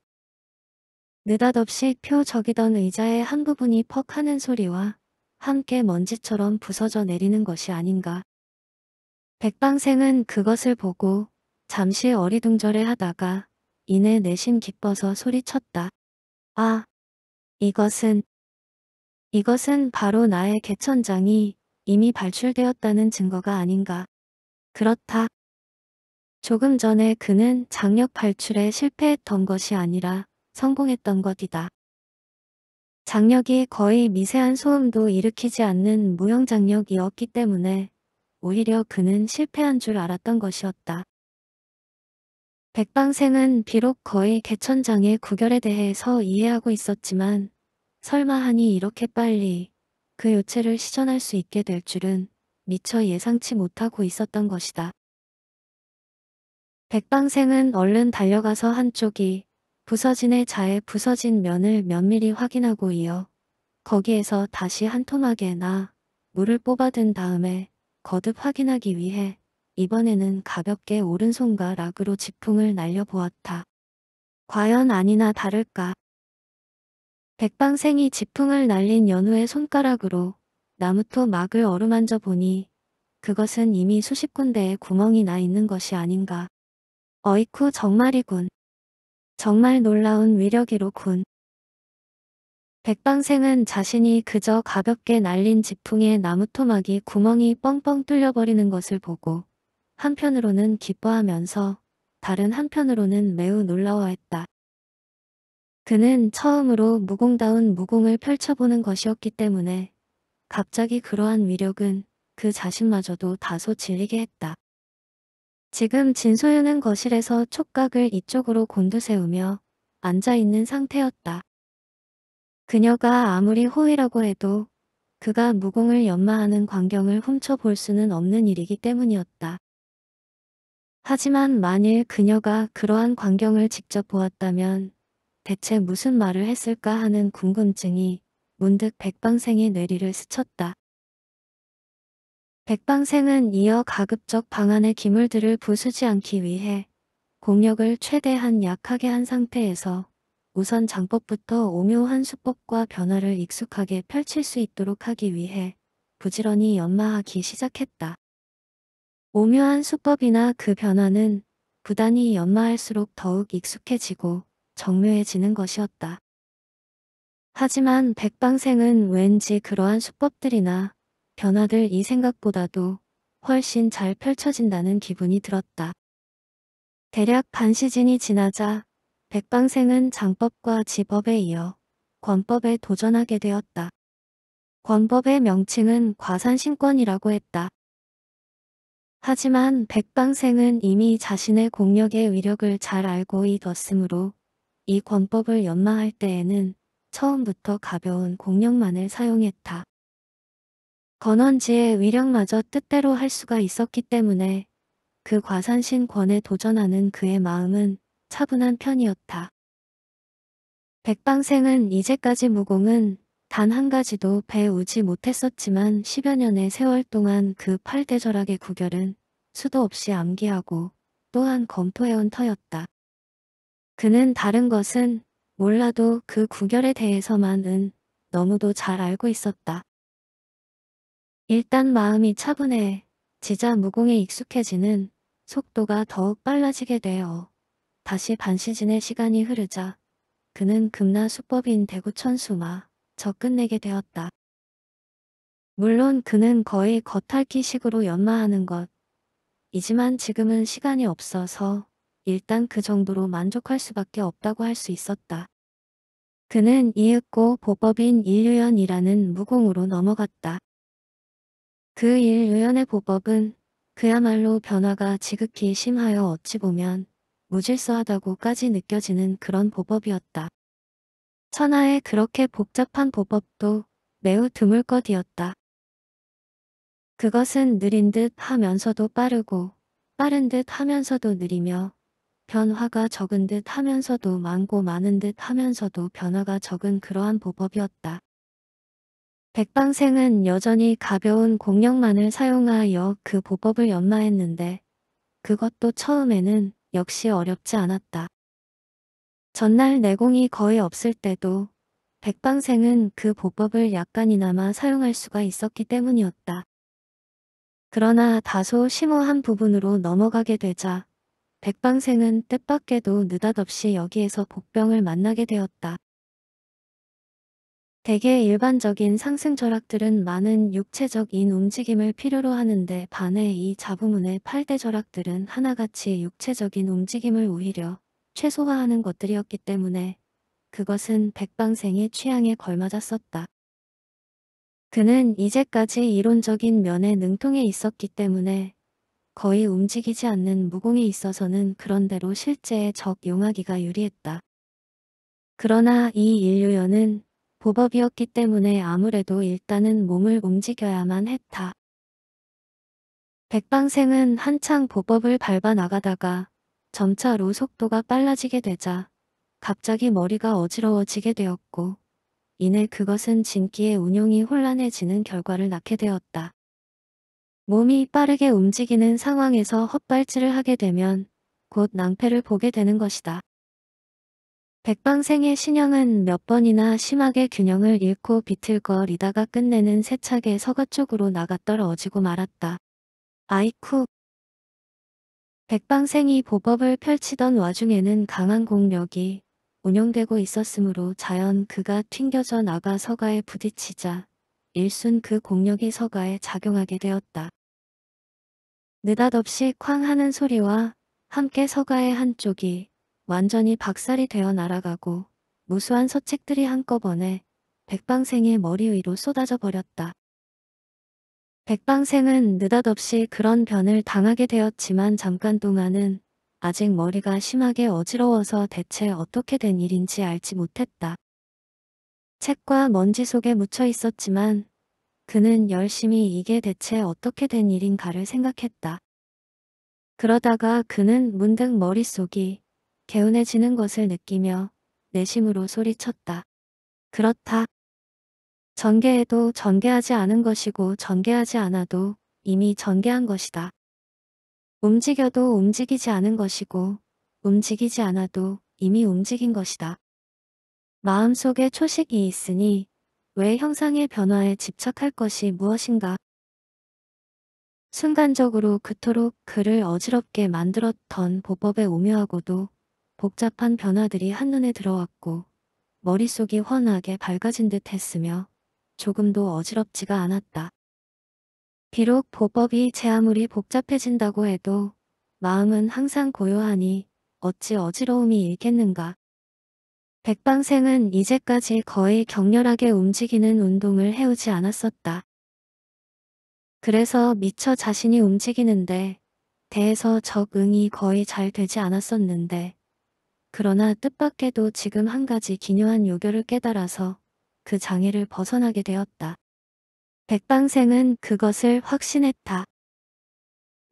느닷없이 펴적이던 의자의 한 부분이 퍽 하는 소리와 함께 먼지처럼 부서져 내리는 것이 아닌가. 백방생은 그것을 보고 잠시 어리둥절해 하다가 이내 내심 기뻐서 소리쳤다. 아, 이것은, 이것은 바로 나의 개천장이 이미 발출되었다는 증거가 아닌가. 그렇다. 조금 전에 그는 장력 발출에 실패했던 것이 아니라 성공했던 것이다. 장력이 거의 미세한 소음도 일으키지 않는 무형 장력이었기 때문에 오히려 그는 실패한 줄 알았던 것이었다. 백방생은 비록 거의 개천장의 구결에 대해서 이해하고 있었지만 설마 하니 이렇게 빨리 그 요체를 시전할 수 있게 될 줄은 미처 예상치 못하고 있었던 것이다. 백방생은 얼른 달려가서 한쪽이 부서진의 자의 부서진 면을 면밀히 확인하고 이어 거기에서 다시 한 토막에 나 물을 뽑아든 다음에 거듭 확인하기 위해 이번에는 가볍게 오른손과 락으로 지풍을 날려보았다. 과연 아니나 다를까. 백방생이 지풍을 날린 연우의 손가락으로 나무토 막을 어루만져 보니 그것은 이미 수십 군데에 구멍이 나 있는 것이 아닌가. 어이쿠 정말이군. 정말 놀라운 위력이로군. 백방생은 자신이 그저 가볍게 날린 지풍에 나무토막이 구멍이 뻥뻥 뚫려버리는 것을 보고 한편으로는 기뻐하면서 다른 한편으로는 매우 놀라워했다. 그는 처음으로 무공다운 무공을 펼쳐보는 것이었기 때문에 갑자기 그러한 위력은 그 자신마저도 다소 질리게 했다. 지금 진소윤은 거실에서 촉각을 이쪽으로 곤두세우며 앉아있는 상태였다. 그녀가 아무리 호의라고 해도 그가 무공을 연마하는 광경을 훔쳐볼 수는 없는 일이기 때문이었다. 하지만 만일 그녀가 그러한 광경을 직접 보았다면 대체 무슨 말을 했을까 하는 궁금증이 문득 백방생의 뇌리를 스쳤다. 백방생은 이어 가급적 방안의 기물들을 부수지 않기 위해 공력을 최대한 약하게 한 상태에서 우선 장법부터 오묘한 수법과 변화를 익숙하게 펼칠 수 있도록 하기 위해 부지런히 연마하기 시작했다. 오묘한 수법이나 그 변화는 부단히 연마할수록 더욱 익숙해지고 정묘해지는 것이었다. 하지만 백방생은 왠지 그러한 수법들이나 변화들 이 생각보다도 훨씬 잘 펼쳐진다는 기분이 들었다. 대략 반 시즌이 지나자 백방생은 장법과 지법에 이어 권법에 도전하게 되었다. 권법의 명칭은 과산신권이라고 했다. 하지만 백방생은 이미 자신의 공력의 위력을 잘 알고 있었으므로 이 권법을 연마할 때에는 처음부터 가벼운 공력만을 사용했다. 건원지의 위력마저 뜻대로 할 수가 있었기 때문에 그 과산신 권에 도전하는 그의 마음은 차분한 편이었다. 백방생은 이제까지 무공은 단 한 가지도 배우지 못했었지만 10여 년의 세월 동안 그 팔대절학의 구결은 수도 없이 암기하고 또한 검토해온 터였다. 그는 다른 것은 몰라도 그 구결에 대해서만은 너무도 잘 알고 있었다. 일단 마음이 차분해 지자 무공에 익숙해지는 속도가 더욱 빨라지게 되어 다시 반시즌의 시간이 흐르자 그는 금나 수법인 대구천수마 저 끝내게 되었다. 물론 그는 거의 겉핥기식으로 연마하는 것. 이지만 지금은 시간이 없어서 일단 그 정도로 만족할 수밖에 없다고 할 수 있었다. 그는 이윽고 보법인 인류연이라는 무공으로 넘어갔다. 그 일유연의 보법은 그야말로 변화가 지극히 심하여 어찌 보면 무질서하다고까지 느껴지는 그런 보법이었다. 천하에 그렇게 복잡한 보법도 매우 드물 것이었다. 그것은 느린 듯 하면서도 빠르고 빠른 듯 하면서도 느리며 변화가 적은 듯 하면서도 많고 많은 듯 하면서도 변화가 적은 그러한 보법이었다. 백방생은 여전히 가벼운 공력만을 사용하여 그 보법을 연마했는데 그것도 처음에는 역시 어렵지 않았다. 전날 내공이 거의 없을 때도 백방생은 그 보법을 약간이나마 사용할 수가 있었기 때문이었다. 그러나 다소 심오한 부분으로 넘어가게 되자 백방생은 뜻밖에도 느닷없이 여기에서 복병을 만나게 되었다. 대개 일반적인 상승 절학들은 많은 육체적인 움직임을 필요로 하는데 반해 이 자부문의 8대 절학들은 하나같이 육체적인 움직임을 오히려 최소화하는 것들이었기 때문에 그것은 백방생의 취향에 걸맞았었다. 그는 이제까지 이론적인 면에 능통해 있었기 때문에 거의 움직이지 않는 무공에 있어서는 그런대로 실제에 적용하기가 유리했다. 그러나 이 인류연은 보법이었기 때문에 아무래도 일단은 몸을 움직여야만 했다. 백방생은 한창 보법을 밟아 나가다가 점차로 속도가 빨라지게 되자 갑자기 머리가 어지러워지게 되었고 이내 그것은 진기의 운용이 혼란해지는 결과를 낳게 되었다. 몸이 빠르게 움직이는 상황에서 헛발질을 하게 되면 곧 낭패를 보게 되는 것이다. 백방생의 신형은 몇 번이나 심하게 균형을 잃고 비틀거리다가 끝내는 세차게 서가 쪽으로 나가 떨어지고 말았다. 아이쿠. 백방생이 보법을 펼치던 와중에는 강한 공력이 운용되고 있었으므로 자연 그가 튕겨져 나가 서가에 부딪히자 일순 그 공력이 서가에 작용하게 되었다. 느닷없이 쾅 하는 소리와 함께 서가의 한쪽이 완전히 박살이 되어 날아가고 무수한 서책들이 한꺼번에 백방생의 머리 위로 쏟아져 버렸다. 백방생은 느닷없이 그런 변을 당하게 되었지만 잠깐 동안은 아직 머리가 심하게 어지러워서 대체 어떻게 된 일인지 알지 못했다. 책과 먼지 속에 묻혀 있었지만 그는 열심히 이게 대체 어떻게 된 일인가를 생각했다. 그러다가 그는 문득 머릿속이 개운해지는 것을 느끼며 내심으로 소리쳤다. 그렇다. 전개해도 전개하지 않은 것이고 전개하지 않아도 이미 전개한 것이다. 움직여도 움직이지 않은 것이고 움직이지 않아도 이미 움직인 것이다. 마음속에 초식이 있으니 왜 형상의 변화에 집착할 것이 무엇인가? 순간적으로 그토록 그를 어지럽게 만들었던 보법의 오묘하고도 복잡한 변화들이 한눈에 들어왔고 머릿속이 훤하게 밝아진 듯 했으며 조금도 어지럽지가 않았다. 비록 보법이 제 아무리 복잡해진다고 해도 마음은 항상 고요하니 어찌 어지러움이 일겠는가. 백방생은 이제까지 거의 격렬하게 움직이는 운동을 해오지 않았었다. 그래서 미처 자신이 움직이는데 대해서 적응이 거의 잘 되지 않았었는데 그러나 뜻밖에도 지금 한 가지 기묘한 요결을 깨달아서 그 장애를 벗어나게 되었다. 백방생은 그것을 확신했다.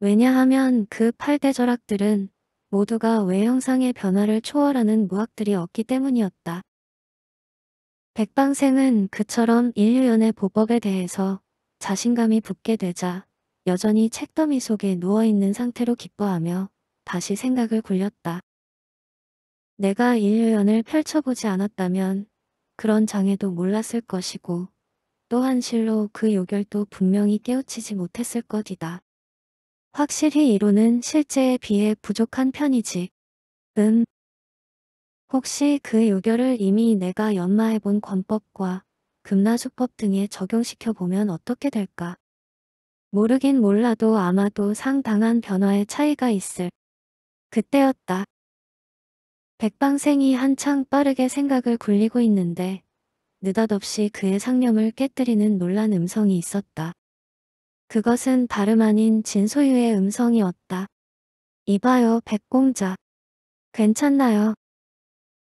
왜냐하면 그 8대 절학들은 모두가 외형상의 변화를 초월하는 무학들이 없기 때문이었다. 백방생은 그처럼 인류연의 보법에 대해서 자신감이 붙게 되자 여전히 책더미 속에 누워있는 상태로 기뻐하며 다시 생각을 굴렸다. 내가 인류연을 펼쳐보지 않았다면 그런 장애도 몰랐을 것이고 또한 실로 그 요결도 분명히 깨우치지 못했을 것이다. 확실히 이론은 실제에 비해 부족한 편이지. 음. 혹시 그 요결을 이미 내가 연마해본 권법과 금나주법 등에 적용시켜보면 어떻게 될까? 모르긴 몰라도 아마도 상당한 변화의 차이가 있을. 그때였다. 백방생이 한창 빠르게 생각을 굴리고 있는데 느닷없이 그의 상념을 깨뜨리는 놀란 음성이 있었다. 그것은 다름 아닌 진소유의 음성이었다. 이봐요 백공자. 괜찮나요?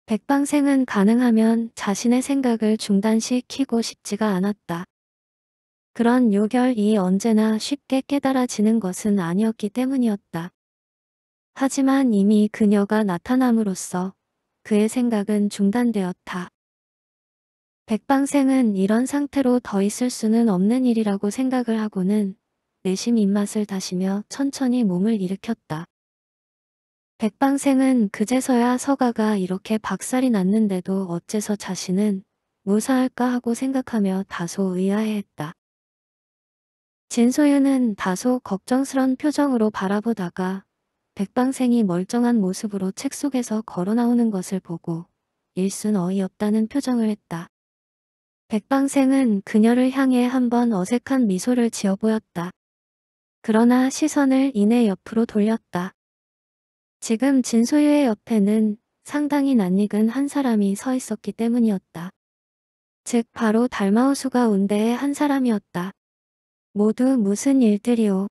백방생은 가능하면 자신의 생각을 중단시키고 싶지가 않았다. 그런 요결이 언제나 쉽게 깨달아지는 것은 아니었기 때문이었다. 하지만 이미 그녀가 나타남으로써 그의 생각은 중단되었다. 백방생은 이런 상태로 더 있을 수는 없는 일이라고 생각을 하고는 내심 입맛을 다시며 천천히 몸을 일으켰다. 백방생은 그제서야 서가가 이렇게 박살이 났는데도 어째서 자신은 무사할까 하고 생각하며 다소 의아해했다. 진소유는 다소 걱정스런 표정으로 바라보다가 백방생이 멀쩡한 모습으로 책 속에서 걸어 나오는 것을 보고 일순 어이없다는 표정을 했다. 백방생은 그녀를 향해 한번 어색한 미소를 지어 보였다. 그러나 시선을 이내 옆으로 돌렸다. 지금 진소유의 옆에는 상당히 낯익은 한 사람이 서 있었기 때문이었다. 즉 바로 달마우수가 운대의 한 사람이었다. 모두 무슨 일들이오.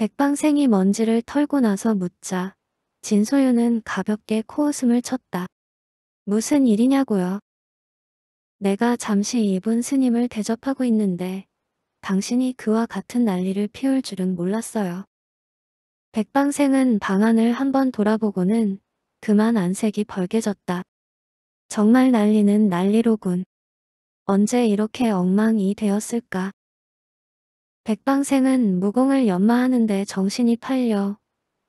백방생이 먼지를 털고 나서 묻자 진소유는 가볍게 코웃음을 쳤다. 무슨 일이냐고요. 내가 잠시 이분 스님을 대접하고 있는데 당신이 그와 같은 난리를 피울 줄은 몰랐어요. 백방생은 방안을 한번 돌아보고는 그만 안색이 벌개졌다. 정말 난리는 난리로군. 언제 이렇게 엉망이 되었을까? 백방생은 무공을 연마하는데 정신이 팔려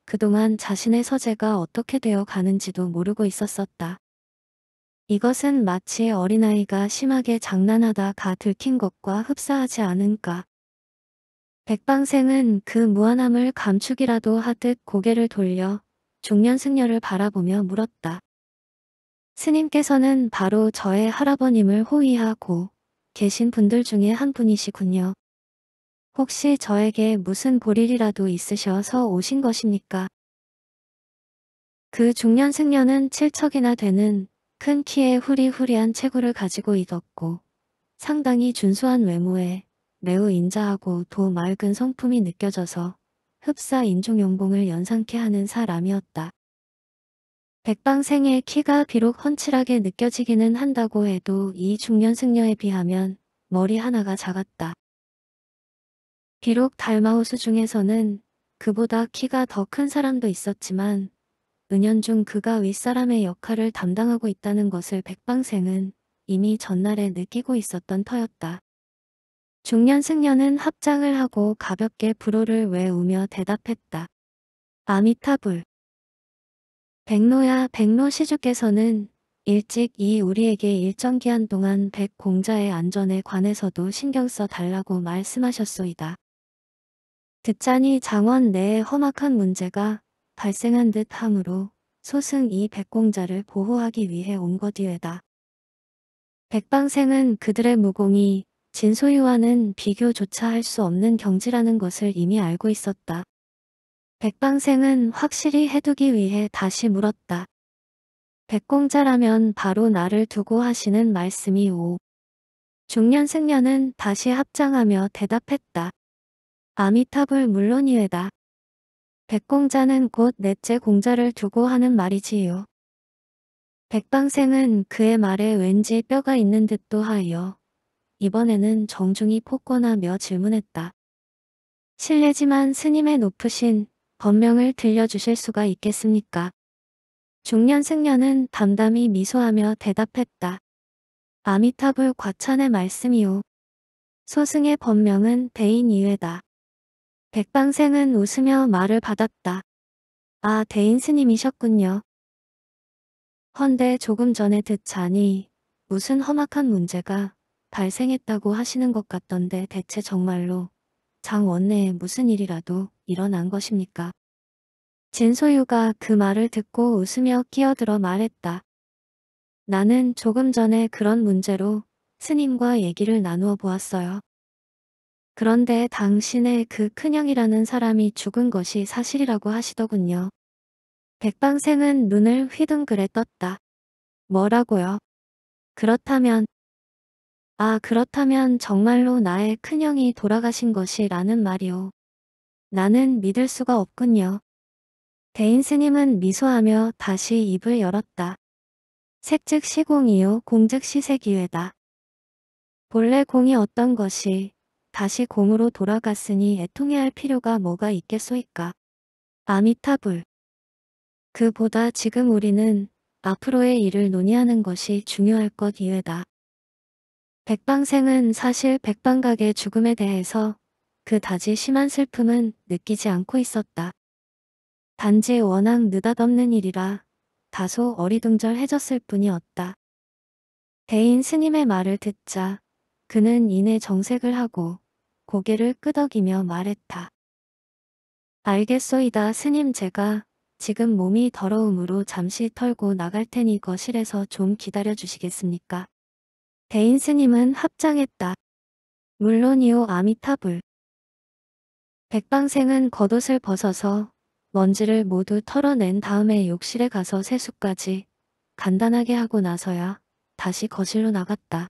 그동안 자신의 서재가 어떻게 되어 가는지도 모르고 있었었다. 이것은 마치 어린아이가 심하게 장난하다가 들킨 것과 흡사하지 않은가. 백방생은 그 무한함을 감추기라도 하듯 고개를 돌려 중년 승려를 바라보며 물었다. 스님께서는 바로 저의 할아버님을 호위하고 계신 분들 중에 한 분이시군요. 혹시 저에게 무슨 볼일이라도 있으셔서 오신 것입니까? 그 중년 승려는 칠척이나 되는 큰 키에 후리후리한 체구를 가지고 있었고 상당히 준수한 외모에 매우 인자하고 도 맑은 성품이 느껴져서 흡사 인종용봉을 연상케 하는 사람이었다. 백방생의 키가 비록 훤칠하게 느껴지기는 한다고 해도 이 중년 승려에 비하면 머리 하나가 작았다. 비록 달마우스 중에서는 그보다 키가 더 큰 사람도 있었지만 은연중 그가 윗사람의 역할을 담당하고 있다는 것을 백방생은 이미 전날에 느끼고 있었던 터였다. 중년 승려는 합장을 하고 가볍게 불호를 외우며 대답했다. 아미타불. 백로야 백로 시주께서는 일찍 이 우리에게 일정 기한 동안 백공자의 안전에 관해서도 신경 써 달라고 말씀하셨소이다. 듣자니 장원 내에 험악한 문제가 발생한 듯 하므로 소승 이 백공자를 보호하기 위해 온 것이외다. 백방생은 그들의 무공이 진소유와는 비교조차 할 수 없는 경지라는 것을 이미 알고 있었다. 백방생은 확실히 해두기 위해 다시 물었다. 백공자라면 바로 나를 두고 하시는 말씀이 오. 중년 승려는 다시 합장하며 대답했다. 아미탑을 물론이외다. 백공자는 곧 넷째 공자를 두고 하는 말이지요. 백방생은 그의 말에 왠지 뼈가 있는 듯도 하여 이번에는 정중히 폭권하며 질문했다. 실례지만 스님의 높으신 법명을 들려주실 수가 있겠습니까? 중년 승려는 담담히 미소하며 대답했다. 아미타불 과찬의 말씀이오. 소승의 법명은 대인 이외다. 백방생은 웃으며 말을 받았다. 아, 대인 스님이셨군요. 헌데 조금 전에 듣자니 무슨 험악한 문제가 발생했다고 하시는 것 같던데 대체 정말로 장 원내에 무슨 일이라도 일어난 것입니까? 진소유가 그 말을 듣고 웃으며 끼어들어 말했다. 나는 조금 전에 그런 문제로 스님과 얘기를 나누어 보았어요. 그런데 당신의 그 큰형이라는 사람이 죽은 것이 사실이라고 하시더군요. 백방생은 눈을 휘둥그레 떴다. 뭐라고요? 그렇다면 아 그렇다면 정말로 나의 큰형이 돌아가신 것이라는 말이오. 나는 믿을 수가 없군요. 대인 스님은 미소하며 다시 입을 열었다. 색즉 시공이요 공즉 시색이외다. 본래 공이 어떤 것이 다시 공으로 돌아갔으니 애통해할 필요가 뭐가 있겠소이까. 아미타불. 그보다 지금 우리는 앞으로의 일을 논의하는 것이 중요할 것 이외다. 백방생은 사실 백방각의 죽음에 대해서 그다지 심한 슬픔은 느끼지 않고 있었다. 단지 워낙 느닷없는 일이라 다소 어리둥절해졌을 뿐이었다. 대인 스님의 말을 듣자 그는 이내 정색을 하고 고개를 끄덕이며 말했다. 알겠소이다 스님 제가 지금 몸이 더러움으로 잠시 털고 나갈 테니 거실에서 좀 기다려 주시겠습니까? 대인 스님은 합장했다. 물론이오 아미타불. 백방생은 겉옷을 벗어서 먼지를 모두 털어낸 다음에 욕실에 가서 세수까지 간단하게 하고 나서야 다시 거실로 나갔다.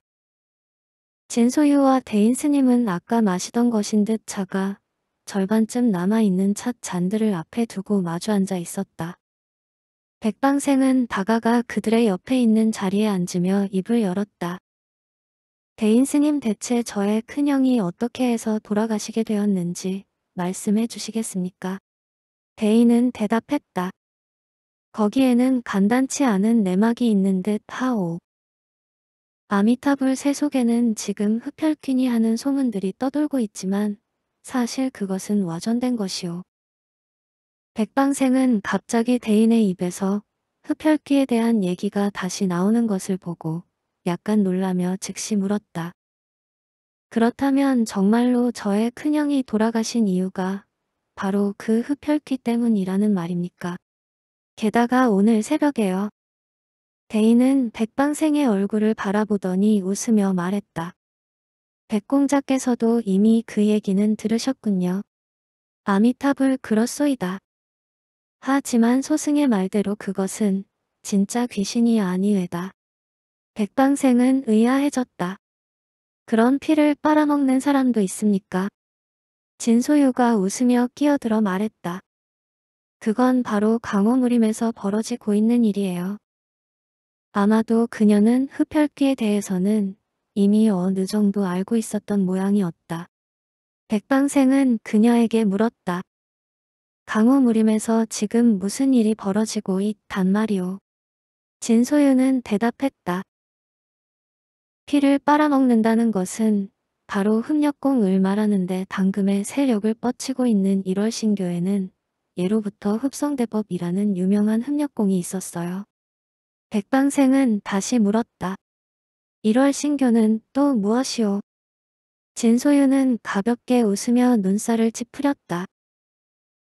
진소유와 대인 스님은 아까 마시던 것인 듯 차가 절반쯤 남아있는 찻 잔들을 앞에 두고 마주 앉아 있었다. 백방생은 다가가 그들의 옆에 있는 자리에 앉으며 입을 열었다. 대인 스님 대체 저의 큰형이 어떻게 해서 돌아가시게 되었는지 말씀해 주시겠습니까? 대인은 대답했다. 거기에는 간단치 않은 내막이 있는 듯 하오. 아미타불 세 속에는 지금 흡혈귀니 하는 소문들이 떠돌고 있지만 사실 그것은 와전된 것이오. 백방생은 갑자기 대인의 입에서 흡혈귀에 대한 얘기가 다시 나오는 것을 보고 약간 놀라며 즉시 물었다. 그렇다면 정말로 저의 큰형이 돌아가신 이유가 바로 그 흡혈귀 때문이라는 말입니까? 게다가 오늘 새벽에요. 대인은 백방생의 얼굴을 바라보더니 웃으며 말했다. 백공자께서도 이미 그 얘기는 들으셨군요. 아미탑을 그렇소이다. 하지만 소승의 말대로 그것은 진짜 귀신이 아니외다. 백방생은 의아해졌다. 그런 피를 빨아먹는 사람도 있습니까? 진소유가 웃으며 끼어들어 말했다. 그건 바로 강호무림에서 벌어지고 있는 일이에요. 아마도 그녀는 흡혈귀에 대해서는 이미 어느 정도 알고 있었던 모양이었다. 백방생은 그녀에게 물었다. 강호무림에서 지금 무슨 일이 벌어지고 있단 말이오. 진소유는 대답했다. 피를 빨아먹는다는 것은 바로 흡력공을 말하는데 당금의 세력을 뻗치고 있는 1월 신교에는 예로부터 흡성대법이라는 유명한 흡력공이 있었어요. 백방생은 다시 물었다. 1월 신교는 또 무엇이오? 진소유는 가볍게 웃으며 눈살을 찌푸렸다.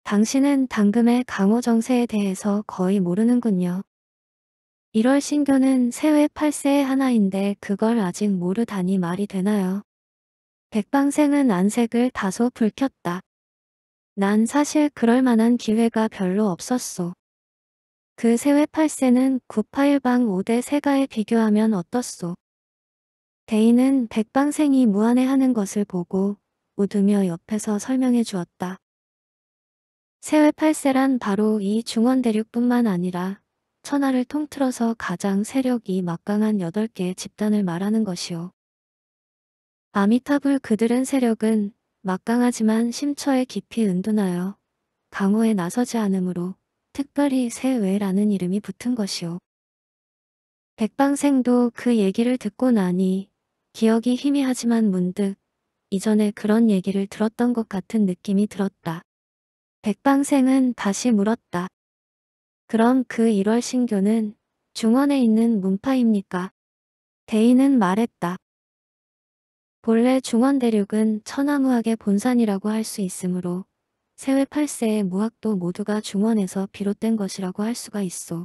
당신은 당금의 강호 정세에 대해서 거의 모르는군요. 1월 신교는 세외 8세의 하나인데 그걸 아직 모르다니 말이 되나요? 백방생은 안색을 다소 붉혔다. 난 사실 그럴 만한 기회가 별로 없었소. 그 세외 8세는 981방 5대 세가에 비교하면 어떻소? 대인은 백방생이 무안해 하는 것을 보고 웃으며 옆에서 설명해 주었다. 세외 8세란 바로 이 중원대륙뿐만 아니라 천하를 통틀어서 가장 세력이 막강한 8개의 집단을 말하는 것이오. 아미타불 그들은 세력은 막강하지만 심처에 깊이 은둔하여 강호에 나서지 않으므로 특별히 세외라는 이름이 붙은 것이오. 백방생도 그 얘기를 듣고 나니 기억이 희미하지만 문득 이전에 그런 얘기를 들었던 것 같은 느낌이 들었다. 백방생은 다시 물었다. 그럼 그 1월 신교는 중원에 있는 문파입니까? 대인은 말했다. 본래 중원 대륙은 천하무학의 본산이라고 할 수 있으므로 세외 8세의 무학도 모두가 중원에서 비롯된 것이라고 할 수가 있어.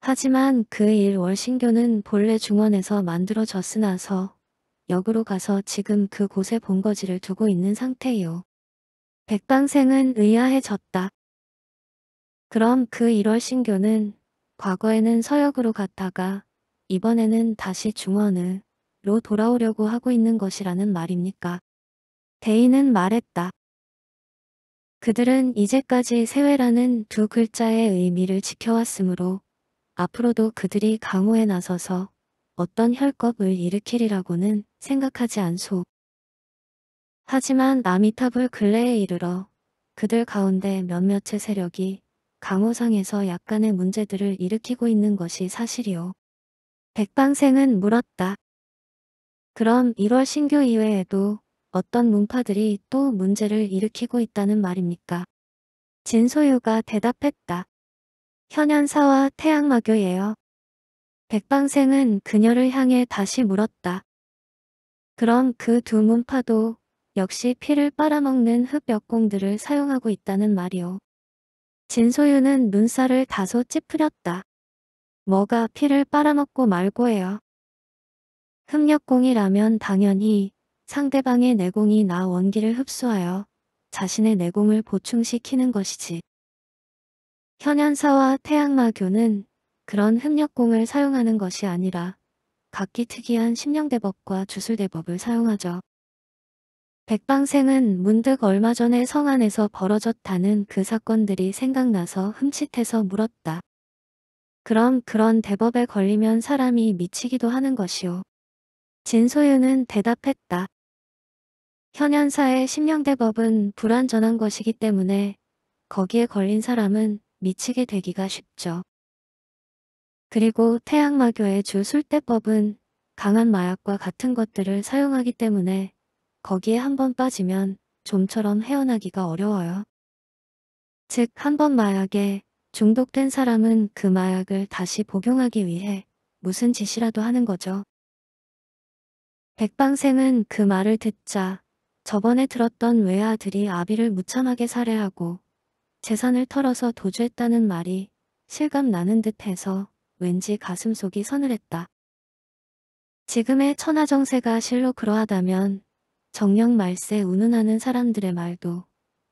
하지만 그 1월 신교는 본래 중원에서 만들어졌으나서 역으로 가서 지금 그곳에 본거지를 두고 있는 상태이요. 백방생은 의아해졌다. 그럼 그 1월 신교는 과거에는 서역으로 갔다가 이번에는 다시 중원으로 돌아오려고 하고 있는 것이라는 말입니까? 대인은 말했다. 그들은 이제까지 세회라는 두 글자의 의미를 지켜왔으므로 앞으로도 그들이 강호에 나서서 어떤 혈겁을 일으키리라고는 생각하지 않소. 하지만 아미탑을 근래에 이르러 그들 가운데 몇몇의 세력이 강호상에서 약간의 문제들을 일으키고 있는 것이 사실이오. 백방생은 물었다. 그럼 1월 신교 이외에도 어떤 문파들이 또 문제를 일으키고 있다는 말입니까? 진소유가 대답했다. 현현사와 태양마교예요. 백방생은 그녀를 향해 다시 물었다. 그럼 그 두 문파도 역시 피를 빨아먹는 흡역공들을 사용하고 있다는 말이오. 진소유는 눈살을 다소 찌푸렸다. 뭐가 피를 빨아먹고 말고해요. 흡력공이라면 당연히 상대방의 내공이 나 원기를 흡수하여 자신의 내공을 보충시키는 것이지. 현현사와 태양마교는 그런 흡력공을 사용하는 것이 아니라 각기 특이한 심령대법과 주술대법을 사용하죠. 백방생은 문득 얼마 전에 성안에서 벌어졌다는 그 사건들이 생각나서 흠칫해서 물었다. 그럼 그런 대법에 걸리면 사람이 미치기도 하는 것이오. 진소유는 대답했다. 현현사의 심령대법은 불완전한 것이기 때문에 거기에 걸린 사람은 미치게 되기가 쉽죠. 그리고 태양마교의 주 술대법은 강한 마약과 같은 것들을 사용하기 때문에 거기에 한 번 빠지면 좀처럼 헤어나기가 어려워요. 즉, 한 번 마약에 중독된 사람은 그 마약을 다시 복용하기 위해 무슨 짓이라도 하는 거죠. 백방생은 그 말을 듣자 저번에 들었던 외아들이 아비를 무참하게 살해하고 재산을 털어서 도주했다는 말이 실감 나는 듯해서 왠지 가슴속이 서늘했다. 지금의 천하정세가 실로 그러하다면 정령 말세 운운하는 사람들의 말도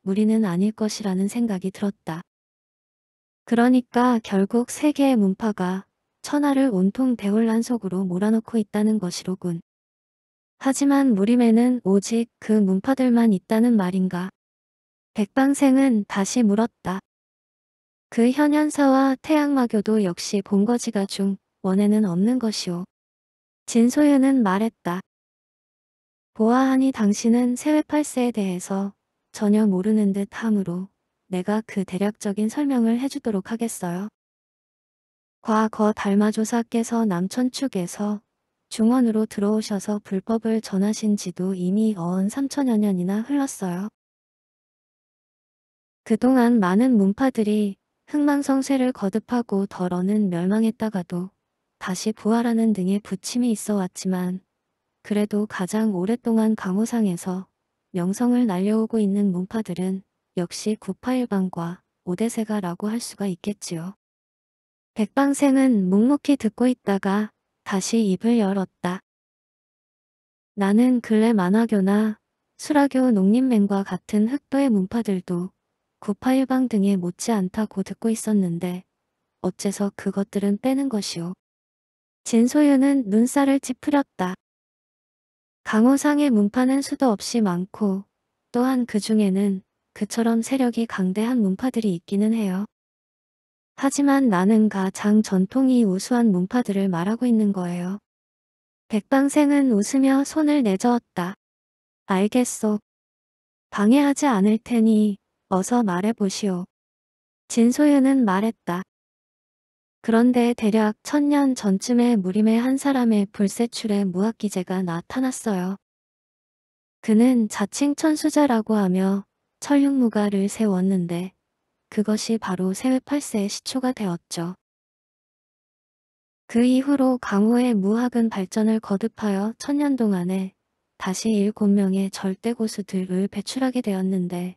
무리는 아닐 것이라는 생각이 들었다. 그러니까 결국 세계의 문파가 천하를 온통 대혼란 속으로 몰아넣고 있다는 것이로군. 하지만 무림에는 오직 그 문파들만 있다는 말인가. 백방생은 다시 물었다. 그 현현사와 태양마교도 역시 본거지가 중 원에는 없는 것이오. 진소윤은 말했다. 보아하니 당신은 세외팔세에 대해서 전혀 모르는 듯 하므로 내가 그 대략적인 설명을 해주도록 하겠어요. 과거 달마조사께서 남천축에서 중원으로 들어오셔서 불법을 전하신 지도 이미 어언 3천여 년이나 흘렀어요. 그동안 많은 문파들이 흥망성쇠를 거듭하고 덜어는 멸망했다가도 다시 부활하는 등의 부침이 있어 왔지만 그래도 가장 오랫동안 강호상에서 명성을 날려오고 있는 문파들은 역시 구파일방과 오대세가라고 할 수가 있겠지요. 백방생은 묵묵히 듣고 있다가 다시 입을 열었다. 나는 근래 만화교나 수라교 농림맹과 같은 흑도의 문파들도 구파일방 등에 못지않다고 듣고 있었는데 어째서 그것들은 빼는 것이오. 진소윤은 눈살을 찌푸렸다. 강호상의 문파는 수도 없이 많고 또한 그 중에는 그처럼 세력이 강대한 문파들이 있기는 해요. 하지만 나는 가장 전통이 우수한 문파들을 말하고 있는 거예요. 백방생은 웃으며 손을 내저었다. 알겠소. 방해하지 않을 테니 어서 말해보시오. 진소윤은 말했다. 그런데 대략 천년 전쯤에 무림의 한 사람의 불세출의 무학기제가 나타났어요. 그는 자칭 천수자라고 하며 철육무가를 세웠는데 그것이 바로 세외팔세의 시초가 되었죠. 그 이후로 강호의 무학은 발전을 거듭하여 천년 동안에 다시 일곱 명의 절대 고수들을 배출하게 되었는데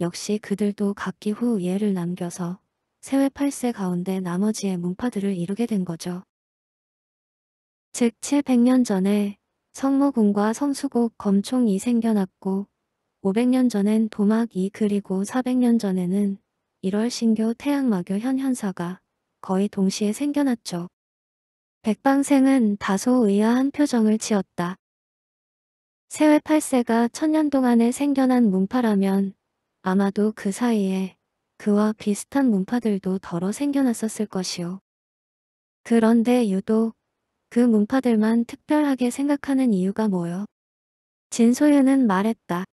역시 그들도 각기 후 예를 남겨서 세외 8세 가운데 나머지의 문파들을 이루게 된 거죠. 즉 700년 전에 성무궁과 성수국 검총이 생겨났고 500년 전엔 도막이 그리고 400년 전에는 1월 신교 태양마교 현 현사가 거의 동시에 생겨났죠. 백방생은 다소 의아한 표정을 지었다. 세외 8세가 천년 동안에 생겨난 문파라면 아마도 그 사이에 그와 비슷한 문파들도 덜어 생겨났었을 것이오. 그런데 유독 그 문파들만 특별하게 생각하는 이유가 뭐요? 진소윤은 말했다.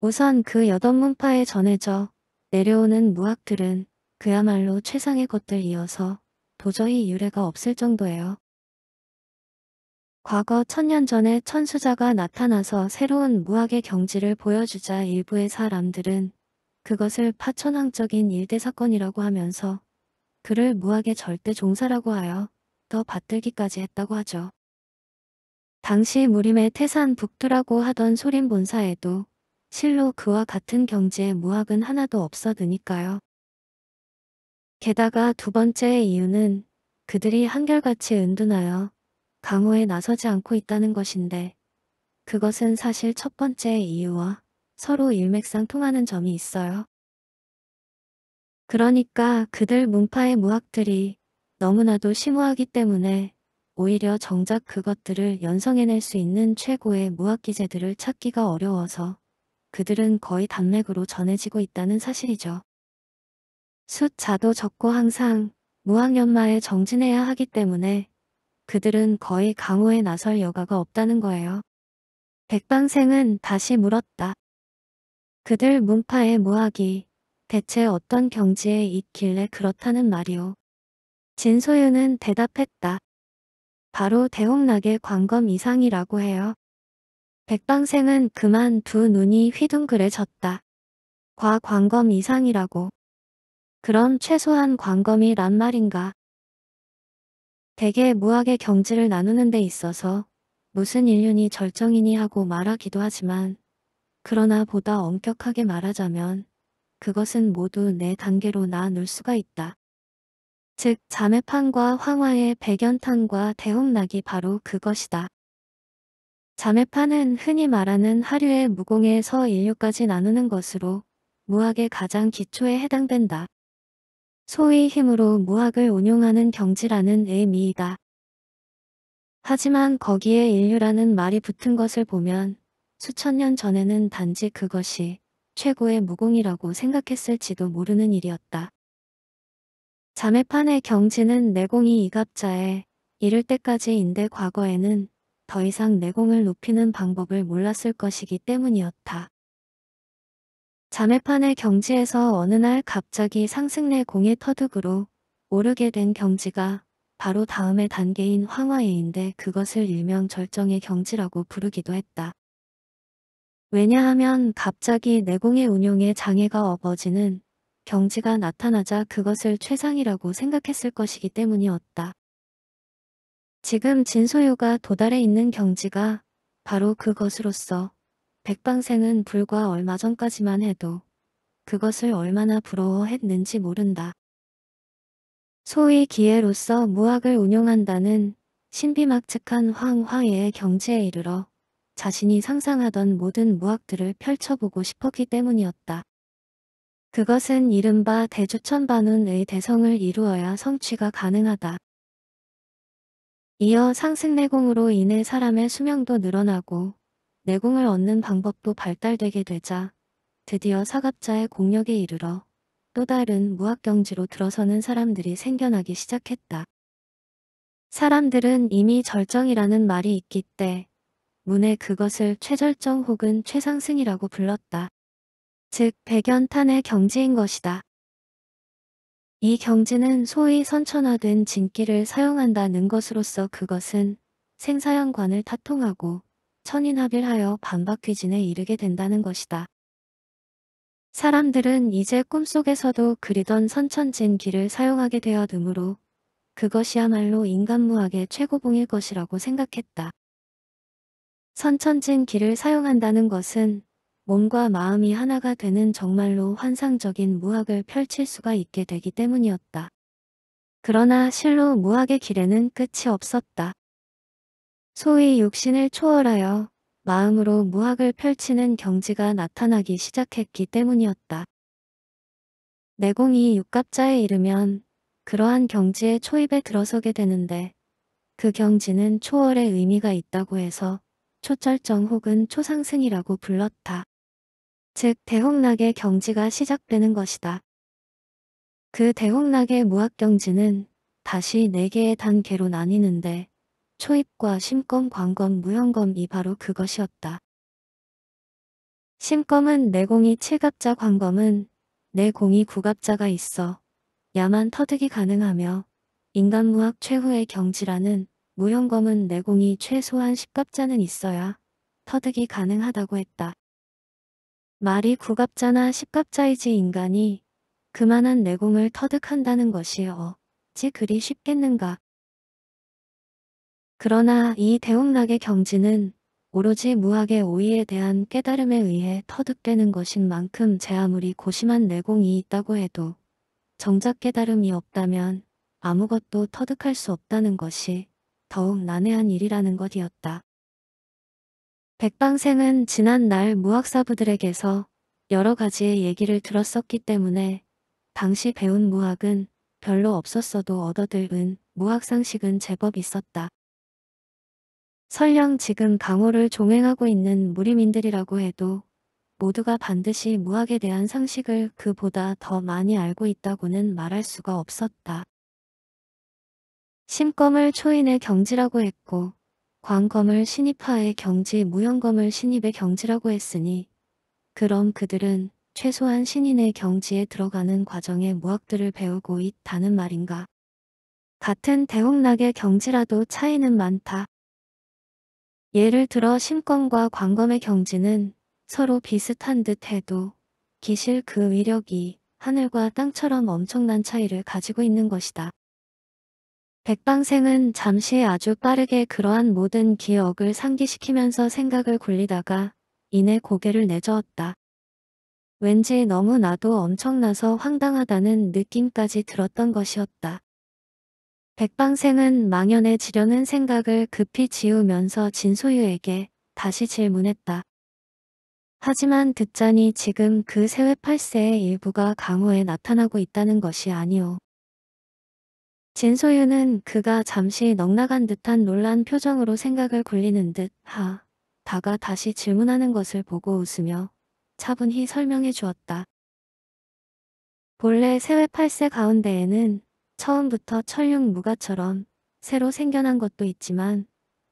우선 그 여덟 문파에 전해져 내려오는 무학들은 그야말로 최상의 것들 이어서 도저히 유례가 없을 정도예요. 과거 천년 전에 천수자가 나타나서 새로운 무학의 경지를 보여주자 일부의 사람들은 그것을 파천왕적인 일대 사건이라고 하면서 그를 무학의 절대 종사라고 하여 더 받들기까지 했다고 하죠. 당시 무림의 태산 북두라고 하던 소림 본사에도 실로 그와 같은 경지의 무학은 하나도 없어드니까요. 게다가 두 번째의 이유는 그들이 한결같이 은둔하여 강호에 나서지 않고 있다는 것인데 그것은 사실 첫 번째의 이유와 서로 일맥상통하는 점이 있어요. 그러니까 그들 문파의 무학들이 너무나도 심오하기 때문에 오히려 정작 그것들을 연성해낼 수 있는 최고의 무학기제들을 찾기가 어려워서 그들은 거의 단맥으로 전해지고 있다는 사실이죠. 숫자도 적고 항상 무학연마에 정진해야 하기 때문에 그들은 거의 강호에 나설 여가가 없다는 거예요. 백방생은 다시 물었다. 그들 문파의 무학이 대체 어떤 경지에 있길래 그렇다는 말이오. 진소윤은 대답했다. 바로 대홍락의 광검 이상이라고 해요. 백방생은 그만 두 눈이 휘둥그레졌다. 과 광검 이상이라고. 그럼 최소한 관검이란 말인가? 대개 무학의 경지를 나누는 데 있어서 무슨 인륜이 절정이니 하고 말하기도 하지만 그러나 보다 엄격하게 말하자면 그것은 모두 네 단계로 나눌 수가 있다. 즉 자매판과 황화의 백연탄과 대홍락이 바로 그것이다. 자매판은 흔히 말하는 하류의 무공에서 인류까지 나누는 것으로 무학의 가장 기초에 해당된다. 소위 힘으로 무학을 운용하는 경지라는 의미이다. 하지만 거기에 인류라는 말이 붙은 것을 보면 수천 년 전에는 단지 그것이 최고의 무공이라고 생각했을지도 모르는 일이었다. 자매판의 경지는 내공이 이갑자에 이를 때까지인데 과거에는 더 이상 내공을 높이는 방법을 몰랐을 것이기 때문이었다. 자매판의 경지에서 어느 날 갑자기 상승내 공의 터득으로 오르게 된 경지가 바로 다음의 단계인 황화예인데 그것을 일명 절정의 경지라고 부르기도 했다. 왜냐하면 갑자기 내공의 운용에 장애가 업어지는 경지가 나타나자 그것을 최상이라고 생각했을 것이기 때문이었다. 지금 진소유가 도달해 있는 경지가 바로 그것으로서 백방생은 불과 얼마 전까지만 해도 그것을 얼마나 부러워했는지 모른다. 소위 기회로서 무학을 운용한다는 신비막측한 황화의 경지에 이르러 자신이 상상하던 모든 무학들을 펼쳐보고 싶었기 때문이었다. 그것은 이른바 대주천반운의 대성을 이루어야 성취가 가능하다. 이어 상승 내공으로 인해 사람의 수명도 늘어나고 내공을 얻는 방법도 발달되게 되자 드디어 사갑자의 공력에 이르러 또 다른 무학경지로 들어서는 사람들이 생겨나기 시작했다. 사람들은 이미 절정이라는 말이 있기 때 문에 그것을 최절정 혹은 최상승이라고 불렀다. 즉 백연탄의 경지인 것이다. 이 경지는 소위 선천화된 진기를 사용한다는 것으로서 그것은 생사연관을 타통하고 천인합일하여 반박귀진에 이르게 된다는 것이다. 사람들은 이제 꿈속에서도 그리던 선천진기를 사용하게 되었으므로 그것이야말로 인간무학의 최고봉일 것이라고 생각했다. 선천진기를 사용한다는 것은 몸과 마음이 하나가 되는 정말로 환상적인 무학을 펼칠 수가 있게 되기 때문이었다. 그러나 실로 무학의 길에는 끝이 없었다. 소위 육신을 초월하여 마음으로 무학을 펼치는 경지가 나타나기 시작했기 때문이었다. 내공이 육갑자에 이르면 그러한 경지의 초입에 들어서게 되는데 그 경지는 초월의 의미가 있다고 해서 초절정 혹은 초상승이라고 불렀다. 즉 대홍락의 경지가 시작되는 것이다. 그 대홍락의 무학경지는 다시 네 개의 단계로 나뉘는데 초입과 심검, 광검, 무형검 이 바로 그것이었다. 심검은 내공이 7갑자 광검은 내공이 9갑자가 있어 야만 터득이 가능하며 인간무학 최후의 경지라는 무형검은 내공이 최소한 10갑자는 있어야 터득이 가능하다고 했다. 말이 9갑자나 10갑자이지 인간이 그만한 내공을 터득한다는 것이 어찌 그리 쉽겠는가. 그러나 이 대홍락의 경지는 오로지 무학의 오이에 대한 깨달음에 의해 터득되는 것인 만큼 제 아무리 고심한 내공이 있다고 해도 정작 깨달음이 없다면 아무것도 터득할 수 없다는 것이 더욱 난해한 일이라는 것이었다. 백방생은 지난 날 무학사부들에게서 여러 가지의 얘기를 들었었기 때문에 당시 배운 무학은 별로 없었어도 얻어들은 무학상식은 제법 있었다. 설령 지금 강호를 종행하고 있는 무리민들이라고 해도 모두가 반드시 무학에 대한 상식을 그보다 더 많이 알고 있다고는 말할 수가 없었다. 심검을 초인의 경지라고 했고 광검을 신입하의 경지 무형검을 신입의 경지라고 했으니 그럼 그들은 최소한 신인의 경지에 들어가는 과정의 무학들을 배우고 있다는 말인가. 같은 대홍락의 경지라도 차이는 많다. 예를 들어 심검과 광검의 경지는 서로 비슷한 듯 해도 기실 그 위력이 하늘과 땅처럼 엄청난 차이를 가지고 있는 것이다. 백방생은 잠시 아주 빠르게 그러한 모든 기억을 상기시키면서 생각을 굴리다가 이내 고개를 내저었다. 왠지 너무 나도 엄청나서 황당하다는 느낌까지 들었던 것이었다. 백방생은 망연해지려는 생각을 급히 지우면서 진소유에게 다시 질문했다. 하지만 듣자니 지금 그 세외 8세의 일부가 강호에 나타나고 있다는 것이 아니오. 진소유는 그가 잠시 넉나간 듯한 놀란 표정으로 생각을 굴리는 듯 하, 다가 다시 질문하는 것을 보고 웃으며 차분히 설명해 주었다. 본래 세외 8세 가운데에는 처음부터 천륜 무가처럼 새로 생겨난 것도 있지만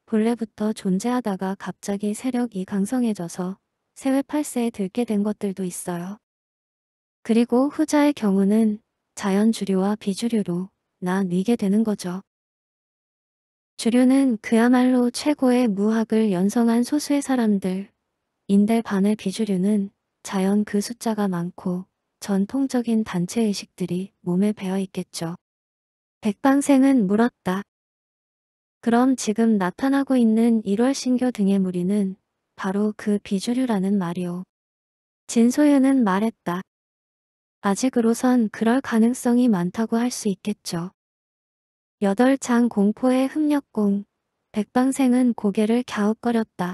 본래부터 존재하다가 갑자기 세력이 강성해져서 세외 8세에 들게 된 것들도 있어요. 그리고 후자의 경우는 자연 주류와 비주류로 나뉘게 되는 거죠. 주류는 그야말로 최고의 무학을 연성한 소수의 사람들, 인데 반의 비주류는 자연 그 숫자가 많고 전통적인 단체의식들이 몸에 배어 있겠죠. 백방생은 물었다. 그럼 지금 나타나고 있는 1월 신교 등의 무리는 바로 그 비주류라는 말이오. 진소윤은 말했다. 아직으로선 그럴 가능성이 많다고 할 수 있겠죠. 여덟 장 공포의 흡력공, 백방생은 고개를 갸웃거렸다.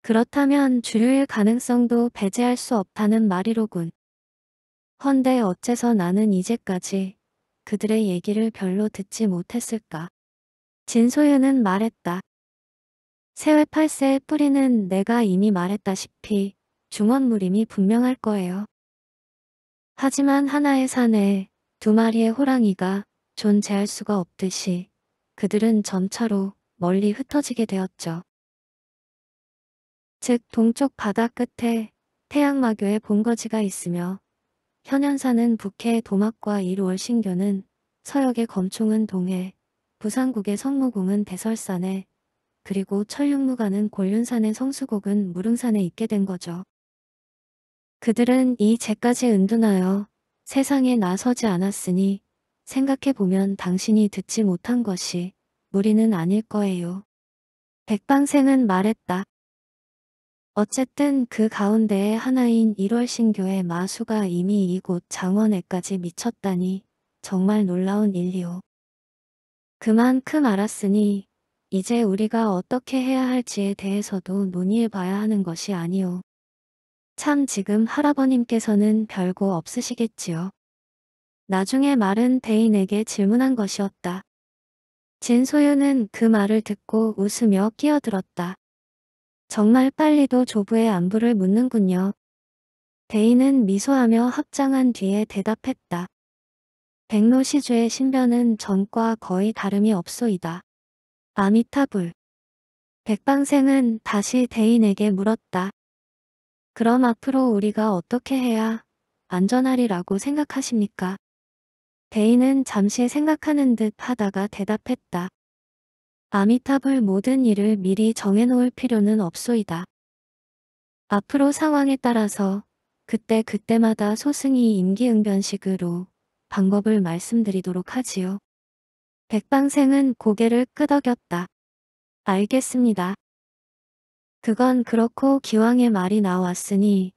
그렇다면 주류일 가능성도 배제할 수 없다는 말이로군. 헌데 어째서 나는 이제까지 그들의 얘기를 별로 듣지 못했을까? 진소윤은 말했다. 세회 8세의 뿌리는 내가 이미 말했다시피 중원무림이 분명할 거예요. 하지만 하나의 산에 두 마리의 호랑이가 존재할 수가 없듯이 그들은 점차로 멀리 흩어지게 되었죠. 즉 동쪽 바다 끝에 태양마교의 본거지가 있으며 현현사는 북해 도막과 이루월 신교는 서역의 검총은 동해, 부산국의 성무궁은 대설산에, 그리고 철육무가는 곤륜산의 성수곡은 무릉산에 있게 된 거죠. 그들은 이 죄까지 은둔하여 세상에 나서지 않았으니 생각해보면 당신이 듣지 못한 것이 무리는 아닐 거예요. 백방생은 말했다. 어쨌든 그 가운데에 하나인 1월 신교의 마수가 이미 이곳 장원에까지 미쳤다니 정말 놀라운 일이오. 그만큼 알았으니 이제 우리가 어떻게 해야 할지에 대해서도 논의해 봐야 하는 것이 아니오. 참 지금 할아버님께서는 별거 없으시겠지요. 나중에 말은 대인에게 질문한 것이었다. 진소유는 그 말을 듣고 웃으며 끼어들었다. 정말 빨리도 조부의 안부를 묻는군요. 대인은 미소하며 합장한 뒤에 대답했다. 백로시주의 신변은 전과 거의 다름이 없소이다. 아미타불. 백방생은 다시 대인에게 물었다. 그럼 앞으로 우리가 어떻게 해야 안전하리라고 생각하십니까? 대인은 잠시 생각하는 듯 하다가 대답했다. 아미타불 모든 일을 미리 정해놓을 필요는 없소이다. 앞으로 상황에 따라서 그때 그때마다 소승이 임기응변식으로 방법을 말씀드리도록 하지요. 백방생은 고개를 끄덕였다. 알겠습니다. 그건 그렇고 기왕의 말이 나왔으니